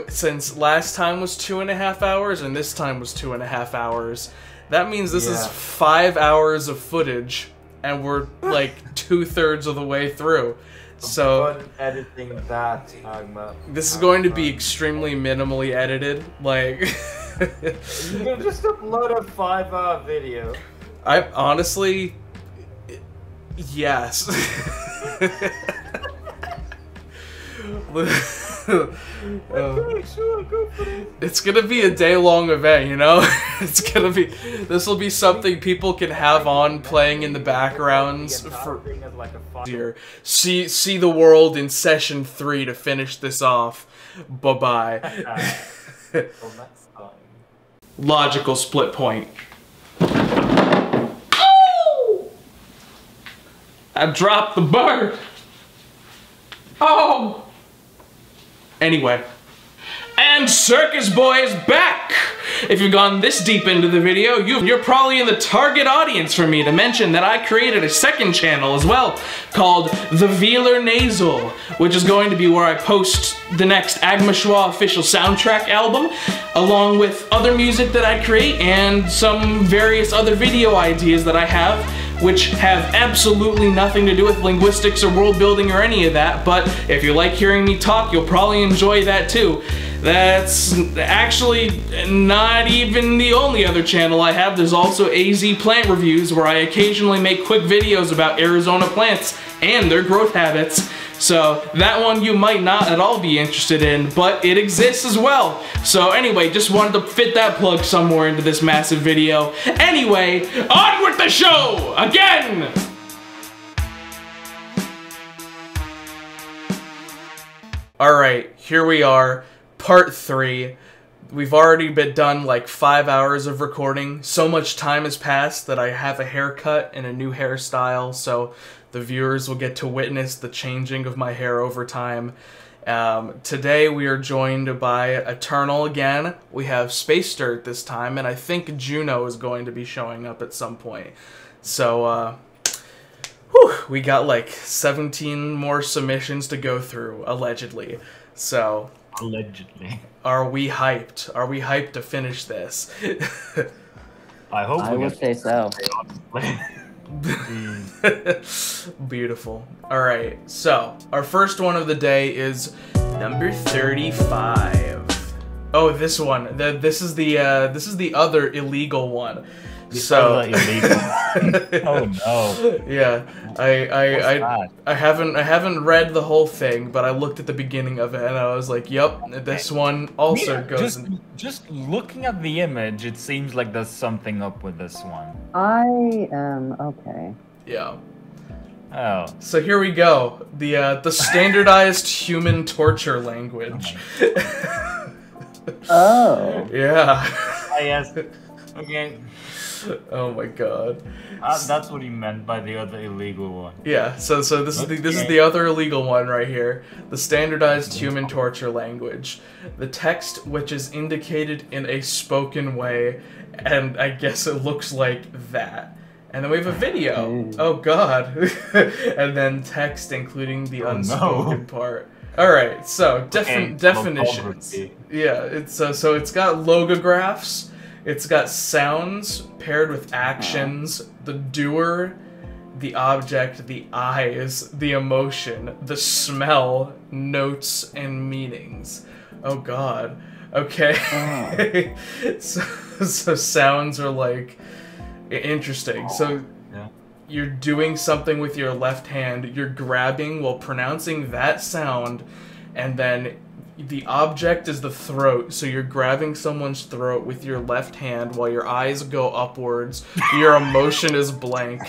since last time was two and a half hours and this time was two and a half hours. That means this is five hours of footage, and we're like *laughs* two thirds of the way through. So editing that, Agma. this is going to be extremely minimally edited. Like You can just upload a five-hour video. *laughs* I honestly, yes. Um, it's gonna be a day long event, you know? *laughs* it's gonna be. This will be something people can have on playing in the backgrounds for Thing as like a five- year. See see the world in session three to finish this off. Bye bye. Till next time. Logical split point. I dropped the bird. Oh. Anyway. And Circus Boy is back! If you've gone this deep into the video, you, you're probably in the target audience for me to mention that I created a second channel as well called The Velar Nasal, which is going to be where I post the next Agma Schwa official soundtrack album, along with other music that I create and some various other video ideas that I have which have absolutely nothing to do with linguistics or world building or any of that, but if you like hearing me talk, you'll probably enjoy that too. That's actually not even the only other channel I have. There's also AZ Plant Reviews, where I occasionally make quick videos about Arizona plants and their growth habits. So that one you might not at all be interested in, but it exists as well. So anyway, just wanted to fit that plug somewhere into this massive video. Anyway, on with the show! Again! Alright, here we are, part three. We've already been done like five hours of recording. So much time has passed that I have a haircut and a new hairstyle, so the viewers will get to witness the changing of my hair over time. Um, today we are joined by Eternal again. We have Space Dirt this time, and I think Juno is going to be showing up at some point. So, uh, whew, we got like 17 more submissions to go through, allegedly. So, Allegedly. are we hyped? Are we hyped to finish this? *laughs* I hope I would say so. *laughs* *laughs* Beautiful. All right. So, our first one of the day is number 35. Oh, this one. The, this is the uh, this is the other illegal one. so illegal. *laughs* Oh, no. Yeah, I I I. I haven't I haven't read the whole thing, but I looked at the beginning of it and I was like, "Yep, this one also Yeah, goes." just, in- just looking at the image, it seems like there's something up with this one. I am okay. Yeah. Oh. So here we go. The uh, the standardized *laughs* human torture language. Oh. *laughs* yeah. Ah, yes. Okay. *laughs* oh my god. Uh, that's what he meant by the other illegal one. Yeah, so so this is the, this is the other illegal one right here. The standardized human torture language. The text which is indicated in a spoken way and I guess it looks like that. And then we have a video. Oh god. *laughs* and then text including the Oh, no. unspoken part. All right, so different Okay, definitions. Yeah, it's uh, so it's got logographs, it's got sounds paired with actions, the doer, the object, the eyes, the emotion, the smell, notes, and meanings. Oh god. Okay. *laughs* so, so sounds are like interesting. So Yeah. you're doing something with your left hand, you're grabbing while pronouncing that sound, and then the object is the throat, so you're grabbing someone's throat with your left hand while your eyes go upwards. Your emotion is blank.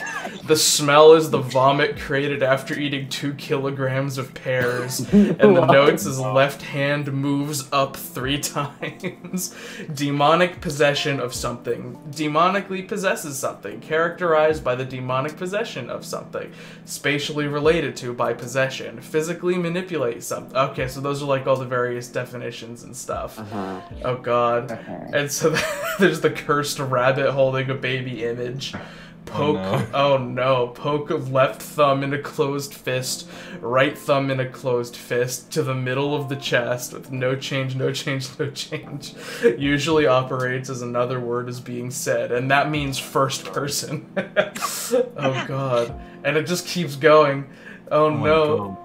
The smell is the vomit created after eating two kilograms of pears. And the *laughs* notes is left hand moves up three *laughs* times. Demonic possession of something. Demonically possesses something, characterized by the demonic possession of something. Spatially related to by possession. Physically manipulate something. Okay, so those are like all the various definitions and stuff. Uh-huh. Oh god. And so *laughs* there's the cursed rabbit holding a baby image. Oh, Poke. no. *laughs* Oh no. Poke of left thumb in a closed fist, right thumb in a closed fist to the middle of the chest with no change, no change, no change. Usually operates as another word is being said, and that means first person. *laughs* oh god. And it just keeps going. Oh, oh my no.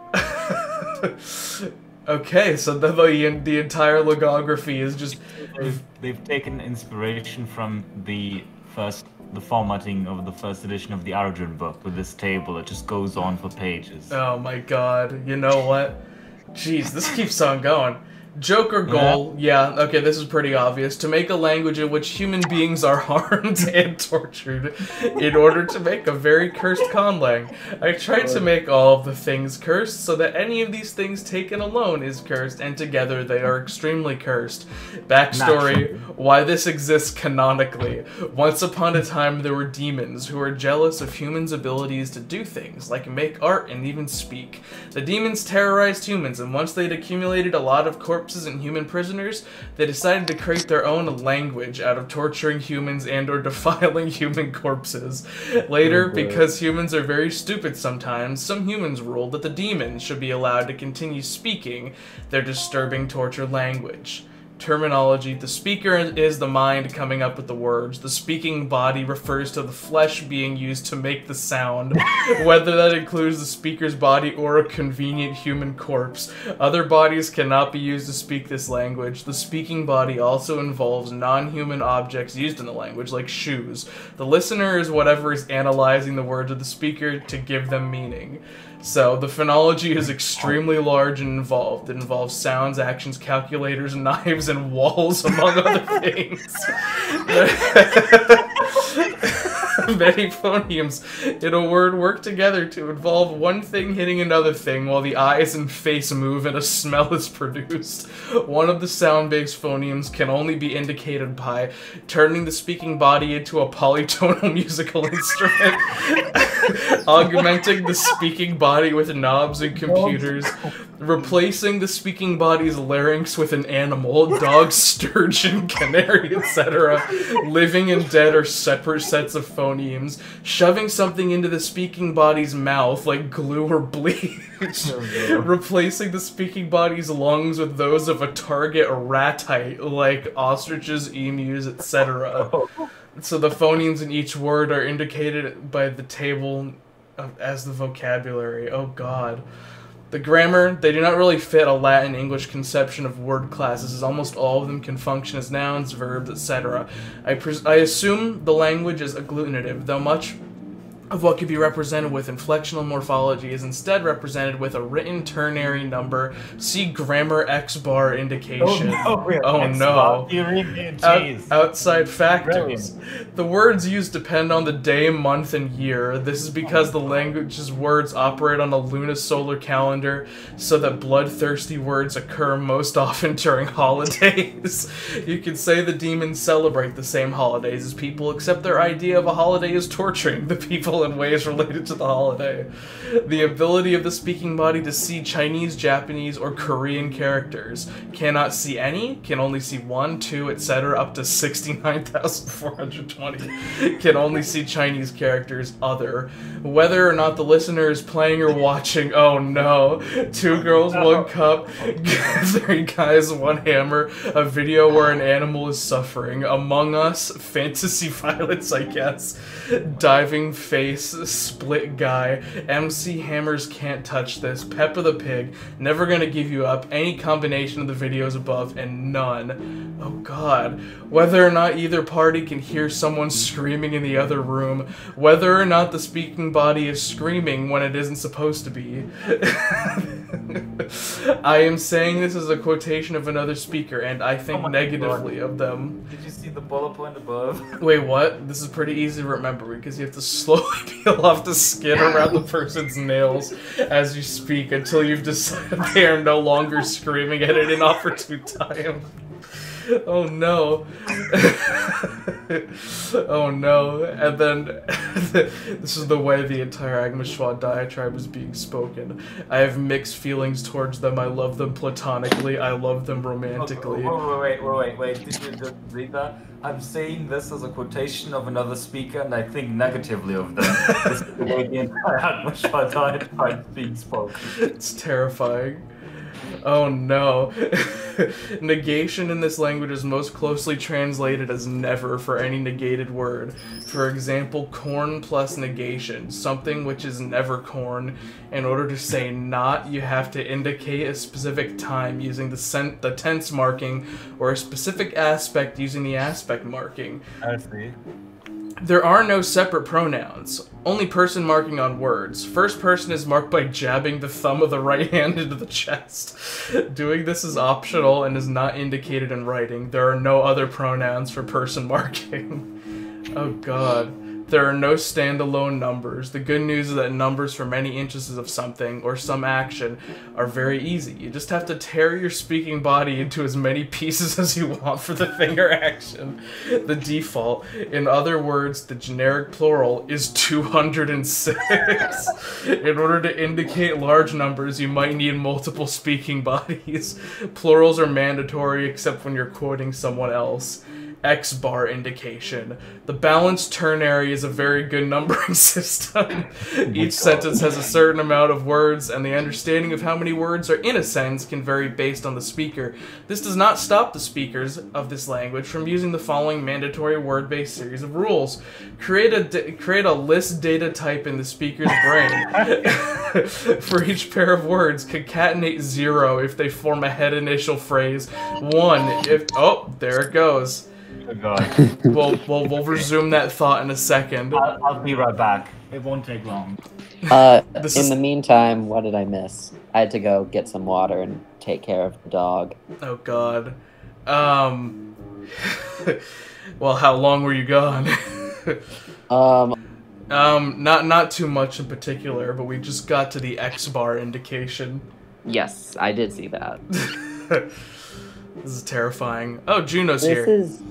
Okay, so the, the the entire logography is just They've, they've taken inspiration from the first, the formatting of the first edition of the Arjun book with this table that just goes on for pages. Oh my god, you know what? Jeez, this keeps on going. Joke or goal, yeah, okay, this is pretty obvious. To make a language in which human beings are *laughs* harmed and tortured in order to make a very cursed conlang. I tried to make all of the things cursed so that any of these things taken alone is cursed and together they are extremely cursed. Backstory why this exists canonically. Once upon a time, there were demons who were jealous of humans' abilities to do things, like make art and even speak. The demons terrorized humans, and once they'd accumulated a lot of corpses and human prisoners, they decided to create their own language out of torturing humans and or *laughs* defiling human corpses. Later, Oh, because humans are very stupid sometimes, some humans ruled that the demons should be allowed to continue speaking their disturbing torture language. Terminology The speaker is the mind coming up with the words. The speaking body refers to the flesh being used to make the sound, *laughs* whether that includes the speaker's body or a convenient human corpse. Other bodies cannot be used to speak this language. The speaking body also involves non human objects used in the language, like shoes. The listener is whatever is analyzing the words of the speaker to give them meaning. So the phonology is extremely large and involved. It involves sounds, actions, calculators, *laughs* knives, and walls, among other *laughs* things. *laughs* *laughs* Many phonemes in a word work together to involve one thing hitting another thing while the eyes and face move and a smell is produced. One of the sound-based phonemes can only be indicated by turning the speaking body into a polytonal *laughs* musical instrument, *laughs* augmenting the speaking body with knobs and computers, replacing the speaking body's larynx with an animal, dog, sturgeon, canary, etc. Living and dead are separate sets of phonemes, shoving something into the speaking body's mouth like glue or bleach, oh, *laughs* replacing the speaking body's lungs with those of a target ratite like ostriches, emus, etc. Oh. So the phonemes in each word are indicated by the table as the vocabulary. Oh god. The grammar, they do not really fit a Latin English conception of word classes, as almost all of them can function as nouns, verbs, etc. I, I assume the language is agglutinative, though much of what could be represented with inflectional morphology is instead represented with a written ternary number. See grammar X bar indication. Oh, no, Oh, no. bar, you read me in Out- outside factors. The words used depend on the day, month, and year. This is because the language's words operate on a lunisolar calendar, so that bloodthirsty words occur most *laughs* often during holidays. you could say the demons celebrate the same holidays as people, except their idea of a holiday is torturing the people in ways related to the holiday. The ability of the speaking body to see Chinese, Japanese, or Korean characters cannot see any, can only see one, two, etc., up to 69,420. Can only see Chinese characters other. Whether or not the listener is playing or watching, oh no. Two girls, one cup, *laughs* three guys, one hammer, a video where an animal is suffering. Among Us, fantasy *laughs* violence, I guess. Diving face, split guy, MC Hammers can't touch this, Peppa the Pig, never gonna give you up, any combination of the videos above, and none. Oh god. Whether or not either party can hear someone screaming in the other room, whether or not the speaking body is screaming when it isn't supposed to be. *laughs* I am saying this is a quotation of another speaker, and I think oh negatively of them. Did you see the bullet point above? Wait, what? This is pretty easy to remember because you have to *laughs* slowly *laughs* peel off the skin around the person's nails as you speak until you've decided they are no longer screaming at an inopportune time. Oh no. *laughs* oh no. And then *laughs* this is the way the entire Agma Schwa diatribe is being spoken. I have mixed feelings towards them. I love them platonically. I love them romantically. Wait, wait, wait, wait, wait. Did you just read that? I'm saying this as a quotation of another speaker, and I think negatively of them. *laughs* this is the way the entire Agma Schwa diatribe is being spoken. It's terrifying. Oh no. *laughs* Negation in this language is most closely translated as never for any negated word. For example, corn plus negation, something which is never corn. In order to say not, you have to indicate a specific time using the, sen- the tense marking or a specific aspect using the aspect marking. I see. There are no separate pronouns, only person marking on words. First person is marked by jabbing the thumb of the right hand into the chest. *laughs* Doing this is optional and is not indicated in writing. There are no other pronouns for person marking. *laughs* oh god. There are no standalone numbers. The good news is that numbers for many instances of something or some action are very easy. You just have to tear your speaking body into as many pieces *laughs* as you want for the finger action. The default, in other words, the generic plural, is 206. in order to indicate large numbers, you might need multiple speaking bodies. Plurals are mandatory except when you're quoting someone else. X bar indication. The balanced ternary is a very good numbering *laughs* system. *laughs* Each sentence has a certain amount of words, and the understanding of how many words are in a sentence can vary based on the speaker. This does not stop the speakers of this language from using the following mandatory word-based series of rules. Create a create a list data type in the speaker's brain. *laughs* For each pair of words, concatenate zero if they form a head initial phrase. One if oh, there it goes. Oh god. *laughs* we'll, we'll we'll resume that thought in a second. I'll, I'll be right back. It won't take long. Uh, *laughs* in is- the meantime, what did I miss? I had to go get some water and take care of the dog. Oh god. Um *laughs* Well, how long were you gone? um um not not too much in particular, but we just got to the X bar indication. Yes, I did see that. This is terrifying. Oh, Juno's here. This here. is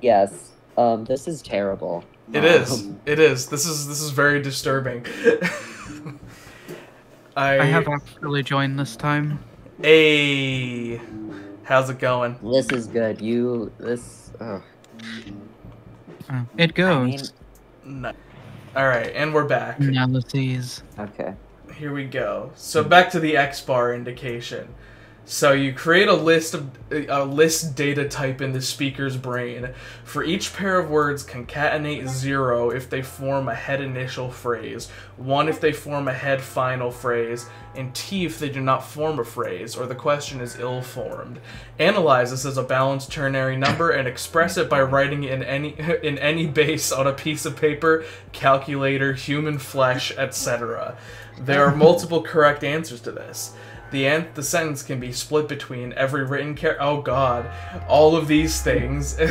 yes. Um, this is terrible. It is. Um, It is. This is this is very disturbing. I, *laughs* I have actually joined this time. Hey, how's it going? This is good. You this. Uh, Uh, it goes. No. All right, and we're back. Analyses. Okay. Here we go. So back to the X bar indication. So you create a list of a list data type in the speaker's brain. For each pair of words, concatenate zero if they form a head initial phrase, one if they form a head final phrase, and t if they do not form a phrase or the question is ill-formed. Analyze this as a balanced ternary number and express it by writing it in any *laughs* in any base on a piece of paper, calculator, human flesh, etc. There are multiple correct answers to this. The an- the sentence can be split between every written char- Oh God, all of these things. *laughs*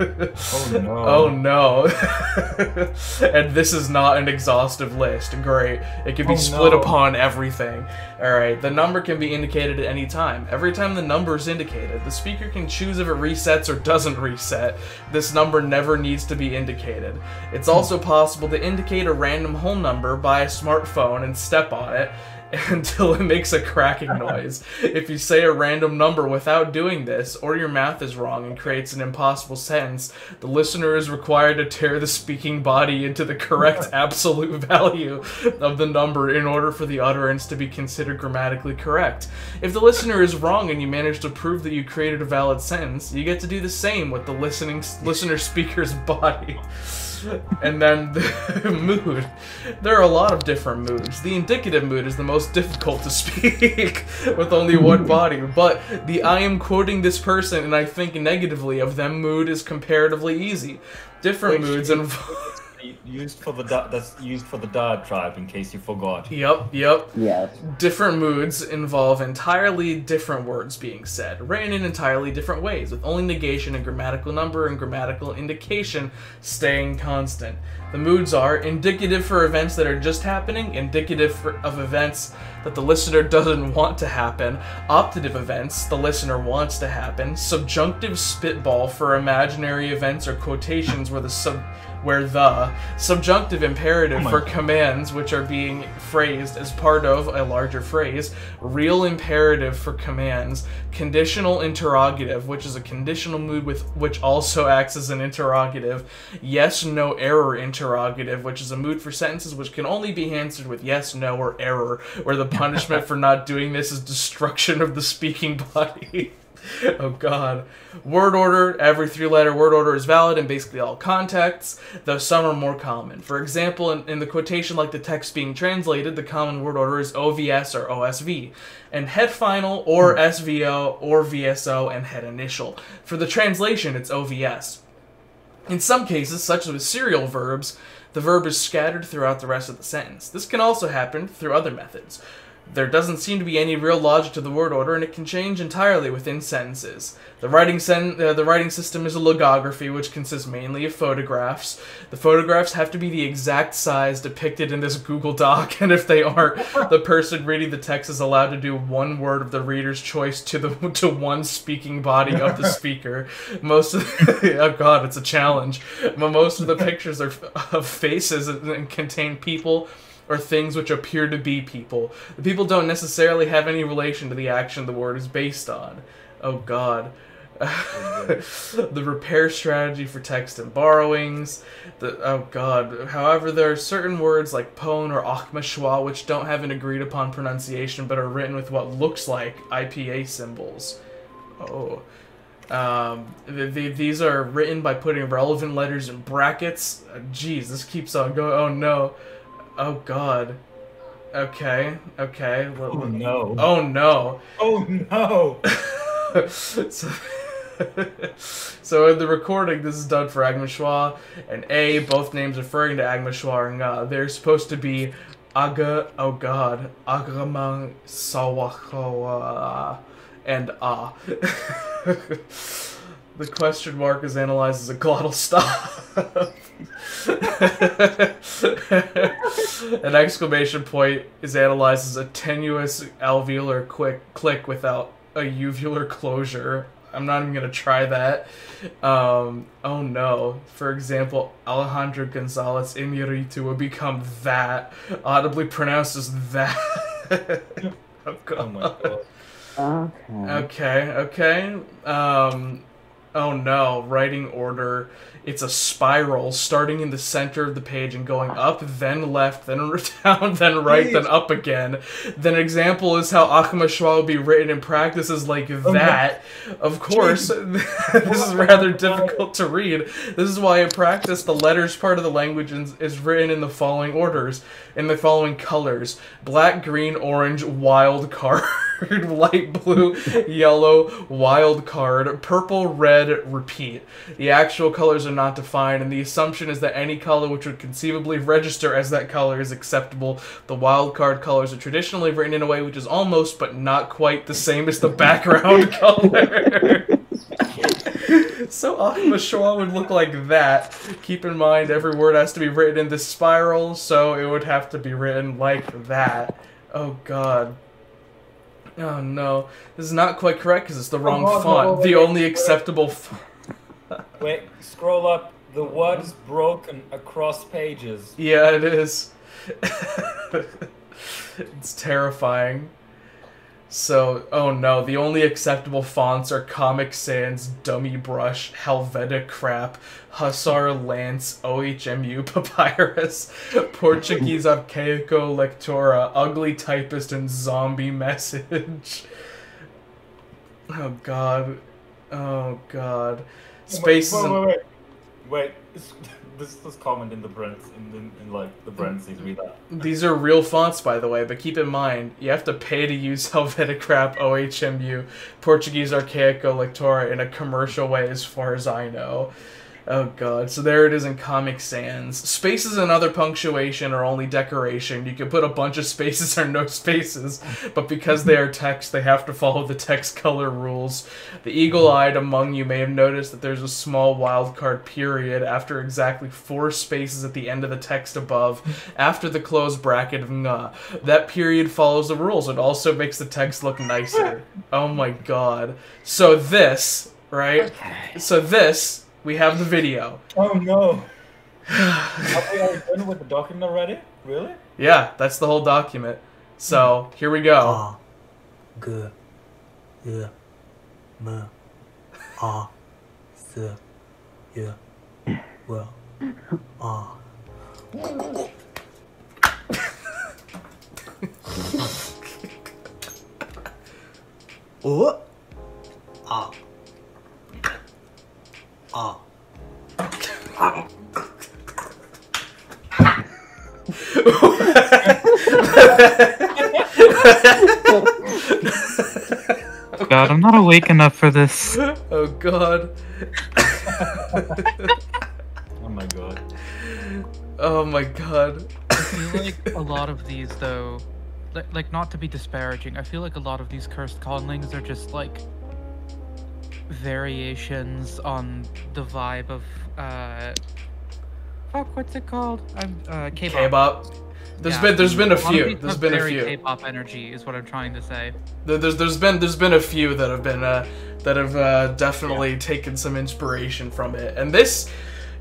oh no. Oh no. *laughs* and this is not an exhaustive list. Great. It can be Oh, split no. upon everything. Alright, the number can be indicated at any time. Every time the number is indicated, the speaker can choose if it resets or doesn't reset. This number never needs to be indicated. It's hmm. also possible to indicate a random whole number by a smartphone and step on it *laughs* until it makes a cracking *laughs* noise. If you say a random number without doing this, or your math is wrong and creates an impossible sentence, the listener is required to tear the speaking body into the correct *laughs* absolute value of the number in order for the utterance to be considered grammatically correct. If the listener is wrong and you manage to prove that you created a valid sentence, you get to do the same with the listening listener speaker's body. And then the *laughs* mood. There are a lot of different moods. The indicative mood is the most difficult to *laughs* speak with only one hmm. body, but the I am quoting this person and I think negatively of them mood is comparatively easy. Different Which moods involve. Used for the that's used for the Dad tribe in case you forgot. Yep, yep. Yes. Different moods involve entirely different words being said, written in entirely different ways, with only negation and grammatical number and grammatical indication staying constant. The moods are indicative for events that are just happening, indicative for, of events that the listener doesn't want to happen, optative events the listener wants to happen, subjunctive spitball for imaginary events or quotations where the sub where the subjunctive imperative Oh for God. commands which are being phrased as part of a larger phrase, real imperative for commands, conditional interrogative, which is a conditional mood with which also acts as an interrogative, yes no error interrogative, which is a mood for sentences which can only be answered with yes, no, or error, where the punishment *laughs* for not doing this is destruction of the speaking body. *laughs* *laughs* oh god. Word order, every three letter word order is valid in basically all contexts, though some are more common. For example, in, in the quotation like the text being translated, the common word order is OVS or OSV, and head final or hmm. SVO or VSO and head initial. For the translation, it's OVS. In some cases, such as with serial verbs, the verb is scattered throughout the rest of the sentence. This can also happen through other methods. There doesn't seem to be any real logic to the word order, and it can change entirely within sentences. The writing sen- uh, the writing system is a logography, which consists mainly of photographs. The photographs have to be the exact size depicted in this Google Doc, *laughs* and if they aren't, the person reading the text is allowed to do one word of the reader's choice to the *laughs* to one speaking body of the *laughs* speaker. Most of the- oh god, it's a challenge. But most of the pictures are f- of faces and contain people or things which appear to be people. The people don't necessarily have any relation to the action the word is based on. Oh god. *laughs* the repair strategy for text and borrowings. The oh god. However, there are certain words like pone or Agma Schwa which don't have an agreed upon pronunciation but are written with what looks like IPA symbols. Oh. Um, th- th- these are written by putting relevant letters in brackets. Uh, Jeez, this keeps on going. Oh no. Oh god. Okay. Okay. Oh no. Oh no. Oh no. *laughs* so, *laughs* so in the recording, this is done for Agma Schwa and A. Both names referring to Agma Schwa and Nga. They're supposed to be Aga. Oh God. Agramang Sawahawa and Ah. *laughs* the question mark is analyzed as a glottal stop. An exclamation point is analyzed as a tenuis alveolar quick click without a uvular closure. I'm not even gonna try that. Um, oh no. For example, Alejandro Gonzalez Iñárritu would become that, audibly pronounced as that. *laughs* oh, my God. Okay. Okay, okay. Um, Oh no, writing order. It's a spiral starting in the center of the page and going up, then left, then *laughs* down, then right, then up again. Then example is how Agma Schwa would be written in practice is like that. Of course, *laughs* this is rather difficult to read. This is why in practice the letters part of the language is, is written in the following orders, in the following colors: black, green, orange, wild card, *laughs* light blue, yellow, wild card, purple, red, repeat. The actual colors are not defined, and the assumption is that any color which would conceivably register as that color is acceptable. The wild card colors are traditionally written in a way which is almost but not quite the same as the background *laughs* color. so Agma Schwa would look like that. Keep in mind every word has to be written in this spiral, so it would have to be written like that. Oh god. Oh no, this is not quite correct because it's the oh, wrong Oh, font. wait, the only acceptable font. Wait, scroll up. The word is broken across pages. Yeah, it is. *laughs* it's terrifying. So, oh no, the only acceptable fonts are Comic Sans, Dummy Brush, Helvetica Crap, Hussar Lance, OHMU *laughs* Papyrus, Portuguese *laughs* Archaico Lectora, Ugly Typist, and Zombie Message. Oh god. Oh god. Spaces Wait, and- wait, wait. Wait, *laughs* this, this is comment in the Brents in, in, in like the parentheses. Read that. These are real fonts, by the way, but keep in mind, you have to pay to use *laughs* Helvetic Crap, OHMU, Portuguese Archaico Lectora in a commercial way, as far as I know. Oh god, so there it is in Comic Sans. Spaces and other punctuation are only decoration. You can put a bunch of spaces or no spaces, but because they are text, they have to follow the text color rules. The eagle eyed among you may have noticed that there's a small wildcard period after exactly four spaces at the end of the text above, after the closed bracket of nga. That period follows the rules. It also makes the text look nicer. Oh my god. So this, right? Okay. So this, we have the video. Oh no. *sighs* Are we already done with the document already? Really? Yeah, that's the whole document. So here we go. Ah. G, Y, M, A, S, Y, W, A. *laughs* O, oh. A, ah. A. God, I'm not awake enough for this. Oh god. Oh my god. Oh my god. I feel like a lot of these, though, like, like not to be disparaging, I feel like a lot of these cursed conlangs are just like variations on the vibe of uh, fuck, what's it called? I'm uh, K-pop. K-pop. There's Yeah. been there's been a few. There's been a few. K-pop energy is what I'm trying to say. There- There's there's been there's been a few that have been uh, that have uh, definitely taken some inspiration from it, and this,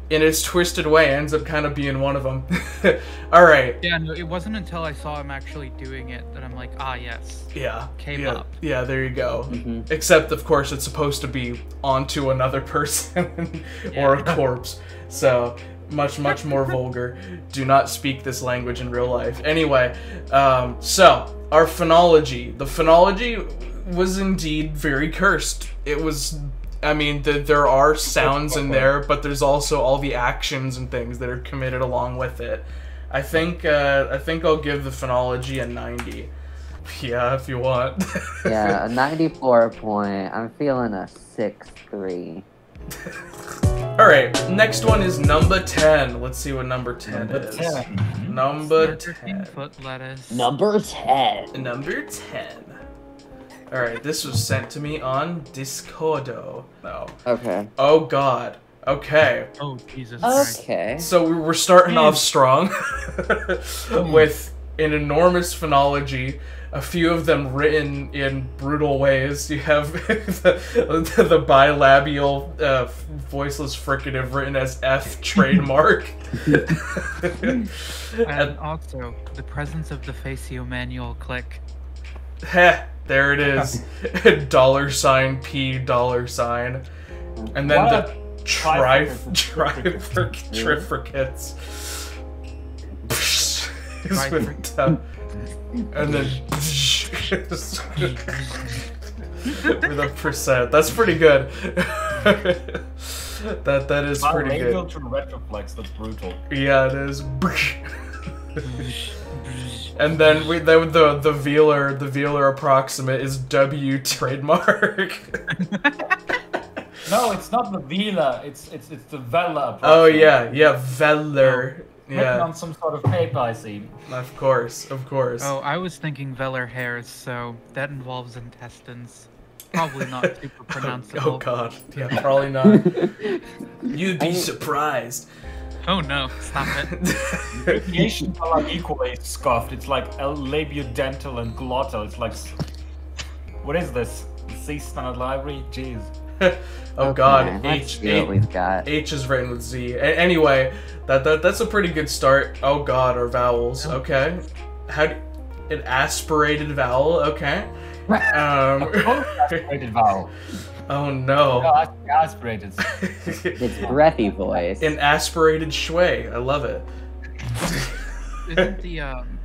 in its twisted way, ends up kind of being one of them. *laughs* All right. Yeah, no, it wasn't until I saw him actually doing it that I'm like, ah, yes. Yeah. K-pop. Yeah, yeah, there you go. Except, of course, it's supposed to be onto another *laughs* person or a corpse. So, much, much more *laughs* vulgar. Do not speak this language in real life. Anyway, um, so, our phonology. The phonology was indeed very cursed. It was. I mean, the, there are sounds in there, but there's also all the actions and things that are committed along with it. I think uh, I think I'll give the phonology a 90. *laughs* Yeah, if you want. *laughs* yeah, a 94 point. I'm feeling a 6 3. *laughs* All right, next one is number 10. Let's see what number 10 Number is. 10. Number 10. foot lettuce. Number 10. Number 10. All right, this was sent to me on Discordo. No. Okay. Oh god. Okay. Oh Jesus Okay. So we- we're starting off strong *laughs* with an enormous phonology, a few of them written in brutal ways. You have *laughs* the, the bilabial uh, voiceless fricative written as F *laughs* trademark. And also, the presence of the facio manual click. Heh, there it is. *laughs* *laughs* dollar sign P dollar sign. And then What the a tri trifurcate. trifurcates *laughs* is with the- and then with a percent. That's pretty good. that that is Wow, pretty good. to retroflex, that's brutal. Yeah, it is. And then we then the the vealer the vealer approximant is W *laughs* trademark. No, it's not the Vila, it's it's it's the Vela. oh yeah, yeah, velar. Written Yeah, on some sort of paper, I see. of course, of course. Oh, I was thinking velar hairs, so that involves intestines. Probably not *laughs* super pronounceable. Oh god, yeah, probably not. *laughs* You'd be surprised. Oh no, stop it. *laughs* Abbreviations are like equally scuffed. It's like L labiodental and glottal. It's like, what is this? C standard library? Jeez. *laughs* oh god, Okay, let's H see H- we've got. H is written with Z. A- anyway, that, that that's a pretty good start. Oh god, or vowels. Okay, how do, an aspirated vowel? Okay. Um, *laughs* aspirated vowel. Oh no. No, as- aspirated. *laughs* It's breathy voice. An aspirated shui. I love it. Isn't *laughs* the um?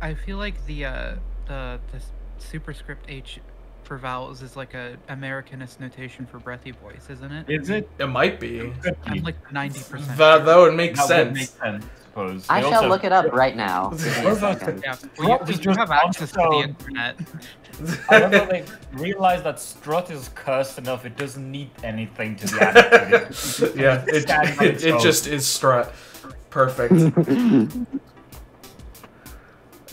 I feel like the uh the the superscript H for vowels is like a Americanist notation for breathy voice, isn't it? Is it? It might be. I'm like ninety percent. That that would make That sense. would make sense, I suppose. I They shall also- look it up *laughs* right now. Give me a Also- second. Yeah, Strut we, we do just have access to the internet. *laughs* I love how they realize that strut is cursed enough, it doesn't need anything to be added. *laughs* yeah, it, Standing it, it just is strut. Perfect. oh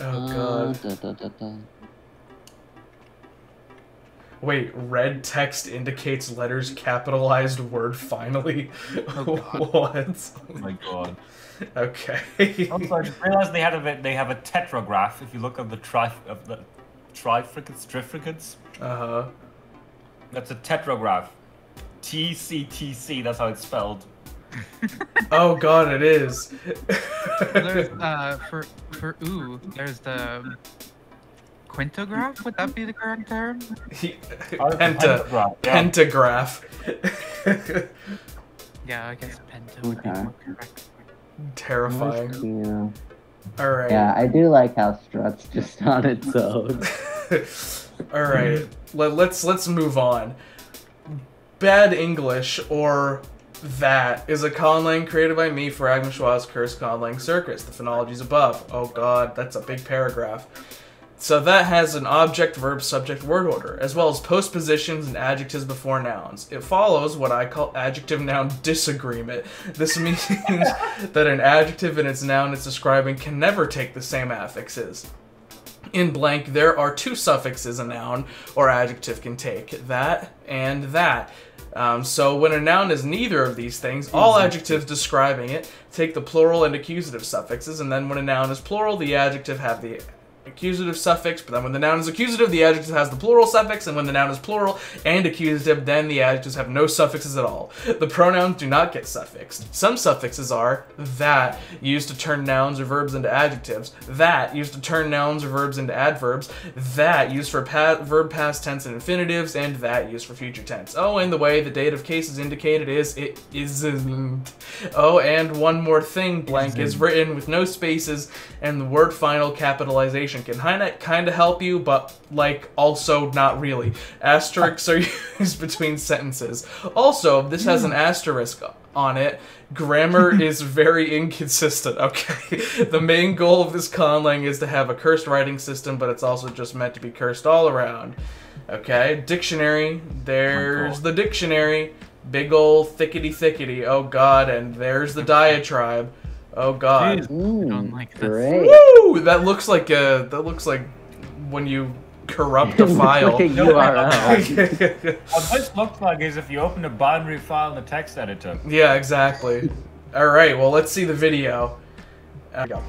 god. Uh, da, da, da, da. Wait, red text indicates letters capitalized word finally. what? Oh my god. *laughs* Okay. Also, I just realized they had a bit, they have a tetrograph. If you look at the tri of the trifricates, trifricates, Uh huh. that's a tetrograph. T C T C. That's how it's spelled. *laughs* Oh god, it is. there's *laughs* uh for for ooh, there's the quintograph. Would that be the correct term? He- it's a Penta, pentagraph, pentagraph. Yeah, I guess penta would be more correct. Terrifying. Yeah. All right. Yeah, I do like how Strut's just *laughs* on its own. *laughs* All right. Let, let's let's move on. Bad English or that is a conlang created by me for Agma Schwa's Curse Conlang Circus. The phonologies above. Oh god, that's a big paragraph. So that has an object, verb, subject, word order, as well as postpositions and adjectives before nouns. It follows what I call adjective noun disagreement. This means *laughs* that an adjective and its noun it's describing can never take the same affixes. In blank, there are two suffixes a noun or adjective can take that and that. Um, so when a noun is neither of these things, all adjectives describing it take the plural and accusative suffixes, and then when a noun is plural, the adjective have the accusative suffix, but then when the noun is accusative, the adjective has the plural suffix, and when the noun is plural and accusative, then the adjectives have no suffixes at all. The pronouns do not get suffixed. Some suffixes are that, used to turn nouns or verbs into adjectives, that, used to turn nouns or verbs into adverbs, that, used for pa- verb past tense and infinitives, and that, used for future tense. Oh, and the way the dative case is indicated is it isn't. Oh, and one more thing, blank is written with no spaces, and the word final capitalization can kinda kinda help you, but like also not really. Asterisks are *laughs* used between sentences. Also, this has an asterisk on it. Grammar *laughs* is very inconsistent. Okay, *laughs* the main goal of this conlang is to have a cursed writing system, but it's also just meant to be cursed all around. Okay, dictionary. There's the dictionary. Big ol' thickety thickety. Oh god, and there's the diatribe. Oh god. I don't like Great. Woo! That looks like uh that looks like when you corrupt a Looks *laughs* file. like a URL. *laughs* What this looks like is if you open a binary file in the text editor. yeah, exactly. All right, well, let's see the video. Uh, go.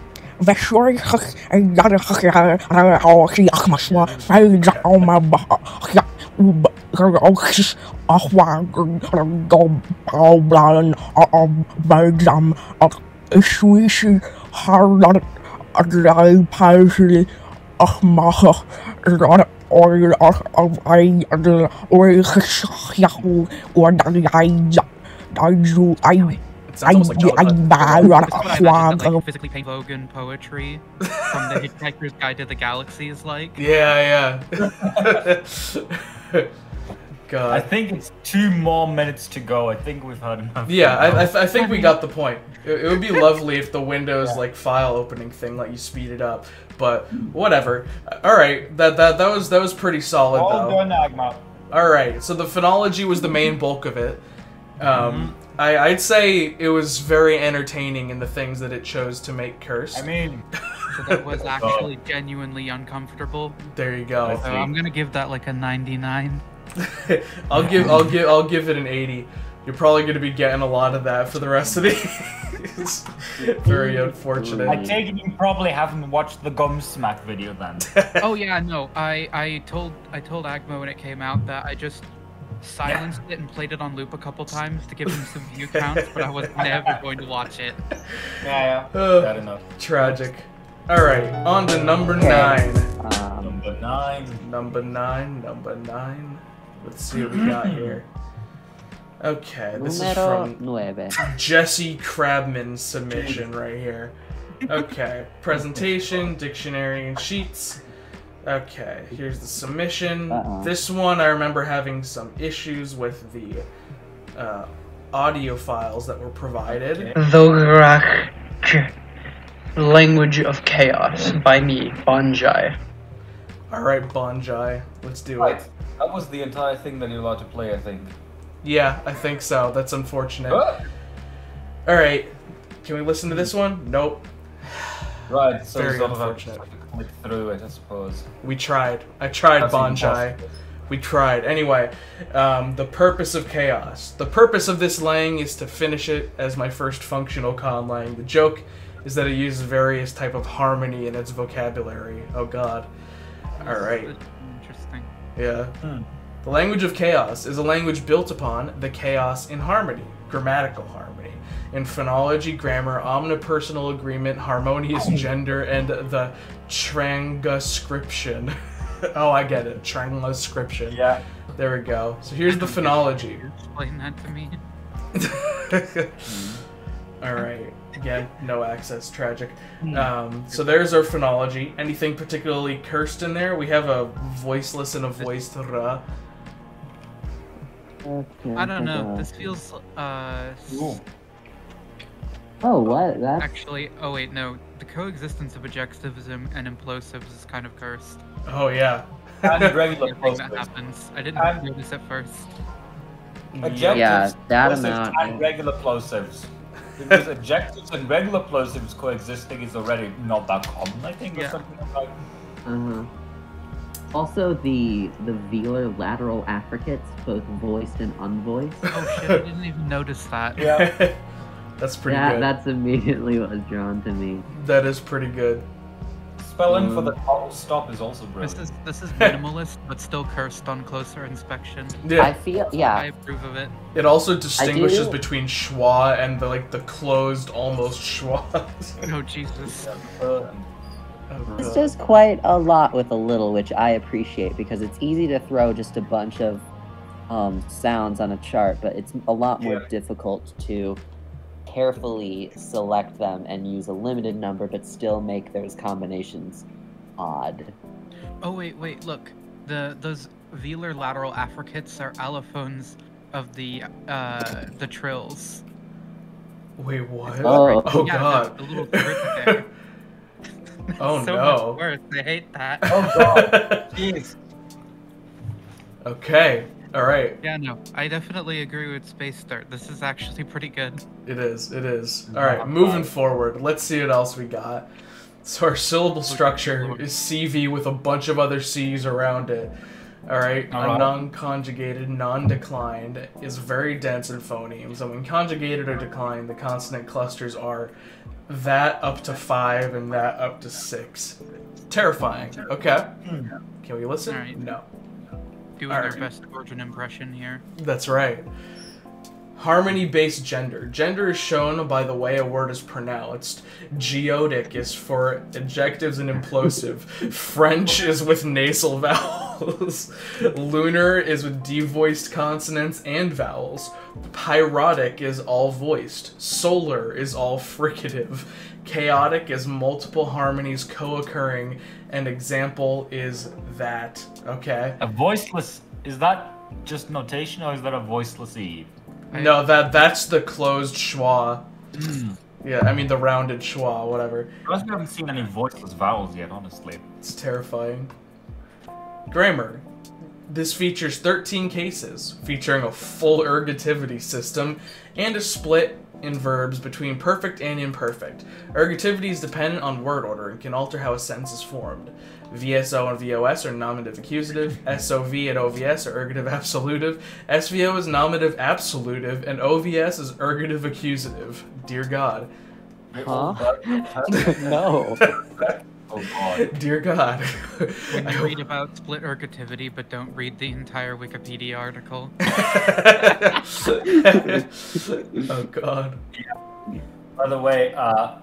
Ach mache rod oil ach I oil or I I I I It's what I I like physically paint Vogon poetry from the Hitchhiker's Guide to the Galaxy is like. Yeah, yeah. *laughs* God. I think it's two more minutes to go. I think we've had enough. Yeah, I, I, th- I think we got the point. It, it would be lovely if the Windows like file opening thing let you speed it up, but whatever. All right, that that that was that was pretty solid All though. done, Agma. All right, so the phonology was the main bulk of it. Um, I, I'd say it was very entertaining in the things that it chose to make curse. I mean, *laughs* So that was actually genuinely uncomfortable. There you go. So I'm gonna give that like a 99. *laughs* I'll give I'll give I'll give it an 80. You're probably going to be getting a lot of that for the rest of these. *laughs* Very unfortunate. I take it you probably haven't watched the Gum Smack video then. *laughs* oh yeah, no. I I told I told Agma when it came out that I just silenced it and played it on loop a couple times to give him some view counts, but I was never going to watch it. Yeah, yeah. Ugh, Bad enough. Tragic. All right, on to number nine. Um, number nine. Number nine. Number nine. Let's see what we got *clears throat* here. Okay, this Numero is from nueve. Jesse Crabman's submission right here. Okay, presentation, dictionary, and sheets. Okay, here's the submission. Uh-oh. This one I remember having some issues with the uh, audio files that were provided. The Language of Chaos by me, Banjai. All right, Bonjai, let's do it. That was the entire thing that you're allowed to play, I think. Yeah, I think so. That's unfortunate. Ah. All right, can we listen to this one? Nope. *sighs* Right, so Very sort unfortunate. to click through it, I suppose. We tried. I tried, That's Bonjai. impossible. We tried. Anyway, um, the purpose of chaos. The purpose of this lang is to finish it as my first functional conlang. The joke is that it uses various type of harmony in its vocabulary. Oh God. All right. Interesting. Yeah. Hmm. The language of chaos is a language built upon the chaos in harmony, grammatical harmony, in phonology, grammar, omnipersonal agreement, harmonious gender, and the tranga transcription. *laughs* oh, I get it. Transcription. Yeah. There we go. So here's the *laughs* phonology. Explain that to me. *laughs* Hmm. All right. Again, no access. Tragic. Um, so there's our phonology. Anything particularly cursed in there? We have a voiceless and a voiced ra. I don't know. This feels uh. s- Oh, what? That's Actually, oh wait, no. The coexistence of ejectivism and implosives is kind of cursed. Oh yeah. And *laughs* regular I think that plosives. happens. I didn't And- notice at first. Ejectives, Yeah, that plosives, amount, and regular plosives. Because ejectives and regular plosives coexisting is already not that common, I think, or something like Uh-huh. Also, the the velar lateral affricates, both voiced and unvoiced. Oh shit! I *laughs* didn't even notice that. Yeah. *laughs* That's pretty that. That's immediately what was drawn to me. That is pretty good. Spelling for Um, the glottal stop is also This is this is *laughs* minimalist, but still cursed on closer inspection. Yeah. I feel yeah. I approve of it. It also distinguishes between schwa and the like the closed almost schwa. *laughs* Oh Jesus! This does quite a lot with a little, which I appreciate because it's easy to throw just a bunch of um, sounds on a chart, but it's a lot more Yeah. difficult to carefully select them and use a limited number, but still make those combinations odd. Oh wait, wait, look. The those velar lateral affricates are allophones of the uh the trills. Wait, what? Oh. Oh, yeah, god. The, the little there. *laughs* *laughs* Oh so no. much worse. I hate that. Oh god. *laughs* Jeez. Okay. All right. Yeah, no, I definitely agree with Space Dirt. This is actually pretty good. It is. It is. All right. Moving forward. Let's see what else we got. So our syllable structure is CV with a bunch of other C's around it. All right. A non-conjugated, non-declined is very dense in phonemes. And when conjugated or declined, the consonant clusters are that up to five and that up to six. Terrifying. Okay. *clears throat* Can we listen? No. Doing Alright. their best origin impression here. That's right. Harmony-based gender. Gender is shown by the way a word is pronounced. Geodic is for ejectives and implosive. *laughs* French is with nasal vowels. Lunar is with devoiced consonants and vowels. Pyrotic is all voiced. Solar is all fricative. Chaotic is multiple harmonies co-occurring. An example is that. Okay. A voiceless is that just notation or is that a voiceless eve? No, that that's the closed schwa. Hmm. yeah, I mean the rounded schwa, whatever. I haven't seen any voiceless vowels yet, honestly. It's terrifying. Grammar. This features 13 cases, featuring a full ergativity system and a split in verbs between perfect and imperfect. Ergativity is dependent on word order and can alter how a sentence is formed. VSO and VOS are nominative accusative, SOV and OVS are ergative absolutive, SVO is nominative absolutive, and OVS is ergative accusative. Dear God. Huh? *laughs* no. *laughs* Oh god. *laughs* Dear God. When *laughs* you read about split ergativity but don't read the entire Wikipedia article. *laughs* oh God. By the way, uh,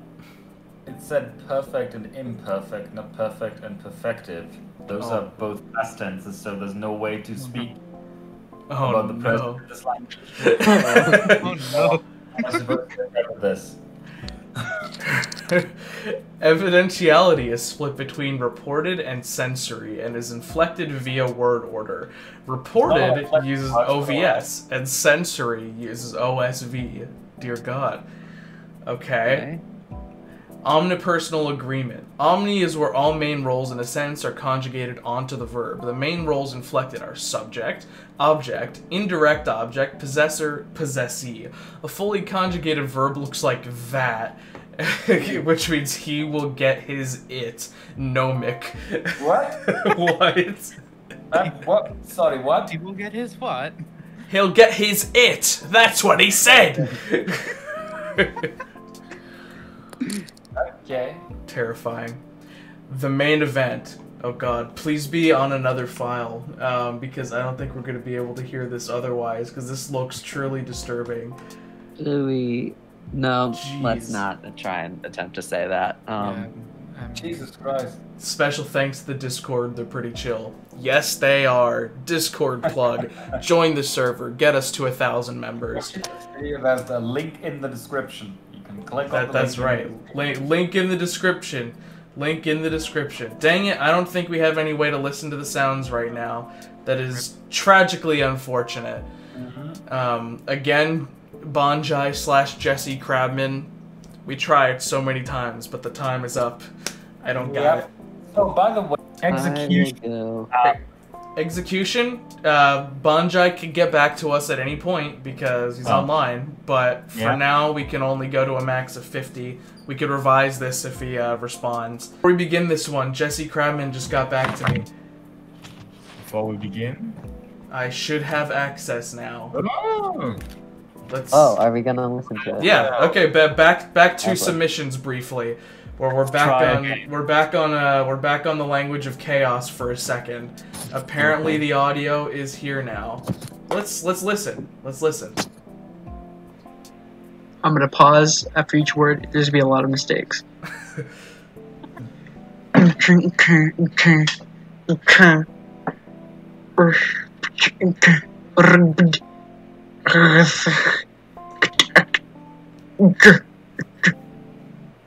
it said perfect and imperfect, not perfect and perfective. Those Oh. are both past tenses, so there's no way to speak Oh, about the present no. in this language. oh no. I'm supposed to remember this. *laughs* Evidentiality is split between reported and sensory and is inflected via word order. Reported Oh, uses OVS and sensory uses OSV. Dear God. Okay. Omnipersonal agreement. Omni is where all main roles in a sentence are conjugated onto the verb. The main roles inflected are subject, object, indirect object, possessor, possessee. A fully conjugated verb looks like that, *laughs* which means he will get his it. Nomic. What? *laughs* what? Uh, what? Sorry, what? He will get his what? He'll get his it. That's what he said. *laughs* Okay. Terrifying. The main event. Oh god, please be on another file, um, because I don't think we're going to be able to hear this otherwise, because this looks truly disturbing. Do we? No, let's not try and attempt to say that. Um, Jesus Christ. Special thanks to the Discord, they're pretty chill. Yes, they are. Discord plug. *laughs* Join the server. Get us to a thousand members. There's the link in the description. You can click on That, the that's link. right. Link, link in the description. Link in the description. Dang it, I don't think we have any way to listen to the sounds right now. That is tragically unfortunate. Um, again, Bonjai slash Jesse Crabman. We tried so many times, but the time is up. I don't got Yep. it. Oh, by the way, execution. Execution. Uh, Bonjai can get back to us at any point because he's Oh. online. But for Yeah. now, we can only go to a max of 50. We could revise this if he uh, responds. Before we begin this one, Jesse Crabman just got back to me. Before we begin, I should have access now. Let's. Oh, are we gonna listen to it? Yeah. Okay. Back back to Okay. submissions briefly. Where we're back Try on again. we're back on uh we're back on the language of chaos for a second. Apparently the audio is here now. Let's let's listen. Let's listen. I'm gonna pause after each word. There's gonna be a lot of mistakes.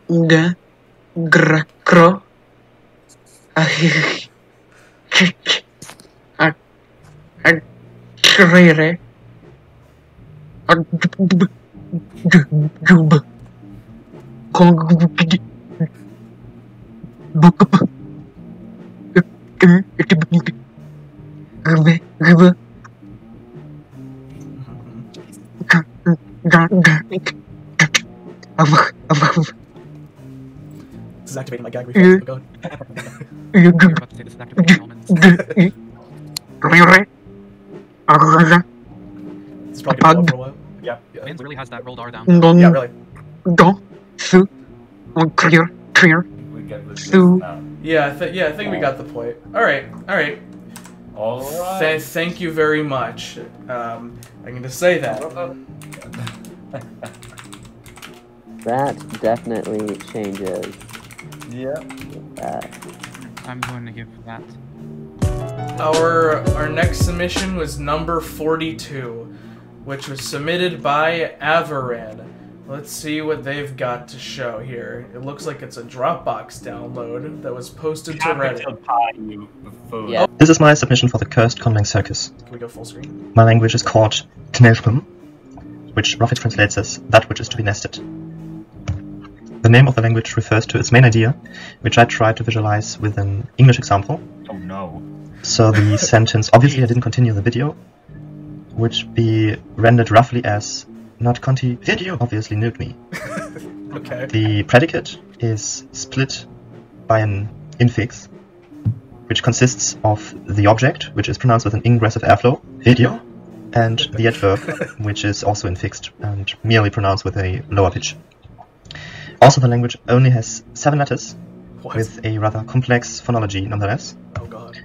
*laughs* *laughs* Ga, gra, gro, ahih, chich, a, a, crere, a, dub, dub, kong, bug, bug, Gbe, gbe. Ga, ga, ga, avah, avah, This is activating my gag reflex, reflex. but Go You're about to say this is activating elements. Rere, agaga, It's probably gonna go for a while. Yeah. Vans really has that rolled R down. Don, Yeah, really. do, su, on clear, clear, we get this su. Yeah, I th- yeah, I think we got the point. All right, all right. All right. Th- thank you very much. Um, I'm going to say that. *laughs* That definitely changes. Yeah. That. I'm going to give that. Our our next submission was number 42, which was submitted by Avaran. Let's see what they've got to show here. It looks like it's a Dropbox download that was posted to Reddit. Yeah. This is my submission for the Cursed Conlang Circus. Can we go full screen? My language is called Knelpum, which roughly translates as that which is to be nested. The name of the language refers to its main idea, which I tried to visualize with an English example. Oh no. So the *laughs* sentence, obviously I didn't continue the video, would be rendered roughly as not conti video obviously nude me. *laughs* Okay. The predicate is split by an infix, which consists of the object, which is pronounced with an ingressive airflow, video, and the adverb, *laughs* which is also infixed and merely pronounced with a lower pitch. Also, the language only has seven letters, with a rather complex phonology nonetheless. Oh god.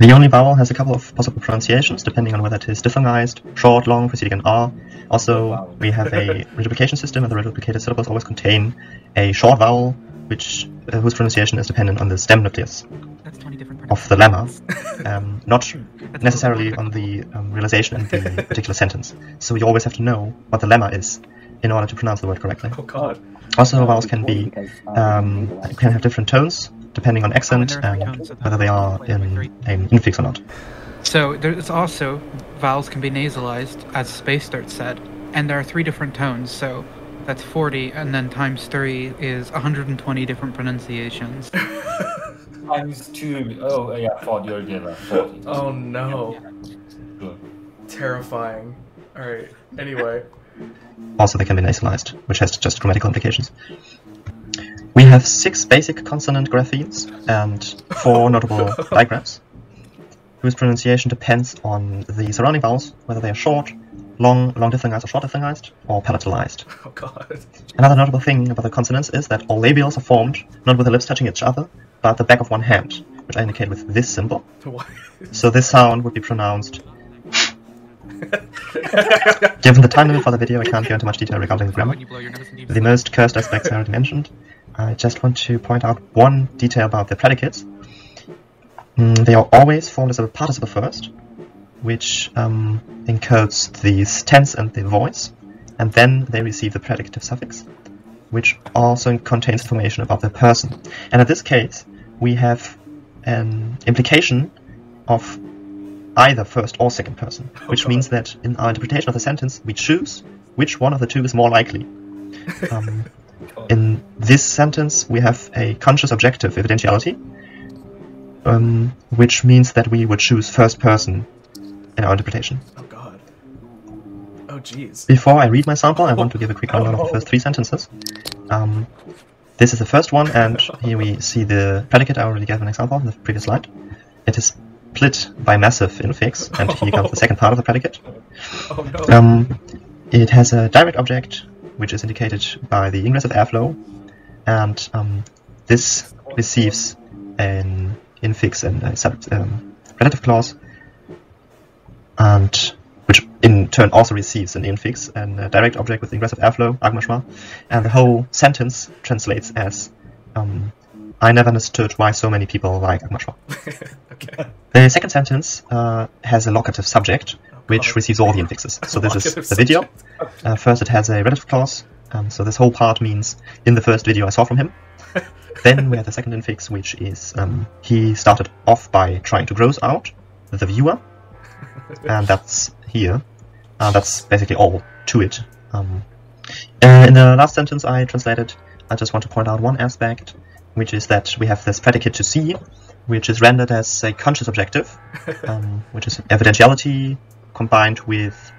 The only vowel has a couple of possible pronunciations, depending on whether it is diphthongized, short, long, preceding an R. Also, we have a *laughs* reduplication system, and the reduplicated syllables always contain a short vowel, which uh, whose pronunciation is dependent on the stem nucleus of the lemma, um, not *laughs* necessarily on the um, realization in the particular sentence. So you always have to know what the lemma is in order to pronounce the word correctly. Oh god. Also, vowels can be um, can have different tones depending on accent and whether they are in an infix or not. So there's also vowels can be nasalized, as Space Dirt said, and there are three different tones. So that's 40, and then times three is 120 different pronunciations. *laughs* Times two. Oh, yeah, 40 altogether. 40. Oh no. Good. Terrifying. Alright, anyway. Also, they can be nasalized, which has just grammatical implications. We have six basic consonant graphemes and four *laughs* notable digraphs, whose pronunciation depends on the surrounding vowels, whether they are short, long, long diphthongized or short diphthongized, or palatalized. Oh god. Another notable thing about the consonants is that all labials are formed not with the lips touching each other, but the back of one hand, which I indicate with this symbol. *laughs* So this sound would be pronounced. *laughs* Given the time limit for the video, I can't go into much detail regarding the grammar. The most cursed aspects I already mentioned. I just want to point out one detail about the predicates. Mm, they are always formed as a participle first, which um, encodes the tense and the voice, and then they receive the predicative suffix, which also contains information about the person. And in this case, we have an implication of either first or second person, which means that in our interpretation of the sentence, we choose which one of the two is more likely. *laughs* Um, in this sentence, we have a conscious objective evidentiality, um, which means that we would choose first person in our interpretation. Oh god. Oh jeez. Before I read my sample, I want to give a quick rundown of the first three sentences. Um, this is the first one, and *laughs* here we see the predicate. I already gave an example in the previous slide. It is split by massive infix, and here comes the second part of the predicate. Oh no. Um, it has a direct object, which is indicated by the ingress of airflow, and um, this receives an infix and a sub, um, relative clause, and which in turn also receives an infix and a direct object with ingressive airflow, agmashma, and the whole sentence translates as um, I never understood why so many people like agmashma. *laughs* okay. The second sentence uh, has a locative subject, which receives all the infixes. So this is the video. Uh, first, it has a relative clause. Um, so this whole part means in the first video I saw from him. *laughs* then we have the second infix, which is um, he started off by trying to gross out the viewer, and that's here. Uh, that's basically all to it. Um, uh, in the last sentence I translated, I just want to point out one aspect, which is that we have this predicate to see, which is rendered as a conscious objective, *laughs* um, which is evidentiality combined with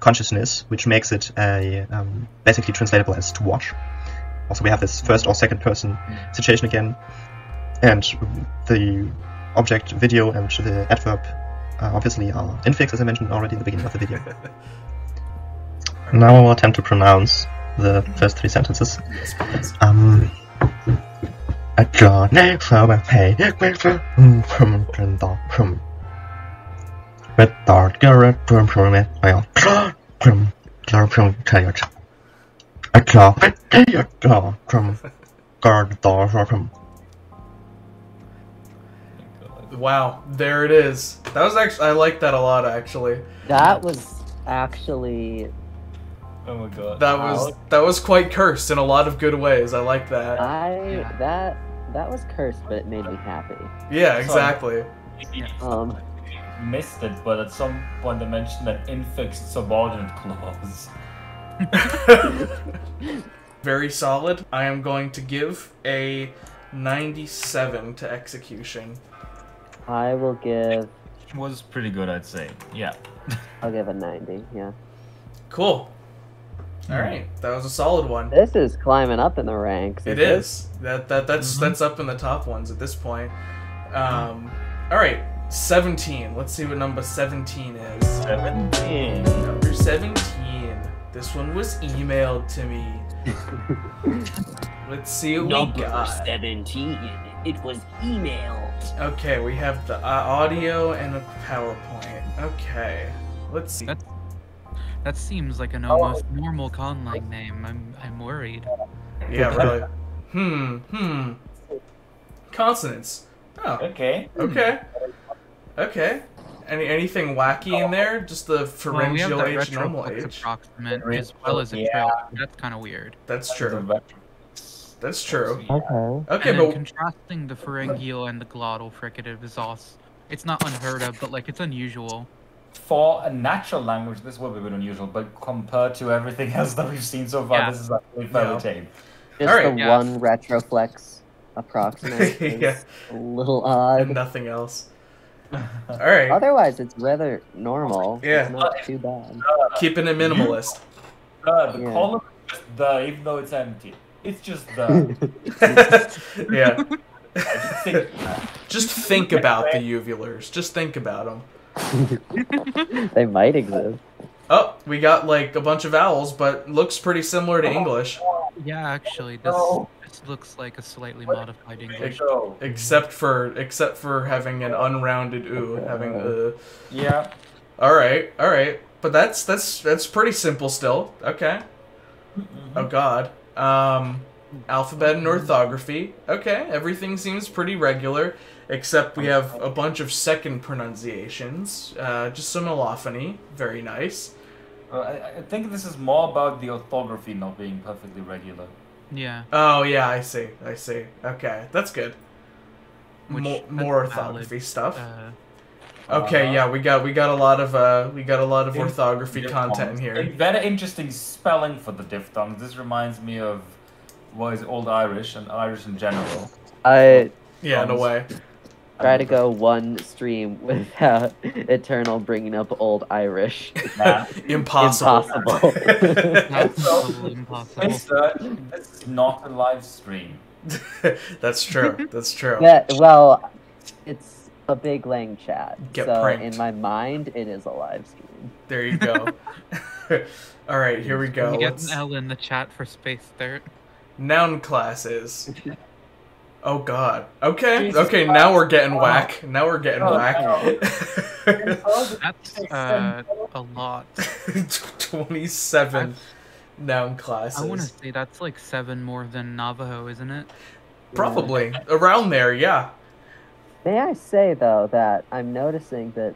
consciousness, which makes it a um, basically translatable as to watch. Also, we have this first or second person situation again, and the object video and the adverb uh, obviously are infix, as I mentioned already in the beginning of the video. *laughs* now I will attempt to pronounce the first three sentences. Um, a god next over pay Red dot garret prum prum it well prum prum prum tired. A claw tired claw prum guard door prum. Wow, there it is. That was actually I like that a lot actually. That was actually Oh my god. That was that was quite cursed in a lot of good ways. I like that. I that that was cursed, but it made me happy. Yeah, exactly. Um, missed it, but at some point they mentioned an infixed subordinate clause. *laughs* Very solid. I am going to give a 97 to execution. I will give. Was pretty good, I'd say. Yeah. I'll give a ninety. Yeah. Cool. All right, that was a solid one. This is climbing up in the ranks. It isn't is. That that that's that's up in the top ones at this point. Um, all right, 17. Let's see what number 17 is. 17. Number 17. This one was emailed to me. *laughs* Let's see what Number we got. 17. It was emailed. Okay, we have the uh, audio and a PowerPoint. Okay, let's see. That, that seems like an almost normal conlang name. I'm I'm worried. Yeah, really. Hmm, hmm. Consonants. Oh. Okay. Okay. Okay. Any anything wacky in there? Just the Well, we have pharyngeal that age, normal retroflex age. approximant as well as a Yeah. trill. That's kind of weird. That's true. That's true. Okay. Okay, and but contrasting the pharyngeal and the glottal fricative is also it's not unheard of, but like it's unusual. For a natural language, this will be a bit unusual, but compared to everything else that we've seen so far, Yeah. this is actually fairly Yeah. tame. Just Alright. the Yeah. one retroflex approximant *laughs* Yeah. a little odd. and nothing else. All right. Otherwise, it's rather normal. Yeah. It's not too bad. Keeping it minimalist. Uh, the Yeah. column is just the, even though it's empty. It's just the. *laughs* yeah. *laughs* Just think about the uvulars. Just think about them. *laughs* they might exist. Oh, we got like a bunch of vowels, but looks pretty similar to English. Yeah, actually, this this looks like a slightly modified English. Except for except for having an unrounded oo, having uh Yeah. All right, all right, but that's that's that's pretty simple still. Okay. Mm-hmm. Oh God. Um, alphabet and orthography. Okay, everything seems pretty regular, except we have a bunch of second pronunciations. Uh, just some allophony. Very nice. Uh, I, I think this is more about the orthography not being perfectly regular. Yeah. Oh yeah, I see. I see. Okay, that's good. Which- More, that's more valid. orthography stuff. Uh, Okay, yeah, we got we got a lot of uh we got a lot of orthography diphthongs. content in A here. very interesting spelling for the diphthongs. This reminds me of what is Old Irish and Irish in general. I Yeah, in a way. Try to go one stream *laughs* without Eternal bringing up old Irish. *laughs* Nah. Impossible. Impossible. *laughs* absolutely impossible. Research, this is not a live stream. That's true. That's true. Yeah, well, it's a big lang chat. Get so pranked. in my mind, it is a live stream. There you go. All right, here we go. We get an L in the chat for space dirt. Noun classes. Oh God. Okay. Jesus okay. Now we're getting Christ. whack. Now we're getting Oh, whack. *laughs* That's uh, a lot. *laughs* Twenty-seven noun classes. I want to say that's like seven more than Navajo, isn't it? Probably around there. Yeah. May I say though that I'm noticing that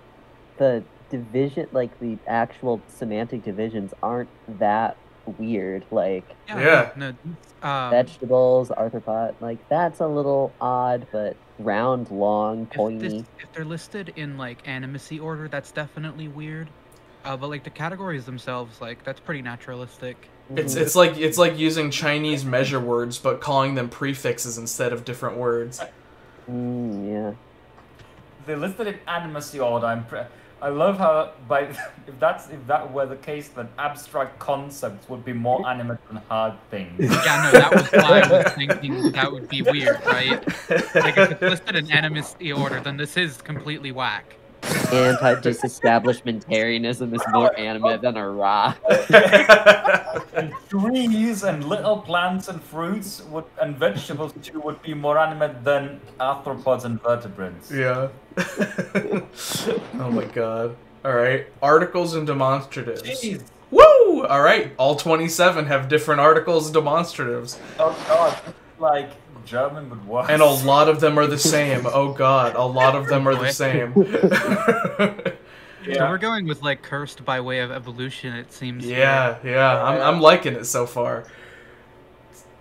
the division, like the actual semantic divisions, aren't that weird. Like Yeah. No, um, vegetables, arthropod, like that's a little odd, but round, long, if, pointy. this, if they're listed in like animacy order, that's definitely weird. Uh, but like the categories themselves, like that's pretty naturalistic. It's it's like it's like using Chinese measure words but calling them prefixes instead of different words. Mm, yeah. They listed in animacy order. I'm pre- I love how by *laughs* if that's if that were the case, then abstract concepts would be more animate than hard things. *laughs* Yeah, no, that was why I was thinking that would be weird, right? Like if it's listed in animacy order, then this is completely whack. Anti disestablishmentarianism is more animate than a rock. and trees and little plants and fruits would and vegetables too would be more animate than arthropods and vertebrates. Yeah. *laughs* oh my god. All right, articles and demonstratives. Woo! All right, all 27 have different articles and demonstratives, Oh god, like German but worse. and a lot of them are the same. Oh god, a lot of them are the *laughs* same. *laughs* So we're going with like cursed by way of evolution. It seems. Yeah, yeah, I'm, I'm liking it so far.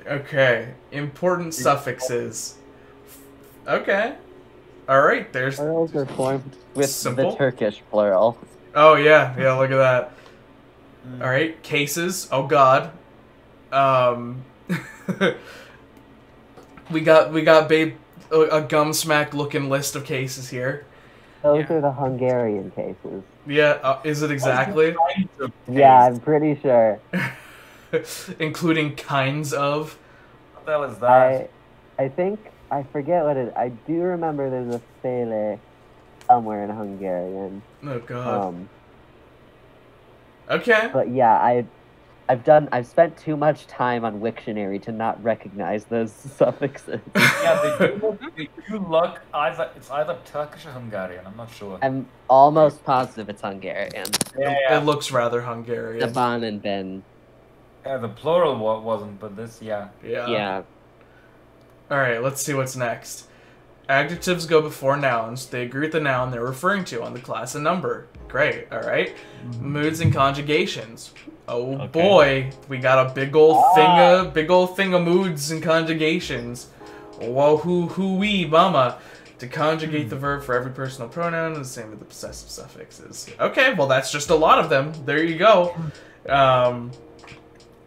Okay, important suffixes. Okay. All right, there's. Plurals are formed with Simple. the Turkish plural. Oh yeah, yeah. Look at that. All right, cases. Oh god. Um. *laughs* we got we got babe a, a gum smack looking list of cases here. Those are the Hungarian cases. Yeah, uh, is it exactly? Yeah, I'm pretty sure. *laughs* Including kinds of. What the hell is I, I think I forget what it. I do remember there's a fele somewhere in Hungarian. Oh god. Um, okay. but yeah, I, I've done. I've spent too much time on Wiktionary to not recognize those *laughs* suffixes. yeah, they do, they do look either it's either Turkish or Hungarian. I'm not sure. I'm almost positive it's Hungarian. Yeah, It, yeah. it looks rather Hungarian. The Ban and Ben. Yeah, the plural wa- wasn't, but this, yeah. Yeah. Yeah. All right, let's see what's next. Adjectives go before nouns. They agree with the noun they're referring to on the class and number. Great. All right. Mm-hmm. Moods and conjugations. Oh boy, we got a big old thing of big old thing of moods and conjugations. Whoa, who, who, we, mama. To conjugate the verb for every personal pronoun, and the same with the possessive suffixes. Okay, well that's just a lot of them. There you go. Um,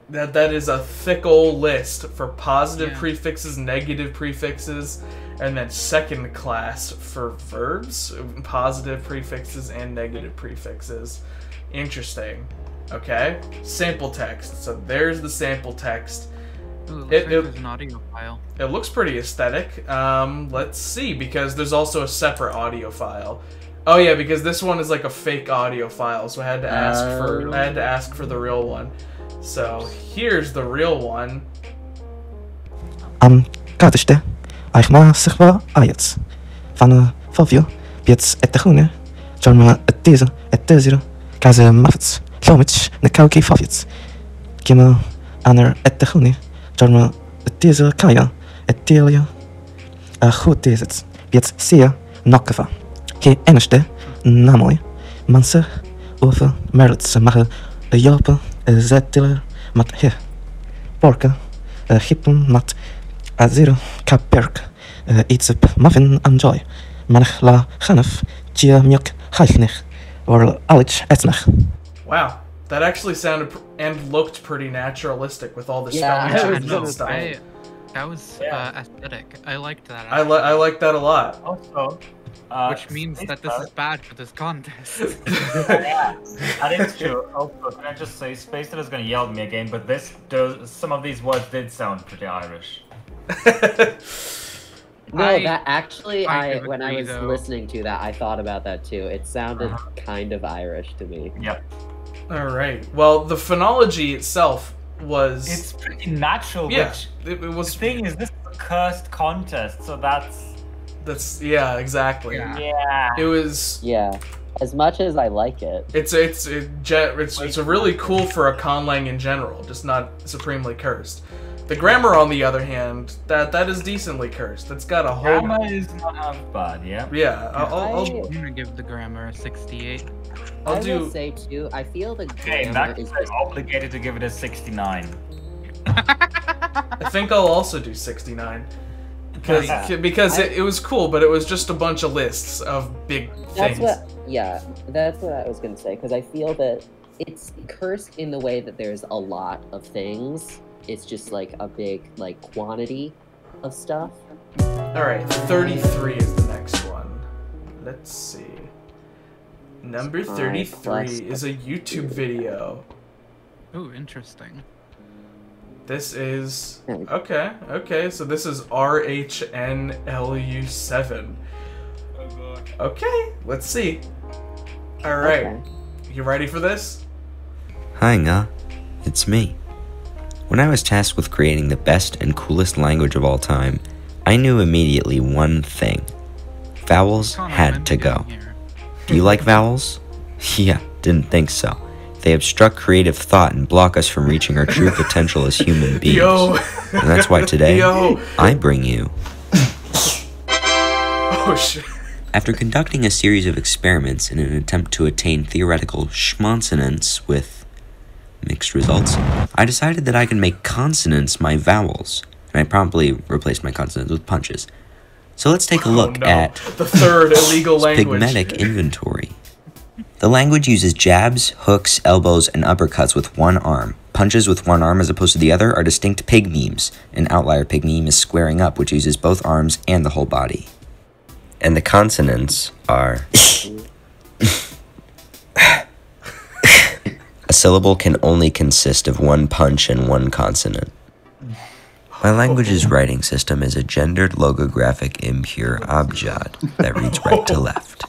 that that is a thick old list for positive Yeah. prefixes, negative prefixes, and then second class for verbs, positive prefixes and negative prefixes. Interesting. Okay. Sample text. So there's the sample text. Ooh, it looks It- like it- an audio file. It looks pretty aesthetic. Um, let's see, because there's also a separate audio file. Oh yeah, because this one is like a fake audio file, so I had to ask for I had to ask for the real one. So here's the real one. Am kaartje, eich ma zich wel ayets. Van uh, Fovio, biets et de groene, john ma et deze, et deze, kaze mafets, sandwich na cao cé fafiat. Gema anar et da chúne, jar ma a tésil caia et délia a chú tésit, biet sia nocafa. Cé enaste namoi, mansa ufa merlit sa maha a yopa a zetila mat hi. Porca a hipum mat a zero ca perc a itzip mafin an joi, manach la chanaf tia miok chaichnich. Or Alex Etnach. Wow. That actually sounded pr- and looked pretty naturalistic with all the Yeah, spelling I checks was and stuff. I, that was uh, aesthetic. I liked that. I, li- I like that a lot. Also, uh, Which means that this is bad for this contest. *laughs* yeah, that is true. Also, can I just say, Spacer is going to yell at me again, but this does, some of these words did sound pretty Irish. *laughs* No, I that actually, kind I when I was though. listening to that, I thought about that too. It sounded Uh-huh. kind of Irish to me. Yep. All right. Well, the phonology itself was. It's pretty natural, Yeah, which it, it was. the thing is, this is a cursed contest, so that's That's yeah, exactly. yeah. It was. Yeah, as much as I like it. It's it's it, it's it's a really cool for a conlang in general, just not supremely cursed. The grammar, on the other hand, that that is decently cursed. It's got a whole. Grammar is not bad, yeah. Yeah, I'll, I'll, I'll, I'm gonna give the grammar a 68. I'll I do. will say too. I feel the Okay, in grammar that is case, just obligated to give it a 69. I think I'll also do 69. Because, Yeah. because I- it, it was cool, but it was just a bunch of lists of big That's things. what, yeah, that's what I was gonna say. Because I feel that it's cursed in the way that there's a lot of things. It's just like a big like quantity of stuff. Alright, 33 is the next one. Let's see. Number 33 is a YouTube video. Oh, interesting. This is. Hmm. Okay, okay, so this is RHnLU7. Okay, let's see. Alright, Okay. you ready for this? Hi, Nga. It's me. When I was tasked with creating the best and coolest language of all time, I knew immediately one thing vowels had to go. Do you like vowels? *laughs* Yeah, didn't think so. They obstruct creative thought and block us from reaching our true potential as human *laughs* beings. Yo. And that's why today, Yo. I bring you. *laughs* Oh shit. After conducting a series of experiments in an attempt to attain theoretical schmonsonance with mixed results, I decided that I can make consonants my vowels, and I promptly replaced my consonants with punches. So let's take a oh, look no. at The third *laughs* illegal language. pygmetic inventory. The language uses jabs, hooks, elbows, and uppercuts with one arm. Punches with one arm as opposed to the other are distinct pig memes. An outlier pig meme is squaring up, which uses both arms and the whole body. And the consonants are. *laughs* *laughs* A syllable can only consist of one punch and one consonant. My language's writing system is a gendered logographic impure abjad that reads right to left.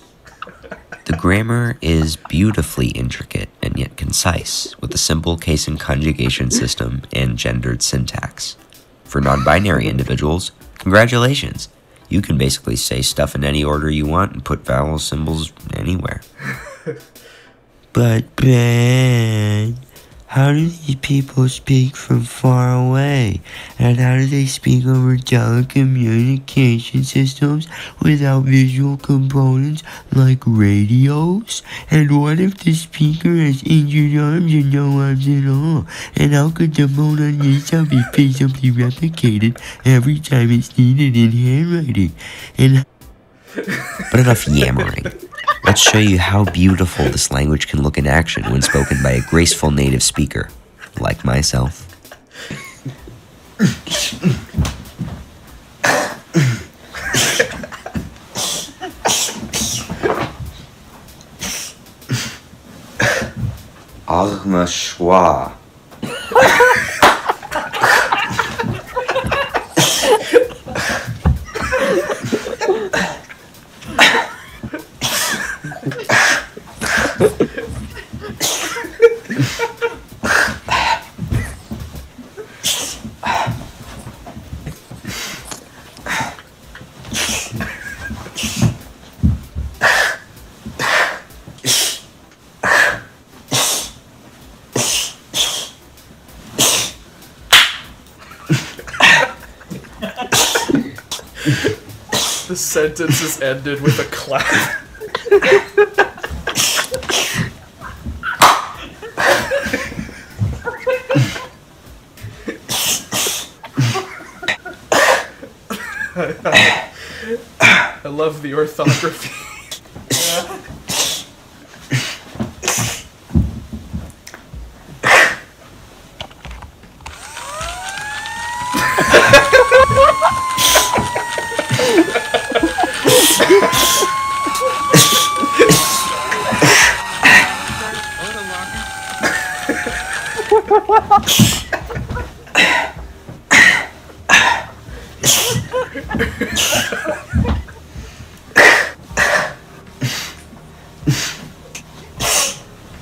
The grammar is beautifully intricate and yet concise, with a simple case and conjugation system and gendered syntax. For non binary individuals, congratulations! You can basically say stuff in any order you want and put vowel symbols anywhere. But Ben, how do these people speak from far away? And how do they speak over telecommunication systems without visual components like radios? And what if the speaker has injured arms and no arms at all? And how could the Mona Lisa be feasibly replicated every time it's needed in handwriting? And but enough yammering. Let's show you how beautiful this language can look in action when spoken by a graceful native speaker, like myself. Agma Schwa. *laughs* The sentence is ended with a clap. *laughs* love the orthography.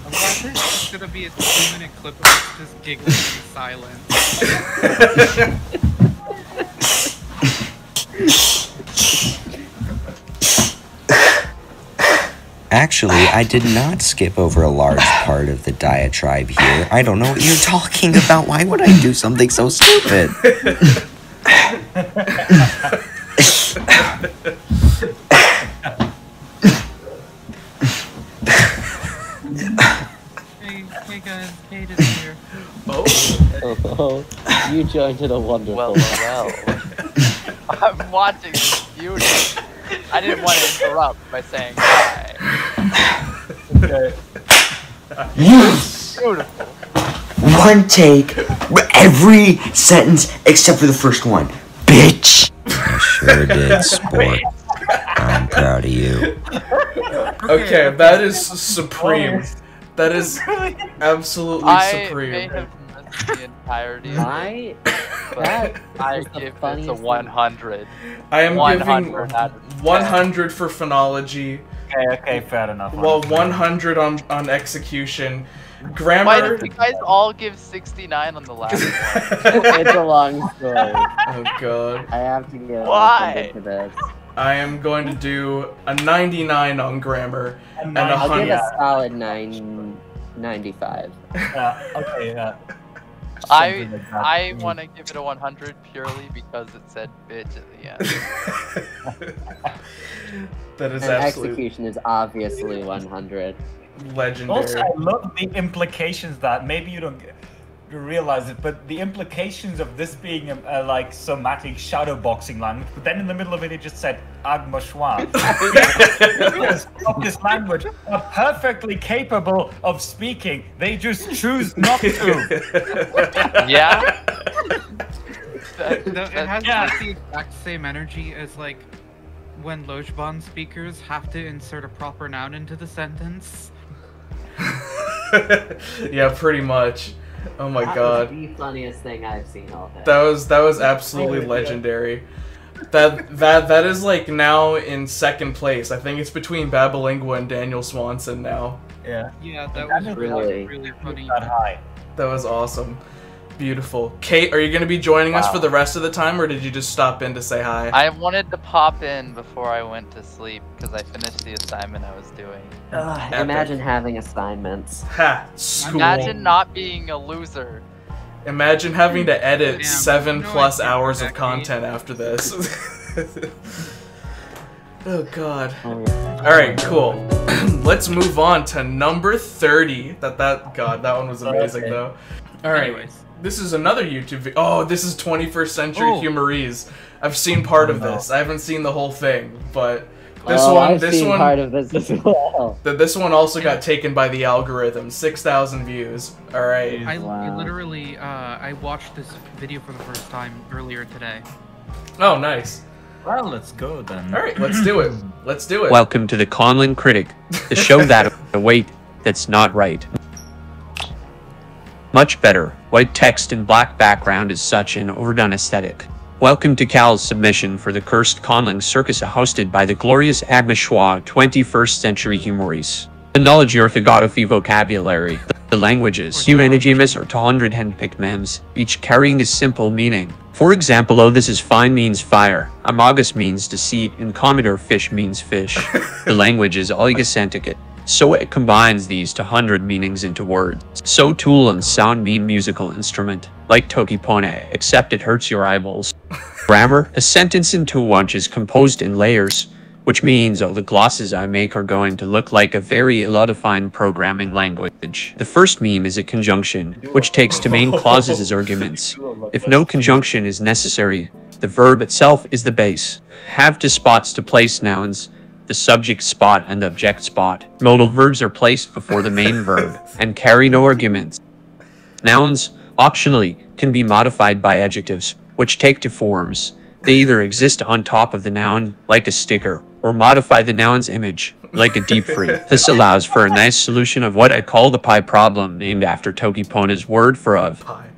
I'm watching. It's gonna be a two-minute clip of us just giggling in silence. Actually, I did not skip over a large *sighs* part of the diatribe here. I don't know what you're talking about. Why would I do something so stupid? hey, hey guys, Kate is here. Oh, you joined in a wonderful. Well, well. *laughs* I'm watching this beauty. I didn't want to interrupt by saying hi. Okay. Yes! Beautiful. One take, every sentence except for the first one. Bitch! I sure did, sport. I'm proud of you. Okay, that is supreme. Oh. That is absolutely I may supreme. have missed the entirety of I- that I give this a 100. I am 100 giving 100 for phonology. Okay, okay, fair enough. Well, 100 on on execution. Grammar. Why Grammar. did you guys all give 69 on the last *laughs* one? it's a long story. Oh god. I have to get Why? into this. I am going to do a 99 on grammar and a 100. I'll give a solid nine ninety-five. Yeah, okay, yeah. I like. I Mm. want to give it a 100 purely because it said bitch at the end. *laughs* *laughs* That is and absolutely execution is obviously one hundred. legendary. Also, I love the implications that maybe you don't get- you realize it, but the implications of this being a, a like somatic shadow boxing language. But then in the middle of it, it just said Agma Schwa. *laughs* *laughs* This language are perfectly capable of speaking. They just choose not to. *laughs* yeah. No, it has yeah. like the exact same energy as like when Lojban speakers have to insert a proper noun into the sentence. yeah, pretty much. Oh my that god. Was the funniest thing I've seen all day. That was that was absolutely legendary. That that that is like now in second place. I think it's between Babalingua and Daniel Swanson now. Yeah. Yeah, that That was really, really- really funny. That high. That was awesome. Beautiful. Kate, are you going to be joining us for the rest of the time or did you just stop in to say hi? I wanted to pop in before I went to sleep because I finished the assignment I was doing. Ugh, imagine having assignments. *laughs* Ha, school. Imagine not being a loser. Imagine having to edit Damn, seven you know plus hours of protect content after this. *laughs* *laughs* oh god. Oh. All right, cool. *clears throat* Let's move on to number 30. That that god, that one was amazing Okay. though. All right. Anyways. This is another YouTube video. Oh, this is 21st Century Oh. Humorese. I've seen part of no. this. I haven't seen the whole thing, but this oh, one I've this seen one part of this as *laughs* well. th- this one also got taken by the algorithm. 6,000 views. All right. I, I Wow. literally, uh, I watched this video for the first time earlier today. Oh, nice. Well, let's go then. All right, let's do it. *clears throat* Let's do it. Welcome to the Conlang Critic, the show that *laughs* a wait, that's not right. Much better. White text and black background is such an overdone aesthetic. Welcome to Cal's submission for the Cursed Conlang Circus hosted by the glorious Agma Schwa 21st Century Humorese. The knowledge your Figotofi vocabulary, the languages, Humanigimus or 200 handpicked memes, each carrying a simple meaning. For example, oh this is fine means fire, Amogus means deceit, and Commodore fish means fish. *laughs* the language is oligosynthetic. So it combines these to hundred meanings into words. So tool and sound mean musical instrument, like Toki Pona, except it hurts your eyeballs. *laughs* Grammar, a sentence in one is composed in layers, which means all the glosses I make are going to look like a very ill-defined programming language. The first meme is a conjunction, which takes to main clauses as arguments. If no conjunction is necessary, the verb itself is the base. Have to spots to place nouns, the subject spot and the object spot. Modal verbs are placed before the main verb and carry no arguments. Nouns, optionally, can be modified by adjectives, which take two forms. They either exist on top of the noun, like a sticker, or modify the noun's image, like a deep free. *laughs* This allows for a nice solution of what I call the pie problem, named after Toki Pona's word for of. Pie.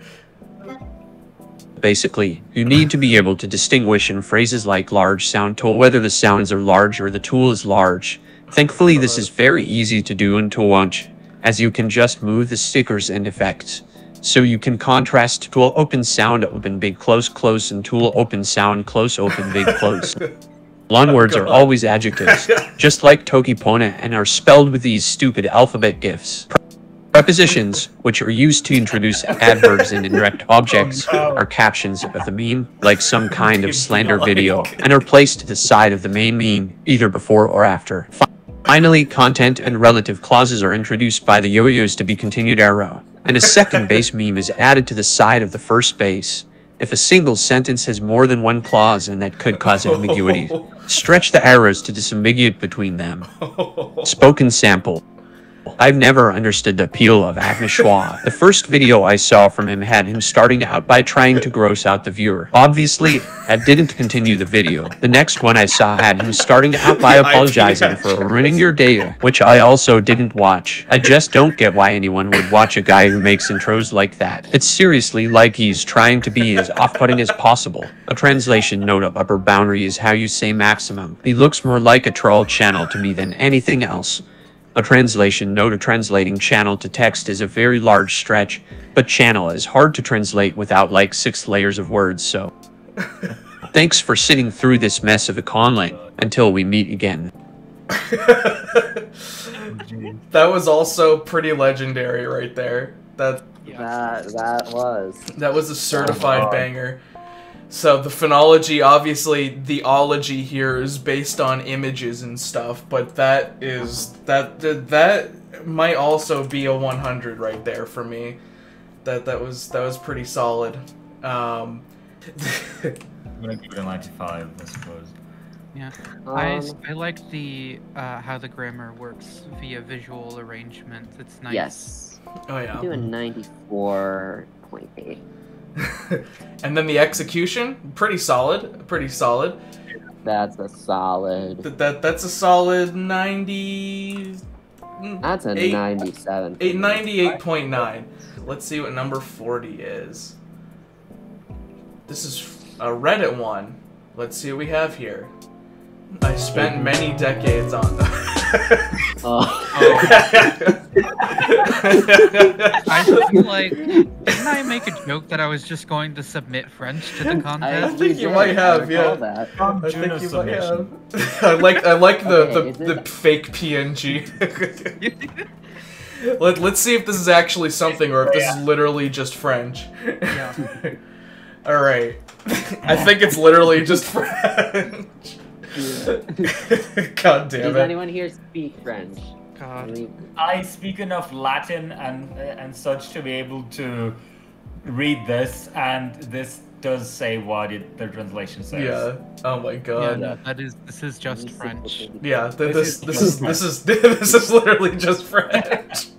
Basically, you need to be able to distinguish in phrases like large sound tool whether the sounds are large or the tool is large. Thankfully, this is very easy to do in Toolwatch, as you can just move the stickers and effects. So you can contrast tool open sound open big close close and tool open sound close open big close. *laughs* Long words are always adjectives, just like Toki Pona and are spelled with these stupid alphabet gifs. Prepositions, which are used to introduce adverbs and indirect objects, are captions of the meme, like some kind of slander video, and are placed to the side of the main meme, either before or after. Finally, content and relative clauses are introduced by the JoJo's to be continued arrow, and a second base meme is added to the side of the first base. If a single sentence has more than one clause and that could cause ambiguity, *laughs* stretch the arrows to disambiguate between them. Spoken sample. I've never understood the appeal of Agma Schwa. The first video I saw from him had him starting out by trying to gross out the viewer. Obviously, I didn't continue the video. The next one I saw had him starting out by *laughs* apologizing for ruining your day, which I also didn't watch. I just don't get why anyone would watch a guy who makes intros like that. It's seriously like he's trying to be as off-putting as possible. A translation note of upper boundary is how you say maximum. He looks more like a troll channel to me than anything else. A translation note of translating channel to text is a very large stretch, but channel is hard to translate without like six layers of words, so. *laughs* Thanks for sitting through this mess of a conlang. Until we meet again. *laughs* That was also pretty legendary right there. That That that was. that was a certified Oh. banger. So the phonology, obviously, the ology here is based on images and stuff, but that is that that, that might also be a 100 right there for me. That that was that was pretty solid. Um, *laughs* I'm gonna give it a 95, I suppose. Yeah, I, Um, I like the uh, how the grammar works via visual arrangement. It's nice. Yes. Oh yeah. Do a ninety-four point eight. *laughs* and then the execution, pretty solid, pretty solid. That's a solid. That, that that's a solid 90 mm, That's a Eight- ninety-seven. Eight ninety-eight point nine. Let's see what number forty is. This is a Reddit one. Let's see what we have here. I spent mm-hmm. many decades on them. *laughs* Oh. Oh. *laughs* I feel *laughs* like didn't I make a joke that I was just going to submit French to the contest? I think you might have, yeah. that. I think you might have. *laughs* I like I like the Okay, is the, the fake PNG. *laughs* Let, let's see if this is actually something or if this is literally just French. Yeah. All right. I think it's literally just French. God damn Does it. anyone here speak French? God. I speak enough Latin and and such to be able to read this, and this does say what it, the translation says. Yeah. Oh my god. no, that is this is just French. Yeah, th- this this is this is *laughs* this is literally just French.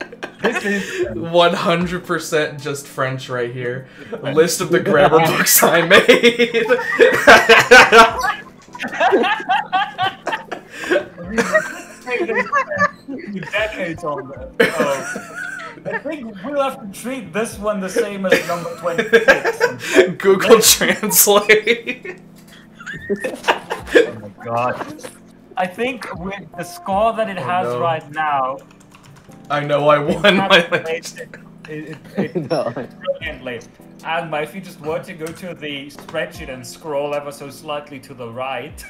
this is One hundred percent just French right here. A list of the grammar *laughs* books I made. *laughs* decades on that. I think we'll have to treat this one the same as number 26. Google Translate. oh my god. I think with the score that it Oh, has no. right now, I know I won my calculates it, it, it, *laughs* brilliantly. And if you just were to go to the spreadsheet and scroll ever so slightly to the right,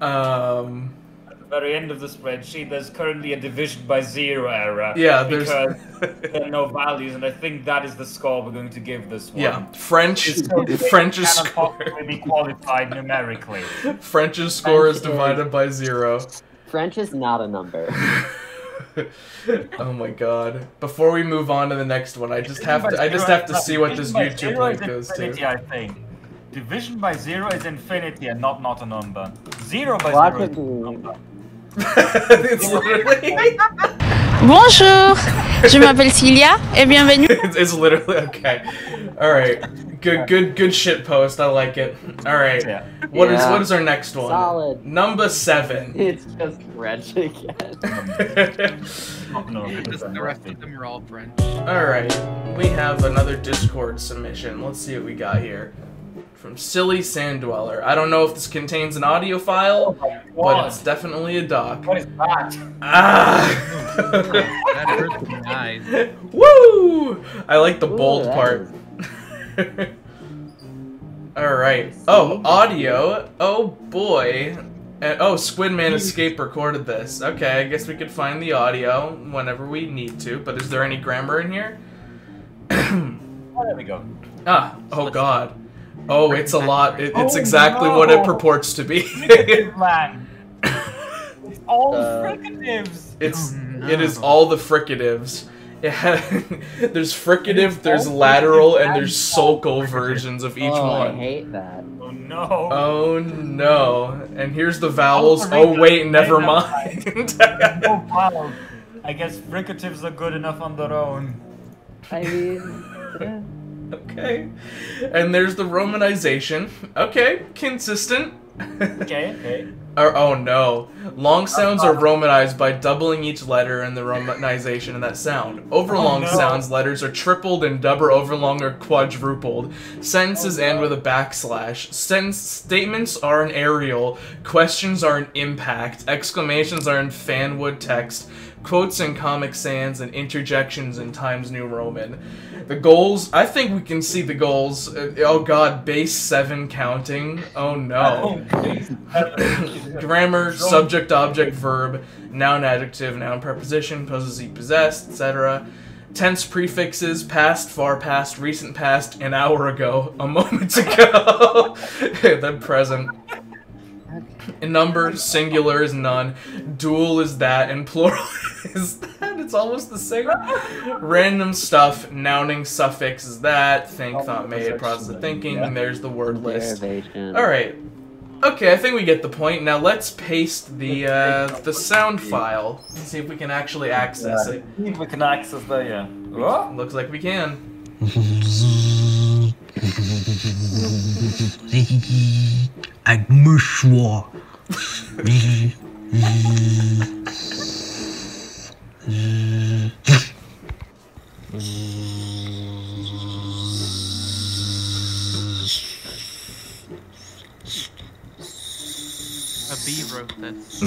Um. At the very end of the spreadsheet, there's currently a division by zero error. Yeah, there's- because *laughs* there are no values, and I think that is the score we're going to give this one. Yeah, French. It's so French's cannot score. possibly be qualified numerically. *laughs* French's score is French is- divided by zero. French is not a number. *laughs* Oh my god. Before we move on to the next one, I just have to I just have to see what this YouTube link is goes infinity, to. I think. Division by zero is infinity and not not a number. Zero by What zero is a number. It's *laughs* literally Bonjour, je *laughs* m'appelle Cilia et bienvenue. it's, it's literally okay. Alright. Good good good shit post, I like it. Alright. What is Yeah. what is our next one? Solid. Number seven. It's just French again. The rest of them are all French. Alright. We have another Discord submission. Let's see what we got here. From Silly Sand Dweller. I don't know if this contains an audio file, but it's definitely a doc. What is that? *laughs* Ah! That hurts my eyes. Woo! I like the bold that part. *laughs* Alright. Oh, audio. Oh boy. And, oh, Squidman Escape recorded this. Okay, I guess we could find the audio whenever we need to, but is there any grammar in here? Oh, *clears throat* there we go. Ah, oh god. Oh, it's a lot. It, it's Oh, exactly what it purports to be. Fricative man. It's all Uh, fricatives. It's Oh, it is all the fricatives. *laughs* It ha- there's fricative, there's lateral, and there's sulcal versions of each oh, I one. hate that. Oh no. Oh no! And here's the vowels. Also Oh wait, never mind. *laughs* Oh wow. I guess fricatives are good enough on their own. I mean, *laughs* yeah. *laughs* okay. And there's the romanization. Okay, consistent. Okay, *laughs* okay. Or, oh no. Long sounds are uh, uh. romanized by doubling each letter in the romanization of that sound. Overlong Oh, no. sounds letters are tripled and double overlong or quadrupled. Sentences oh, end with a backslash. Sentence statements are an Arial. Questions are an impact. Exclamations are in fanwood text. Quotes in Comic Sans and interjections in Times New Roman. The goals, I think we can see the goals. Uh, oh god, base 7 counting. Oh no. *laughs* *coughs* Grammar, subject, object, verb, noun, adjective, noun, preposition, possessive, possessed, etc. Tense prefixes, past, far past, recent past, an hour ago, a moment ago, *laughs* then present. In number, singular is none, dual is that, and plural *laughs* is that. It's almost the same. Random stuff, nouning suffix is that, think, thought, made, process of thinking, and there's the word list. Alright. Okay, I think we get the point. Now let's paste the uh, the sound file and see if we can actually access it. See if we can access that, yeah. Looks like we can. *laughs* Agmushwa. A bee wrote this.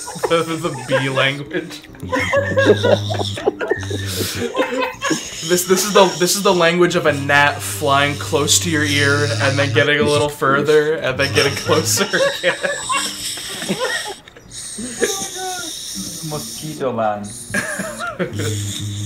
*laughs* the, the B language. this this is the this is the language of a gnat flying close to your ear and then getting a little further and then getting closer again. Mosquito man. *laughs*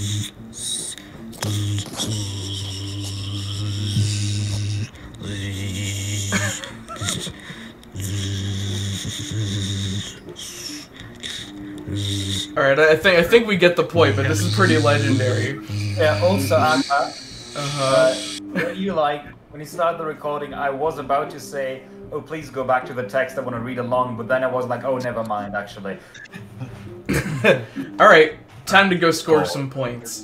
All right, I think I think we get the point, but this is pretty legendary. Yeah, also, Anna, uh, what you like, when you started the recording, I was about to say, oh, please go back to the text, I want to read along, but then I was like, oh, never mind, actually. *laughs* All right, time to go score some points.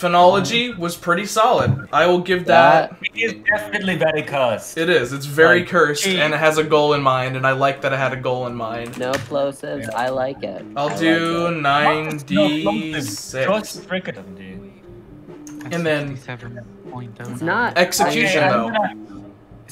Phonology was pretty solid. I will give that. It is definitely very cursed. It is. It's very Like, cursed, gee. and it has a goal in mind, and I like that it had a goal in mind. No plosives. I like it. I'll I do like it. ninety Just six, dude. and then It's not execution Okay, though.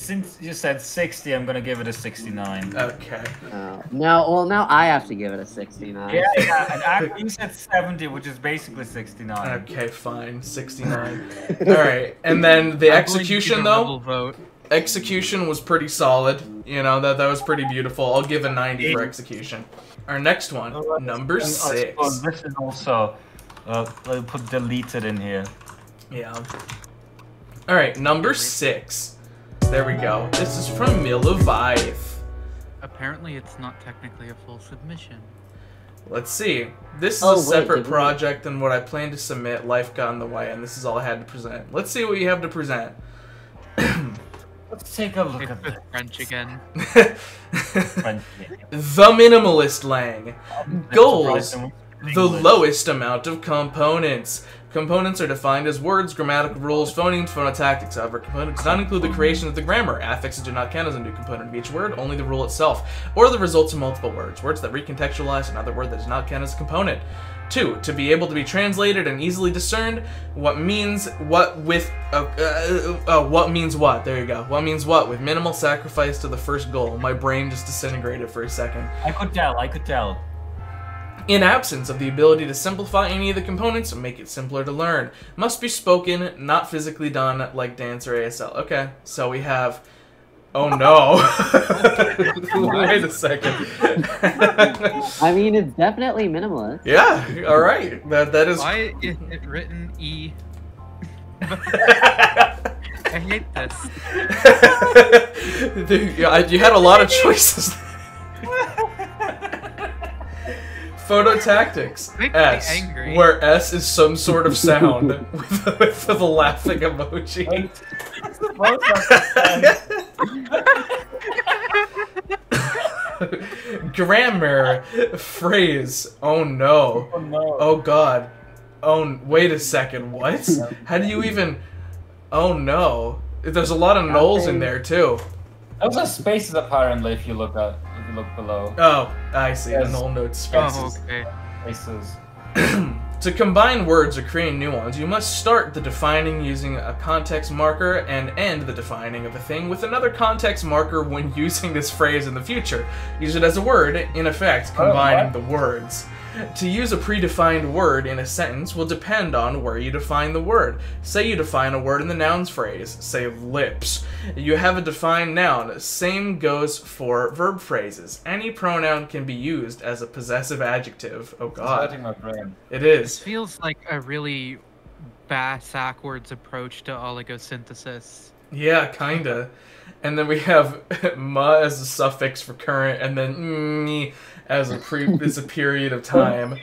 I'm gonna- Since you said 60, I'm gonna give it a 69. Okay. Oh. Now, well, now I have to give it a 69. Yeah, yeah, and I, you said 70, which is basically 69. Okay, fine, sixty nine. All right, and then the I'm going to execution though. rebel vote. Execution was pretty solid. You know that that was pretty beautiful. I'll give a ninety for execution. Our next one, number six. suppose this is also. Uh, I'll put deleted in here. Yeah. All right, number six. There we go. This is from Milovive. Apparently, it's not technically a full submission. Let's see. This is Oh, a wait, separate we- project than what I planned to submit. Life got in the way, and this is all I had to present. Let's see what you have to present. *clears throat* Let's take a look at with French again. French. *laughs* The minimalist lang. Goals. The lowest amount of components. Components are defined as words, grammatical rules, phonemes, phonotactics. However, components do not include the creation of the grammar. Affixes do not count as a new component of each word, only the rule itself, or the results of multiple words. Words that recontextualize another word that does not count as a component. Two, to be able to be translated and easily discerned, what means what with uh, uh, uh, what means what. There you go. What means what with minimal sacrifice to the first goal. My brain just disintegrated for a second. I could tell, I could tell. In absence of the ability to simplify any of the components, make it simpler to learn. Must be spoken, not physically done like dance or ASL. Okay, so we have. Oh no! *laughs* Wait a second. *laughs* I mean, it's definitely minimalist. yeah, all right. That that is. Why is it written E? *laughs* I hate this. Dude, yeah, you had a lot of choices. Phonotactics Makes me S, angry. where S is some sort of sound *laughs* with, with the laughing emoji. Grammar, phrase. Oh no. Oh no. Oh god. Oh, wait a second. What? *laughs* How do you even? Oh no. There's a lot of nulls in there too. Those are spaces apparently if you look at if you look below. Oh, I see. The Yes. null notes Oh, spaces. okay. Spaces. *clears throat* To combine words or create new ones, you must start the defining using a context marker and end the defining of a thing with another context marker when *laughs* using this phrase in the future. Use it as a word, in effect, Oh, combining what? the words. To use a predefined word in a sentence will depend on where you define the word. Say you define a word in the nouns phrase, say lips. You have a defined noun. Same goes for verb phrases. Any pronoun can be used as a possessive adjective. Oh It's god. hurting my brain. It This feels like a really backwards approach to oligosynthesis. Yeah, kinda. And then we have *laughs* ma as a suffix for current, and then mm as a pre *laughs* is a period of time.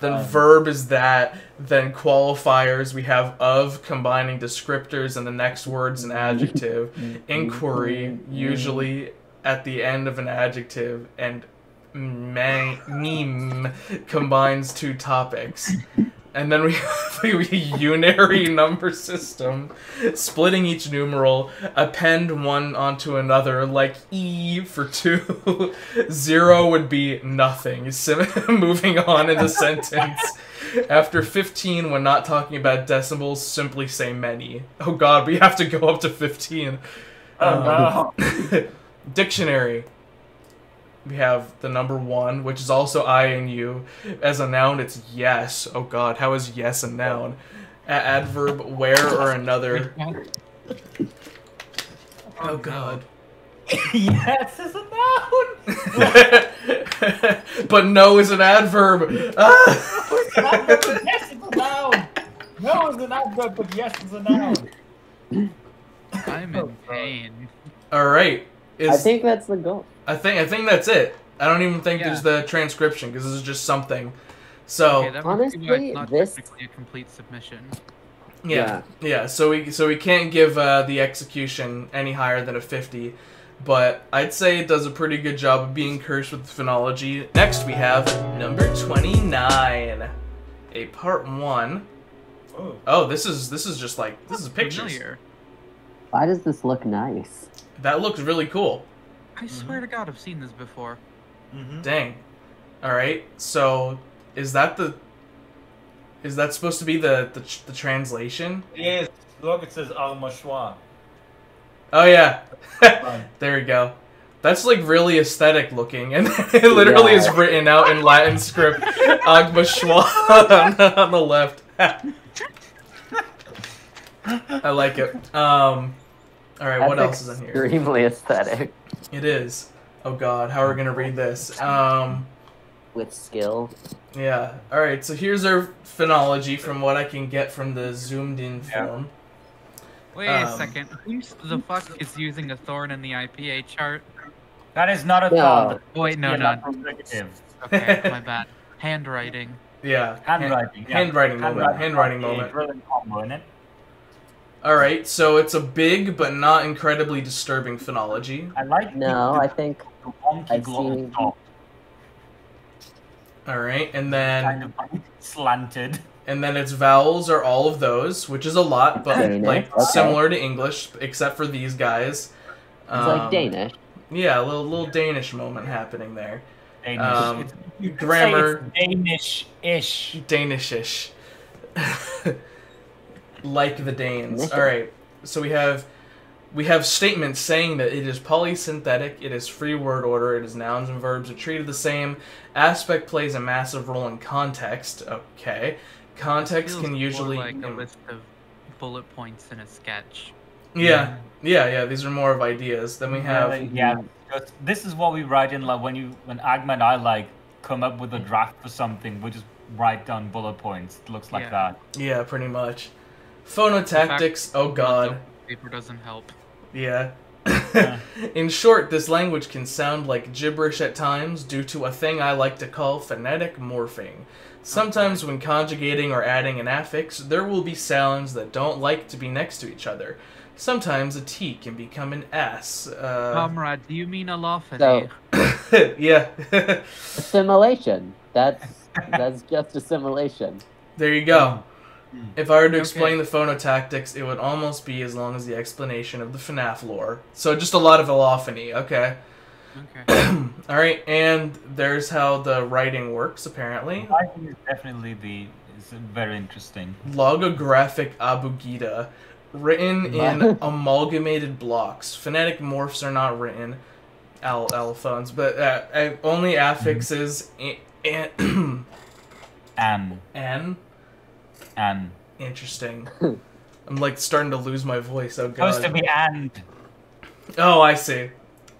Then verb is that. Then qualifiers we have of combining descriptors, and the next word's an adjective. *laughs* Inquiry usually at the end of an adjective, and me- meme combines two topics. And then we *laughs* have a unary number system, splitting each numeral, append one onto another, like E for two. *laughs* Zero would be nothing. *laughs* Moving on in the sentence. After 15, when not talking about decimals, simply say many. Oh god, we have to go up to 15. Oh Um, Dictionary. We have the number one, which is also I and you. As a noun, it's yes. Oh god, how is yes a noun? A- adverb, where or another. Oh god. *laughs* yes, is a noun. *laughs* but no is an adverb. *laughs* Ah! yes, is a noun. No is an adverb, but yes is a noun. I'm in pain. All right. Is, I think that's the goal. I think I think that's it. I don't even think Yeah. there's the transcription because this is just something. So Okay, that must honestly, not this- technically a complete submission. Yeah, yeah. So we so we can't give uh, the execution any higher than a fifty, but I'd say it does a pretty good job of being cursed with phonology. Next we have number twenty nine, a part one. Oh, this is this is just like this is pictures. Familiar. Why does this look nice? That looks really cool. I swear to God, I've seen this before. Dang. All right. So is that the is that supposed to be the the, the translation? Yes, look, it says Armachua. Oh yeah. *laughs* there we go. That's like really aesthetic looking, and *laughs* it literally is written out in Latin script. *laughs* Agma Schwa on, on the left. I like it. Um, all right, what else is in here? Extremely aesthetic. It is. Oh God, how are we gonna read this? Um, With skill. yeah. All right. So here's our phonology from what I can get from the zoomed-in form. Wait a Um, second. Who the fuck is using a thorn in the IPA chart? That is not a No. thought. Oh, wait, no, Yeah, no. not. Okay, *laughs* my bad. Handwriting. Yeah. Handwriting. yeah. Handwriting moment. Handwriting is a moment. Brilliant combo, isn't it? All right, so it's a big but not incredibly disturbing phonology. I like No, the, I think the wonky I've glottal seen- top, All right, and kind then of like slanted. and then its vowels are all of those, which is a lot, but Danish, like okay. similar to English, except for these guys. it's like Um, Danish. Yeah, a little little Danish moment happening there. Danish. Um, It's- you could say grammar- it's Danish-ish. Danishish. *laughs* like the Danes. All right. So we have we have statements saying that it is polysynthetic, it is free word order, it is nouns and verbs are treated the same. Aspect plays a massive role in context. Okay. Context can more usually like a mm. list of bullet points in a sketch. Yeah. Yeah, yeah, these are more of ideas. Then we have Really, yeah. This is what we write in like when you when Agma and I like come up with a draft for something, we just write down bullet points. It looks like Yeah. that. Yeah, pretty much. Phonotactics, oh god. Paper doesn't help. Yeah. *laughs* In short, this language can sound like gibberish at times due to a thing I like to call phonetic morphing. Sometimes, when conjugating or adding an affix, there will be sounds that don't like to be next to each other. Sometimes a T can become an S. Uh, Comrade, do you mean allophony? So *laughs* yeah. *laughs* assimilation. That's that's just assimilation. there you go. If I were to explain the phonotactics, it would almost be as long as the explanation of the FNAF lore. So just a lot of allophony, okay? Okay. *clears throat* Alright, and there's how the writing works, apparently. I think it's definitely the is very interesting. Logographic abugida, written *laughs* in amalgamated blocks. Phonetic morphs are not written, al- allophones, but uh, uh, only affixes and *clears throat* An. N. An. Interesting. *laughs* I'm like starting to lose my voice. Oh god. Supposed to be and. Oh, I see.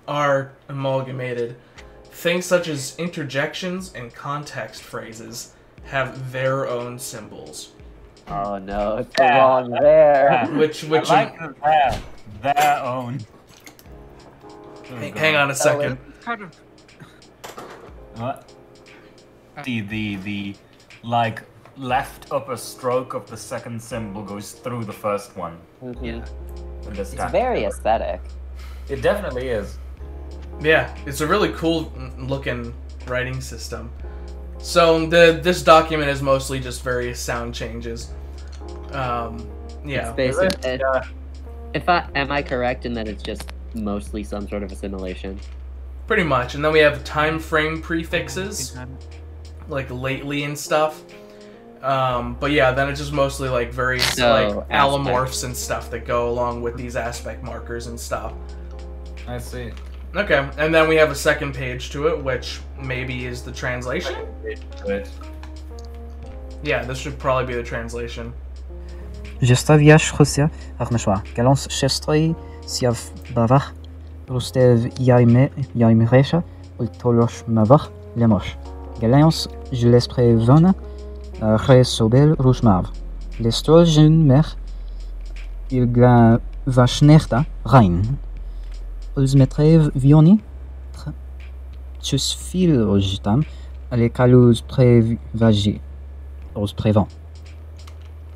Are amalgamated. Things such as interjections and context phrases have their own symbols. Oh no, it's the wrong there. *laughs* Which which I like the their, their own. Hang- hang on a oh, second. Kind of. What? The the the like left upper stroke of the second symbol goes through the first one. Yeah. It's It's very aesthetic. It definitely is. Yeah, it's a really cool looking writing system. So the this document is mostly just various sound changes. Um, yeah. It's basic. it- if I am I correct in that it's just mostly some sort of assimilation? Pretty much. And then we have time frame prefixes, like lately and stuff. Um, but yeah, then it's just mostly like various So, like aspect. allomorphs and stuff that go along with these aspect markers and stuff. I see. Okay, and then we have a second page to it, which maybe is the translation. Yeah, this should probably be the translation. Gestaviash Rusia Armeshwa. Galons Shestroi Siav Bavach Rustev Yaime Yaimeresha Ultolosh Mavach Lemosh. Galons Gillespre Vona Euh, Re Sobel Rushmav. Lestrogen Mer Ilgla Vashnerta Rein. Ulzmetrev Vioni Tschusfil Ojitam Alekaluz Prevagi. Os Prevent.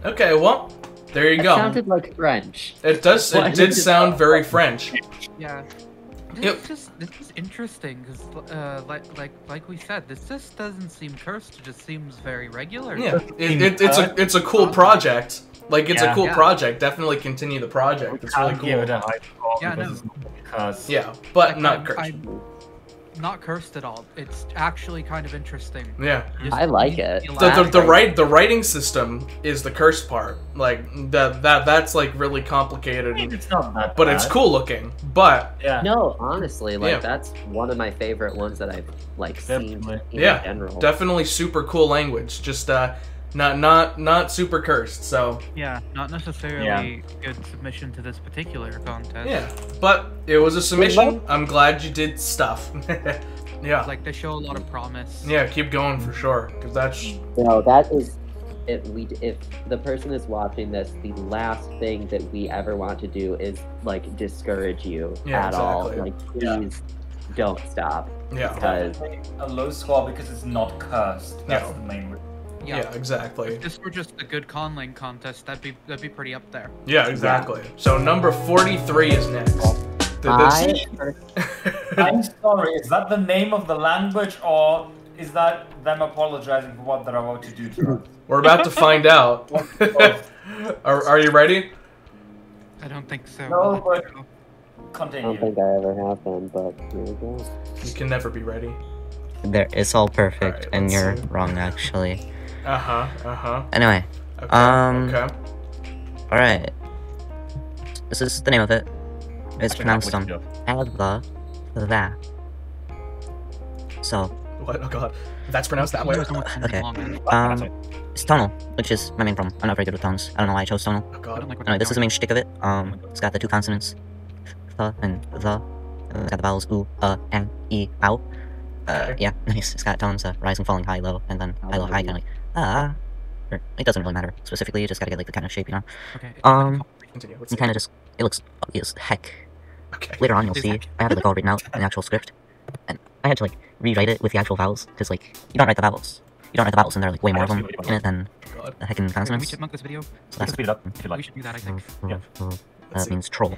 Okay, well, there you It go. sounded like French. It does. It did did sound very French. Yeah. This is just this is interesting because, uh, like like like we said, this just doesn't seem cursed. It just seems very regular. Yeah, it, it, it's a it's a cool project. Like it's a cool Yeah. project. Definitely continue the project. It's really Can't cool. give it a high Yeah, no. it's cursed. Yeah, but Like, not I'm- cursed. I'm not cursed at all. It's actually kind of interesting. Yeah, Just I like it. the The, the, last- the writing system is the cursed part. Like that that that's like really complicated. It's not that but it's cool looking. But Yeah. No, honestly, like Yeah. that's one of my favorite ones that I've like seen in yeah, general. definitely super cool language. Just uh, not not not super cursed. So Yeah, not necessarily good submission to this particular contest. yeah, but it was a submission. I'm glad you did stuff. *laughs* yeah, Like they show a lot of promise. yeah, keep going for sure. Cause that's No, that is if we if the person is watching this, the last thing that we ever want to do is like discourage you Yeah, at all. Like please don't stop. Yeah. Because a low score because it's not cursed. That's Yeah. the main reason. Yeah, exactly. If this were just a good conlang contest, that'd be that'd be pretty up there. Yeah, exactly. So number 43 is next. Th- *laughs* I'm sorry, is that the name of the language or is that them apologizing for what they're about to do to us? *laughs* We're about to find out. *laughs* are, are you ready? I don't think so. No, but continue. I don't think I ever have been, but here we go. You can never be ready. There, it's all perfect, and you're see. wrong actually. Uh huh. Uh huh. Anyway, Okay, um, okay. all right. This is the name of it. It's Actually, pronounced um, what Adla, that. So, What? Oh god. That's pronounced that way. okay. Um, it's tonal, which is my main problem. I'm not very good with tones. I don't know why I chose tonal. Oh god. Anyway, this is the main shtick of it. Um, it's got the two consonants, th and the. Uh, it's got the vowels oo, uh, and e, ow. Uh, yeah, nice. *laughs* It's got tones, uh, rising, falling, high, low, and then high, low, high, kind of like ah. Or, it doesn't really matter specifically. You just gotta get like the kind of shape, you know. Okay. Um, Continue. Let's you kind of just it looks ugly as heck. Okay. Later on, you'll see heck. I have it like all written out in the actual script, and I had to like rewrite it with the actual vowels because like you don't write the vowels. You don't write the vowels, and there are like way more of them in it than the heckin' Can we consonants. chipmunk this video? So that's speed it up if you like. We should do that, I think. Yeah. That means troll.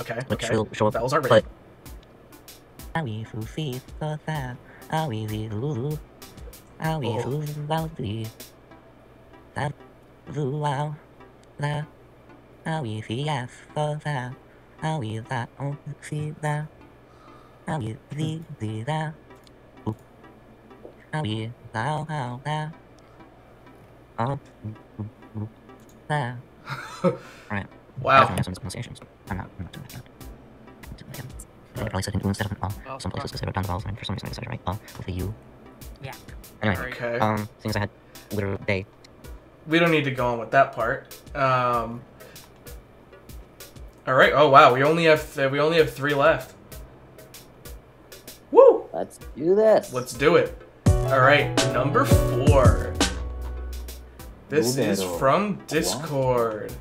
Okay. Which okay. will show up. Vowels are but written. Owie foo fee fa fa owie zee loo loo owie foo loudly. That wow, la, how we see yes, so that, how we that, oh, see that, how we see, see that, how we, how, how, that, oh, that. Right. Wow. Definitely have some pronunciations. I'm not, I'm not doing that. I probably said into instead of an uh. Some places because they wrote down the vowels and for some reason I decided to write uh with a U. Yeah. Anyway, Okay. um, things I had literal day. We don't need to go on with that part. Um, all right. Oh wow, we only have we only have three left. Woo! Let's do this. Let's do it. All right, number four. This is from Discord.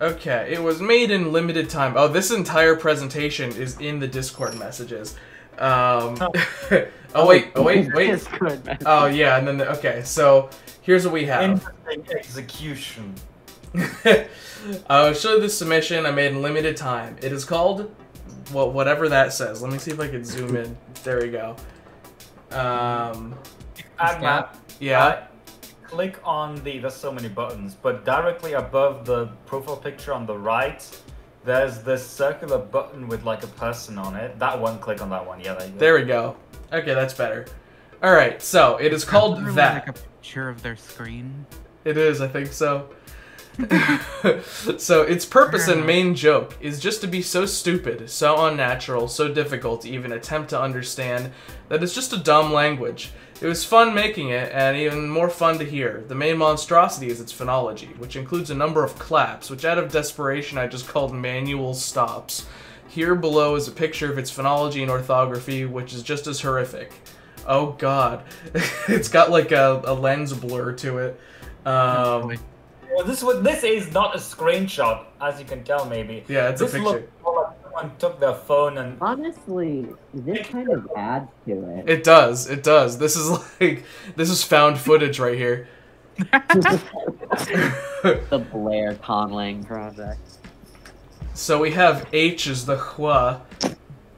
Okay, it was made in limited time. Oh, this entire presentation is in the Discord messages. Um, *laughs* oh wait, oh wait, *laughs* wait. Discord. Oh yeah, and then the, okay, so here's what we have. Interesting execution. *laughs* I'll show you the submission I made in limited time. It is called, well, whatever that says. Let me see if I can zoom in. There we go. Um, Add map. yeah. uh, click on the. There's so many buttons, but directly above the profile picture on the right, there's this circular button with like a person on it. That one. Click on that one. Yeah, there you go. There we go. Okay, that's better. All right, so it is called Really that. Like a picture of their screen. It is, I think so. *laughs* so its purpose and main joke is just to be so stupid, so unnatural, so difficult to even attempt to understand that it's just a dumb language. It was fun making it, and even more fun to hear. The main monstrosity is its phonology, which includes a number of claps, which out of desperation I just called manual stops. Here below is a picture of its phonology and orthography, which is just as horrific. Oh god. *laughs* it's got like a, a lens blur to it. Um, Well, this was this is not a screenshot, as you can tell, maybe. Yeah, it's a this picture. looks like someone took their phone and. Honestly, this kind of adds to it. It does. It does. This is *laughs* like this is found footage right here. *laughs* the Blair Conlang project. So we have H as the hua,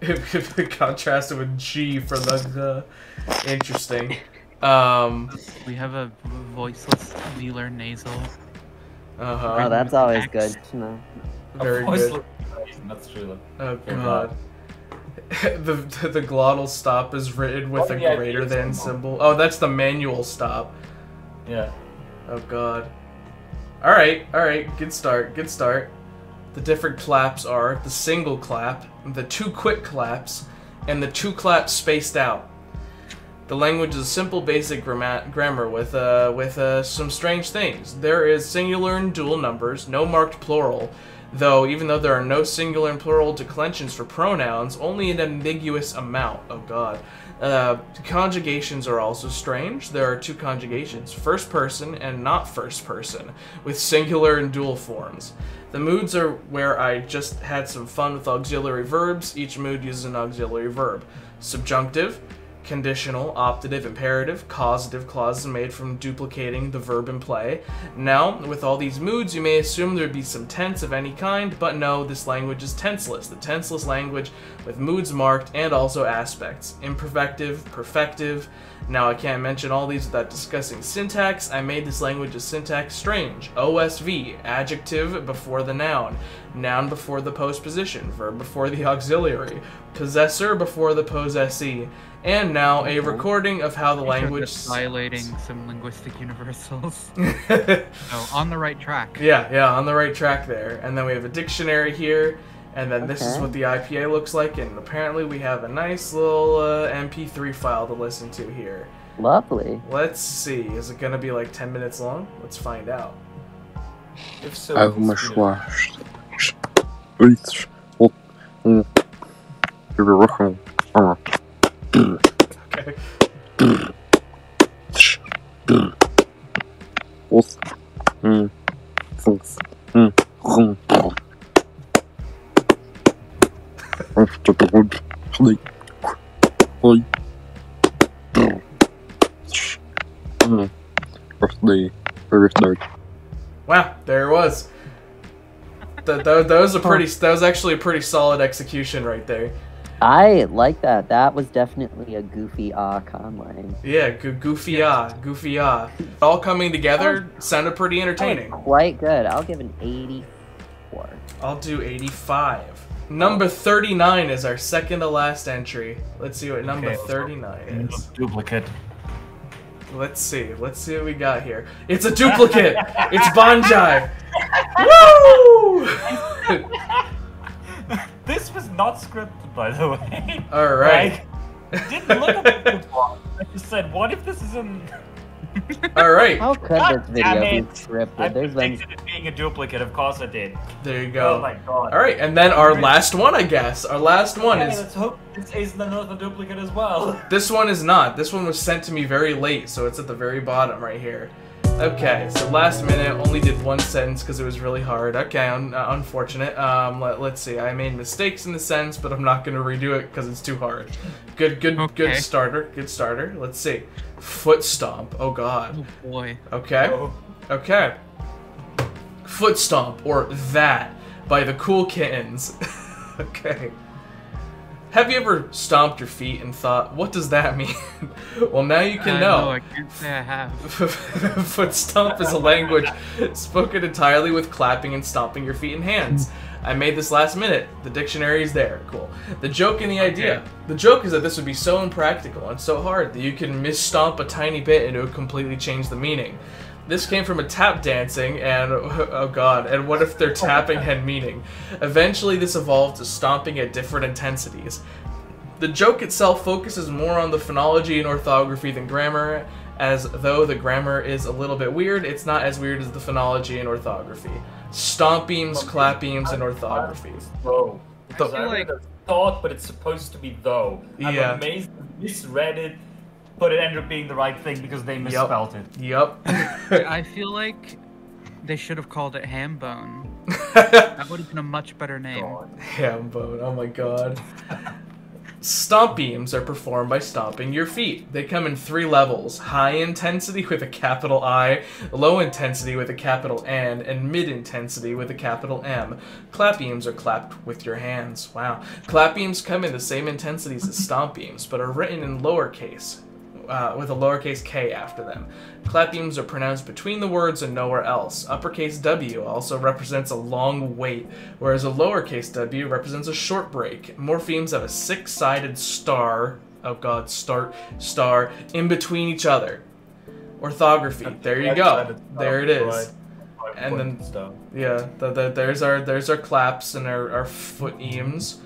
*laughs* contrasted with G for the uh, interesting. Um, We have a voiceless velar nasal. uh huh. Oh, that's always good to know. Very good. That's true. Oh god. *laughs* the the glottal stop is written with Oh, a yeah, greater than symbol. symbol. Oh, that's the manual stop. Yeah. Oh god. All right, all right. Good start. Good start. The different claps are the single clap, the two quick claps, and the two claps spaced out. The language is simple, basic gramma- grammar with uh, with uh, some strange things. There is singular and dual numbers, no marked plural, though even though there are no singular and plural declensions for pronouns, only an ambiguous amount. Oh God. Uh, conjugations are also strange. There are two conjugations, first person and not first person, with singular and dual forms. The moods are where I just had some fun with auxiliary verbs. Each mood uses an auxiliary verb. Subjunctive, conditional, optative, imperative, causative clauses made from duplicating the verb in play. Now, with all these moods, you may assume there'd be some tense of any kind, but no, this language is tenseless. The tenseless language with moods marked and also aspects. Imperfective, perfective. Now, I can't mention all these without discussing syntax. I made this language language's syntax strange. OSV, adjective before the noun, noun before the postposition, verb before the *laughs* auxiliary, possessor before the possessee, and now a oh. recording of how the language. violating some linguistic universals. so *laughs* oh, on the right track. Yeah, yeah, on the right track there. And then we have a dictionary here, and then this is what the IPA looks like, and apparently we have a nice little uh, MP3 file to listen to here. Lovely. Let's see, is it gonna be like 10 minutes long? Let's find out. If so, Algumas suas. Isso. Um. Evolução. Ah. Okay. Os. Wow, there it was. That, that, that was a pretty. That was actually a pretty solid execution right there. I like that. That was definitely a goofy ah conlang. Yeah, go- goofy ah, goofy ah. All coming together sounded pretty entertaining. Quite good. I'll give an 84. I'll do 85. Number 39 is our second to last entry. Let's see what number Okay, let's 39 is. Duplicate. Let's see. Let's see what we got here. It's a duplicate. it's Banjai. *laughs* Woo! *laughs* This was not scripted, by the way. All right. Like, I didn't look at the plot. I just said, what if this is an. All right. How could God this video damn be it. scripted? I There's been predicted it being a duplicate. Of course I did. There you go. Oh my god. All right, and then our last one, I guess. Our last one Okay, is let's hope this is another duplicate as well. *laughs* This one is not. This one was sent to me very late, so it's at the very bottom right here. Okay, so last minute only did one sentence because it was really hard. Okay, un- uh, unfortunate. Um, let, let's see. I made mistakes in the sentence, but I'm not gonna redo it because it's too hard. Good, good, good Okay. starter. Good starter. Let's see. Foot stomp. Oh God. Oh boy. Okay. Okay. Foot Stomp, or That, by the Cool Kittens. *laughs* okay. Have you ever stomped your feet and thought, what does that *laughs* mean? well, now you can Uh, know. No, I can't say I have. *laughs* Foot stomp is a language spoken entirely with clapping and stomping your feet and hands. I made this last minute. The dictionary is there. Cool. The joke and the idea. The joke is that this would be so impractical and so hard that you can misstomp a tiny bit and it would completely change the meaning. This came from a tap dancing, and *laughs* oh god, and what if their tapping had meaning? Eventually, this evolved to stomping at different intensities. The joke itself focuses more on the phonology and orthography than grammar, as though the grammar is a little bit weird, it's not as weird as the phonology and orthography. Stompemes, clappemes, and orthography. Though. The- Because I read a thought, but it's supposed to be though. I'm Yeah. amazed they misread it, but it ended up being the right thing because they misspelled it. Yup. *laughs* I feel like they should have called it ham bone. *laughs* that would have been a much better name. Ham bone, oh my god. *laughs* Stompemes are performed by stomping your feet. They come in three levels high intensity with a capital I, low intensity with a capital N, and mid intensity with a capital M. Clappemes are clapped with your hands. Wow. Clappemes come in the same intensities as stompemes, but are written in lowercase, uh, with a lowercase k after them. Clappemes are pronounced between the words and nowhere else. Uppercase W also represents a long wait, whereas a lowercase w represents a short break. Morphemes have a six sided star, oh god, start, star, in between each other. Orthography, there you go. There it is. And then, yeah, the, the, there's our there's our claps and our, our foot eames.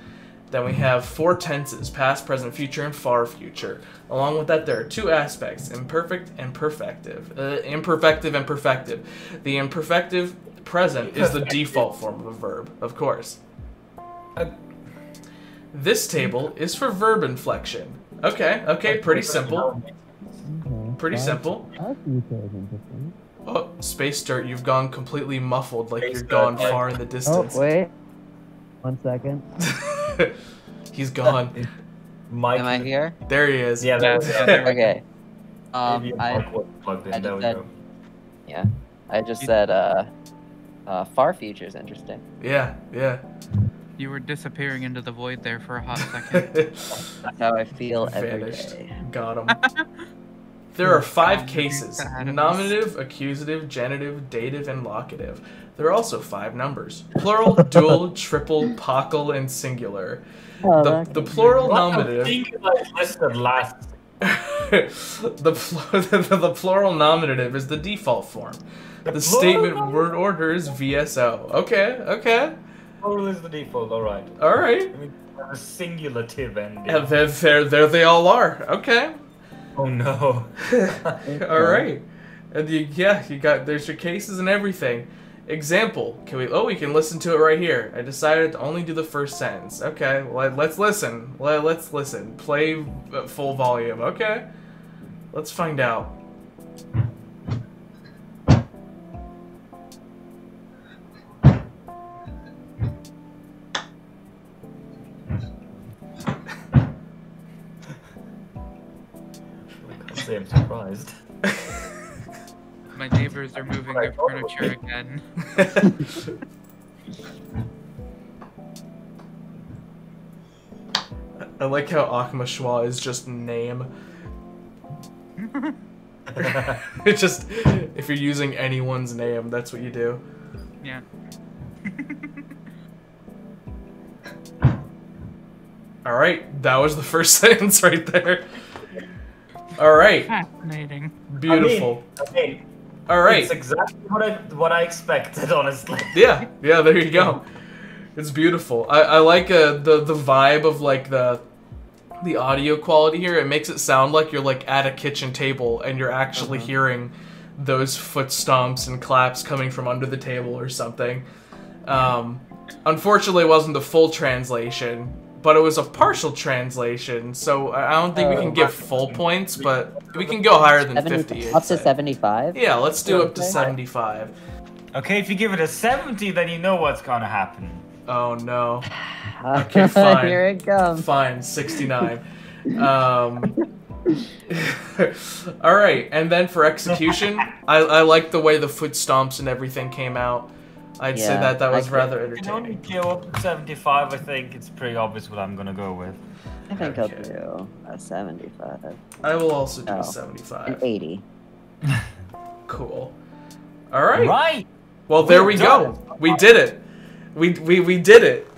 Then we have four tenses, past, present, future, and far future. Along with that, there are two aspects, imperfect and perfective. Uh, imperfective and perfective. The imperfective present is the default form of a verb, of course. This table is for verb inflection. Okay, okay, pretty simple. Pretty simple. Oh, Space Dirt, you've gone completely muffled, like you're gone far in the distance. Oh, wait. One second. *laughs* He's gone. Mike, Am I here? There he is. Yeah, there we go. *laughs* okay. Um, I, plugged in, I there just we said, go. yeah, I just said, uh, uh, far future is interesting. Yeah, yeah. You were disappearing into the void there for a hot *laughs* second. That's how I feel every Vanished. day. Got him. There are five cases nominative, accusative, genitive, dative, and locative. There are also five numbers plural, *laughs* dual, triple, paucal, and singular. Oh, The, the plural nominative. singular is listed last. *laughs* the, pl- the, *laughs* the plural nominative is the default form. The, plural statement word order is VSO. Okay, okay. Plural is the default, alright. Alright. I mean, a singulative ending. Yeah, there, there, there they all are. Okay. Oh no. all right. And you, yeah, you got there's your cases and everything. Example. Can we? Oh, we can listen to it right here. I decided to only do the first sentence. Okay. Well, let's listen. Let, let's listen. Play uh, full volume. Okay. Let's find out. *laughs* I'm surprised. My neighbors are moving their furniture again. *laughs* I like how Agma Schwa is just name. it's *laughs* *laughs* just if you're using anyone's name, that's what you do. Yeah. All right, that was the first sentence right there. All right, Fascinating. beautiful. I mean, I mean, All right. It's exactly what I what I expected, honestly. *laughs* Yeah, yeah, there you go. It's beautiful. I, I like uh, the the vibe of like the the audio quality here. It makes it sound like you're like at a kitchen table and you're actually hearing those foot stomps and claps coming from under the table or something. Um, unfortunately, it wasn't the full translation, but it was a partial translation. So I I don't think we Oh. can give full points, but we can go higher than 70 fifty. Up to 75? Yeah, let's do up to seventy-five. Okay, if you give it a 70, then you know what's gonna happen. Oh no. *laughs* Okay, fine. Here it comes. Fine, 69. Um, *laughs* all right, and then for execution, I, I like the way the foot stomps and everything came out. I'd say that that was can- rather You can only go up to 75, I think it's pretty obvious what I'm gonna go with. I think I'll do a 75. I will also do Oh, a 75. An 80. *laughs* Cool. All right. Right. Well, there We've we done go. We did it. We, we we did it.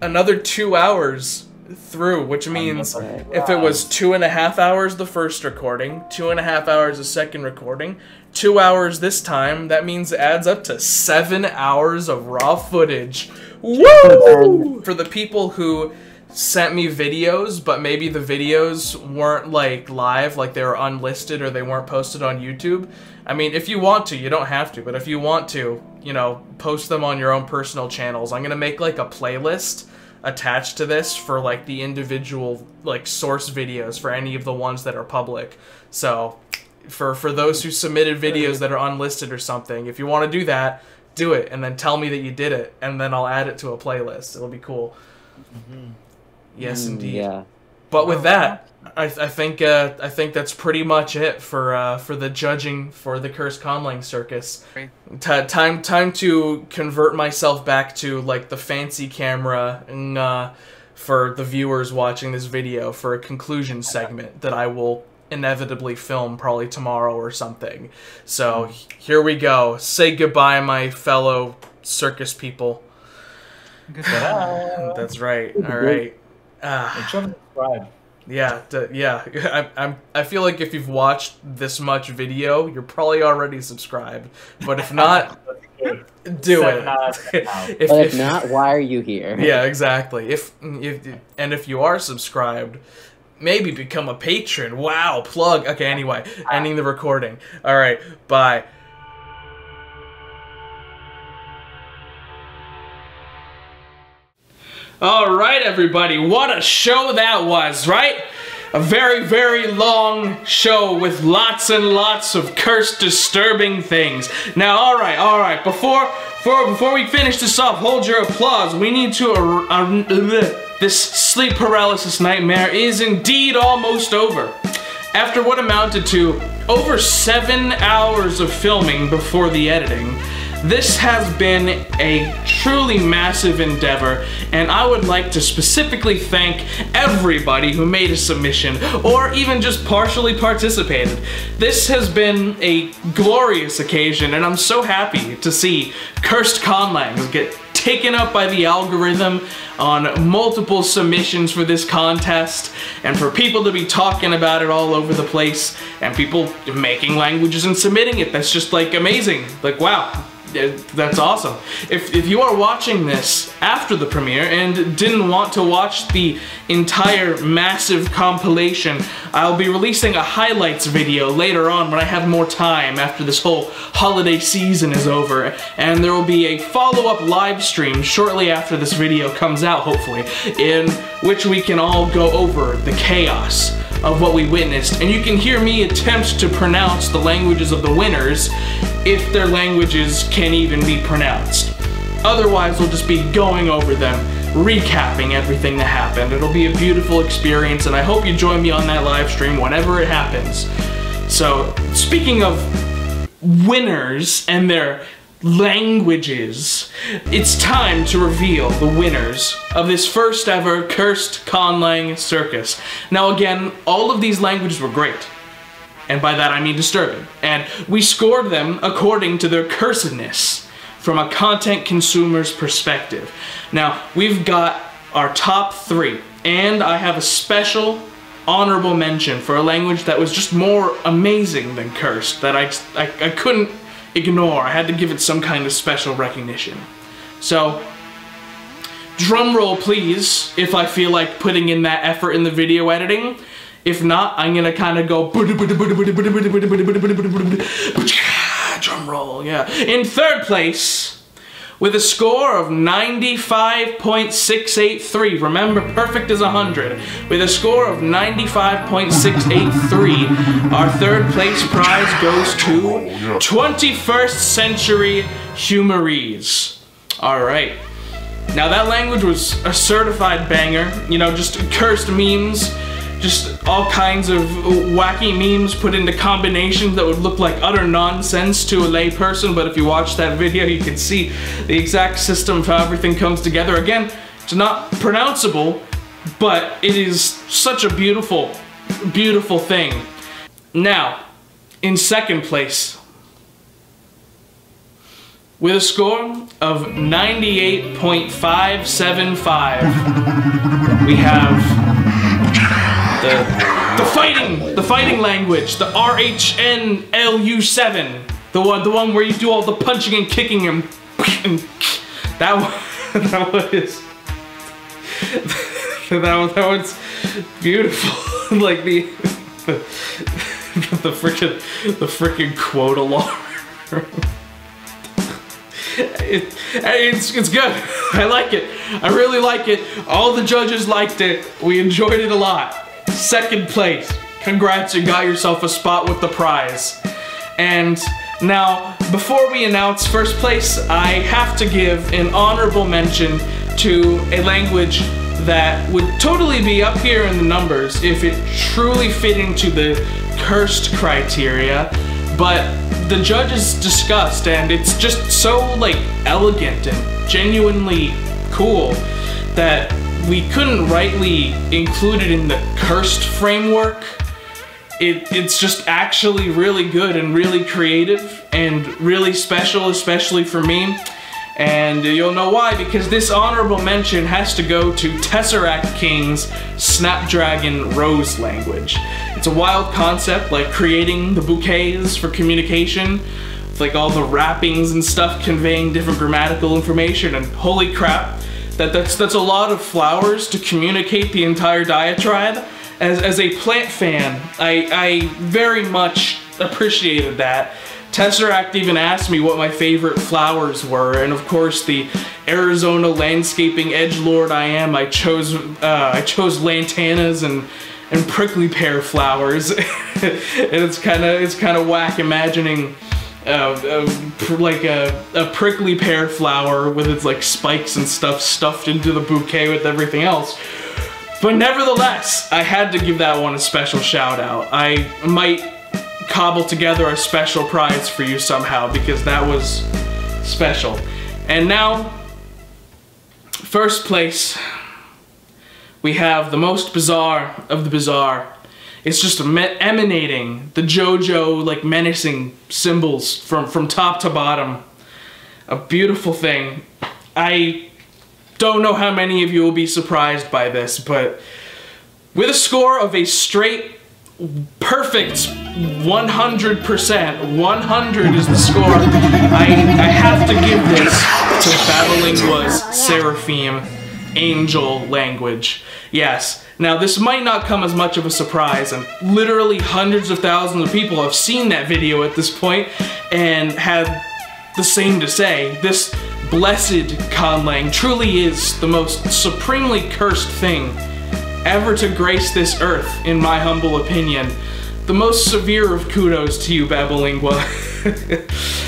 Another two hours through, which means if it was two and a half hours the first recording, two and a half hours the second recording, two hours this time, that means it adds up to seven hours of raw footage. Woo! For the people who sent me videos, but maybe the videos weren't like live, like they were unlisted or they weren't posted on YouTube. I mean, if you want to, you don't have to, but if you want to, you know, post them on your own personal channels. I'm gonna make like a playlist attached to this for like the individual like source videos for any of the ones that are public. So for for those who submitted videos that are unlisted or something, if you want to do that, do it and then tell me that you did it and then I'll add it to a playlist. It'll be cool. Yes, Mm, indeed. yeah. But with that, I, I think uh, I think that's pretty much it for uh, for the judging for the Cursed Conlang Circus. Ti time time to convert myself back to like the fancy camera and uh, for the viewers watching this video for a conclusion segment that I will inevitably film probably tomorrow or something. So here we go. Say goodbye, my fellow circus people. *laughs* That's right. All right. Ah. Yeah, d- yeah. *laughs* I, I'm. I feel like if you've watched this much video, you're probably already subscribed. But if not, *laughs* do Seven it. out of ten now. If not, why are you here? Yeah, exactly. If if and if you are subscribed, maybe become a patron. Wow, plug. Okay, anyway, ending the recording. All right, bye. All right, everybody, what a show that was, right? A very, very long show with lots and lots of cursed, disturbing things. Now, all right, all right, before, before, before we finish this off, hold your applause. We need to. This sleep paralysis nightmare is indeed almost over. After what amounted to over seven hours of filming before the editing, this has been a truly massive endeavor, and I would like to specifically thank everybody who made a submission or even just partially participated. This has been a glorious occasion, and I'm so happy to see Cursed Conlangs get taken up by the algorithm on multiple submissions for this contest and for people to be talking about it all over the place and people making languages and submitting it. That's just like amazing. Like, wow. That's awesome. If, if you are watching this after the premiere and didn't want to watch the entire massive compilation, I'll be releasing a highlights video later on when I have more time after this whole holiday season is over. And there will be a follow-up live stream shortly after this video comes out, hopefully, in which we can all go over the chaos of what we witnessed, and you can hear me attempt to pronounce the languages of the winners if their languages can even be pronounced. Otherwise, we'll just be going over them, recapping everything that happened. It'll be a beautiful experience, and I hope you join me on that live stream whenever it happens. So, speaking of winners and their languages, it's time to reveal the winners of this first ever Cursed Conlang Circus. Now again, all of these languages were great. And by that I mean disturbing. And we scored them according to their cursedness from a content consumer's perspective. Now, we've got our top three, and I have a special honorable mention for a language that was just more amazing than cursed, that I, I, I couldn't ignore. I had to give it some kind of special recognition. So, drum roll please, if I feel like putting in that effort in the video editing. If not, I'm gonna kind of go *laughs* drum roll, yeah. In third place, with a score of 95.683. Remember, perfect is 100. With a score of 95.683, our third place prize goes to 21st Century Humorese. All right. Now that language was a certified banger, you know, just cursed memes, just all kinds of wacky memes put into combinations that would look like utter nonsense to a layperson, but if you watch that video, you can see the exact system of how everything comes together. Again, it's not pronounceable, but it is such a beautiful, beautiful thing. Now, in second place, with a score of 98.575, we have the, the fighting, the fighting language, the RHnLU7, the one, the one where you do all the punching and kicking and, and *laughs* that one, *laughs* that one is, *laughs* that one, that one's beautiful. like the, the, the freaking, the freaking quote alarm. It, it's, it's good. I like it. I really like it. All the judges liked it. We enjoyed it a lot. Second place. Congrats, you got yourself a spot with the prize. And now, before we announce first place, I have to give an honorable mention to a language that would totally be up here in the numbers if it truly fit into the cursed criteria, but the judges discussed and it's just so like elegant and genuinely cool that we couldn't rightly include it in the cursed framework. It, it's just actually really good and really creative and really special, especially for me. And you'll know why, because this honorable mention has to go to Tesseract King's Snapdragon Rose language. It's a wild concept, like creating the bouquets for communication, with like all the wrappings and stuff conveying different grammatical information, and holy crap, that that's, that's a lot of flowers to communicate the entire diatribe. As, as a plant fan, I, I very much appreciated that. Tesseract even asked me what my favorite flowers were, and of course the Arizona landscaping edge lord I am, I chose uh, I chose lantanas and and prickly pear flowers, *laughs* and it's kind of it's kind of whack imagining uh, like a, a prickly pear flower with its like spikes and stuff stuffed into the bouquet with everything else. But nevertheless, I had to give that one a special shout out. I might cobble together a special prize for you somehow because that was special. And now, first place, we have the most bizarre of the bizarre. It's just emanating the JoJo like menacing symbols from from top to bottom. A beautiful thing. I don't know how many of you will be surprised by this, but with a score of a straight perfect 100%, 100 is the score, I, I have to give this to Battling Babalingua's Seraphim angel language. Yes, now this might not come as much of a surprise, and literally hundreds of thousands of people have seen that video at this point and had the same to say. This blessed Conlang truly is the most supremely cursed thing ever to grace this earth, in my humble opinion. The most severe of kudos to you, Babalingua.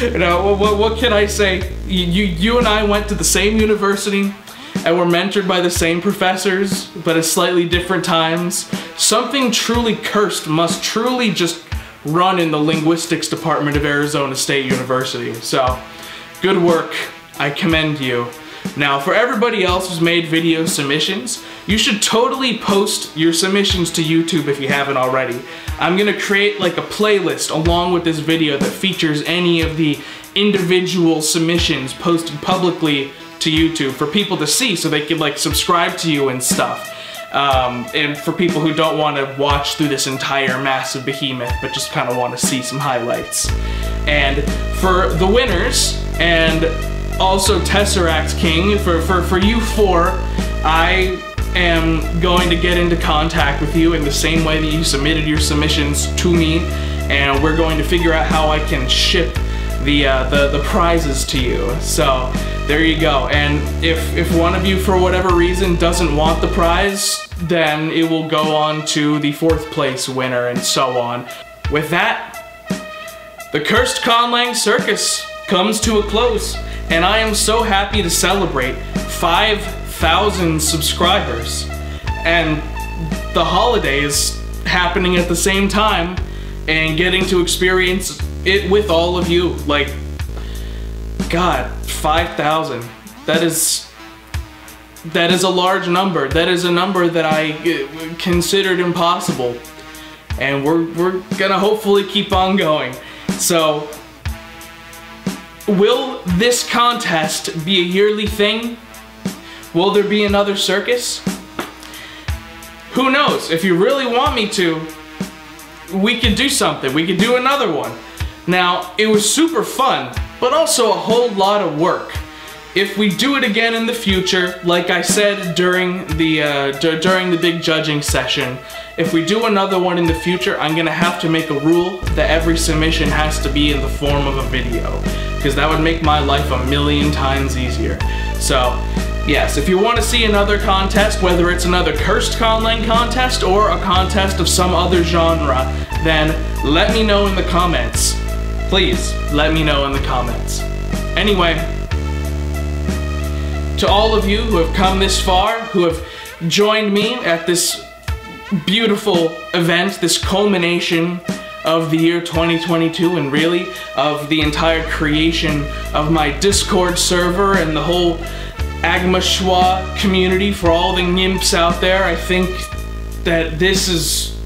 you *laughs* know, what, what, can I say? You, you, you and I went to the same university, and were mentored by the same professors, but at slightly different times. Something truly cursed must truly just run in the linguistics department of Arizona State University. So, Good work. I commend you. Now, for everybody else who's made video submissions, you should totally post your submissions to YouTube if you haven't already. I'm gonna create like a playlist along with this video that features any of the individual submissions posted publicly to YouTube for people to see so they could like subscribe to you and stuff. Um, and for people who don't want to watch through this entire massive behemoth but just kind of want to see some highlights. And for the winners and also Tesseract King, for, for, for you four, I am going to get into contact with you in the same way that you submitted your submissions to me and we're going to figure out how I can ship the, uh, the, the prizes to you. So there you go. And if, if one of you, for whatever reason, doesn't want the prize, then it will go on to the fourth place winner and so on. With that, the Cursed Conlang Circus comes to a close, and I am so happy to celebrate 5,000 subscribers and the holidays happening at the same time and getting to experience it with all of you. Like, God, 5,000. That is that is a large number. That is a number that I uh, considered impossible. And we're, we're gonna hopefully keep on going. So, will this contest be a yearly thing? Will there be another circus? Who knows? If you really want me to, we could do something. We could do another one. Now, it was super fun, but also a whole lot of work. If we do it again in the future, like I said during the uh, during the big judging session, if we do another one in the future, I'm gonna have to make a rule that every submission has to be in the form of a video, because that would make my life a million times easier. So, yes, if you want to see another contest, whether it's another Cursed Conlang contest or a contest of some other genre, then let me know in the comments. Please, let me know in the comments. Anyway, to all of you who have come this far, who have joined me at this beautiful event, this culmination of the year 2022 and really of the entire creation of my Discord server and the whole Agma Schwa community for all the ŋimps out there. I think that this is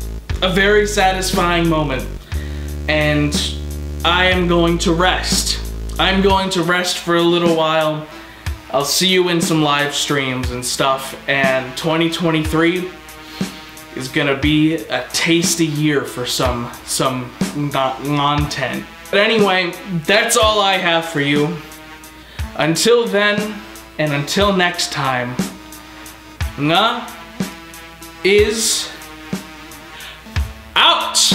a very satisfying moment and I am going to rest. I'm going to rest for a little while. I'll see you in some live streams and stuff and 2023 is gonna be a tasty year for some some content. But anyway, that's all I have for you. Until then, and until next time, Nguh is out.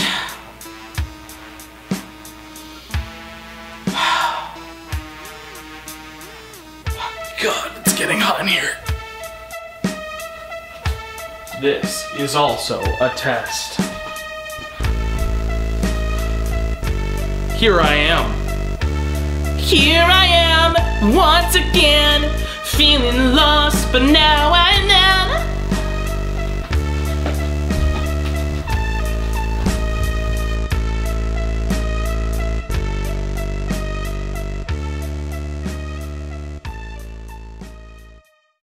God, it's getting hot in here. This is also a test. Here I am. Here I am, once again, feeling lost, but now